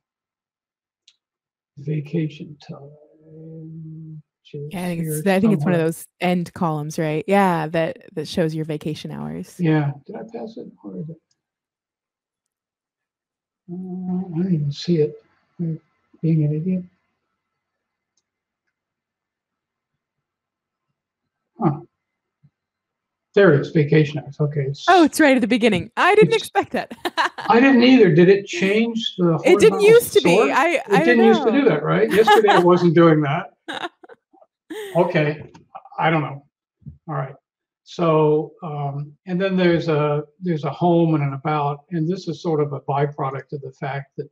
Speaker 3: vacation time.
Speaker 2: Yeah, I think it's, I think it's one of those end columns, right? Yeah, that that shows your vacation hours.
Speaker 3: Yeah. Did I pass it? Or is it? Uh, I didn't even see it being an idiot. Huh. There it is, vacation hours. Okay. It's,
Speaker 2: oh, it's right at the beginning. I didn't expect that.
Speaker 3: I didn't either. Did it change the?
Speaker 2: It didn't used to
Speaker 3: sort?
Speaker 2: be. I.
Speaker 3: It didn't
Speaker 2: know.
Speaker 3: used to do that, right? Yesterday it wasn't doing that. Okay, I don't know. All right. So, um, and then there's a there's a home and an about, and this is sort of a byproduct of the fact that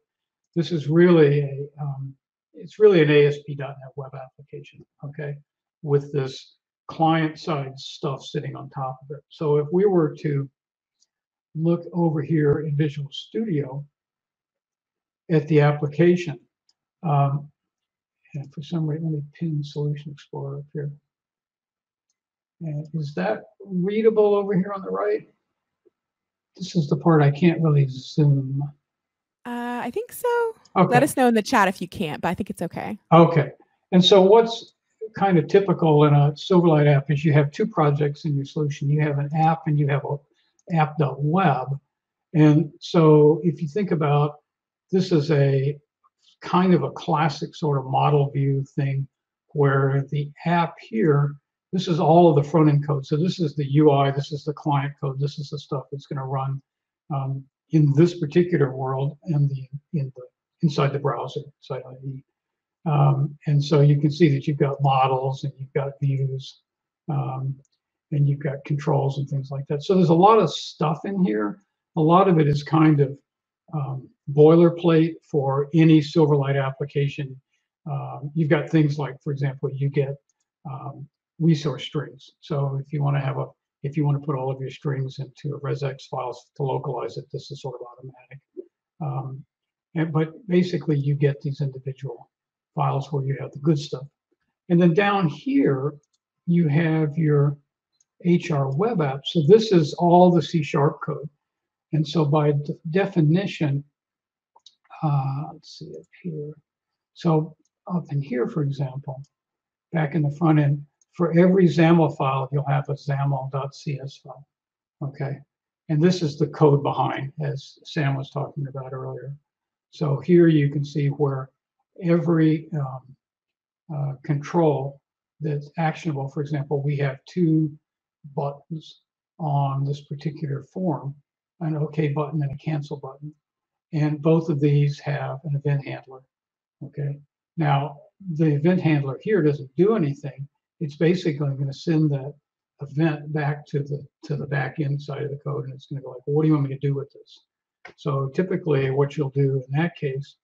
Speaker 3: this is really a um, it's really an ASP.NET web application. Okay, with this client side stuff sitting on top of it. So if we were to look over here in Visual Studio at the application, um, and for some reason, let me pin Solution Explorer up here. And is that readable over here on the right? This is the part I can't really zoom.
Speaker 2: Uh, I think so.
Speaker 3: Okay.
Speaker 2: Let us know in the chat if you can't, but I think it's okay.
Speaker 3: Okay. And so what's kind of typical in a Silverlight app is you have two projects in your solution. You have an app and you have a app.web. And so if you think about this is a kind of a classic sort of model view thing where the app here, this is all of the front end code. So this is the UI, this is the client code, this is the stuff that's going to run um, in this particular world and the in the inside the browser, inside IE. Um, and so you can see that you've got models and you've got views um, and you've got controls and things like that. So there's a lot of stuff in here. A lot of it is kind of um, boilerplate for any Silverlight application. Um, you've got things like, for example, you get um, resource strings. So if you want to have a, if you want to put all of your strings into a resx files to localize it, this is sort of automatic. Um, and, but basically, you get these individual files where you have the good stuff. And then down here, you have your HR web app. So this is all the C sharp code. And so by de definition, uh, let's see up here. So up in here, for example, back in the front end, for every XAML file, you'll have a XAML.cs file. Okay. And this is the code behind, as Sam was talking about earlier. So here you can see where every um, uh, control that's actionable, for example, we have two buttons on this particular form, an OK button and a cancel button. And both of these have an event handler. Okay. Now, the event handler here doesn't do anything. It's basically going to send that event back to the to the back end side of the code, and it's going to go like, well, "What do you want me to do with this?" So typically, what you'll do in that case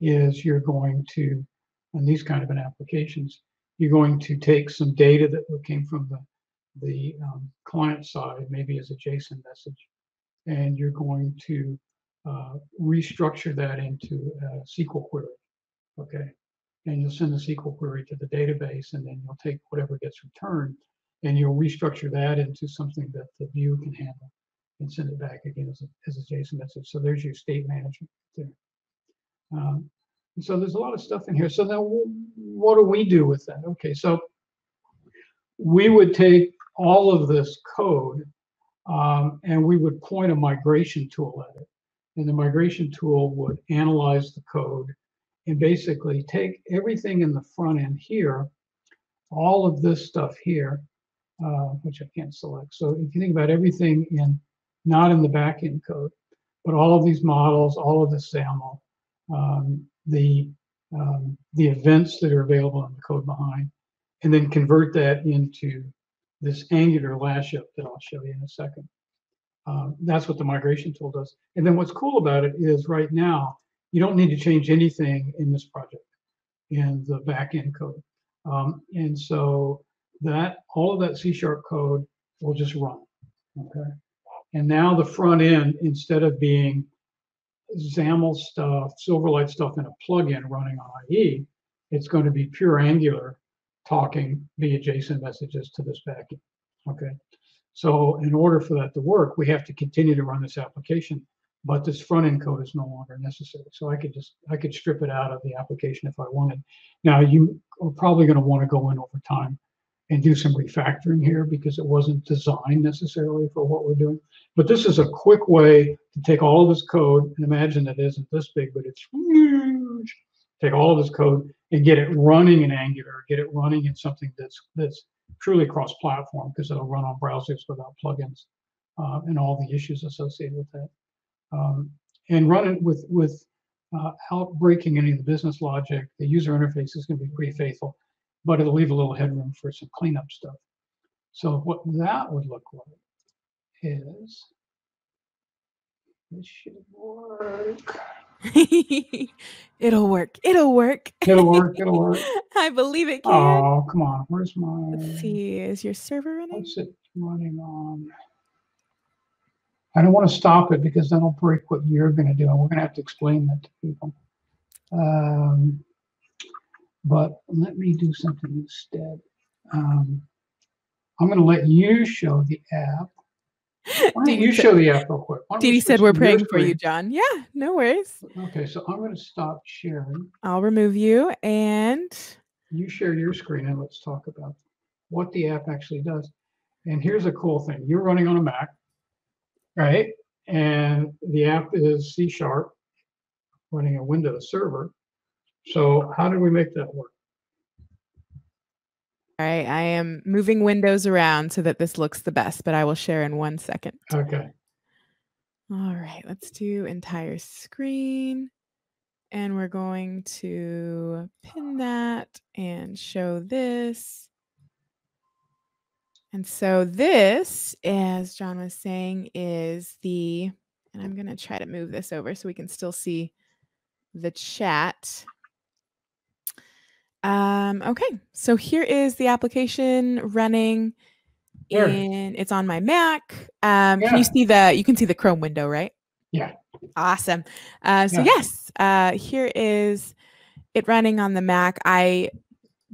Speaker 3: is you're going to, on these kind of an applications, you're going to take some data that came from the the um, client side, maybe as a JSON message, and you're going to uh, restructure that into a SQL query. Okay, and you'll send the SQL query to the database, and then you'll take whatever gets returned, and you'll restructure that into something that the view can handle, and send it back again as a, as a JSON message. So there's your state management there. Um, so there's a lot of stuff in here. So then what do we do with that? Okay, so we would take all of this code um, and we would point a migration tool at it. And the migration tool would analyze the code and basically take everything in the front end here, all of this stuff here, uh, which I can't select. So if you think about everything in, not in the backend code, but all of these models, all of the XAML, um, the um, the events that are available in the code behind, and then convert that into this Angular lashup that I'll show you in a second. Um, that's what the migration tool does. And then what's cool about it is right now, you don't need to change anything in this project in the backend code. Um, and so that all of that C sharp code will just run. Okay. And now the front end, instead of being XAML stuff, Silverlight stuff in a plugin running on IE, it's going to be pure Angular talking via JSON messages to this backend. Okay. So in order for that to work, we have to continue to run this application, but this front end code is no longer necessary. So I could just, I could strip it out of the application if I wanted. Now you are probably going to want to go in over time and do some refactoring here because it wasn't designed necessarily for what we're doing. But this is a quick way to take all of this code and imagine that it isn't this big, but it's huge. Take all of this code and get it running in Angular, get it running in something that's that's truly cross-platform because it'll run on browsers without plugins uh, and all the issues associated with that. Um, and run it with with uh, breaking any of the business logic. The user interface is going to be pretty faithful but it'll leave a little headroom for some cleanup stuff. So what that would look like is, this should work.
Speaker 2: it'll work. It'll work.
Speaker 3: It'll work. It'll work.
Speaker 2: I believe it can.
Speaker 3: Oh, come on. Where's my?
Speaker 2: Let's see. Is your server running?
Speaker 3: What's it running on? I don't want to stop it because then I'll break what you're going to do, and we're going to have to explain that to people. Um, but let me do something instead. Um, I'm going to let you show the app. Why don't you
Speaker 2: said-
Speaker 3: show the app real quick? Don't
Speaker 2: said we're praying for you. John. Yeah, no worries.
Speaker 3: Okay, so I'm going to stop sharing.
Speaker 2: I'll remove you and
Speaker 3: You share your screen and let's talk about what the app actually does. And here's a cool thing. You're running on a Mac, right? And the app is C sharp, running a Windows server. So how did we make that work?
Speaker 2: all right, I am moving windows around so that this looks the best, but I will share in one second.
Speaker 3: Okay.
Speaker 2: All right, let's do entire screen. And we're going to pin that and show this. And so this, as John was saying, is the, and I'm going to try to move this over so we can still see the chat. Um, okay, so here is the application running and it's on my Mac. Um, Can you see the, you can see the Chrome window, right?
Speaker 3: Yeah.
Speaker 2: Awesome. Uh, so
Speaker 3: Yeah.
Speaker 2: yes, uh, here is it running on the Mac. I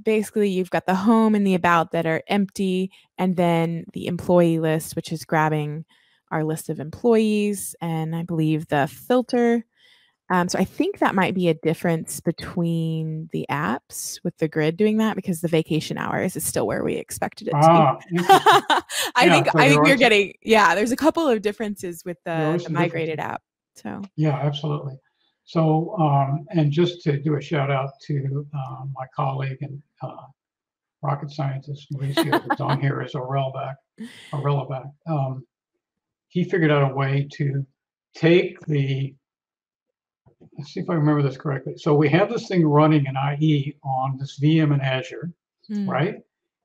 Speaker 2: basically you've got the home and the about that are empty, and then the employee list, which is grabbing our list of employees, and I believe the filter. Um, so I think that might be a difference between the apps with the grid doing that because the vacation hours is still where we expected it to be.
Speaker 3: Ah, interesting.
Speaker 2: I
Speaker 3: Yeah,
Speaker 2: think
Speaker 3: so
Speaker 2: I think we're getting yeah. There's a couple of differences with the, the migrated app. So
Speaker 3: Yeah, absolutely. So, um, and just to do a shout out to uh, my colleague and uh, rocket scientist Mauricio, who's on here as Aurelback, Aurelaback. Um, he figured out a way to take the, let's see if I remember this correctly. So we have this thing running in IE on this VM in Azure,
Speaker 2: mm,
Speaker 3: right?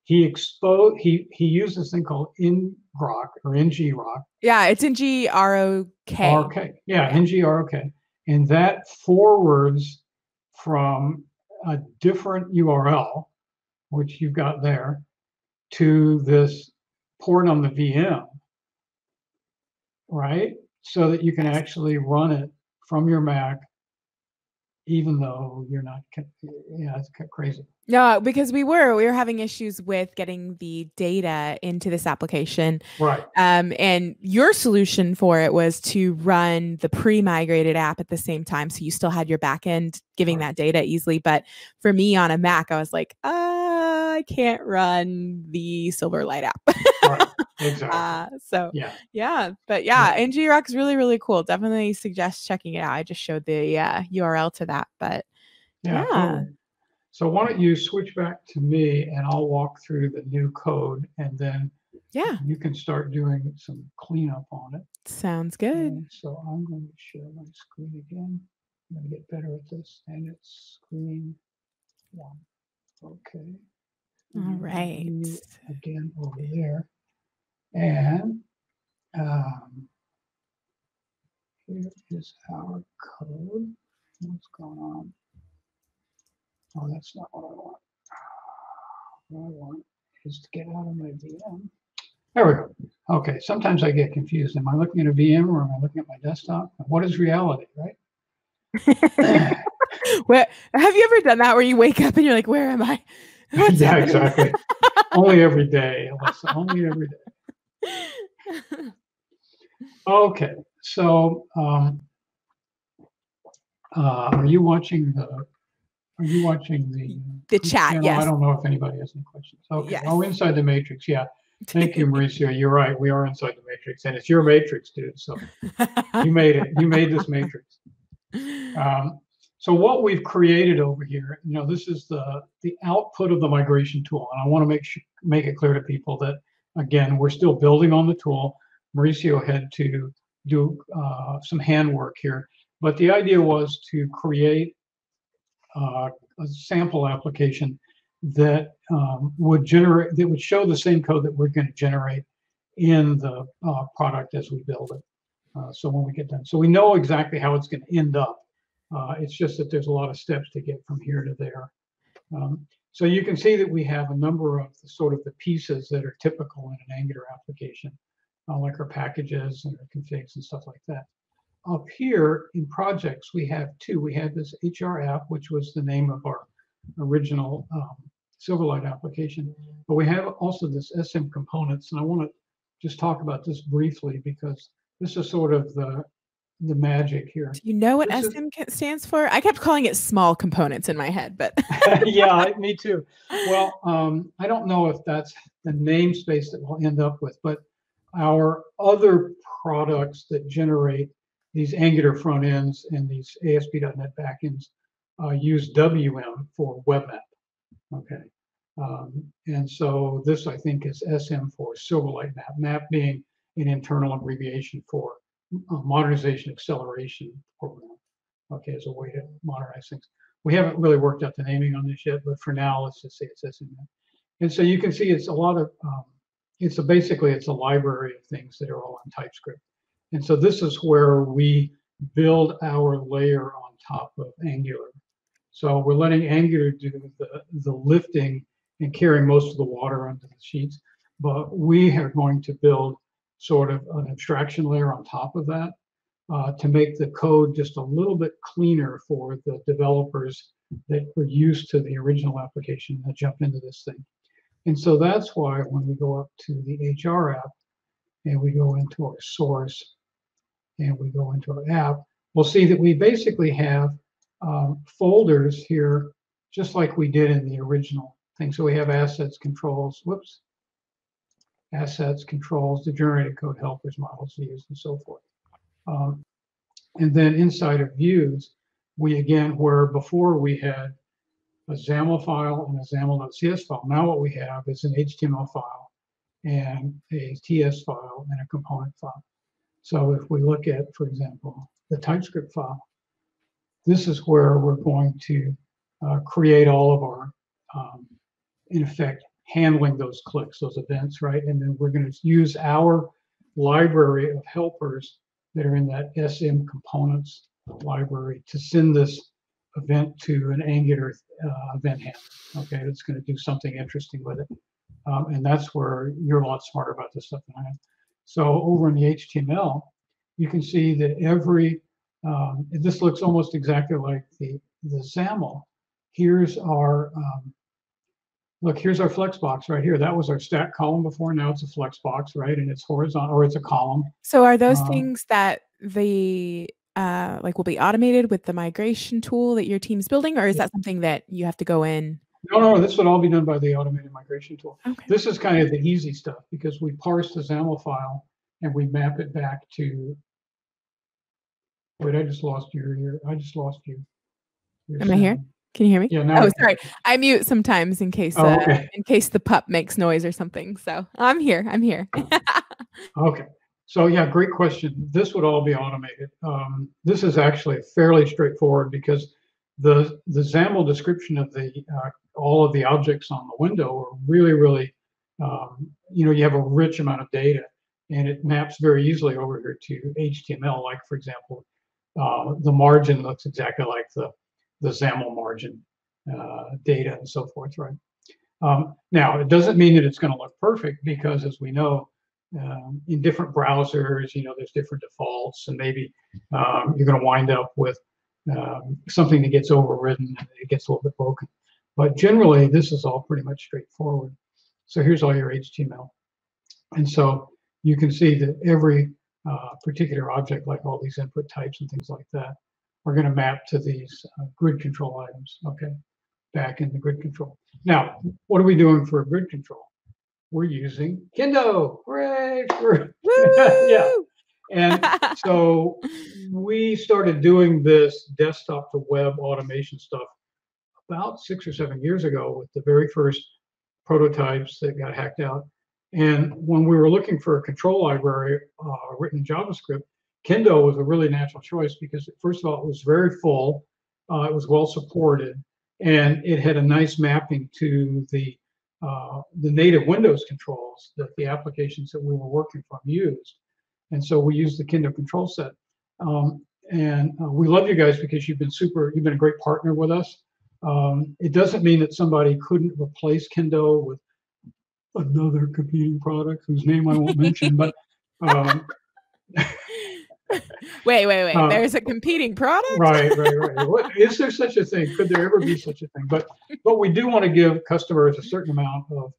Speaker 3: He exposed, he, he used this thing called ngrok or ngrok,
Speaker 2: yeah, it's in G R O K.
Speaker 3: RK, yeah, NGROK. And that forwards from a different URL, which you've got there, to this port on the VM, right? So that you can actually run it from your Mac, even though you're not, yeah, it's crazy.
Speaker 2: No, because we were we were having issues with getting the data into this application.
Speaker 3: Right,
Speaker 2: Um, and your solution for it was to run the pre-migrated app at the same time, so you still had your backend giving
Speaker 3: Right.
Speaker 2: that data easily. But for me on a Mac, I was like, uh, I can't run the Silverlight app.
Speaker 3: right, exactly.
Speaker 2: uh, so
Speaker 3: Yeah,
Speaker 2: yeah, but yeah, NG is really really cool. Definitely suggest checking it out. I just showed the uh, URL to that, but
Speaker 3: yeah.
Speaker 2: Yeah.
Speaker 3: totally. So why don't you switch back to me and I'll walk through the new code and then
Speaker 2: yeah,
Speaker 3: you can start doing some cleanup on it.
Speaker 2: sounds good.
Speaker 3: And so I'm going to share my screen again. I'm going to get better at this. And it's screen one. Okay.
Speaker 2: All right.
Speaker 3: Again over there. And um, here is our code. What's going on? Oh, that's not what I want. What I want is to get out of my VM. There we go. Okay, sometimes I get confused. Am I looking at a VM or am I looking at my desktop? What is reality, right?
Speaker 2: Where have you ever done that where you wake up and you're like, where am I? What's
Speaker 3: yeah,
Speaker 2: happening?"
Speaker 3: exactly. only every day, Alyssa, only every day. Okay, so um, uh, are you watching the? Are you watching the?
Speaker 2: The chat,
Speaker 3: channel?
Speaker 2: yes.
Speaker 3: I don't know if anybody has any questions. Okay.
Speaker 2: Yes.
Speaker 3: Oh, inside the matrix. Yeah. Thank you, Mauricio. You're right. We are inside the matrix, and it's your matrix, dude. So you made it. You made this matrix. Um, so what we've created over here, you know, this is the the output of the migration tool, and I want to make sure, make it clear to people that again, we're still building on the tool. Mauricio had to do uh, some handwork here, but the idea was to create uh, a sample application that um, would generate that would show the same code that we're going to generate in the uh, product as we build it. Uh, so when we get done, so we know exactly how it's going to end up Uh, it's just that there's a lot of steps to get from here to there. Um, so you can see that we have a number of the, sort of the pieces that are typical in an Angular application, uh, like our packages and our configs and stuff like that. Up here in projects, we have two. We had this HR app, which was the name of our original um, Silverlight application, but we have also this SM components, and I want to just talk about this briefly because this is sort of the the magic here.
Speaker 2: Do you know what
Speaker 3: This
Speaker 2: SM ca- stands for? I kept calling it small components in my head, but
Speaker 3: yeah, me too. Well, um, I don't know if that's the namespace that we'll end up with, but our other products that generate these Angular front ends and these ASP.NET backends uh, use WM for WebMap. Okay. Um, and so this, I think, is SM for Silverlight Map, map being an internal abbreviation for uh, modernization acceleration program. Okay, as a way to modernize things. We haven't really worked out the naming on this yet, but for now, let's just say it's SM. And so you can see it's a lot of, um, it's a, basically, it's a library of things that are all in TypeScript. And so this is where we build our layer on top of Angular. So we're letting Angular do the, the lifting and carrying most of the water under the sheets. But we are going to build sort of an abstraction layer on top of that uh, to make the code just a little bit cleaner for the developers that were used to the original application that jump into this thing. And so that's why when we go up to the HR app and we go into our source and we go into our app, we'll see that we basically have um, folders here, just like we did in the original thing. So we have assets, controls, whoops, assets, controls, the generated code helpers, models, views, and so forth. Um, and then inside of views, we again, where before we had a XAML file and a XAML.cs file, now what we have is an HTML file and a TS file and a component file. So if we look at, for example, the TypeScript file, this is where we're going to uh, create all of our, um, in effect, handling those clicks, those events, right? And then we're going to use our library of helpers that are in that SM components library to send this event to an Angular uh, event handler. Okay, it's going to do something interesting with it. Um, and that's where you're a lot smarter about this stuff than I am. So over in the HTML, you can see that every, um, this looks almost exactly like the, the XAML. Here's our, um, look, here's our flex box right here. That was our stack column before. Now it's a flex box, right? And it's horizontal, or it's a column.
Speaker 2: so are those
Speaker 3: Um,
Speaker 2: things that the uh, like will be automated with the migration tool that your team's building, or is
Speaker 3: Yeah.
Speaker 2: that something that you have to go in?
Speaker 3: No, no, this would all be done by the automated migration tool.
Speaker 2: Okay.
Speaker 3: This is kind of the easy stuff because we parse the XAML file and we map it back to. Wait, I just lost you. here. I just lost you.
Speaker 2: Am I here? Can you hear me?
Speaker 3: Yeah. Now.
Speaker 2: Oh, sorry. I mute sometimes in case
Speaker 3: Oh,
Speaker 2: uh, in case the pup makes noise or something. So I'm here. I'm here.
Speaker 3: Okay. So yeah, great question. This would all be automated. Um, this is actually fairly straightforward because the the XAML description of the uh, all of the objects on the window are really really um, you know you have a rich amount of data and it maps very easily over here to HTML. Like for example, uh, the margin looks exactly like the the XAML margin uh, data and so forth, right? Um, now it doesn't mean that it's going to look perfect because as we know um, in different browsers, you know, there's different defaults, and maybe um, you're going to wind up with um, something that gets overridden and it gets a little bit broken. But generally, this is all pretty much straightforward. So here's all your HTML. And so you can see that every uh, particular object, like all these input types and things like that, are going to map to these uh, grid control items, okay, back in the grid control. Now, what are we doing for grid control? We're using Kendo. Hooray! for- yeah. And so we started doing this desktop to web automation stuff about six or seven years ago with the very first prototypes that got hacked out. And when we were looking for a control library uh, written in JavaScript, Kendo was a really natural choice because first of all, it was very full, uh, it was well supported, and it had a nice mapping to the uh, the native Windows controls that the applications that we were working from used. And so we used the Kendo control set. Um, and uh, we love you guys because you've been super. You've been a great partner with us. Um, it doesn't mean that somebody couldn't replace Kendo with another competing product whose name I won't mention, but. Um,
Speaker 2: wait, wait, wait. Uh, There's a competing product.
Speaker 3: right, right, right. What, is there such a thing? Could there ever be such a thing? But but we do want to give customers a certain amount of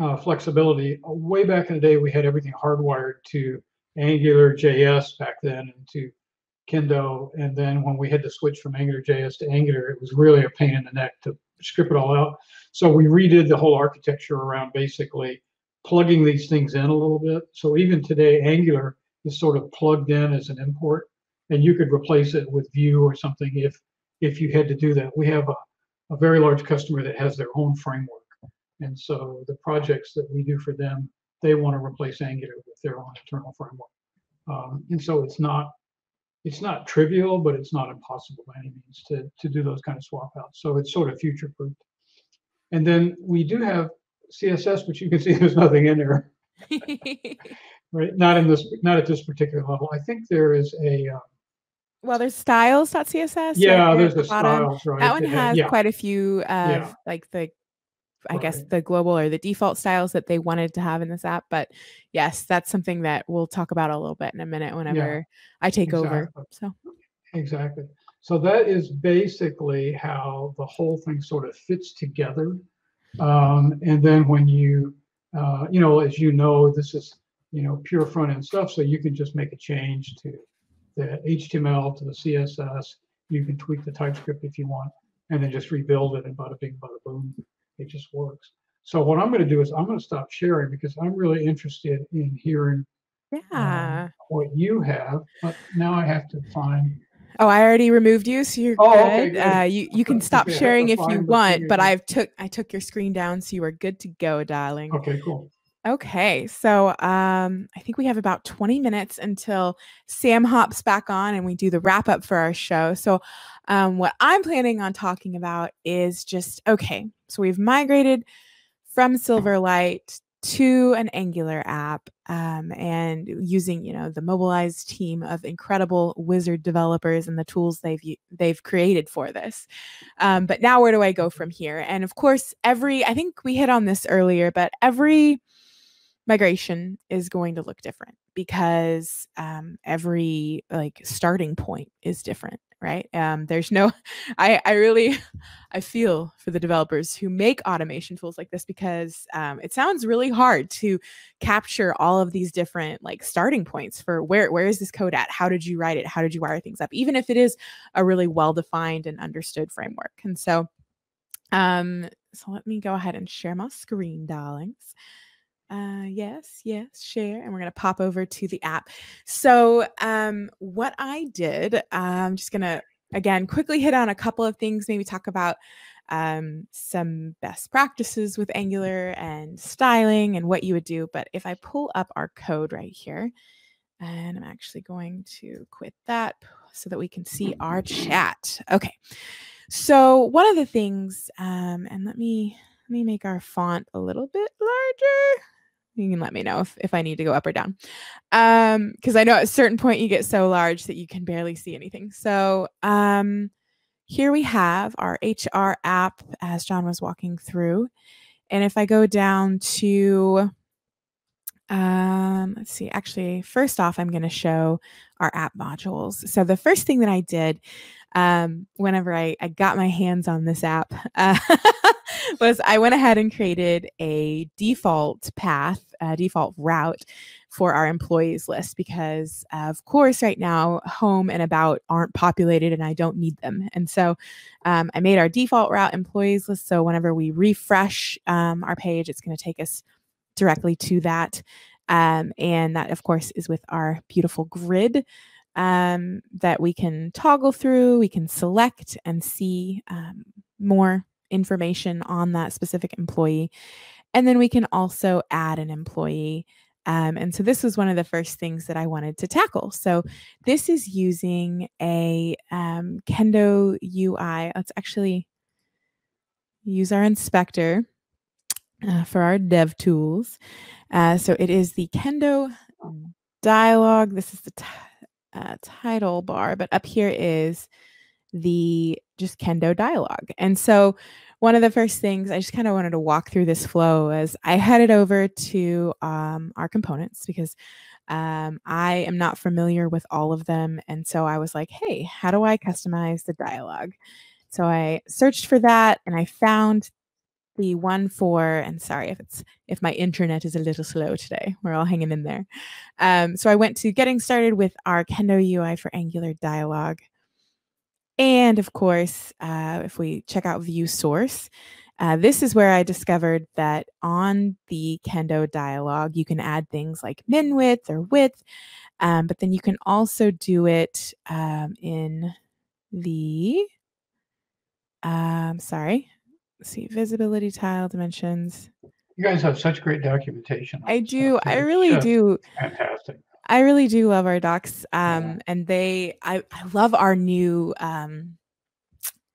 Speaker 3: uh, flexibility. Way back in the day, we had everything hardwired to Angular JS back then and to Kendo. And then when we had to switch from Angular JS to Angular, it was really a pain in the neck to strip it all out. So we redid the whole architecture around basically plugging these things in a little bit. So even today, Angular is sort of plugged in as an import, and you could replace it with Vue or something if if you had to do that. We have a, a very large customer that has their own framework, and so the projects that we do for them, they want to replace Angular with their own internal framework. Um, and so it's not it's not trivial, but it's not impossible by any means to to do those kind of swap outs. So it's sort of future proofed. And then we do have CSS, but you can see there's nothing in there. right? Not in this, not at this particular level. I think there is a. Uh,
Speaker 2: well, there's styles.css.
Speaker 3: Yeah, right there's the, the styles, right?
Speaker 2: That one has yeah. quite a few of yeah. like the, I right. guess the global or the default styles that they wanted to have in this app. But yes, that's something that we'll talk about a little bit in a minute whenever yeah, I take exactly. over. So
Speaker 3: exactly. So that is basically how the whole thing sort of fits together. Um, and then when you, uh, you know, as you know, this is you know, pure front end stuff. So you can just make a change to the HTML to the CSS. You can tweak the TypeScript if you want, and then just rebuild it and bada bing, bada boom. It just works. So what I'm going to do is I'm going to stop sharing because I'm really interested in hearing
Speaker 2: yeah.
Speaker 3: Um, what you have. But now I have to find.
Speaker 2: Oh, I already removed you, so you're oh, good. Okay. Uh, you you can stop sharing if you want, but I've took I took your screen down, so you are good to go, darling.
Speaker 3: Okay, cool.
Speaker 2: Okay, so um, I think we have about 20 minutes until Sam hops back on and we do the wrap up for our show. So, um, what I'm planning on talking about is just okay, so we've migrated from Silverlight to an Angular app um, and using you know the mobilized team of incredible wizard developers and the tools they've they've created for this. Um, but now where do I go from here? And of course, every I think we hit on this earlier, but every migration is going to look different because um, every like starting point is different right? Um, there's no i i really i feel for the developers who make automation tools like this because um, it sounds really hard to capture all of these different like starting points for where where is this code at? How did you write it? How did you wire things up? Even if it is a really well defined and understood framework. And so um so let me go ahead and share my screen darlings uh, yes, yes, share. And we're going to pop over to the app. So, um, what I did, I'm just going to, again, quickly hit on a couple of things, maybe talk about um, some best practices with Angular and styling and what you would do. But if I pull up our code right here, and I'm actually going to quit that so that we can see our chat. Okay. So, one of the things, um, and let me let me make our font a little bit larger you can let me know if, if I need to go up or down. Um, because I know at a certain point you get so large that you can barely see anything. So um here we have our HR app as John was walking through. And if I go down to um, let's see, actually, first off, I'm going to show our app modules. So the first thing that I did um, whenever I, I got my hands on this app uh, was I went ahead and created a default path, a default route for our employees list because, uh, of course, right now, home and about aren't populated and I don't need them. And so um, I made our default route employees list. So whenever we refresh um, our page, it's going to take us directly to that. Um, and that, of course, is with our beautiful grid um, that we can toggle through, we can select and see um, more information on that specific employee. And then we can also add an employee. Um, and so this was one of the first things that I wanted to tackle. So this is using a um, Kendo UI. Let's actually use our inspector uh, for our dev tools. Uh, so it is the Kendo dialog. This is the uh, title bar, but up here is the just Kendo dialogue. And so one of the first things I just kind of wanted to walk through this flow as I headed over to um, our components because um, I am not familiar with all of them. And so I was like, hey, how do I customize the dialogue? So I searched for that and I found the one for and sorry if it's if my internet is a little slow today we're all hanging in there. Um, so i went to getting started with our kendo ui for angular dialogue and of course uh, if we check out view source uh, this is where i discovered that on the kendo dialogue you can add things like min width or width um, but then you can also do it um, in the um, sorry see visibility tile dimensions.
Speaker 3: You guys have such great documentation.
Speaker 2: I do. I really do.
Speaker 3: Fantastic.
Speaker 2: I really do love our docs. Um, yeah. and they, I, I love our new, um,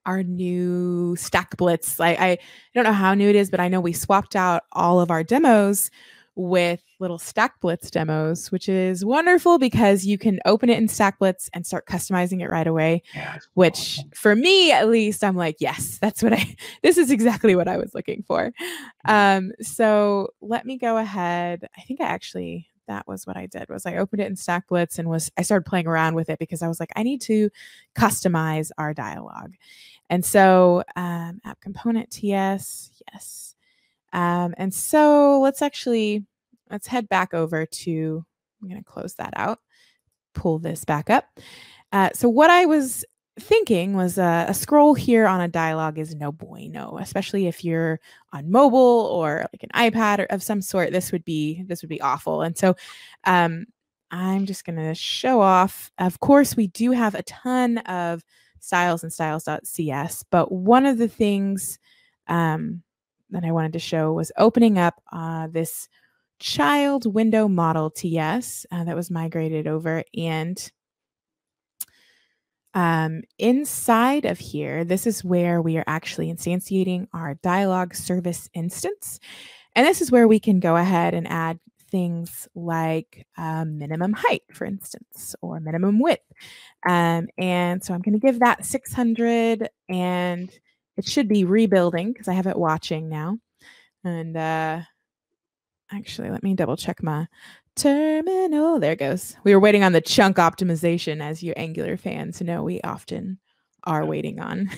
Speaker 2: our new StackBlitz. Like I, I don't know how new it is, but I know we swapped out all of our demos with little StackBlitz demos, which is wonderful because you can open it in StackBlitz and start customizing it right away.
Speaker 3: Yeah,
Speaker 2: which
Speaker 3: awesome.
Speaker 2: for me at least, I'm like, yes, that's what I this is exactly what I was looking for.
Speaker 3: Mm-hmm.
Speaker 2: Um, so let me go ahead. I think I actually that was what I did was I opened it in StackBlitz and was I started playing around with it because I was like, I need to customize our dialogue. And so um, app component TS, yes. Um, and so let's actually let's head back over to, I'm going to close that out, pull this back up. Uh, so what I was thinking was uh, a scroll here on a dialogue is no bueno, especially if you're on mobile or like an iPad or of some sort. This would be this would be awful. And so um, I'm just going to show off. Of course, we do have a ton of styles and styles.cs, but one of the things um, that I wanted to show was opening up uh, this child window model TS uh, that was migrated over. And um, inside of here, this is where we are actually instantiating our dialogue service instance. And this is where we can go ahead and add things like um, minimum height, for instance, or minimum width. Um, and so I'm going to give that 600 and it should be rebuilding because I have it watching now. And uh, actually, let me double check my terminal. There goes. We were waiting on the chunk optimization, as you Angular fans know we often are waiting on.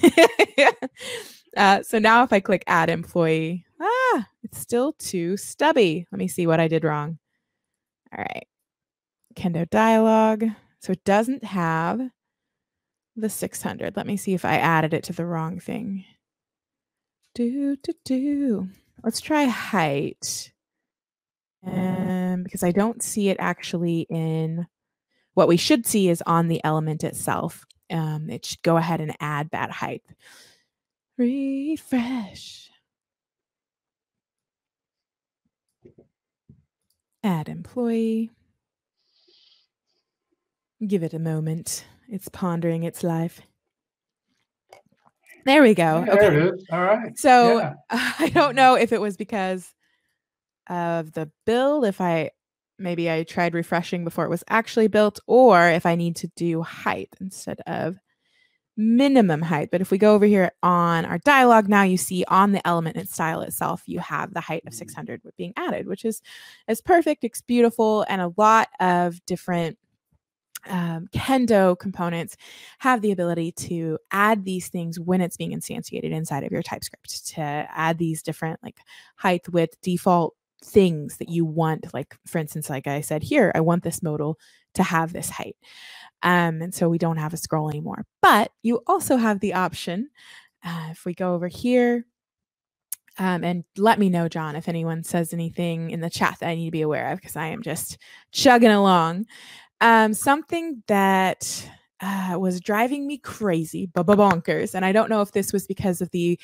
Speaker 2: uh, so now if I click add employee, ah, it's still too stubby. Let me see what I did wrong. All right. Kendo dialog. So it doesn't have the 600. Let me see if I added it to the wrong thing. Do, do, do. Let's try height. Um, because I don't see it actually in what we should see is on the element itself. Um, it should go ahead and add that height. Refresh. Add employee. Give it a moment. It's pondering its life. There we go.
Speaker 3: There
Speaker 2: okay.
Speaker 3: it is. All right.
Speaker 2: So
Speaker 3: Yeah.
Speaker 2: I don't know if it was because of the build, if I maybe I tried refreshing before it was actually built, or if I need to do height instead of minimum height. But if we go over here on our dialog now, you see on the element and style itself, you have the height of mm. 600 being added, which is is perfect. It's beautiful, and a lot of different um, Kendo components have the ability to add these things when it's being instantiated inside of your TypeScript to add these different like height, width, default things that you want. Like for instance, like I said here, I want this modal to have this height. Um, and so we don't have a scroll anymore. But you also have the option, uh, if we go over here, um, and let me know, John, if anyone says anything in the chat that I need to be aware of, because I am just chugging along. Um, something that uh, was driving me crazy, bonkers, and I don't know if this was because of the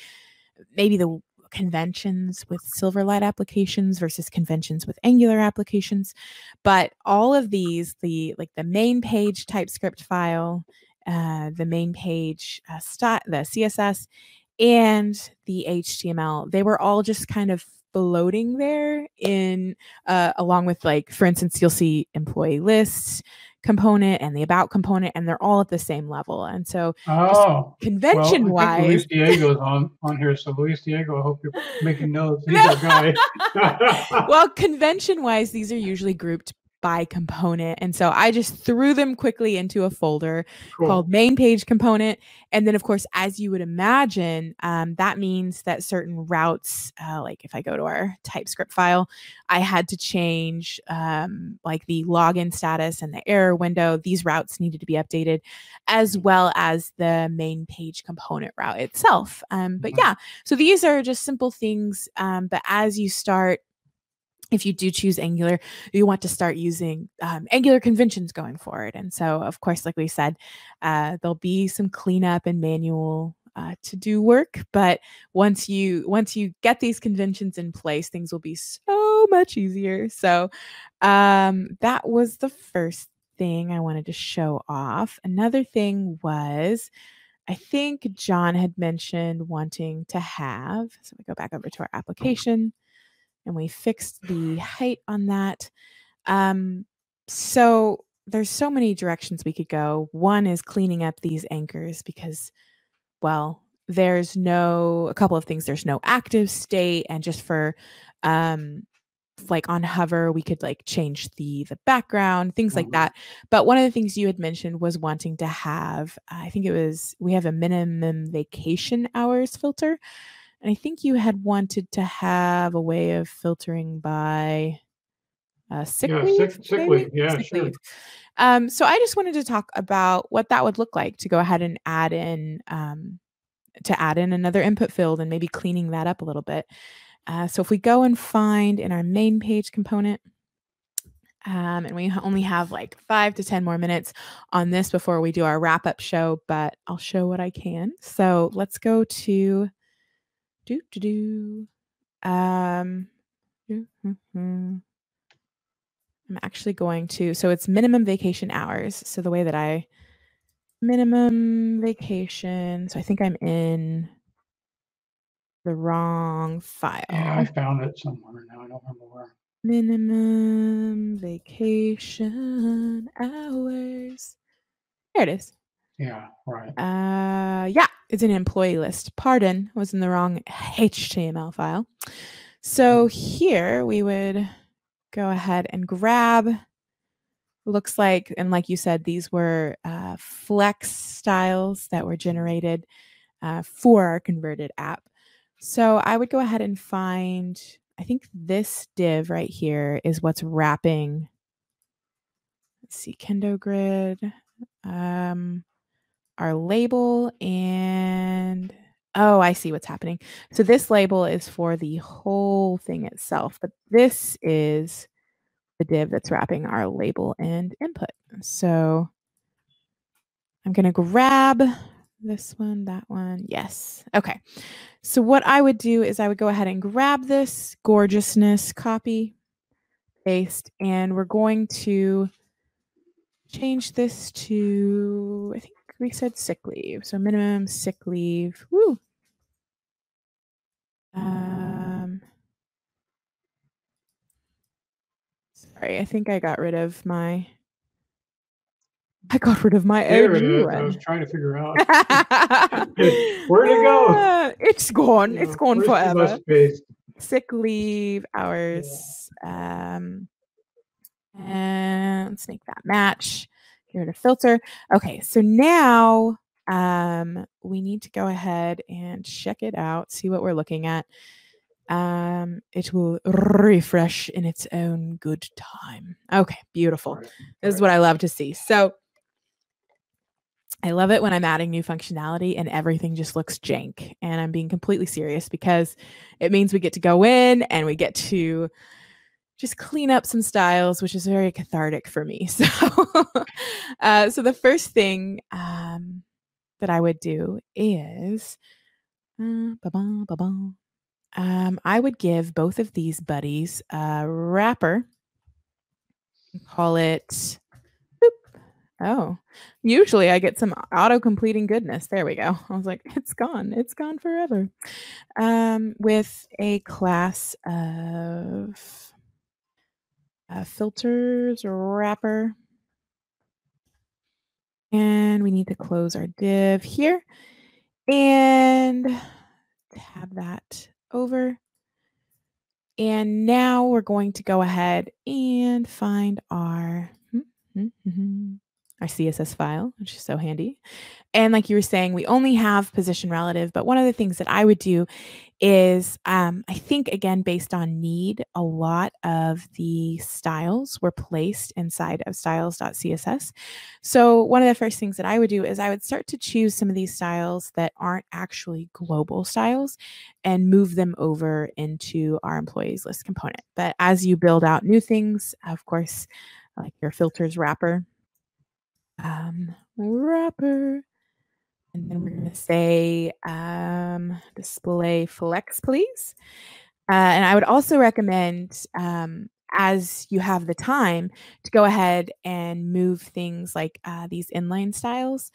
Speaker 2: maybe the conventions with Silverlight applications versus conventions with Angular applications, but all of these, the like the main page TypeScript file, uh, the main page uh, st- the CSS, and the HTML, they were all just kind of floating there in uh, along with like for instance you'll see employee lists component and the about component, and they're all at the same level. And so,
Speaker 3: Oh,
Speaker 2: convention
Speaker 3: well, think Luis
Speaker 2: wise,
Speaker 3: Diego's on, on here. So Luis Diego, I hope you're making notes. He's our guy.
Speaker 2: well, convention wise, these are usually grouped by component. And so I just threw them quickly into a folder
Speaker 3: Cool.
Speaker 2: called main page component. And then, of course, as you would imagine, um, that means that certain routes, uh, like if I go to our TypeScript file, I had to change um, like the login status and the error window. These routes needed to be updated, as well as the main page component route itself. Um, but
Speaker 3: Mhm.
Speaker 2: yeah, so these are just simple things. Um, but as you start, if you do choose Angular, you want to start using um, Angular conventions going forward. And so, of course, like we said, uh, there'll be some cleanup and manual uh, to do work. But once you once you get these conventions in place, things will be so much easier. So um, that was the first thing I wanted to show off. Another thing was. I think John had mentioned wanting to have, so we go back over to our application and we fixed the height on that. Um, so there's so many directions we could go. One is cleaning up these anchors because, well, there's no a couple of things. There's no active state, and just for um like on hover we could like change the the background things like
Speaker 3: Mhm.
Speaker 2: that but one of the things you had mentioned was wanting to have i think it was we have a minimum vacation hours filter and I think you had wanted to have a way of filtering by uh, sick
Speaker 3: Yeah,
Speaker 2: leave.
Speaker 3: sick- sick leave, yeah, sure.
Speaker 2: Um, so I just wanted to talk about what that would look like to go ahead and add in um, to add in another input field and maybe cleaning that up a little bit. Uh, so if we go and find in our main page component, um, and we only have like five to 10 more minutes on this before we do our wrap up show, but I'll show what I can. So let's go to do do do. Um, do, hmm, hmm. I'm actually going to, so it's minimum vacation hours. So the way that I minimum vacation, so I think I'm in the wrong file.
Speaker 3: Yeah, I found it somewhere now. I don't remember where.
Speaker 2: Minimum vacation hours. There it is.
Speaker 3: Yeah, right.
Speaker 2: Uh, yeah, it's an employee list. Pardon, was in the wrong HTML file. So here we would go ahead and grab. Looks like, and like you said, these were uh, flex styles that were generated uh, for our converted app. So I would go ahead and find. I think this div right here is what's wrapping. Let's see, Kendo Grid. Um, our label and oh i see what's happening. So this label is for the whole thing itself but this is the div that's wrapping our label and input. So i'm going to grab this one that one yes okay. So what i would do is i would go ahead and grab this gorgeousness copy paste and we're going to change this to i think we said sick leave. So minimum sick leave. Woo. Um sorry, I think I got rid of my I got rid of my
Speaker 3: There it
Speaker 2: new.
Speaker 3: I was trying to figure out.
Speaker 2: Where'd
Speaker 3: it go?
Speaker 2: Ah, It's gone.
Speaker 3: you
Speaker 2: It's gone forever. Sick leave hours. Um and let's make that match. Of filter. Okay, so now um, we need to go ahead and check it out, see what we're looking at. Um, it will refresh in its own good time. Okay, beautiful.
Speaker 3: Right,
Speaker 2: This is what I love to see. So I love it when I'm adding new functionality and everything just looks jank. And I'm being completely serious because it means we get to go in and we get to just clean up some styles, which is very cathartic for me. So, uh, so the first thing um, that I would do is, uh, um, I would give both of these buddies a wrapper. Call it. Oh, usually I get some auto completing goodness. There we go. I was like, it's gone. It's gone forever. Um, with a class of uh, filters wrapper. And we need to close our div here and tab that over. And now we're going to go ahead and find our, hmm, hmm, hmm, our CSS file, which is so handy. And like you were saying, we only have position relative, but one of the things that I would do is um, I think, again, based on need, a lot of the styles were placed inside of styles.css. So, one of the first things that I would do is I would start to choose some of these styles that aren't actually global styles and move them over into our employees list component. But as you build out new things, of course, like your filters wrapper, um, wrapper, and then we're going to say um, display flex, please. Uh, and I would also recommend, um, as you have the time, to go ahead and move things like uh, these inline styles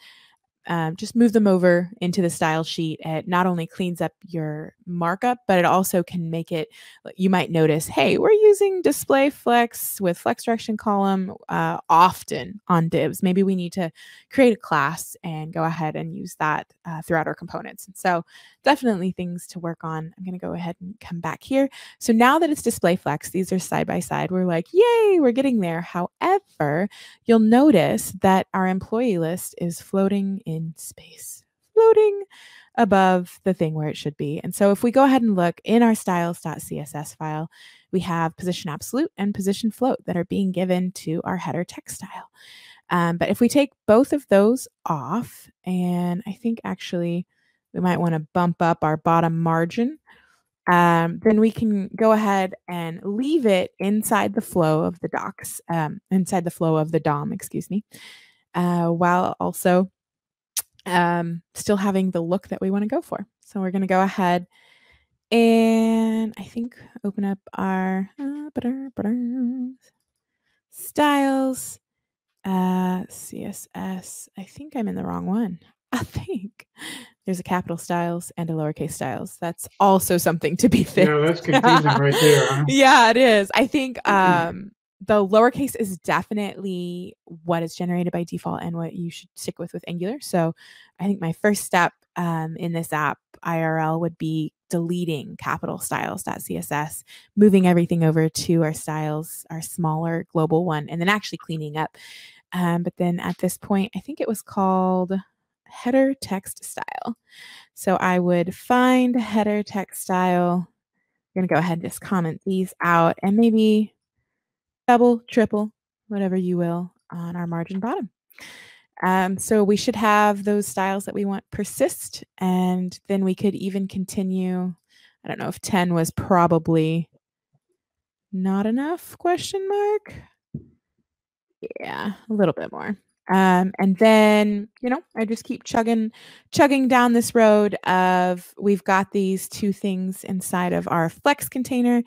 Speaker 2: um, just move them over into the style sheet. It not only cleans up your markup, but it also can make it, you might notice, hey, we're using display flex with flex direction column uh, often on divs. Maybe we need to create a class and go ahead and use that uh, throughout our components. So definitely things to work on. I'm going to go ahead and come back here. So now that it's display flex, these are side by side. We're like, yay, we're getting there. However, you'll notice that our employee list is floating in space, floating above the thing where it should be. And so if we go ahead and look in our styles.css file, we have position absolute and position float that are being given to our header text style. Um, but if we take both of those off, and I think actually we might want to bump up our bottom margin, um, then we can go ahead and leave it inside the flow of the docs, um, inside the flow of the DOM, excuse me, uh, while also um, still having the look that we want to go for. So we're going to go ahead and I think open up our uh, styles, uh, CSS. I think I'm in the wrong one. I think there's a capital styles and a lowercase styles. That's also something to be fixed.
Speaker 3: Yeah, that's confusing right there. Huh?
Speaker 2: yeah, it is. I think um, the lowercase is definitely what is generated by default and what you should stick with with Angular. So I think my first step um, in this app IRL would be deleting capital styles.css, moving everything over to our styles, our smaller global one, and then actually cleaning up. Um, but then at this point, I think it was called header text style. So I would find header text style. I'm going to go ahead and just comment these out and maybe double, triple, whatever you will, on our margin bottom. Um, so we should have those styles that we want persist, and then we could even continue. I don't know if 10 was probably not enough, question mark. Yeah, a little bit more. Um, and then, you know, I just keep chugging, chugging down this road of we've got these two things inside of our flex container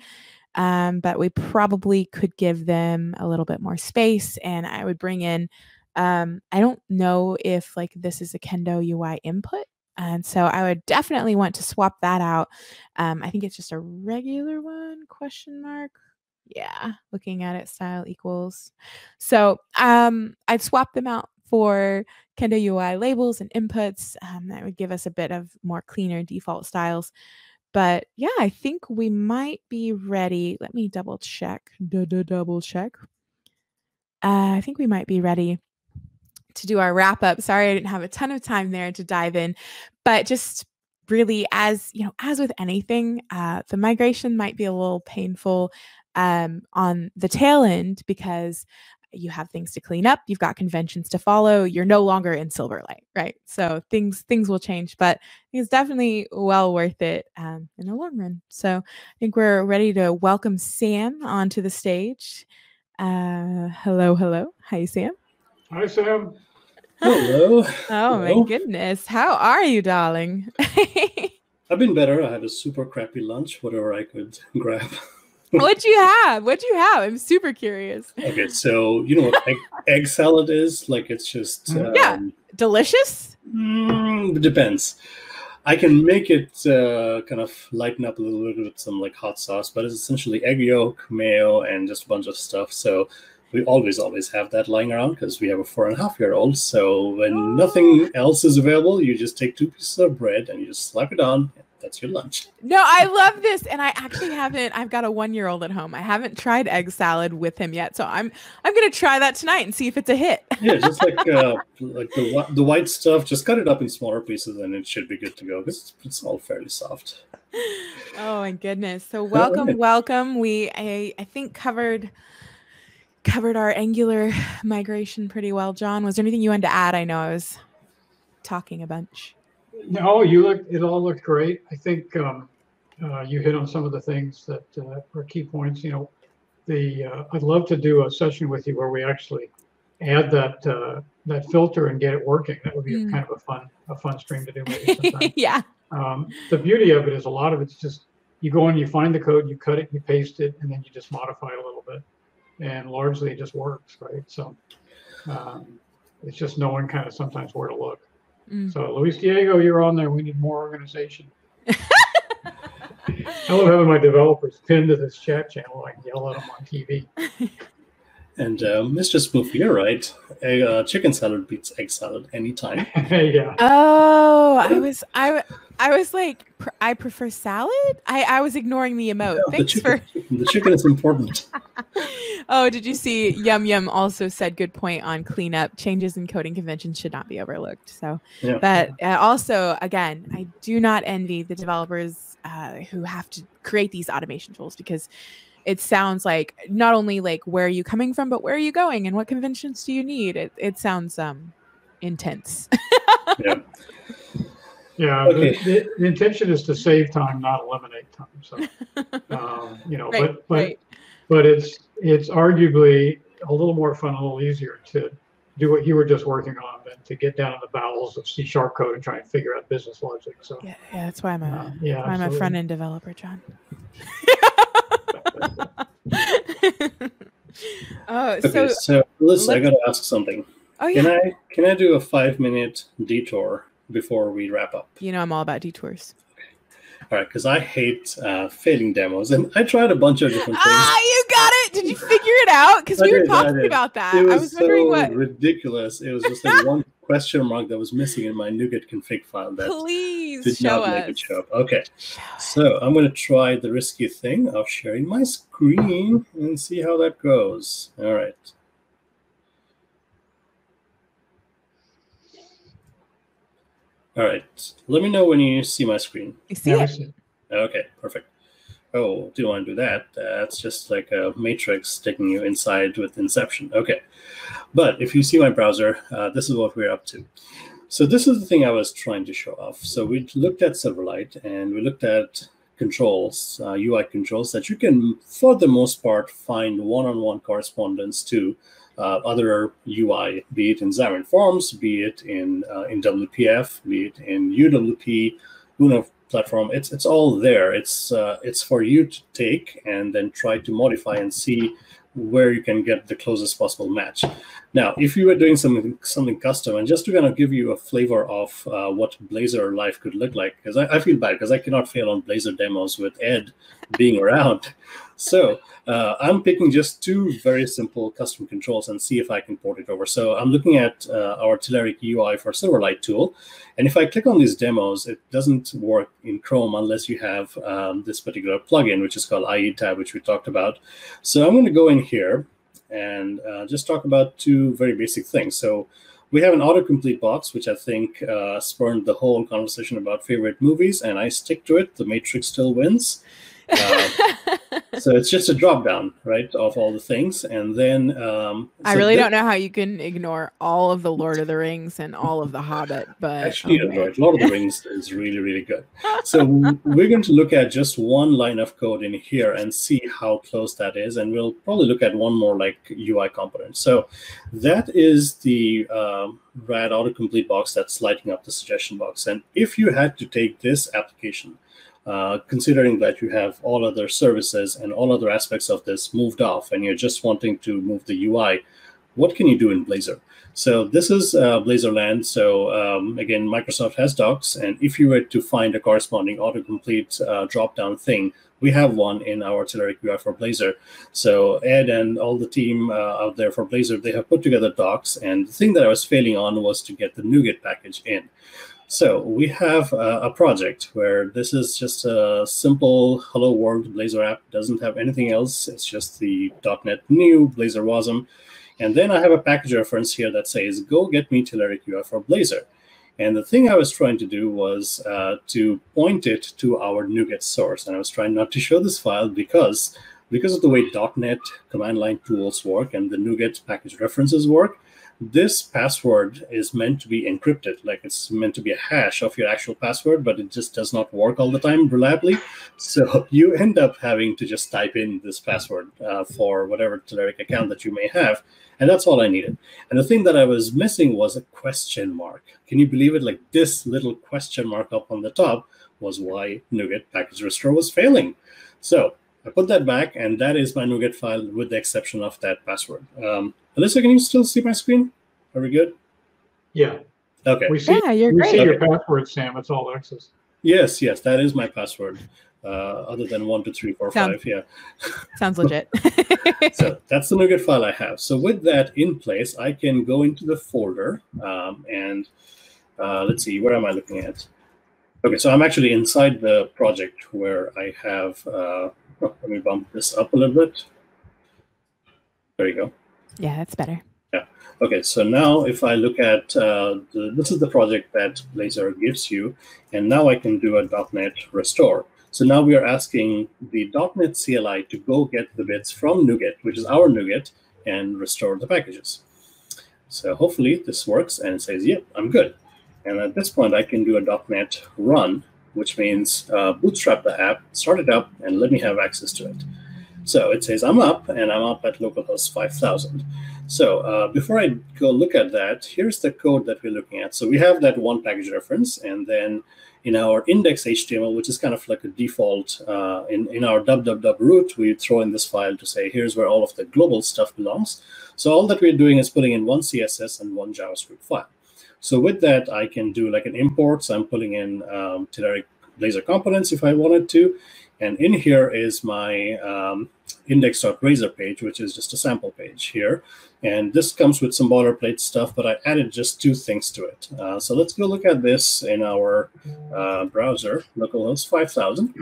Speaker 2: um, but we probably could give them a little bit more space. And I would bring in, um, I don't know if like this is a Kendo UI input. And so I would definitely want to swap that out. Um, I think it's just a regular one question mark. Yeah, looking at it, style equals. So um, I'd swap them out for Kendo UI labels and inputs. Um, that would give us a bit of more cleaner default styles. But yeah, I think we might be ready. Let me double check. Double check. Uh, I think we might be ready to do our wrap up. Sorry, I didn't have a ton of time there to dive in, but just really, as you know, as with anything, uh, the migration might be a little painful um, on the tail end because you have things to clean up you've got conventions to follow you're no longer in silverlight right? So things things will change but it's definitely well worth it um, in the long run. So i think we're ready to welcome sam onto the stage. Uh, hello hello. Hi sam.
Speaker 3: Hi sam.
Speaker 1: Hello.
Speaker 2: Oh hello. my goodness. How are you darling?
Speaker 1: I've been better. I had a super crappy lunch whatever i could grab
Speaker 2: What'd you have? What'd you have? I'm super curious.
Speaker 1: Okay, so you know what egg, egg salad is? Like it's just
Speaker 2: um, yeah, delicious.
Speaker 1: Mm, depends. I can make it uh, kind of lighten up a little bit with some like hot sauce, but it's essentially egg yolk, mayo, and just a bunch of stuff. So we always always have that lying around because we have a four and a half year old. So when nothing else is available, you just take two pieces of bread and you just slap it on. That's your lunch.
Speaker 2: No, I love this, and I actually haven't. I've got a one-year-old at home. I haven't tried egg salad with him yet, so I'm I'm gonna try that tonight and see if it's a hit.
Speaker 1: yeah, just like uh, like the the white stuff, just cut it up in smaller pieces and it should be good to go because it's, it's all fairly soft.
Speaker 2: Oh my goodness! So welcome,
Speaker 1: right.
Speaker 2: welcome. We I I think covered covered our Angular migration pretty well. John, was there anything you wanted to add? I know I was talking a bunch.
Speaker 3: No, you look, it all looked great. I think um, uh, you hit on some of the things that uh, are key points. You know, the uh, I'd love to do a session with you where we actually add that uh, that filter and get it working. That would be
Speaker 2: Mm.
Speaker 3: a, kind of a fun a fun stream to do maybe
Speaker 2: yeah.
Speaker 3: um, the beauty of it is a lot of it's just you go in, you find the code, you cut it, you paste it, and then you just modify it a little bit, and largely it just works, right? So um, it's just knowing kind of sometimes where to look.
Speaker 2: Mm.
Speaker 3: So Luis Diego, you're on there. We need more organization. I love having my developers pinned to this chat channel. I can yell at them on TV.
Speaker 1: And uh, Mr. Spoof, you're right. Egg, uh, chicken salad beats egg salad anytime.
Speaker 3: yeah.
Speaker 2: Oh, I was I I was like pr- I prefer salad. I I was ignoring the emote.
Speaker 1: the,
Speaker 2: Thanks for.
Speaker 1: chicken, the chicken is important.
Speaker 2: Oh, did you see? Yum Yum also said good point on cleanup. Changes in coding conventions should not be overlooked. So,
Speaker 1: Yeah.
Speaker 2: but uh, also, again, I do not envy the developers uh, who have to create these automation tools because it sounds like not only like where are you coming from, but where are you going and what conventions do you need? It it sounds um intense.
Speaker 1: yeah.
Speaker 3: Yeah.
Speaker 1: Okay.
Speaker 3: The, the, the intention is to save time, not eliminate time. So, um, you know,
Speaker 2: right,
Speaker 3: but but
Speaker 2: right.
Speaker 3: but it's it's arguably a little more fun, a little easier to do what you were just working on than to get down in the bowels of C sharp code and try and figure out business logic. So,
Speaker 2: Yeah, yeah, that's why I'm a
Speaker 3: uh, yeah,
Speaker 2: I'm a front end developer, John. oh,
Speaker 1: Okay,
Speaker 2: so
Speaker 1: so, Melissa, I got to ask something.
Speaker 2: oh
Speaker 1: Can I can I do a five minute detour before we wrap up?
Speaker 2: you know I'm all about detours.
Speaker 1: All right, because I hate uh, failing demos, and I tried a bunch of different things.
Speaker 2: Ah, you got it! Did you figure it out? Because we were
Speaker 1: did, I
Speaker 2: talking about that. I
Speaker 1: was,
Speaker 2: was wondering what.
Speaker 1: ridiculous. It was just like one question mark that was missing in my NuGet config file that
Speaker 2: Please
Speaker 1: did
Speaker 2: show
Speaker 1: not make it show up. Okay, so I'm going to try the risky thing of sharing my screen and see how that goes. All right. All right. Let me know when you see my screen.
Speaker 2: You see it?
Speaker 1: Okay, perfect. Oh, do you want to do that? That's just like a matrix taking you inside with Inception. Okay. But if you see my browser, uh, this is what we're up to. So this is the thing I was trying to show off. So we looked at Silverlight and we looked at controls, uh, UI controls that you can, for the most part, find one-on-one correspondence to uh, other UI, be it in Xamarin Forms, be it in uh, in WPF, be it in UWP, Uno platform. It's it's all there. It's uh, it's for you to take and then try to modify and see where you can get the closest possible match. Now, if you were doing something something custom, and just to kind of give you a flavor of uh, what Blazor life could look like, because I, I feel bad because I cannot fail on Blazor demos with Ed being around. So uh, I'm picking just two very simple custom controls and see if I can port it over. So I'm looking at uh, our Telerik UI for Silverlight tool, and if I click on these demos, it doesn't work in Chrome unless you have um, this particular plugin, which is called IE tab, which we talked about. So I'm going to go in here and uh, just talk about two very basic things. So we have an autocomplete box, which I think uh, spurned the whole conversation about favorite movies, and I stick to it. The Matrix still wins. Uh, so it's just a drop down, right, of all the things, and then um,
Speaker 2: I
Speaker 1: so
Speaker 2: really don't know how you can ignore all of the Lord of the Rings and all of the Hobbit, but
Speaker 1: Actually,
Speaker 2: okay.
Speaker 1: know, Lord of the Rings is really, really good. So we're going to look at just one line of code in here and see how close that is, and we'll probably look at one more like UI component. So that is the um, RAD autocomplete box that's lighting up the suggestion box. And if you had to take this application, uh, considering that you have all other services and all other aspects of this moved off, and you're just wanting to move the UI, what can you do in Blazor? So this is uh, Blazorland. So um, again, Microsoft has docs, and if you were to find a corresponding autocomplete uh, drop-down thing, we have one in our Telerik UI for Blazor. So Ed and all the team uh, out there for Blazor, they have put together docs, and the thing that I was failing on was to get the NuGet package in. So we have uh, a project where this is just a simple Hello World Blazor app. Doesn't have anything else. It's just the .NET New Blazor Wasm. And then I have a package reference here that says, go get me Telerik UI for Blazor. And the thing I was trying to do was uh, to point it to our NuGet source. And I was trying not to show this file because, because of the way .NET command line tools work and the NuGet package references work, this password is meant to be encrypted like it's meant to be a hash of your actual password but it just does not work all the time reliably. So you end up having to just type in this password uh, for whatever Telerik account that you may have and that's all i needed. And the thing that i was missing was a question mark. Can you believe it? Like this little question mark up on the top was why NuGet package restore was failing. So I put that back, and that is my NuGet file with the exception of that password. Um, Alyssa, can you still see my screen? Are we good?
Speaker 3: Yeah.
Speaker 1: Okay.
Speaker 3: We see,
Speaker 2: Yeah, you're
Speaker 3: we
Speaker 2: great.
Speaker 3: see your password, Sam. It's all X's.
Speaker 1: Yes, yes, that is my password. Uh, other than one, two, three, four,
Speaker 2: Sound-
Speaker 1: five. Yeah.
Speaker 2: Sounds legit.
Speaker 1: so that's the NuGet file I have. So with that in place, I can go into the folder um, and uh, let's see, where am I looking at? Okay, so I'm actually inside the project where I have, uh, oh, let me bump this up a little bit. There you go.
Speaker 2: yeah, that's better. Yeah.
Speaker 1: Okay, so now if I look at, uh, the, this is the project that Blazor gives you, and now I can do a .NET restore. So now we are asking the .NET CLI to go get the bits from NuGet, which is our NuGet, and restore the packages. So hopefully this works and it says, yep, I'm good. And at this point, I can do a .NET run, which means uh, bootstrap the app, start it up, and let me have access to it. So it says I'm up, and I'm up at localhost 5000. So uh, before I go look at that, here's the code that we're looking at. So we have that one package reference, and then in our index HTML, which is kind of like a default uh, in, in our www root, we throw in this file to say, here's where all of the global stuff belongs. So all that we're doing is putting in one CSS and one JavaScript file. So with that, I can do like an import. So I'm pulling in um, Telerik Blazor components if I wanted to. And in here is my um, index.razor page, which is just a sample page here. And this comes with some boilerplate stuff, but I added just two things to it. Uh, so let's go look at this in our uh, browser, localhost 5000.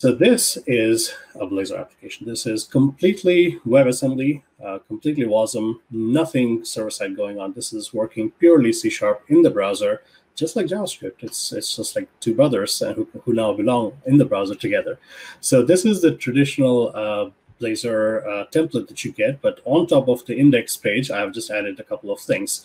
Speaker 1: So this is a Blazor application. This is completely WebAssembly, uh, completely WASM, nothing server-side going on. This is working purely C-sharp in the browser, just like JavaScript. It's it's just like two brothers uh, who, who now belong in the browser together. So this is the traditional uh, Blazor uh, template that you get, but on top of the index page, I've just added a couple of things.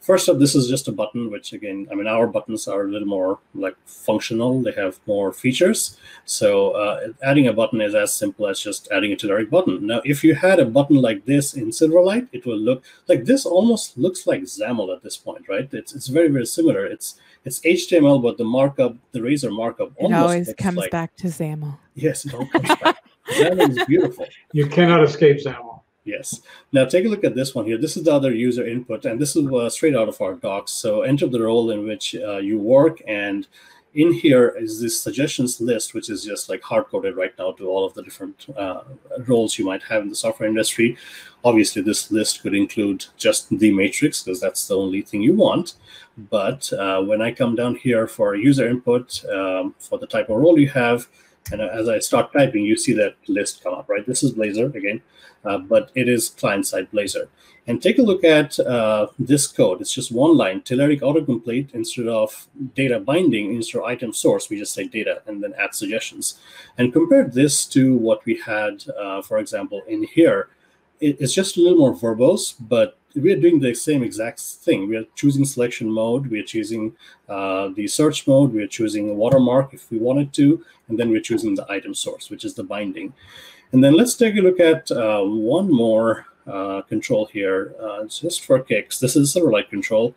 Speaker 1: First up, this is just a button, which again, I mean, our buttons are a little more like functional. They have more features. So uh, adding a button is as simple as just adding a generic button. Now, if you had a button like this in Silverlight, it will look like this almost looks like XAML at this point, right? It's, it's very, very similar. It's it's HTML, but the markup, the Razor markup
Speaker 2: It always
Speaker 1: looks
Speaker 2: comes
Speaker 1: like,
Speaker 2: back to XAML.
Speaker 1: Yes, it all comes back. XAML is beautiful.
Speaker 3: You cannot escape XAML.
Speaker 1: Yes. Now take a look at this one here. This is the other user input, and this is uh, straight out of our docs. So enter the role in which uh, you work, and in here is this suggestions list, which is just like hard coded right now to all of the different uh, roles you might have in the software industry. Obviously, this list could include just the matrix because that's the only thing you want. But uh, when I come down here for user input um, for the type of role you have, and as I start typing, you see that list come up, right? This is Blazor again, uh, but it is client-side Blazor. And take a look at uh, this code. It's just one line, Telerik autocomplete instead of data binding, instead of item source, we just say data and then add suggestions. And compare this to what we had, uh, for example, in here. It's just a little more verbose, but we are doing the same exact thing. We are choosing selection mode. We are choosing uh, the search mode. We are choosing a watermark if we wanted to, and then we're choosing the item source, which is the binding. And then let's take a look at uh, one more uh, control here, uh, just for kicks. This is Silverlight control.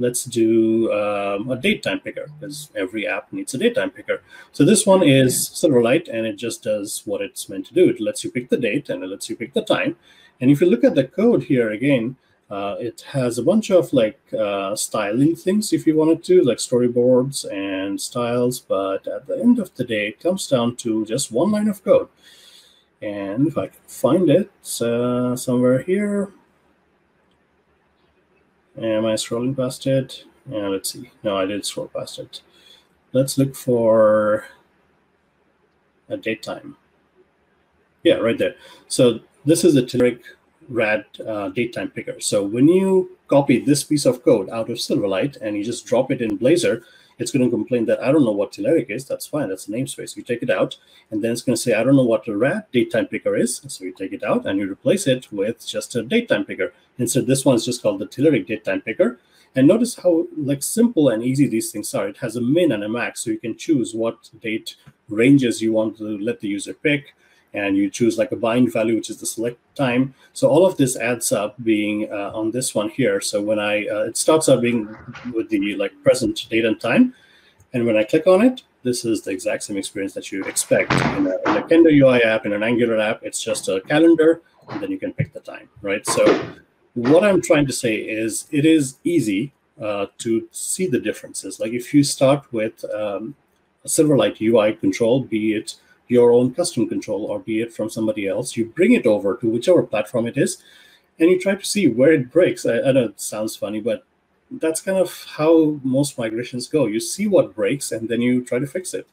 Speaker 1: Let's do um, a date time picker because every app needs a date time picker. So this one is Silverlight, and it just does what it's meant to do. It lets you pick the date and it lets you pick the time. And if you look at the code here again, Uh, it has a bunch of like uh, styling things if you wanted to, like storyboards and styles. But at the end of the day, it comes down to just one line of code. And if I can find it uh, somewhere here, am I scrolling past it? Yeah, let's see. No, I did scroll past it. Let's look for a date time. Yeah, right there. So this is a Telerik rad uh, datetime picker. So when you copy this piece of code out of Silverlight and you just drop it in Blazor, it's going to complain that I don't know what Telerik is. That's fine. That's a namespace. You take it out, and then it's going to say I don't know what the rad datetime picker is. So you take it out and you replace it with just a datetime picker. Instead, this one is just called the Telerik datetime picker. And notice how like simple and easy these things are. It has a min and a max, so you can choose what date ranges you want to let the user pick and you choose like a bind value, which is the select time. So all of this adds up being uh, on this one here. So when I, uh, it starts out being with the like present date and time. And when I click on it, this is the exact same experience that you expect in a, in a Kendo UI app, in an Angular app. It's just a calendar, and then you can pick the time, right? So what I'm trying to say is it is easy uh, to see the differences. Like if you start with um, a Silverlight UI control, be it your own custom control or be it from somebody else, you bring it over to whichever platform it is, and you try to see where it breaks. I, I know it sounds funny, but that's kind of how most migrations go. You see what breaks, and then you try to fix it,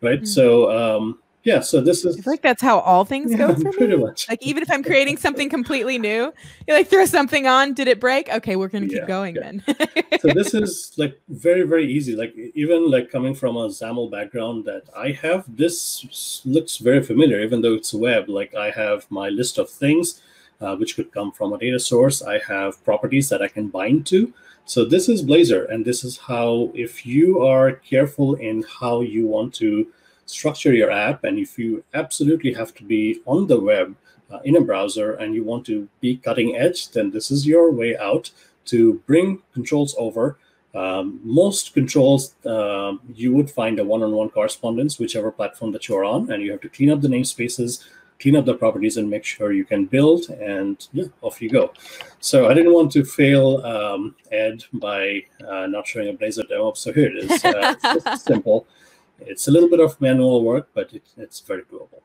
Speaker 1: right? Mm-hmm. So um, yeah, so this is.
Speaker 2: I feel like that's how all things
Speaker 1: yeah,
Speaker 2: go for
Speaker 1: pretty
Speaker 2: me.
Speaker 1: much.
Speaker 2: Like even if I'm creating something completely new, you like throw something on. Did it break? Okay, we're gonna
Speaker 1: Yeah,
Speaker 2: keep going
Speaker 1: yeah.
Speaker 2: then.
Speaker 1: so this is like very very easy like even like coming from a xaml background that i have this looks very familiar even though it's web like i have my list of things uh, which could come from a data source i have properties that i can bind to so this is blazor and this is how if you are careful in how you want to structure your app and if you absolutely have to be on the web uh, in a browser and you want to be cutting edge then this is your way out to bring controls over. Um, most controls, um, you would find a one-on-one correspondence, whichever platform that you're on, and you have to clean up the namespaces, clean up the properties, and make sure you can build, and yeah, off you go. So I didn't want to fail um, Ed by uh, not showing a Blazor demo, so here it is. Uh, it's simple. It's a little bit of manual work, but it, it's very doable.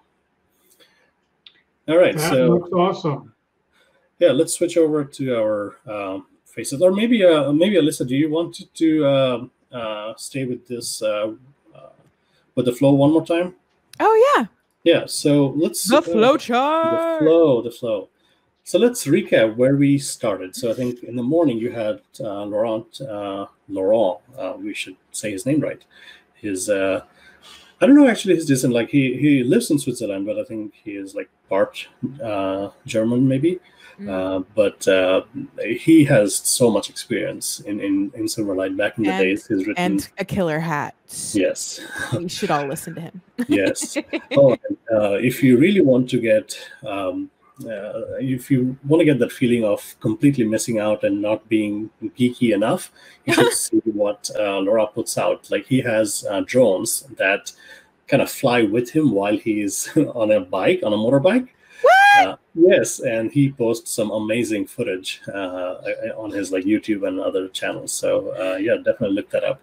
Speaker 1: All right,
Speaker 3: That
Speaker 1: so
Speaker 3: looks awesome.
Speaker 1: yeah, let's switch over to our um, faces, or maybe uh, maybe Alyssa, do you want to, to um uh, stay with this uh, uh, with the flow one more time?
Speaker 2: oh yeah,
Speaker 1: Yeah, so let's
Speaker 2: the
Speaker 1: uh,
Speaker 2: flow
Speaker 1: the flow, the flow. So let's recap where we started. So I think in the morning you had uh, Laurent, uh, Laurent, uh, we should say his name right. His, uh, I don't know actually his descent. Like he he lives in Switzerland, but I think he is like part uh, German maybe.
Speaker 2: Mm.
Speaker 1: Uh, but uh, he has so much experience in, in, in Silverlight back in the days. He's written,
Speaker 2: and a killer hat.
Speaker 1: yes,
Speaker 2: We should all listen to him.
Speaker 1: yes. oh, and, uh, if you really want to get, um, uh, if you want to get that feeling of completely missing out and not being geeky enough, you should see what uh, Laurent puts out. Like he has uh, drones that kind of fly with him while he's on a bike, on a motorbike. Uh, yes, and he posts some amazing footage uh, on his like YouTube and other channels. So uh, yeah, definitely look that up.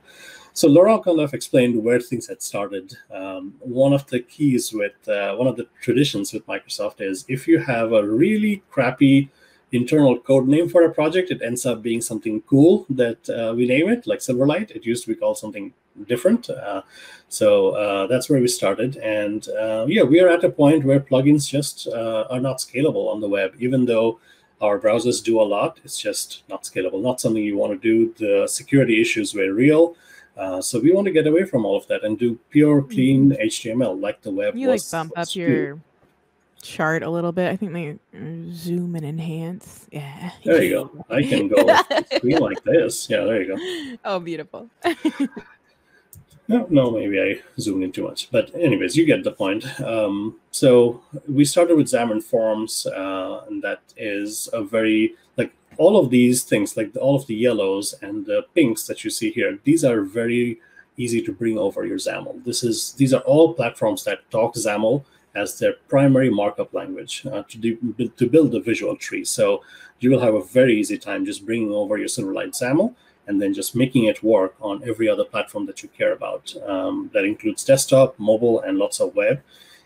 Speaker 1: So Laurent kind of explained where things had started. Um, one of the keys with uh, one of the traditions with Microsoft is if you have a really crappy internal code name for a project, it ends up being something cool that uh, we name it, like Silverlight. It used to be called something different. Uh, so uh, that's where we started. And uh, yeah, we are at a point where plugins just uh, are not scalable on the web, even though our browsers do a lot. It's just not scalable, not something you want to do. The security issues were real. Uh, so we want to get away from all of that and do pure, clean HTML like the web
Speaker 2: you like
Speaker 1: was.
Speaker 2: bump up your chart a little bit? I think they uh, zoom and enhance. Yeah.
Speaker 1: There you go. I can go screen like this. Yeah, there you go.
Speaker 2: Oh, beautiful.
Speaker 1: No, no, maybe I zoomed in too much. But anyways, you get the point. Um, so we started with Xamarin Forms, uh, and that is a very like all of these things, like all of the yellows and the pinks that you see here. These are very easy to bring over your XAML. This is these are all platforms that talk XAML as their primary markup language uh, to, to build a visual tree. So you will have a very easy time just bringing over your Silverlight XAML and then just making it work on every other platform that you care about. Um, that includes desktop, mobile, and lots of web.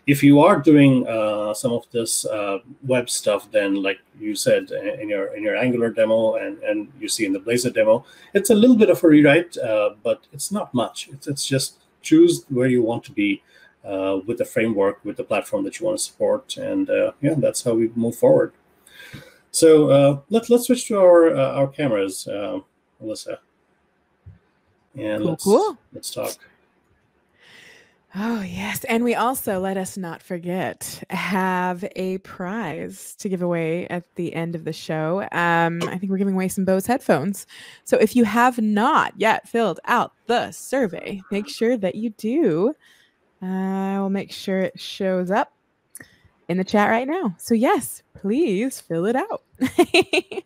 Speaker 1: If you are doing uh, some of this uh, web stuff, then like you said in your in your Angular demo and, and you see in the Blazor demo, it's a little bit of a rewrite, uh, but it's not much. It's, it's just choose where you want to be uh, with the framework, with the platform that you want to support, and uh, yeah, that's how we move forward. So uh, let's let's switch to our our cameras. Alyssa. And
Speaker 2: cool,
Speaker 1: let's,
Speaker 2: cool.
Speaker 1: let's talk.
Speaker 2: Oh, yes. And we also, let us not forget, have a prize to give away at the end of the show. Um, I think we're giving away some Bose headphones. So if you have not yet filled out the survey, make sure that you do. I will make sure it shows up in the chat right now. So, yes, please fill it out.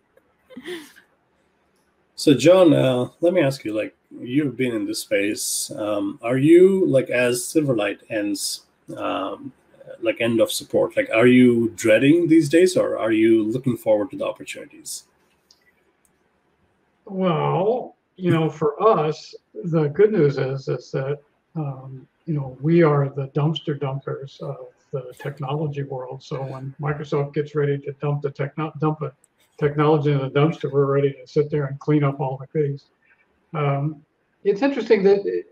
Speaker 1: So, John, uh, let me ask you: like, you've been in this space. Um, are you like, as Silverlight ends, um, like end of support? Like, are you dreading these days, or are you looking forward to the opportunities?
Speaker 3: Well, you know, for us, the good news is is that um, you know we are the dumpster dumpers of the technology world. So when Microsoft gets ready to dump the techno dump it technology in the dumpster. We're ready to sit there and clean up all the goodies. Um, it's interesting that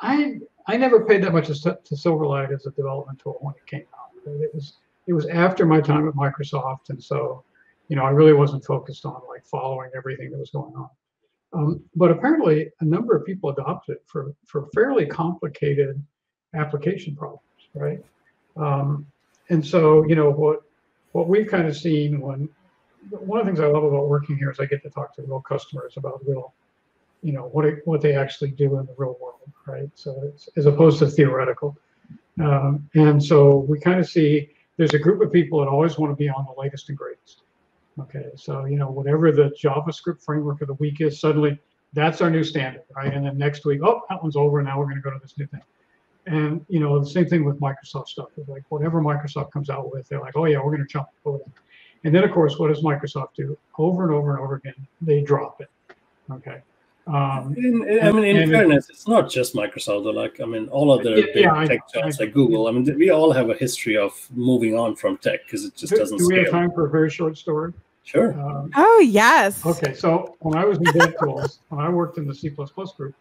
Speaker 3: I I never paid that much to, Silverlight as a development tool when it came out. It was it was after my time at Microsoft, and so you know I really wasn't focused on like following everything that was going on. Um, but apparently, a number of people adopted it for for fairly complicated application problems, right? Um, and so you know what what we've kind of seen when one of the things I love about working here is I get to talk to real customers about real, you know, what it, what they actually do in the real world, right? So it's as opposed to theoretical. Um, and so we kind of see there's a group of people that always want to be on the latest and greatest. Okay, so you know whatever the JavaScript framework of the week is, suddenly that's our new standard, right? And then next week, oh, that one's over. Now we're going to go to this new thing. And you know the same thing with Microsoft stuff. It's like whatever Microsoft comes out with, they're like, oh yeah, we're going to jump over that. And then, of course, what does Microsoft do? Over and over and over again, they drop it. Okay. Um,
Speaker 1: in, I mean, in and, fairness, it's not just Microsoft. Though. Like, I mean, all other yeah, big yeah, tech giants like Google. I mean, we all have a history of moving on from tech because it just
Speaker 3: do,
Speaker 1: doesn't.
Speaker 3: Do we
Speaker 1: scale.
Speaker 3: have time for a very short story?
Speaker 1: Sure.
Speaker 2: Um, oh yes.
Speaker 3: Okay, so when I was in DevTools, when I worked in the C++ group,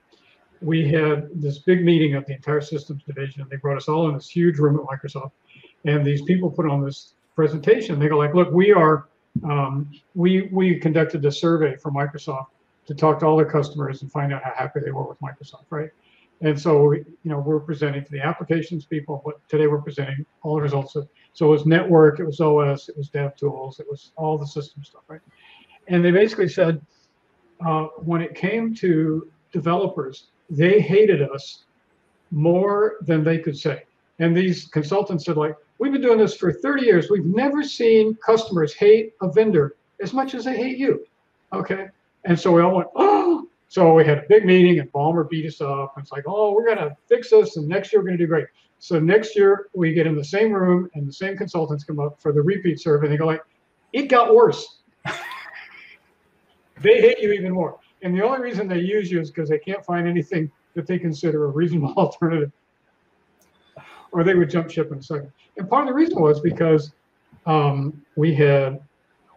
Speaker 3: we had this big meeting of the entire systems division. They brought us all in this huge room at Microsoft, and these people put on this presentation. They go like, look, we are, um, we we conducted a survey for Microsoft to talk to all their customers and find out how happy they were with Microsoft, right? And so, you know, we're presenting to the applications people, but today we're presenting all the results. Of, so it was network, it was OS, it was dev tools, it was all the system stuff, right? And they basically said, uh, when it came to developers, they hated us more than they could say. And these consultants said, like, We've been doing this for 30 years. We've never seen customers hate a vendor as much as they hate you. Okay. And so we all went, oh. So we had a big meeting and Ballmer beat us up. And it's like, oh, we're going to fix this and next year we're going to do great. So next year we get in the same room and the same consultants come up for the repeat survey. And they go like, it got worse. they hate you even more. And the only reason they use you is because they can't find anything that they consider a reasonable alternative or they would jump ship in a second. And part of the reason was because um, we had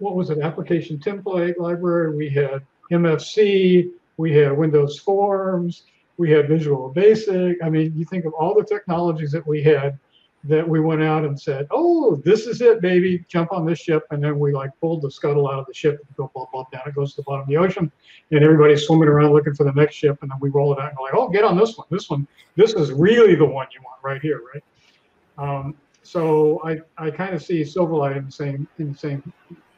Speaker 3: what was it, application template library, we had MFC, we had Windows Forms, we had Visual Basic. I mean, you think of all the technologies that we had that we went out and said, "Oh, this is it, baby! Jump on this ship!" And then we like pulled the scuttle out of the ship and go blah blah down. It goes to the bottom of the ocean, and everybody's swimming around looking for the next ship. And then we roll it out and go like, "Oh, get on this one! This one, this is really the one you want right here, right?" Um, so I, I kind of see Silverlight in the same in the same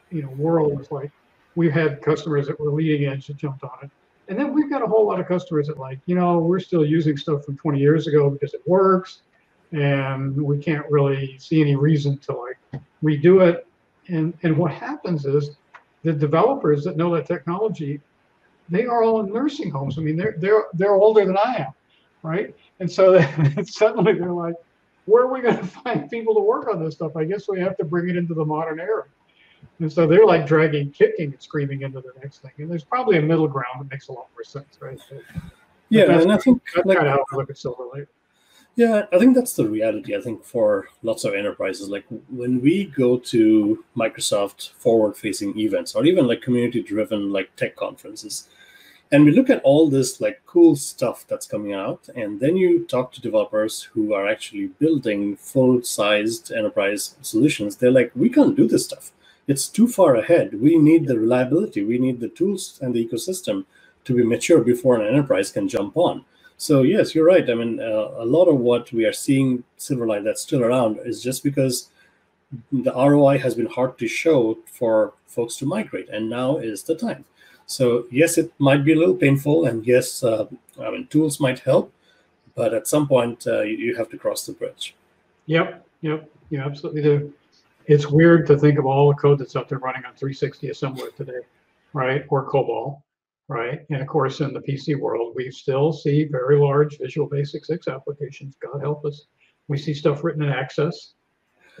Speaker 3: you know world as like we've had customers that were leading edge that jumped on it. And then we've got a whole lot of customers that like, you know, we're still using stuff from 20 years ago because it works and we can't really see any reason to like redo it. And and what happens is the developers that know that technology, they are all in nursing homes. I mean, they're they're they're older than I am, right? And so suddenly they're like, where are we going to find people to work on this stuff? I guess we have to bring it into the modern era. And so they're like dragging, kicking, and screaming into the next thing. And there's probably a middle ground that makes a lot more sense, right? So,
Speaker 1: yeah, and I think
Speaker 3: that's
Speaker 1: like,
Speaker 3: kind of how I look at Silverlight.
Speaker 1: Yeah, I think that's the reality. I think for lots of enterprises, like when we go to Microsoft forward-facing events or even like community-driven like tech conferences, and we look at all this like cool stuff that's coming out, and then you talk to developers who are actually building full-sized enterprise solutions. They're like, we can't do this stuff. It's too far ahead. We need the reliability. We need the tools and the ecosystem to be mature before an enterprise can jump on. So yes, you're right. I mean, uh, a lot of what we are seeing Silverlight that's still around is just because the ROI has been hard to show for folks to migrate, and now is the time. So yes, it might be a little painful, and yes, uh, I mean, tools might help, but at some point uh, you, you have to cross the bridge.
Speaker 3: Yep, yep, yeah, absolutely. Do. It's weird to think of all the code that's out there running on 360 assembler today, right? Or COBOL right? And of course, in the PC world, we still see very large Visual Basic 6 applications. God help us. We see stuff written in Access,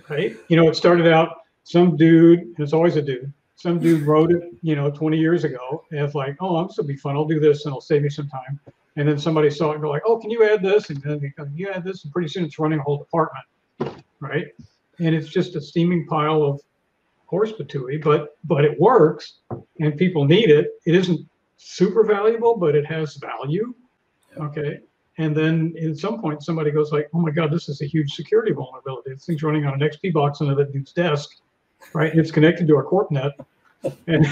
Speaker 3: right? You know, it started out some dude, and it's always a dude, some dude wrote it, you know, 20 years ago as like, oh, I'm going be fun. I'll do this and it'll save me some time. And then somebody saw it and go like, oh, can you add this? And then you add this, and pretty soon it's running a whole department, right? And it's just a steaming pile of horse patooey, but but it works and people need it. It isn't super valuable, but it has value. Okay. And then at some point, somebody goes like, "Oh my God, this is a huge security vulnerability. This thing's running on an XP box under that dude's desk, right? And it's connected to our CorpNet, and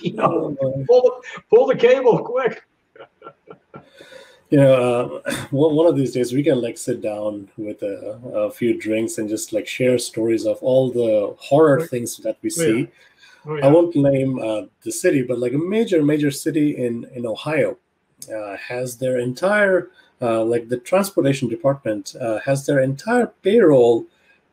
Speaker 3: you know, pull the pull the cable quick."
Speaker 1: You know, uh, one of these days we can like sit down with a, a, few drinks and just like share stories of all the horror things that we see. Yeah. Oh, yeah. I won't name uh, the city, but like a major, major city in in Ohio uh, has their entire uh, like the transportation department uh, has their entire payroll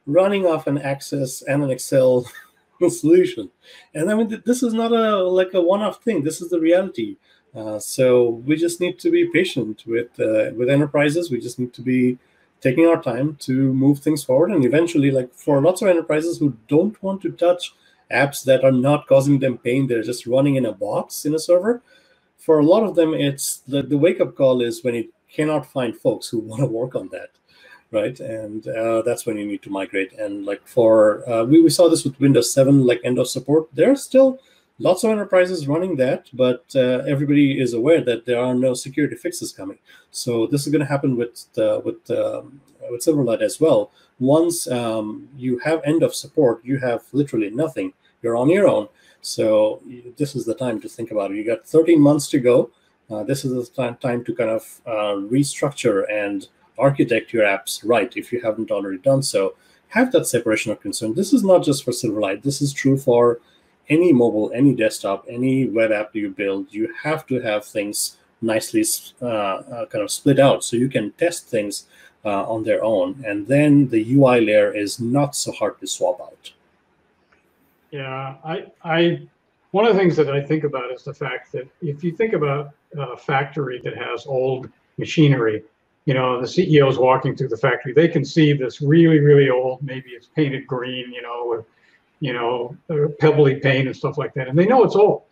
Speaker 1: running off an Access and an Excel solution, and I mean this is not a like a one-off thing. This is the reality. Uh, so we just need to be patient with uh, with enterprises. We just need to be taking our time to move things forward, and eventually, like for lots of enterprises who don't want to touch apps that are not causing them pain. They're just running in a box in a server. For a lot of them, it's the, the wake up call is when you cannot find folks who want to work on that, right? And uh, that's when you need to migrate. And like for uh, we, we saw this with Windows 7, like end of support. There are still lots of enterprises running that, but uh, everybody is aware that there are no security fixes coming. So this is going to happen with uh, with um, with Silverlight as well. Once um, you have end of support, you have literally nothing you're on your own. So this is the time to think about it. You got 13 months to go. Uh, this is the time, time to kind of uh, restructure and architect your apps right if you haven't already done so. Have that separation of concern. This is not just for Silverlight. This is true for any mobile, any desktop, any web app you build. You have to have things nicely uh, uh kind of split out so you can test things uh, on their own. And then the UI layer is not so hard to swap out.
Speaker 3: Yeah, I, I, one of the things that I think about is the fact that if you think about a factory that has old machinery, you know, the CEO is walking through the factory, they can see this really, really old, maybe it's painted green, you know, with, you know, uh, pebbly paint and stuff like that, and they know it's old,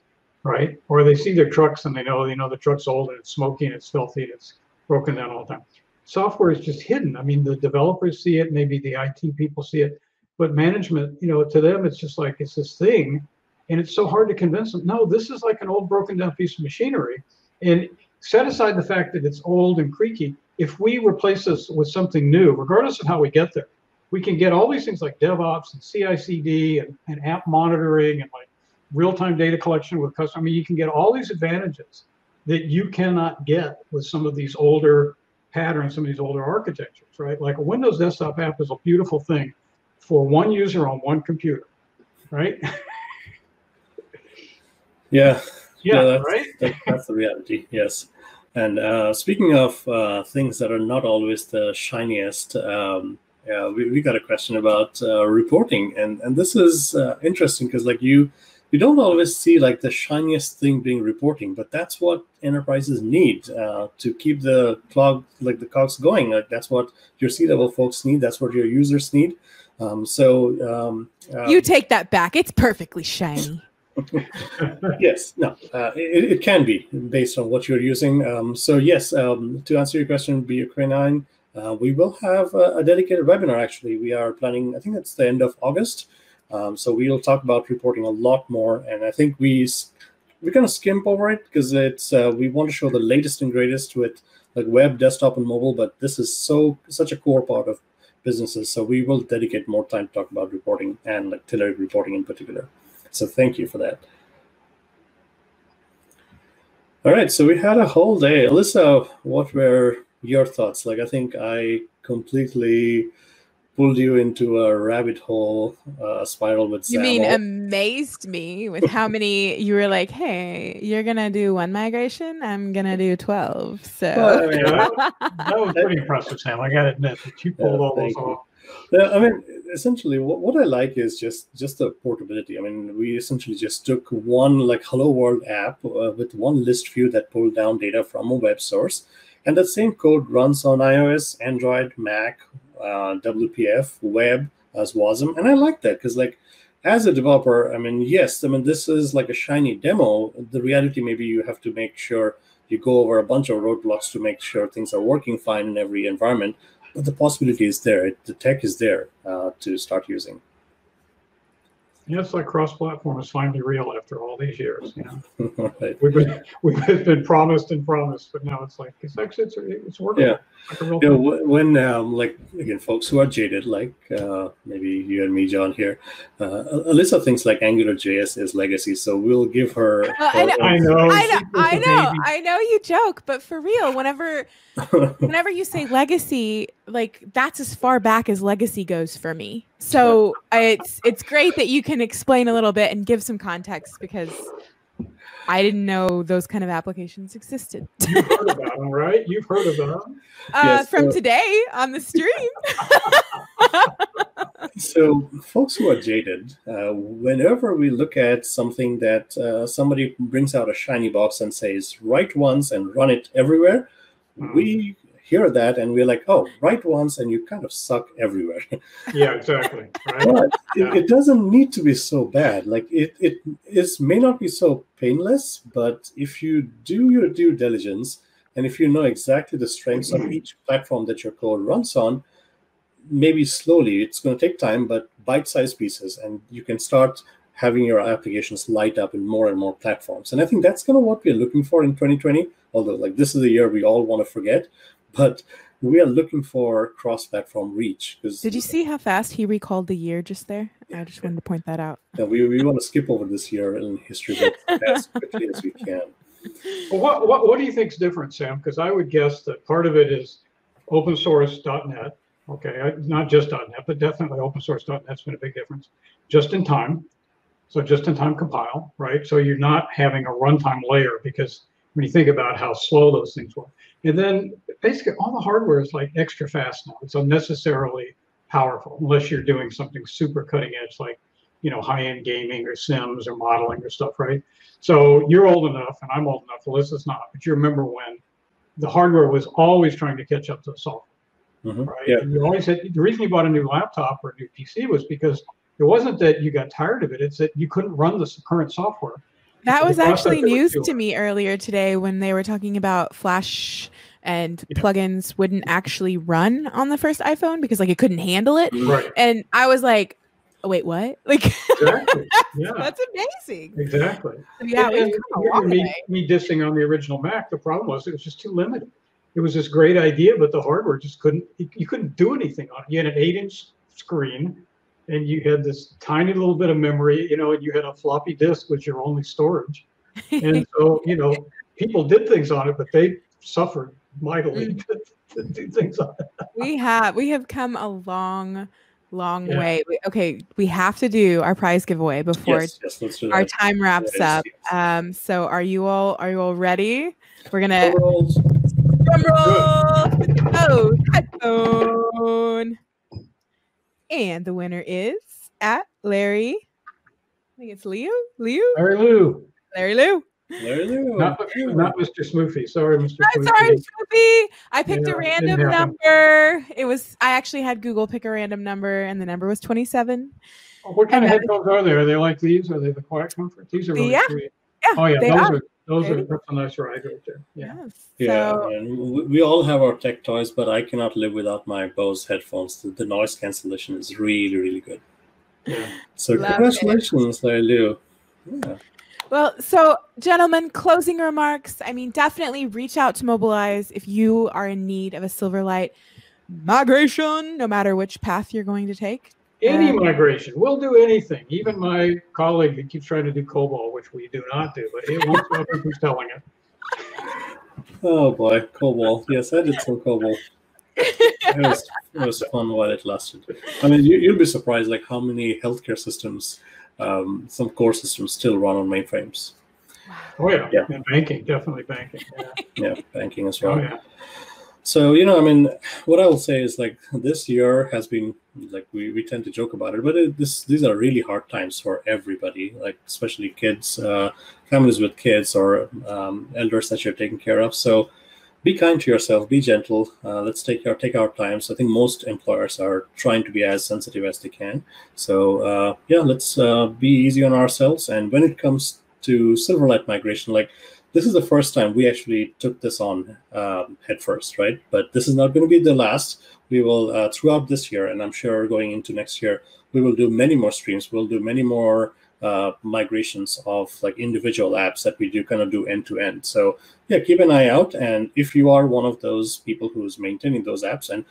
Speaker 3: right? Or they see their trucks and they know, you know, the truck's old and it's smoky and it's filthy and it's broken down all the time. Software is just hidden. I mean, the developers see it, maybe the IT people see it, but management, you know, to them, it's just like it's this thing. And it's so hard to convince them no, this is like an old broken down piece of machinery. And set aside the fact that it's old and creaky, if we replace this with something new, regardless of how we get there, we can get all these things like DevOps and CI/CD and, and app monitoring and like real-time data collection with custom. I mean, you can get all these advantages that you cannot get with some of these older patterns, some of these older architectures, right? Like a Windows desktop app is a beautiful thing for one user on one computer, right?
Speaker 1: yeah.
Speaker 3: Yeah, that's, right.
Speaker 1: That, that's the reality. Yes. And uh, speaking of uh, things that are not always the shiniest, um, yeah, we, we got a question about uh, reporting, and and this is uh, interesting because like you you don't always see like the shiniest thing being reporting, but that's what enterprises need uh, to keep the clog like the cogs going. Like that's what your C-level folks need. That's what your users need. Um, so um,
Speaker 2: you take that back. It's perfectly shiny.
Speaker 1: yes, no, uh, it, it, can be based on what you're using. Um, so yes, um, to answer your question, be a Ukraine, uh, we will have a, a, dedicated webinar. Actually, we are planning. I think it's the end of August. Um, so we'll talk about reporting a lot more, and I think we we're gonna skimp over it because it's uh, we want to show the latest and greatest with like web, desktop, and mobile. But this is so such a core part of businesses. So we will dedicate more time to talk about reporting and like Telerik reporting in particular. So thank you for that. All right, so we had a whole day. Alyssa, what were your thoughts? Like, I think I completely pulled you into a rabbit hole uh, spiral with
Speaker 2: you mean amazed me with how many you were like hey you're gonna do one migration i'm gonna do 12 so. Well, I mean,
Speaker 3: that, that, was pretty impressive sam. I gotta admit that you pulled yeah, all those off.
Speaker 1: Yeah, I mean, essentially, what, what I like is just just the portability. I mean, we essentially just took one like Hello World app uh, with one list view that pulled down data from a web source, and that same code runs on iOS, Android, Mac, uh, WPF, web as WASM, and I like that because like as a developer, I mean, yes, I mean this is like a shiny demo. The reality maybe you have to make sure you go over a bunch of roadblocks to make sure things are working fine in every environment but the possibility is there. It, the tech is there uh, to start using.
Speaker 3: Yeah, it's like cross-platform is finally real after all these years. You know? right. We've been we've been promised and promised, but now it's like it's actually it's, it's working.
Speaker 1: Yeah. Like you know, when um, like again, folks who are jaded, like uh, maybe you and me, John here, uh, Alyssa thinks like Angular JS is legacy, so we'll give her.
Speaker 2: Uh, I, know, I know, I know, I know, I know you joke, but for real, whenever whenever you say legacy, like that's as far back as legacy goes for me. So it's it's great that you can explain a little bit and give some context because I didn't know those kind of applications existed.
Speaker 3: You've heard about them, right? You've heard of them.
Speaker 2: Uh, yes, from today on the stream.
Speaker 1: so, folks who are jaded, uh, whenever we look at something that uh, somebody brings out a shiny box and says, write once and run it everywhere, mm. we hear that and we're like, oh, write once and you kind of suck everywhere.
Speaker 3: yeah, exactly. Right?
Speaker 1: But yeah. It, it, doesn't need to be so bad. Like it, it is may not be so painless, but if you do your due diligence and if you know exactly the strengths of each platform that your code runs on, maybe slowly, it's going to take time, but bite-sized pieces, and you can start having your applications light up in more and more platforms. And I think that's kind of what we're looking for in 2020. Although, like this is the year we all want to forget, but we are looking for cross-platform reach.
Speaker 2: Because Did you see how fast he recalled the year just there? I just wanted to point that out.
Speaker 1: Yeah, we, we want to skip over this year in history as quickly as we can.
Speaker 3: Well, what, what, what do you think is different, Sam? Because I would guess that part of it is open source.net. Okay, not just .NET, but definitely open source.net's been a big difference. Just in time, so just in time compile, right? So you're not having a runtime layer because when you think about how slow those things were. And then basically all the hardware is like extra fast now. It's unnecessarily powerful unless you're doing something super cutting edge like, you know, high-end gaming or sims or modeling or stuff, right? So you're old enough and I'm old enough, Alyssa's not, but you remember when the hardware was always trying to catch up to the software. Mm-hmm. Right. Yeah. And you always had the reason you bought a new laptop or a new PC was because it wasn't that you got tired of it, it's that you couldn't run the current software
Speaker 2: that was actually news to me earlier today when they were talking about Flash and yeah. plugins wouldn't actually run on the first iPhone because like it couldn't handle it.
Speaker 3: Right.
Speaker 2: And I was like, oh, wait, what? Like exactly. yeah. that's amazing.
Speaker 3: Exactly.
Speaker 2: yeah,
Speaker 3: and, and me, me dissing on the original Mac, the problem was it was just too limited. It was this great idea, but the hardware just couldn't you, you couldn't do anything on it. You had an eight inch screen and you had this tiny little bit of memory, you know, and you had a floppy disk was your only storage. And so, you know, people did things on it, but they suffered mightily mm. to, to do things on it.
Speaker 2: we have we have come a long long yeah. way. We, okay, we have to do our prize giveaway before yes, yes, our time wraps up. Um, so are you all are you all ready? We're gonna drum roll. Oh, headphone. And the winner is at Larry I think it's Leo. Leo.
Speaker 3: Larry Lou.
Speaker 2: Larry Lou.
Speaker 1: There you go.
Speaker 3: Not, not Mr. Smoofy. Sorry, Mr.
Speaker 2: I'm
Speaker 3: Smoofy.
Speaker 2: sorry, Snoopy. I picked
Speaker 3: Yeah,
Speaker 2: a random
Speaker 3: didn't
Speaker 2: number. It was I actually had Google pick a random number, and the number was 27.
Speaker 3: Oh, What kind of
Speaker 2: And
Speaker 3: headphones are they? Are they like these? Are they the Quiet Comfort? These are really
Speaker 2: Yeah.
Speaker 3: sweet.
Speaker 2: Yeah.
Speaker 3: Oh yeah,
Speaker 2: they
Speaker 3: those
Speaker 2: are.
Speaker 3: are those are
Speaker 2: you
Speaker 3: that's a nice ride right there. Yeah.
Speaker 1: Yeah,
Speaker 2: So
Speaker 1: and we, we all have our tech toys, but I cannot live without my Bose headphones. The, the noise cancellation is really, really good.
Speaker 3: Yeah.
Speaker 1: So
Speaker 2: Love
Speaker 1: congratulations, Larry Lou. Yeah.
Speaker 2: Well, so gentlemen, closing remarks. I mean, definitely reach out to Mobilize if you are in need of a Silverlight migration, no matter which path you're going to take.
Speaker 3: Any
Speaker 2: Um,
Speaker 3: migration, we'll do anything. Even my colleague that keeps trying to do COBOL, which we do not do, but it won't stop him from telling it.
Speaker 1: Oh boy, COBOL. Yes, I did some COBOL. It was, it was fun while it lasted. I mean, you, you'll be surprised like how many healthcare systems, um, some core systems still run on mainframes.
Speaker 3: Oh yeah,
Speaker 1: Yeah.
Speaker 3: and banking, definitely banking. Yeah.
Speaker 1: Yeah, banking as
Speaker 3: Oh
Speaker 1: well.
Speaker 3: yeah.
Speaker 1: So, you know, I mean, what I will say is like this year has been like we, we tend to joke about it, but it, this these are really hard times for everybody, like especially kids, uh, families with kids or um, elders that you're taking care of. So, be kind to yourself, be gentle. Uh, let's take our take our time. So, I think most employers are trying to be as sensitive as they can. So, uh, yeah, let's uh, be easy on ourselves. And when it comes to Silverlight migration, like this is the first time we actually took this on um, head first, right? But this is not going to be the last. We will uh, throughout this year, and I'm sure going into next year, we will do many more streams. We'll do many more uh, migrations of like individual apps that we do kind of do end to end. So yeah, keep an eye out. And if you are one of those people who's maintaining those apps, and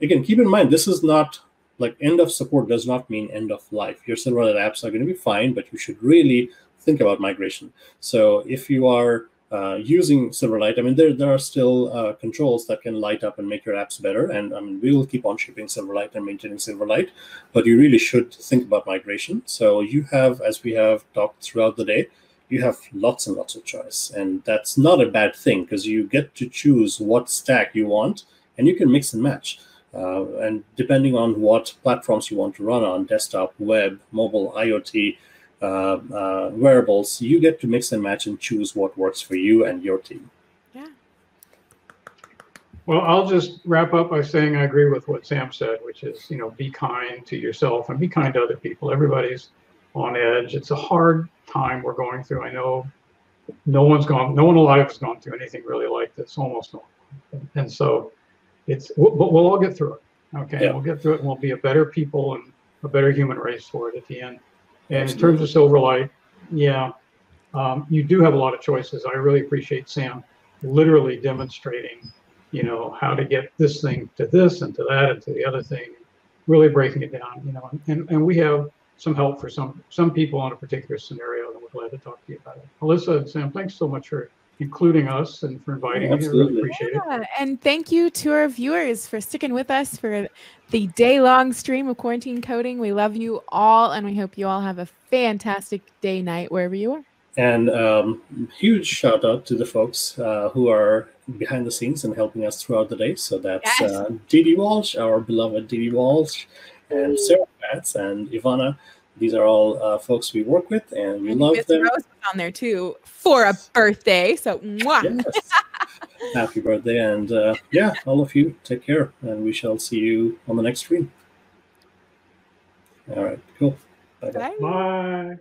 Speaker 1: again, keep in mind this is not like end of support does not mean end of life. Your Silverlight apps are going to be fine, but you should really think about migration. So if you are uh, using Silverlight, I mean, there, there are still uh, controls that can light up and make your apps better. And I mean, we will keep on shipping Silverlight and maintaining Silverlight, but you really should think about migration. So you have, as we have talked throughout the day, you have lots and lots of choice. And that's not a bad thing because you get to choose what stack you want and you can mix and match. Uh, and depending on what platforms you want to run on desktop, web, mobile, IoT, uh, uh, wearables, you get to mix and match and choose what works for you and your team.
Speaker 2: Yeah.
Speaker 3: Well, I'll just wrap up by saying I agree with what Sam said, which is, you know, be kind to yourself and be kind to other people. Everybody's on edge. It's a hard time we're going through. I know no one's gone, no one alive has gone through anything really like this, almost no one. And so it's, we'll, we'll all get through it. Okay.
Speaker 1: Yeah.
Speaker 3: We'll get through it and we'll be a better people and a better human race for it at the end. And in terms of Silverlight, yeah, um, you do have a lot of choices. I really appreciate Sam literally demonstrating you know, how to get this thing to this and to that and to the other thing, really breaking it down, you know, and, and we have some help for some some people on a particular scenario and we're glad to talk to you about it. Alyssa and Sam, thanks so much for including us and for inviting me. I really appreciate it.
Speaker 2: Yeah, and thank you to our viewers for sticking with us for the day long stream of quarantine coding. We love you all, and we hope you all have a fantastic day, night, wherever you are.
Speaker 1: And um, huge shout out to the folks uh, who are behind the scenes and helping us throughout the day. So that's
Speaker 2: Yes.
Speaker 1: uh, Didi Walsh, our beloved Didi Walsh, and Sarah Patz and Ivana. These are all uh, folks we work with, and we
Speaker 2: And
Speaker 1: love
Speaker 2: Miss
Speaker 1: them.
Speaker 2: Rose was on there too for a birthday. So, mwah.
Speaker 1: Yes. Happy birthday. And uh, yeah, all of you, take care. And we shall see you on the next stream. All right, cool. Bye bye.
Speaker 2: Bye.
Speaker 3: Bye.